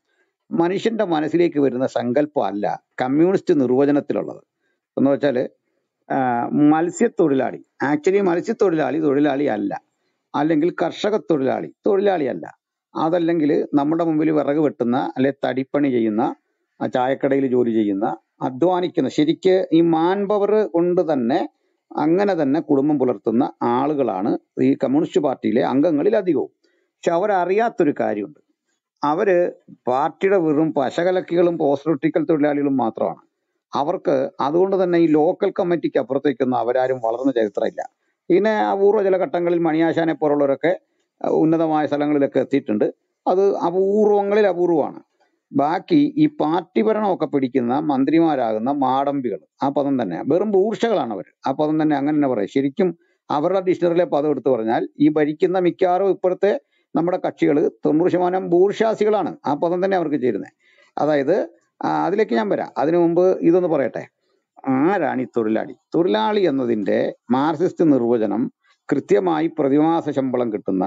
മനുഷ്യന്റെ മനസ്സിലേക്ക് വരുന്ന സങ്കല്പം അല്ല കമ്മ്യൂണിസ്റ്റ് നിർവചനത്തിലുള്ളത്. എന്ന് വെച്ചാൽ ആ, മത്സ്യത്തൊഴിലാളി. ആക്ച്വലി മത്സ്യത്തൊഴിലാളി തൊഴിലാളി അല്ല അല്ലെങ്കിൽ കർഷക തൊഴിലാളി തൊഴിലാളി അല്ല അതല്ലെങ്കിൽ നമ്മുടെ മുമ്പിൽ വിറക് വെട്ടുന്ന അല്ലെ തടിപ്പണി ചെയ്യുന്ന ചായക്കടയിൽ ജോലി ചെയ്യുന്ന അധ്വാനിക്കുന്ന ശരിക്ക് ഈ മാൻ പവർ കൊണ്ട് തന്നെ അങ്ങനെ തന്നെ കുടുംബം പുലർത്തുന്ന ആളുകളാണ് ഈ കമ്മ്യൂണിസ്റ്റ് പാർട്ടിയിലെ അംഗങ്ങളിൽ അധികവും. പക്ഷെ അവരറിയാത്തൊരു കാര്യമുണ്ട്. അവർ പാർട്ടിയുടെ വെറും പശകലക്കികളും പോസ്റ്റോട്ടിക്കൽ തൊഴിലാളികളും മാത്രമാണ്. അവർക്ക് അതുകൊണ്ട് തന്നെ ഈ ലോക്കൽ കമ്മിറ്റിക്ക് അപ്പുറത്തേക്കൊന്നും അവരാരും വളർന്ന ചരിത്രമില്ല. പിന്നെ അപൂർവ ചില ഘട്ടങ്ങളിൽ മണിയാശാനെ പോലുള്ളവരൊക്കെ ഉന്നതമായ സ്ഥലങ്ങളിലൊക്കെ എത്തിയിട്ടുണ്ട്. അത് അപൂർവങ്ങളിൽ അപൂർവമാണ്. ബാക്കി ഈ പാർട്ടി ഭരണമൊക്കെ പിടിക്കുന്ന മന്ത്രിമാരാകുന്ന മാടമ്പികൾ ആ പദം തന്നെ. വെറും ഭൂർഷകളാണ് അവർ ആ പദം തന്നെ അങ്ങനെ തന്നെ പറയും. ശരിക്കും അവരുടെ ഡിക്ഷണറിയിലെ പദം എടുത്തു പറഞ്ഞാൽ ഈ ഭരിക്കുന്ന മിക്കവാറും ഇപ്പോഴത്തെ നമ്മുടെ കക്ഷികൾ തൊണ്ണൂറ് ശതമാനം ഭൂർഷാസികളാണ് ആ പദം തന്നെ അവർക്ക് ചേരുന്നത്. അതായത് അതിലേക്ക് ഞാൻ വരാം. അതിനു മുമ്പ് ഇതൊന്ന് പറയട്ടെ. ആരാണ് ഈ തൊഴിലാളി? തൊഴിലാളി എന്നതിന്റെ മാർസിസ്റ്റ് നിർവചനം കൃത്യമായി പ്രതിമാസ ശമ്പളം കിട്ടുന്ന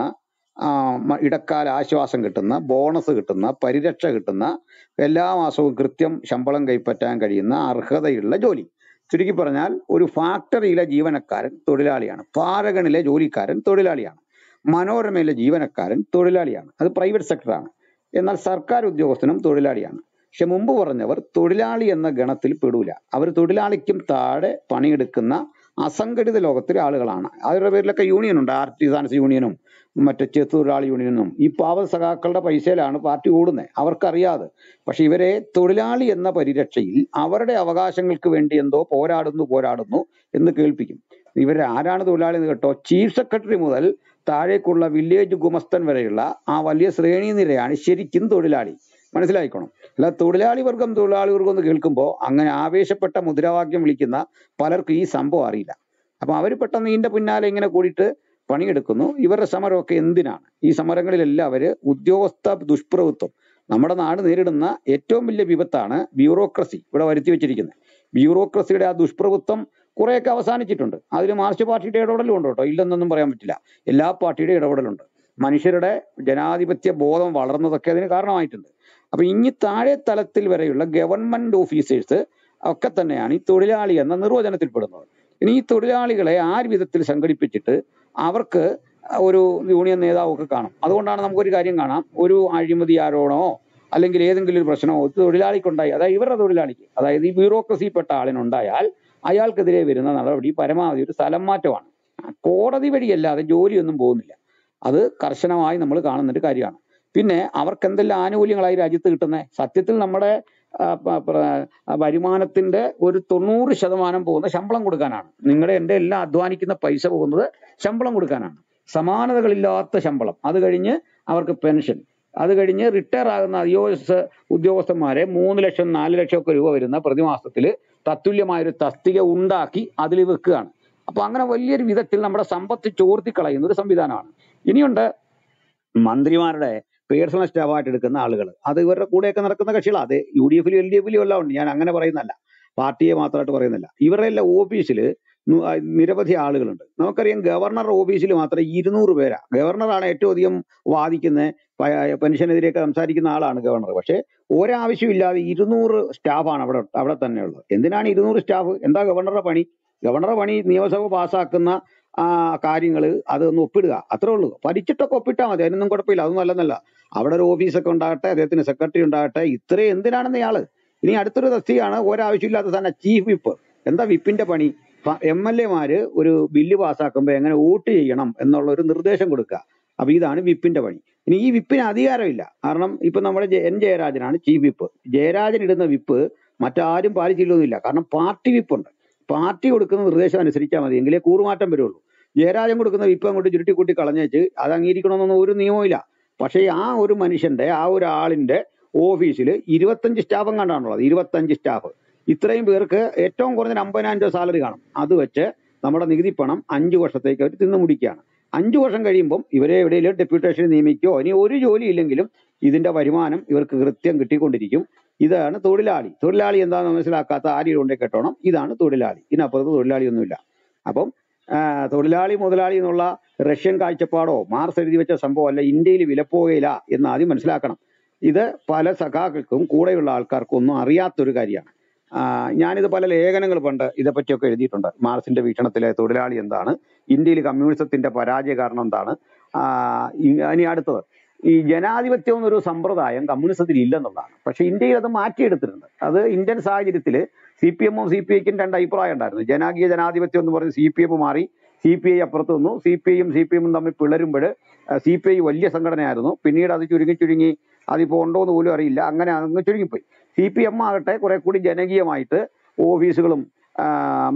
ഇടക്കാല ആശ്വാസം കിട്ടുന്ന ബോണസ് കിട്ടുന്ന പരിരക്ഷ കിട്ടുന്ന എല്ലാ മാസവും കൃത്യം ശമ്പളം കൈപ്പറ്റാൻ കഴിയുന്ന അർഹതയുള്ള ജോലി. ചുരുക്കി പറഞ്ഞാൽ ഒരു ഫാക്ടറിയിലെ ജീവനക്കാരൻ തൊഴിലാളിയാണ്. പാരഗണിലെ ജോലിക്കാരൻ തൊഴിലാളിയാണ്. മനോരമയിലെ ജീവനക്കാരൻ തൊഴിലാളിയാണ്. അത് പ്രൈവറ്റ് സെക്ടറാണ്. എന്നാൽ സർക്കാർ ഉദ്യോഗസ്ഥനും തൊഴിലാളിയാണ്. പക്ഷെ മുമ്പ് പറഞ്ഞവർ തൊഴിലാളി എന്ന ഗണത്തിൽ പെടൂല. അവർ തൊഴിലാളിക്കും താഴെ പണിയെടുക്കുന്ന അസംഘടിത ലോകത്തിലെ ആളുകളാണ്. അവരുടെ പേരിലൊക്കെ യൂണിയൻ ഉണ്ട്. ആർട്ടിസാൻസ് യൂണിയനും മറ്റേ ചെത്തൊഴിലാളി യൂണിയനും. ഈ പാവ സഖാക്കളുടെ പൈസയിലാണ് പാർട്ടി ഓടുന്നത്. അവർക്കറിയാതെ. പക്ഷെ ഇവരെ തൊഴിലാളി എന്ന പരിരക്ഷയിൽ അവരുടെ അവകാശങ്ങൾക്ക് വേണ്ടി എന്തോ പോരാടുന്നു പോരാടുന്നു എന്ന് കേൾപ്പിക്കും. ഇവർ ആരാണ് തൊഴിലാളി എന്ന് കേട്ടോ? ചീഫ് സെക്രട്ടറി മുതൽ താഴേക്കുള്ള വില്ലേജ് ഗുമസ്തൻ വരെയുള്ള ആ വലിയ ശ്രേണി നിരയാണ് ശരിക്കും തൊഴിലാളി. മനസ്സിലായിക്കോണം? അല്ല തൊഴിലാളി വർഗം തൊഴിലാളി വർഗം എന്ന് കേൾക്കുമ്പോൾ അങ്ങനെ ആവേശപ്പെട്ട മുദ്രാവാക്യം വിളിക്കുന്ന പലർക്കും ഈ സംഭവം അറിയില്ല. അപ്പൊ അവർ പെട്ടെന്ന് ഇതിന്റെ പിന്നാലെ ഇങ്ങനെ കൂടിയിട്ട് പണിയെടുക്കുന്നു. ഇവരുടെ സമരമൊക്കെ എന്തിനാണ്? ഈ സമരങ്ങളിലെല്ലാം അവർ ഉദ്യോഗസ്ഥ ദുഷ്പ്രഭുത്വം നമ്മുടെ നാട് നേരിടുന്ന ഏറ്റവും വലിയ വിപത്താണ് ബ്യൂറോക്രസി ഇവിടെ വരുത്തി വെച്ചിരിക്കുന്നത്. ബ്യൂറോക്രസിയുടെ ആ ദുഷ്പ്രഭുത്വം കുറെയൊക്കെ അവസാനിച്ചിട്ടുണ്ട്. അതിൽ മാർക്സ് പാർട്ടിയുടെ ഇടപെടലും ഉണ്ട് കേട്ടോ. ഇല്ലെന്നൊന്നും പറയാൻ പറ്റില്ല. എല്ലാ പാർട്ടിയുടെ ഇടപെടലുണ്ട്. മനുഷ്യരുടെ ജനാധിപത്യ ബോധം വളർന്നതൊക്കെ അതിന് കാരണമായിട്ടുണ്ട്. അപ്പൊ ഇനി താഴെ തലത്തിൽ വരെയുള്ള ഗവൺമെന്റ് ഓഫീസേഴ്സ് ഒക്കെ തന്നെയാണ് ഈ തൊഴിലാളി എന്ന നിർവചനത്തിൽപ്പെടുന്നത് ഇനി ഈ തൊഴിലാളികളെ ആ വിധത്തിൽ സംഘടിപ്പിച്ചിട്ട് അവർക്ക് ഒരു യൂണിയൻ നേതാവൊക്കെ കാണും. അതുകൊണ്ടാണ് നമുക്കൊരു കാര്യം കാണാം. ഒരു അഴിമതി ആരോപണമോ അല്ലെങ്കിൽ ഏതെങ്കിലും ഒരു പ്രശ്നമോ തൊഴിലാളിക്കുണ്ടായി അതായത് ഇവരുടെ തൊഴിലാളിക്ക് അതായത് ഈ ബ്യൂറോക്രസിപ്പെട്ട ആളിനുണ്ടായാൽ അയാൾക്കെതിരെ വരുന്ന നടപടി പരമാവധി ഒരു സ്ഥലം മാറ്റമാണ്. കോടതി വഴിയല്ലാതെ ജോലിയൊന്നും പോകുന്നില്ല. അത് കർശനമായി നമ്മൾ കാണുന്നൊരു കാര്യമാണ്. പിന്നെ അവർക്ക് എന്തെല്ലാം ആനുകൂല്യങ്ങളായി രാജ്യത്ത് കിട്ടുന്നത് സത്യത്തിൽ നമ്മുടെ വരുമാനത്തിന്റെ ഒരു തൊണ്ണൂറ് ശതമാനം പോകുന്ന ശമ്പളം കൊടുക്കാനാണ്. നിങ്ങളുടെ എന്റെ എല്ലാം അധ്വാനിക്കുന്ന പൈസ പോകുന്നത് ശമ്പളം കൊടുക്കാനാണ്. സമാനതകളില്ലാത്ത ശമ്പളം. അത് കഴിഞ്ഞ് അവർക്ക് പെൻഷൻ. അത് കഴിഞ്ഞ് റിട്ടയർ ആകുന്ന ഐ ഉദ്യോഗസ്ഥന്മാരെ മൂന്ന് ലക്ഷം നാല് ലക്ഷം ഒക്കെ രൂപ വരുന്ന പ്രതിമാസത്തിൽ തത്തുല്യമായൊരു തസ്തിക ഉണ്ടാക്കി അതിൽ വെക്കുകയാണ്. അപ്പൊ അങ്ങനെ വലിയൊരു വിധത്തിൽ നമ്മുടെ സമ്പത്ത് ചോർത്തി കളയുന്ന ഒരു സംവിധാനമാണ്. ഇനിയുണ്ട് മന്ത്രിമാരുടെ പേഴ്സണൽ സ്റ്റാഫായിട്ട് എടുക്കുന്ന ആളുകൾ അത് ഇവരുടെ കൂടെയൊക്കെ നടക്കുന്ന കക്ഷികളാണ് അത് യു ഡി എഫിലും എൽ ഡി എഫിലും എല്ലാം ഉണ്ട്. ഞാൻ അങ്ങനെ പറയുന്നല്ല പാർട്ടിയെ മാത്രമായിട്ട് പറയുന്നില്ല ഇവരുടെ എല്ലാം ഓഫീസിൽ നിരവധി ആളുകളുണ്ട്. നമുക്കറിയാം ഗവർണർ ഓഫീസിൽ മാത്രം ഇരുന്നൂറ് പേരാ. ഗവർണറാണ് ഏറ്റവും അധികം വാദിക്കുന്ന പെൻഷനെതിരെയൊക്കെ സംസാരിക്കുന്ന ആളാണ് ഗവർണർ. പക്ഷേ ഒരാവശ്യമില്ലാതെ ഇരുന്നൂറ് സ്റ്റാഫാണ് അവിടെ അവിടെ തന്നെ ഉള്ളത് എന്തിനാണ് ഇരുന്നൂറ് സ്റ്റാഫ്? എന്താ ഗവർണറുടെ പണി? ഗവർണറുടെ പണി നിയമസഭ പാസ്സാക്കുന്ന കാര്യങ്ങൾ അതൊന്ന് ഒപ്പിടുക. അത്രേ ഉള്ളൂ. പഠിച്ചിട്ടൊക്കെ ഒപ്പിട്ടാൽ മതി. അതിനൊന്നും കുഴപ്പമില്ല. അതൊന്നും അല്ലെന്നല്ല. അവിടെ ഒരു ഓഫീസൊക്കെ ഉണ്ടാകട്ടെ അദ്ദേഹത്തിന് സെക്രട്ടറി ഉണ്ടാകട്ടെ ഇത്രയും എന്തിനാണെന്ന് ഇയാൾ? ഇനി അടുത്തൊരു തസ്തികയാണ് ഒരാവശ്യമില്ലാത്ത തന്നെ ചീഫ് വിപ്പ്. എന്താ വിപ്പിന്റെ പണി? എം എൽ എമാര് ഒരു ബില്ല് പാസ്സാക്കുമ്പോൾ എങ്ങനെ വോട്ട് ചെയ്യണം എന്നുള്ള ഒരു നിർദ്ദേശം കൊടുക്കുക. അപ്പൊ ഇതാണ് വിപ്പിന്റെ പണി. ഇനി ഈ വിപ്പിന് അധികാരമില്ല. കാരണം ഇപ്പൊ നമ്മുടെ എൻ ജയരാജനാണ് ചീഫ് വിപ്പ്. ജയരാജൻ ഇടുന്ന വിപ്പ് മറ്റാരും പാലിച്ചില്ലൊന്നുമില്ല. കാരണം പാർട്ടി വിപ്പുണ്ട്. പാർട്ടി കൊടുക്കുന്ന നിർദ്ദേശം അനുസരിച്ചാൽ മതി. എങ്കിലേ കൂറുമാറ്റം വരുള്ളൂ. ജയരാജൻ കൊടുക്കുന്ന വിപ്പ് അങ്ങോട്ട് ചുരുട്ടിക്കൂട്ടി കളഞ്ഞേച്ച് അത് അംഗീകരിക്കണമെന്നൊന്നും ഒരു നിയമവും പക്ഷേ ആ ഒരു മനുഷ്യന്റെ ആ ഒരു ആളിന്റെ ഓഫീസിൽ ഇരുപത്തഞ്ച് സ്റ്റാഫ് കണ്ടാണുള്ളത്. ഇരുപത്തഞ്ച് സ്റ്റാഫ്. ഇത്രയും പേർക്ക് ഏറ്റവും കുറഞ്ഞ അമ്പതിനായിരം രൂപ സാലറി കാണും. അത് വെച്ച് നമ്മുടെ നികുതി പണം അഞ്ച് വർഷത്തേക്ക് അവർ തിന്നു മുടിക്കുകയാണ്. അഞ്ചു വർഷം കഴിയുമ്പം ഇവരെ എവിടെയെങ്കിലും ഡെപ്യൂട്ടേഷൻ നിയമിക്കുകയോ ഇനി ഒരു ജോലി ഇല്ലെങ്കിലും ഇതിന്റെ വരുമാനം ഇവർക്ക് കൃത്യം കിട്ടിക്കൊണ്ടിരിക്കും. ഇതാണ് തൊഴിലാളി. തൊഴിലാളി എന്താണെന്ന് മനസ്സിലാക്കാത്ത ആരും കൊണ്ടേ കേട്ടോണം? ഇതാണ് തൊഴിലാളി. ഇതിനപ്പുറത്ത് തൊഴിലാളിയൊന്നുമില്ല. അപ്പം തൊഴിലാളി മുതലാളി എന്നുള്ള റഷ്യൻ കാഴ്ചപ്പാടോ മാർസ് എഴുതി വെച്ച സംഭവം അല്ല ഇന്ത്യയിൽ വിലപ്പോവുകയില്ല എന്ന് ആദ്യം മനസ്സിലാക്കണം. ഇത് പല സഖാക്കൾക്കും കൂടെയുള്ള ആൾക്കാർക്കും ഒന്നും അറിയാത്തൊരു കാര്യമാണ്. ഞാനിത് പല ലേഖനങ്ങൾ പണ്ട് ഇതേപ്പറ്റിയൊക്കെ എഴുതിയിട്ടുണ്ട്. മാർസിന്റെ വീക്ഷണത്തിലെ തൊഴിലാളി എന്താണ് ഇന്ത്യയിൽ കമ്മ്യൂണിസത്തിന്റെ പരാജയ കാരണം എന്താണ് ഇനി അടുത്തത്. ഈ ജനാധിപത്യം എന്നൊരു സമ്പ്രദായം കമ്മ്യൂണിസത്തിൽ ഇല്ലെന്നുള്ളതാണ്. പക്ഷെ ഇന്ത്യയിൽ അത് മാറ്റിയെടുത്തിട്ടുണ്ട്. അത് ഇന്ത്യൻ സാഹചര്യത്തിൽ സി പി എമ്മും സി പി ഐക്കും രണ്ട് അഭിപ്രായം ഉണ്ടായിരുന്നു. ജനാകീയ ജനാധിപത്യം എന്ന് പറഞ്ഞ് സി പി എം മാറി സി പി ഐ അപ്പുറത്ത് നിന്നു. സി പി ഐയും സി പി എമ്മും തമ്മിൽ പിളരുമ്പോൾ സി പി ഐ വലിയ സംഘടനയായിരുന്നു. പിന്നീട് അത് ചുരുങ്ങി ചുരുങ്ങി അതിപ്പോൾ ഉണ്ടോ എന്ന് പോലും അറിയില്ല. അങ്ങനെ അങ്ങ് ചുരുങ്ങിപ്പോയി. സി പി എം ആകട്ടെ കുറെ കൂടി ജനകീയമായിട്ട് ഓഫീസുകളും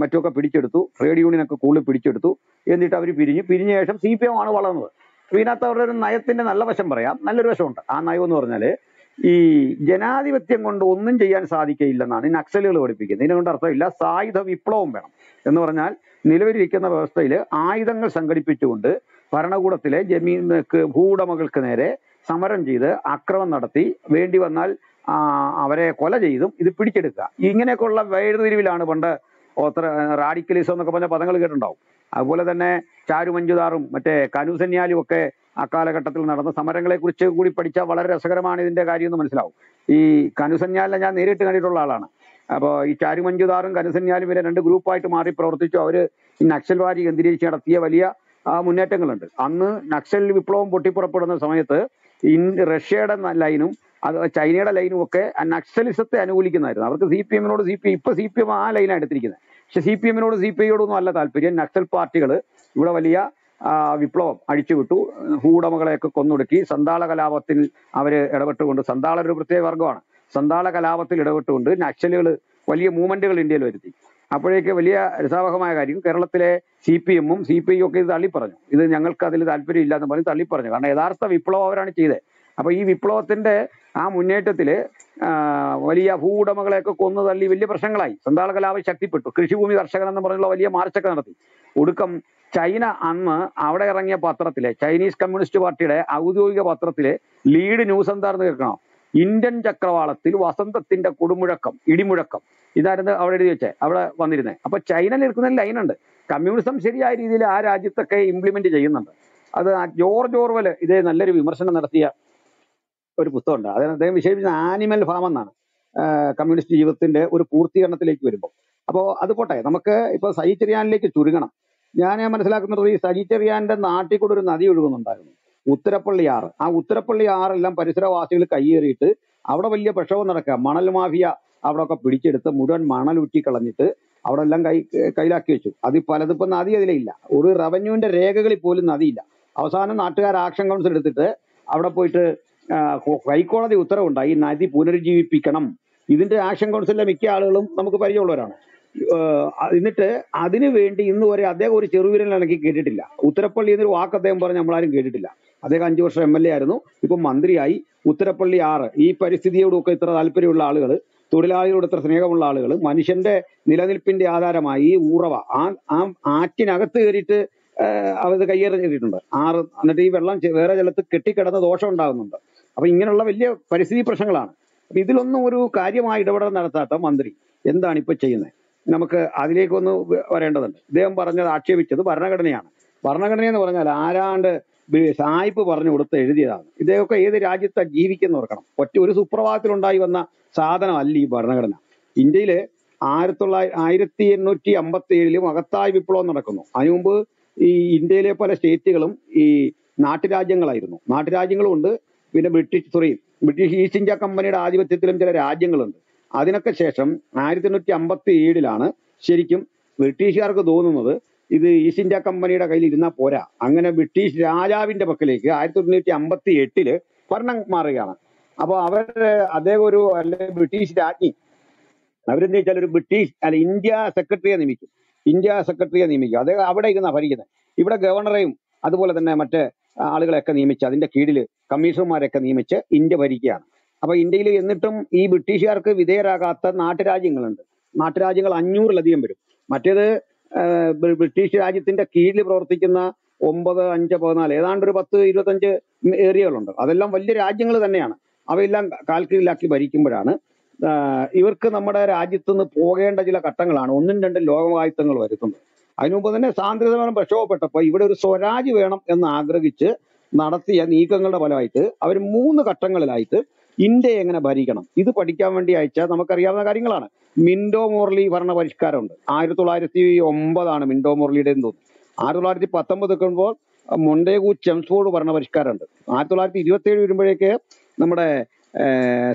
മറ്റുമൊക്കെ പിടിച്ചെടുത്തു. ട്രേഡ് യൂണിയനൊക്കെ കൂടുതൽ പിടിച്ചെടുത്തു. എന്നിട്ട് അവർ പിരിഞ്ഞു. പിരിഞ്ഞ ശേഷം സി പി എം ആണ് വളർന്നത്. ഇതിനകത്ത് അവരുടെ ഒരു നയത്തിന്റെ നല്ല വശം പറയാം. നല്ലൊരു വശമുണ്ട്. ആ നയം എന്ന് പറഞ്ഞാൽ ഈ ജനാധിപത്യം കൊണ്ട് ഒന്നും ചെയ്യാൻ സാധിക്കയില്ലെന്നാണ് ഈ നക്സലുകൾ പഠിപ്പിക്കുന്നത്. ഇതിനെ കൊണ്ട് അർത്ഥമില്ല സായുധ വിപ്ലവം വേണം. എന്ന് പറഞ്ഞാൽ നിലവിലിരിക്കുന്ന വ്യവസ്ഥയിൽ ആയുധങ്ങൾ സംഘടിപ്പിച്ചുകൊണ്ട് ഭരണകൂടത്തിലെ ജമീൻ ഭൂവുടമകൾക്ക് നേരെ സമരം ചെയ്ത് അക്രമം നടത്തി വേണ്ടി വന്നാൽ അവരെ കൊല ചെയ്തും ഇത് പിടിച്ചെടുക്കുക. ഇങ്ങനെയൊക്കെയുള്ള വേർതിരിവിലാണ് പണ്ട് ഓത്ര റാഡിക്കലിസം എന്നൊക്കെ പറഞ്ഞ പദങ്ങൾ കേട്ടിട്ടുണ്ടാവും. അതുപോലെ തന്നെ ചാരു മഞ്ജുദാറും മറ്റേ കനു സന്യാലും ഒക്കെ അക്കാലഘട്ടത്തിൽ നടന്ന സമരങ്ങളെ കുറിച്ച് കൂടി പഠിച്ചാൽ വളരെ രസകരമാണ് ഇതിന്റെ കാര്യം എന്ന് മനസ്സിലാവും. ഈ കനുസന്യാലിനെ ഞാൻ നേരിട്ട് കണ്ടിട്ടുള്ള ആളാണ്. അപ്പോൾ ഈ ചാരുമഞ്ചുതാറും കനുസന്യാലും ഇവരെ രണ്ട് ഗ്രൂപ്പായിട്ട് മാറി പ്രവർത്തിച്ചു. അവർ ഈ നക്സൽവാദി കേന്ദ്രീകരിച്ച് നടത്തിയ വലിയ മുന്നേറ്റങ്ങളുണ്ട്. അന്ന് നക്സൽ വിപ്ലവം പൊട്ടിപ്പുറപ്പെടുന്ന സമയത്ത് റഷ്യയുടെ ലൈനും അത് ചൈനയുടെ ലൈനും ഒക്കെ നക്സലിസത്തെ അനുകൂലിക്കുന്നതായിരുന്നു. അവർക്ക് സി പി എമ്മിനോട് സി പി ഇപ്പൊ സി പി എം ആ ലൈനാണ് എടുത്തിരിക്കുന്നത്. പക്ഷെ സി പി എമ്മിനോട് സി പി ഐയോടൊന്നും അല്ല താല്പര്യം. നക്സൽ പാർട്ടികൾ ഇവിടെ വലിയ വിപ്ലവം അഴിച്ചുവിട്ടു. ഭൂവുടമകളെയൊക്കെ കൊന്നൊടുക്കി. സന്താള കലാപത്തിൽ അവർ ഇടപെട്ടുകൊണ്ട് സന്താള ഒരു പ്രത്യേക വർഗമാണ് സന്താള കലാപത്തിൽ ഇടപെട്ടുകൊണ്ട് നക്സലുകൾ വലിയ മൂവ്മെന്റുകൾ ഇന്ത്യയിൽ വരുത്തി. അപ്പോഴേക്ക് വലിയ രസാവഹമായ കാര്യം കേരളത്തിലെ സി പി എമ്മും സി പി ഐയും ഒക്കെ ഇത് തള്ളിപ്പറഞ്ഞു. ഇത് ഞങ്ങൾക്ക് അതിൽ താല്പര്യമില്ല എന്ന് പറഞ്ഞ് തള്ളിപ്പറഞ്ഞു. കാരണം യഥാർത്ഥ വിപ്ലവം അവരാണ് ചെയ്തത്. അപ്പൊ ഈ വിപ്ലവത്തിന്റെ ആ മുന്നേറ്റത്തിൽ വലിയ ഭൂവുടമകളെയൊക്കെ കൊന്നു തള്ളി വലിയ പ്രശ്നങ്ങളായി. സന്താള കലാപം ശക്തിപ്പെട്ടു. കൃഷിഭൂമി കർഷകൻ എന്ന് പറഞ്ഞുള്ള വലിയ മാർച്ചൊക്കെ നടത്തി. ഒടുക്കം ചൈന അന്ന് അവിടെ ഇറങ്ങിയ പത്രത്തിലെ ചൈനീസ് കമ്മ്യൂണിസ്റ്റ് പാർട്ടിയുടെ ഔദ്യോഗിക പത്രത്തിലെ ലീഡ് ന്യൂസ് എന്താണെന്ന് കേൾക്കണം. ഇന്ത്യൻ ചക്രവാളത്തിൽ വസന്തത്തിന്റെ കൊടുമുഴക്കം ഇടിമുഴക്കം. ഇതായിരുന്നു അവിടെ എഴുതി വെച്ചേ അവിടെ വന്നിരുന്നത് അപ്പൊ ചൈന നിൽക്കുന്ന ലൈനുണ്ട്. കമ്മ്യൂണിസം ശരിയായ രീതിയിൽ ആ രാജ്യത്തൊക്കെ ഇംപ്ലിമെന്റ് ചെയ്യുന്നുണ്ട്. അത് ജോർജ് ഓർവൽ ഇതേ നല്ലൊരു വിമർശനം നടത്തിയ ഒരു പുസ്തകമുണ്ട്. അത് അദ്ദേഹം വിശേഷിപ്പിച്ച ആനിമൽ ഫാം എന്നാണ്. കമ്മ്യൂണിസ്റ്റ് ജീവിതത്തിന്റെ ഒരു പൂർത്തീകരണത്തിലേക്ക് വരുമ്പോൾ. അപ്പോൾ അത് പോട്ടെ. നമുക്ക് ഇപ്പൊ സജി ചെറിയാനിലേക്ക് ചുരുങ്ങണം. ഞാൻ മനസ്സിലാക്കുന്നത് ഈ സജി ചെറിയാന്റെ നാട്ടിൽ കൂടെ ഒരു നദി ഒഴുകുന്നുണ്ടായിരുന്നു. ഉത്തരപ്പള്ളി ആറ്. ആ ഉത്തരപ്പള്ളി ആറെല്ലാം പരിസരവാസികൾ കയ്യേറിയിട്ട് അവിടെ വലിയ പ്രക്ഷോഭം നടക്കുക. മണൽ മാഫിയ അവിടെ ഒക്കെ പിടിച്ചെടുത്ത് മുഴുവൻ മണൽ ഉറ്റി കളഞ്ഞിട്ട് അവിടെ എല്ലാം കൈ കയ്യിലാക്കി വെച്ചു. അത് പലതിപ്പോ നദി അതിലില്ല. ഒരു റവന്യൂവിന്റെ രേഖകളിൽ പോലും നദിയില്ല. അവസാനം നാട്ടുകാർ ആക്ഷൻ കൗൺസിൽ എടുത്തിട്ട് അവിടെ പോയിട്ട് ഹൈക്കോടതി ഉത്തരവുണ്ടായി. നദി പുനരുജ്ജീവിപ്പിക്കണം. ഇതിന്റെ ആക്ഷൻ കൗൺസിലിലെ മിക്ക ആളുകളും നമുക്ക് പരിചയമുള്ളവരാണ്. എന്നിട്ട് അതിനു വേണ്ടി ഇന്ന് വരെ അദ്ദേഹം ഒരു ചെറുവിരൽ ഇണക്കി കേട്ടിട്ടില്ല. ഉത്തരപ്പള്ളി എന്നൊരു വാക്ക് അദ്ദേഹം പറഞ്ഞ് നമ്മളാരും കേട്ടിട്ടില്ല. അദ്ദേഹം അഞ്ചു വർഷം എം എൽ എ ആയിരുന്നു. ഇപ്പൊ മന്ത്രിയായി. ഉത്തരപ്പള്ളി ആറ്. ഈ പരിസ്ഥിതിയോടൊക്കെ ഇത്ര താല്പര്യമുള്ള ആളുകൾ തൊഴിലാളികളോട് ഇത്ര സ്നേഹമുള്ള ആളുകൾ മനുഷ്യന്റെ നിലനിൽപ്പിന്റെ ആധാരമായി ഈ ഊറവ ആ ആ ആറ്റിനകത്ത് കയറിയിട്ട് അത് കയ്യേറി ചെയ്തിട്ടുണ്ട്. ആറ് എന്നിട്ട് ഈ വെള്ളം വേറെ ജലത്ത് കെട്ടിക്കിടന്ന് ദോഷം ഉണ്ടാകുന്നുണ്ട്. അപ്പൊ ഇങ്ങനെയുള്ള വലിയ പരിസ്ഥിതി പ്രശ്നങ്ങളാണ്. അപ്പൊ ഇതിലൊന്നും ഒരു കാര്യമായ ഇടപെടൽ നടത്താത്ത മന്ത്രി എന്താണ് ഇപ്പൊ ചെയ്യുന്നത്? നമുക്ക് അതിലേക്കൊന്ന് വരേണ്ടതുണ്ട്. ഇദ്ദേഹം പറഞ്ഞത് ആക്ഷേപിച്ചത് ഭരണഘടനയാണ്. ഭരണഘടന എന്ന് പറഞ്ഞാൽ ആരാണ്ട് സായിപ്പ് പറഞ്ഞു കൊടുത്ത് എഴുതിയതാണ്. ഇദ്ദേഹമൊക്കെ ഏത് രാജ്യത്താ ജീവിക്കുന്ന ഓർക്കണം ഒറ്റ ഒരു സുപ്രഭാതത്തിൽ ഉണ്ടായി വന്ന സാധനമല്ല ഈ ഭരണഘടന. ഇന്ത്യയിൽ ആയിരത്തി തൊള്ളായിരത്തി ആയിരത്തി എണ്ണൂറ്റി അമ്പത്തി ഏഴിലും മഹത്തായ വിപ്ലവം നടക്കുന്നു. അതിനു മുമ്പ് ഈ ഇന്ത്യയിലെ പല സ്റ്റേറ്റുകളും ഈ നാട്ടുരാജ്യങ്ങളായിരുന്നു. നാട്ടുരാജ്യങ്ങളും ഉണ്ട് പിന്നെ British sorry British East India കമ്പനിയുടെ ആധിപത്യത്തിലും ചില രാജ്യങ്ങളുണ്ട്. അതിനൊക്കെ ശേഷം ആയിരത്തി എണ്ണൂറ്റി അമ്പത്തി ഏഴിലാണ് ശരിക്കും ബ്രിട്ടീഷുകാർക്ക് തോന്നുന്നത് ഇത് ഈസ്റ്റ് ഇന്ത്യ കമ്പനിയുടെ കയ്യിൽ ഇരുന്നാൽ പോരാ. അങ്ങനെ ബ്രിട്ടീഷ് രാജാവിന്റെ പക്കലേക്ക് ആയിരത്തി തൊള്ളായിരത്തി അമ്പത്തി എട്ടിൽ ഭരണം മാറുകയാണ്. അപ്പോൾ അവർ അദ്ദേഹം ഒരു അല്ലെ ബ്രിട്ടീഷ് രാജ്ഞി. അവരെന്താ വെച്ചാൽ ഒരു ബ്രിട്ടീഷ് അല്ല ഇന്ത്യ സെക്രട്ടറിയെ നിയമിക്കും. ഇന്ത്യ സെക്രട്ടറിയെ നിയമിക്കുക. അദ്ദേഹം അവിടെ ഇരുന്നാ ഭരിക്കുന്നത്. ഇവിടെ ഗവർണറെയും അതുപോലെ തന്നെ മറ്റ് ആളുകളെയൊക്കെ നിയമിച്ച് അതിന്റെ കീഴിൽ കമ്മീഷണർമാരെയൊക്കെ നിയമിച്ച് ഇന്ത്യ ഭരിക്കുകയാണ്. അപ്പൊ ഇന്ത്യയിൽ എന്നിട്ടും ഈ ബ്രിട്ടീഷുകാർക്ക് വിധേയരാകാത്ത നാട്ടുരാജ്യങ്ങളുണ്ട്. നാട്ടുരാജ്യങ്ങൾ അഞ്ഞൂറിലധികം വരും. മറ്റേത് ബ്രിട്ടീഷ് രാജ്യത്തിന്റെ കീഴിൽ പ്രവർത്തിക്കുന്ന ഒമ്പത് അഞ്ച് പതിനാല് ഏതാണ്ട് ഒരു പത്ത് ഇരുപത്തഞ്ച് ഏരിയകളുണ്ട്. അതെല്ലാം വലിയ രാജ്യങ്ങൾ തന്നെയാണ്. അവയെല്ലാം കാൽക്കീഴിലാക്കി ഭരിക്കുമ്പോഴാണ് ഇവർക്ക് നമ്മുടെ രാജ്യത്ത് നിന്ന് പോകേണ്ട ചില ഘട്ടങ്ങളാണ്. ഒന്നും രണ്ടും ലോകവായുത്തങ്ങൾ വരുത്തുന്നത് അതിനു മുമ്പ് തന്നെ സ്വാതന്ത്ര്യസമരം പ്രക്ഷോഭപ്പെട്ടപ്പോൾ ഇവിടെ ഒരു സ്വരാജ് വേണം എന്ന് ആഗ്രഹിച്ച് നടത്തിയ നീക്കങ്ങളുടെ ഫലമായിട്ട് അവർ മൂന്ന് ഘട്ടങ്ങളിലായിട്ട് ഇന്ത്യയെ എങ്ങനെ ഭരിക്കണം? ഇത് പഠിക്കാൻ വേണ്ടി അയച്ച നമുക്കറിയാവുന്ന കാര്യങ്ങളാണ്. മിൻഡോ മോർലി ഭരണ പരിഷ്കാരമുണ്ട് ആയിരത്തി തൊള്ളായിരത്തി ഒമ്പതാണ് മിൻഡോ മോർലിയുടെ തോന്നുന്നു ആയിരത്തി തൊള്ളായിരത്തി പത്തൊമ്പത് നിൽക്കുമ്പോൾ മൊണ്ടേഗു ചെംസ്ഫോർഡ് ഭരണ പരിഷ്കാരമുണ്ട് ആയിരത്തി തൊള്ളായിരത്തി ഇരുപത്തി ഏഴ് വരുമ്പോഴേക്ക് നമ്മുടെ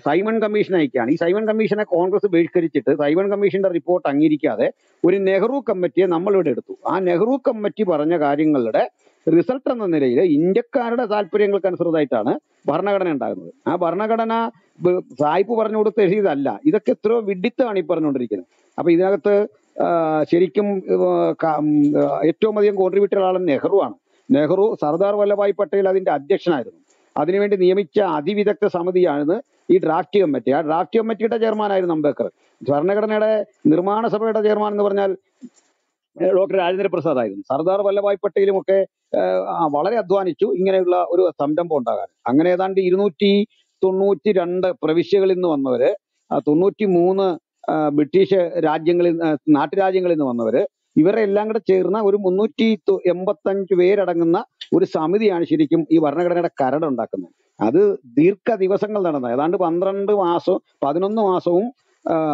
സൈമൺ കമ്മീഷൻ അയക്കുകയാണ്. ഈ സൈമൺ കമ്മീഷനെ കോൺഗ്രസ് ബഹിഷ്കരിച്ചിട്ട് സൈമൺ കമ്മീഷന്റെ റിപ്പോർട്ട് അംഗീകരിക്കാതെ ഒരു നെഹ്റു കമ്മിറ്റിയെ നമ്മളിവിടെ എടുത്തു. ആ നെഹ്റു കമ്മിറ്റി പറഞ്ഞ കാര്യങ്ങളുടെ റിസൾട്ട് എന്ന നിലയിൽ ഇന്ത്യക്കാരുടെ താല്പര്യങ്ങൾക്ക് അനുസൃതമായിട്ടാണ് ഭരണഘടന ഉണ്ടാകുന്നത്. ആ ഭരണഘടന സായിപ്പ് പറഞ്ഞു കൊടുത്ത എഴുതിയതല്ല. ഇതൊക്കെ എത്രയോ വിഡിത്തമാണ് ഈ പറഞ്ഞുകൊണ്ടിരിക്കുന്നത്. അപ്പൊ ഇതിനകത്ത് ശരിക്കും ഏറ്റവും അധികം കോൺട്രിബ്യൂട്ടർ ആളാണ് നെഹ്റു ആണ്. നെഹ്റു സർദാർ വല്ലഭായ് പട്ടേൽ അതിന്റെ അധ്യക്ഷനായിരുന്നു. അതിനുവേണ്ടി നിയമിച്ച അതിവിദഗ്ധ സമിതിയാണ് ഈ ഡ്രാഫ്റ്റ് കമ്മിറ്റി ആ ഡ്രാഫ്റ്റ് കമ്മിറ്റിയുടെ ചെയർമാനായിരുന്നു അംബേദ്കർ. ഭരണഘടനയുടെ നിർമ്മാണ സഭയുടെ ചെയർമാൻ എന്ന് പറഞ്ഞാൽ ഡോക്ടർ രാജേന്ദ്ര പ്രസാദ് ആയിരുന്നു. സർദാർ വല്ലഭായ് പട്ടേലും ഒക്കെ വളരെ അധ്വാനിച്ചു ഇങ്ങനെയുള്ള ഒരു സംരംഭം ഉണ്ടാകാൻ. അങ്ങനെ ഏതാണ്ട് ഇരുന്നൂറ്റി തൊണ്ണൂറ്റി രണ്ട് പ്രവിശ്യകളിൽ നിന്ന് വന്നവര് തൊണ്ണൂറ്റി മൂന്ന് ബ്രിട്ടീഷ് രാജ്യങ്ങളിൽ നാട്ടുരാജ്യങ്ങളിൽ നിന്ന് വന്നവര് ഇവരെല്ലാം കൂടെ ചേർന്ന ഒരു മുന്നൂറ്റി എൺപത്തഞ്ച് പേരടങ്ങുന്ന ഒരു സമിതിയാണ് ശരിക്കും ഈ ഭരണഘടനയുടെ കരട് ഉണ്ടാക്കുന്നത്. അത് ദീർഘ ദിവസങ്ങൾ നടന്ന ഏതാണ്ട് പന്ത്രണ്ട് മാസവും പതിനൊന്ന് മാസവും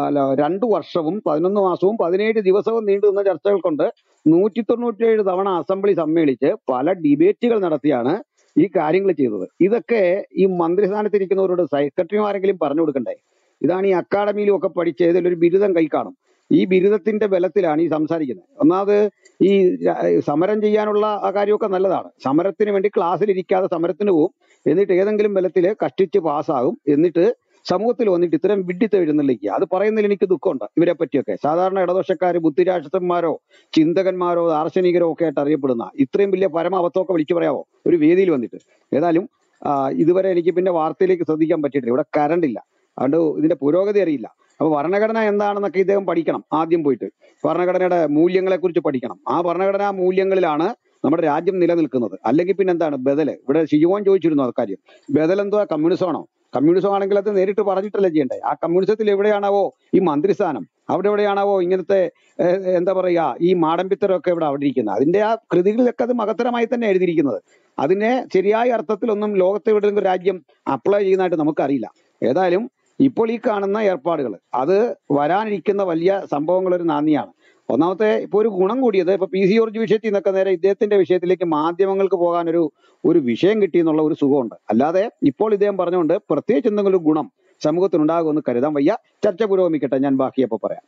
അല്ല രണ്ടു വർഷവും പതിനൊന്ന് മാസവും പതിനേഴ് ദിവസവും നീണ്ടു നിന്ന ചർച്ചകൾ കൊണ്ട് നൂറ്റി തൊണ്ണൂറ്റിയേഴ് തവണ അസംബ്ലി സമ്മേളിച്ച് പല ഡിബേറ്റുകൾ നടത്തിയാണ് ഈ കാര്യങ്ങൾ ചെയ്തത്. ഇതൊക്കെ ഈ മന്ത്രിസ്ഥാനത്തിരിക്കുന്നവരോട് സെക്രട്ടറിമാരെങ്കിലും പറഞ്ഞു കൊടുക്കണ്ടേ? ഇതാണ് ഈ അക്കാഡമിയിലും ഒക്കെ പഠിച്ച് ഏതെങ്കിലും ഒരു ബിരുദം കൈ കാണും. ഈ ബിരുദത്തിന്റെ ബലത്തിലാണ് ഈ സംസാരിക്കുന്നത്. ഒന്നാമത് ഈ സമരം ചെയ്യാനുള്ള ആ കാര്യമൊക്കെ നല്ലതാണ്. സമരത്തിന് വേണ്ടി ക്ലാസ്സിൽ ഇരിക്കാതെ സമരത്തിന് പോവും. എന്നിട്ട് ഏതെങ്കിലും ബലത്തിൽ കഷ്ടിച്ച് പാസ്സാകും എന്നിട്ട് സമൂഹത്തിൽ വന്നിട്ട് ഇത്തരം വിഡിത്ത് എഴുന്നള്ളിക്കുക അത് പറയുന്നതിൽ എനിക്ക് ദുഃഖമുണ്ട് ഇവരെ പറ്റിയൊക്കെ. സാധാരണ ഇടദോഷക്കാർ ബുദ്ധിരാഷ്ട്രന്മാരോ ചിന്തകന്മാരോ ദാർശനികരോ ഒക്കെ ആയിട്ട് അറിയപ്പെടുന്ന ഇത്രയും വലിയ പരമ വിളിച്ചു പറയാവോ? ഒരു വേദിയിൽ വന്നിട്ട്. ഏതായാലും ഇതുവരെ എനിക്ക് പിന്നെ വാർത്തയിലേക്ക് ശ്രദ്ധിക്കാൻ പറ്റിയിട്ടില്ല. ഇവിടെ കറണ്ട് ഇല്ല. അതുകൊണ്ട് ഇതിന്റെ പുരോഗതി അറിയില്ല. അപ്പൊ ഭരണഘടന എന്താണെന്നൊക്കെ ഇദ്ദേഹം പഠിക്കണം ആദ്യം പോയിട്ട്. ഭരണഘടനയുടെ മൂല്യങ്ങളെ കുറിച്ച് പഠിക്കണം. ആ ഭരണഘടനാ മൂല്യങ്ങളിലാണ് നമ്മുടെ രാജ്യം നിലനിൽക്കുന്നത്. അല്ലെങ്കിൽ പിന്നെ എന്താണ് ബദൽ ഇവിടെ ഷിജുമോൻ ചോദിച്ചിരുന്നു ആ കാര്യം. ബദൽ എന്തോ കമ്മ്യൂണിസം ആണോ? കമ്മ്യൂണിസം ആണെങ്കിൽ അത് നേരിട്ട് പറഞ്ഞിട്ടല്ലേ ചെയ്യണ്ടേ? ആ കമ്മ്യൂണിസത്തിൽ എവിടെയാണാവോ ഈ മന്ത്രിസ്ഥാനം? അവിടെ എവിടെയാണാവോ ഇങ്ങനത്തെ എന്താ പറയാ ഈ മാടമ്പിത്തരമൊക്കെ ഇവിടെ അവിടെ ഇരിക്കുന്നത്. അതിന്റെ ആ കൃതികളിലൊക്കെ അത് മഹത്തരമായി തന്നെ എഴുതിയിരിക്കുന്നത്. അതിനെ ശരിയായ അർത്ഥത്തിലൊന്നും ലോകത്തെ എവിടെയെങ്കിലും രാജ്യം അപ്ലൈ ചെയ്യുന്നതായിട്ട് നമുക്കറിയില്ല. ഏതായാലും ഇപ്പോൾ ഈ കാണുന്ന ഏർപ്പാടുകൾ അത് വരാനിരിക്കുന്ന വലിയ സംഭവങ്ങൾ ഒരു നാന്ദിയാണ്. ഒന്നാമത്തെ ഇപ്പൊ ഒരു ഗുണം കൂടിയത് ഇപ്പൊ പി സി ജോർജ് വിഷയത്തിൽ നിന്നൊക്കെ നേരെ ഇദ്ദേഹത്തിന്റെ വിഷയത്തിലേക്ക് മാധ്യമങ്ങൾക്ക് പോകാൻ ഒരു ഒരു വിഷയം കിട്ടി എന്നുള്ള ഒരു സുഖമുണ്ട്. അല്ലാതെ ഇപ്പോൾ ഇദ്ദേഹം പറഞ്ഞുകൊണ്ട് പ്രത്യേകിച്ച് എന്തെങ്കിലും ഗുണം സമൂഹത്തിനുണ്ടാകുമെന്ന് കരുതാൻ വയ്യ. ചർച്ച പുരോഗമിക്കട്ടെ. ഞാൻ ബാക്കി അപ്പൊ പറയാം.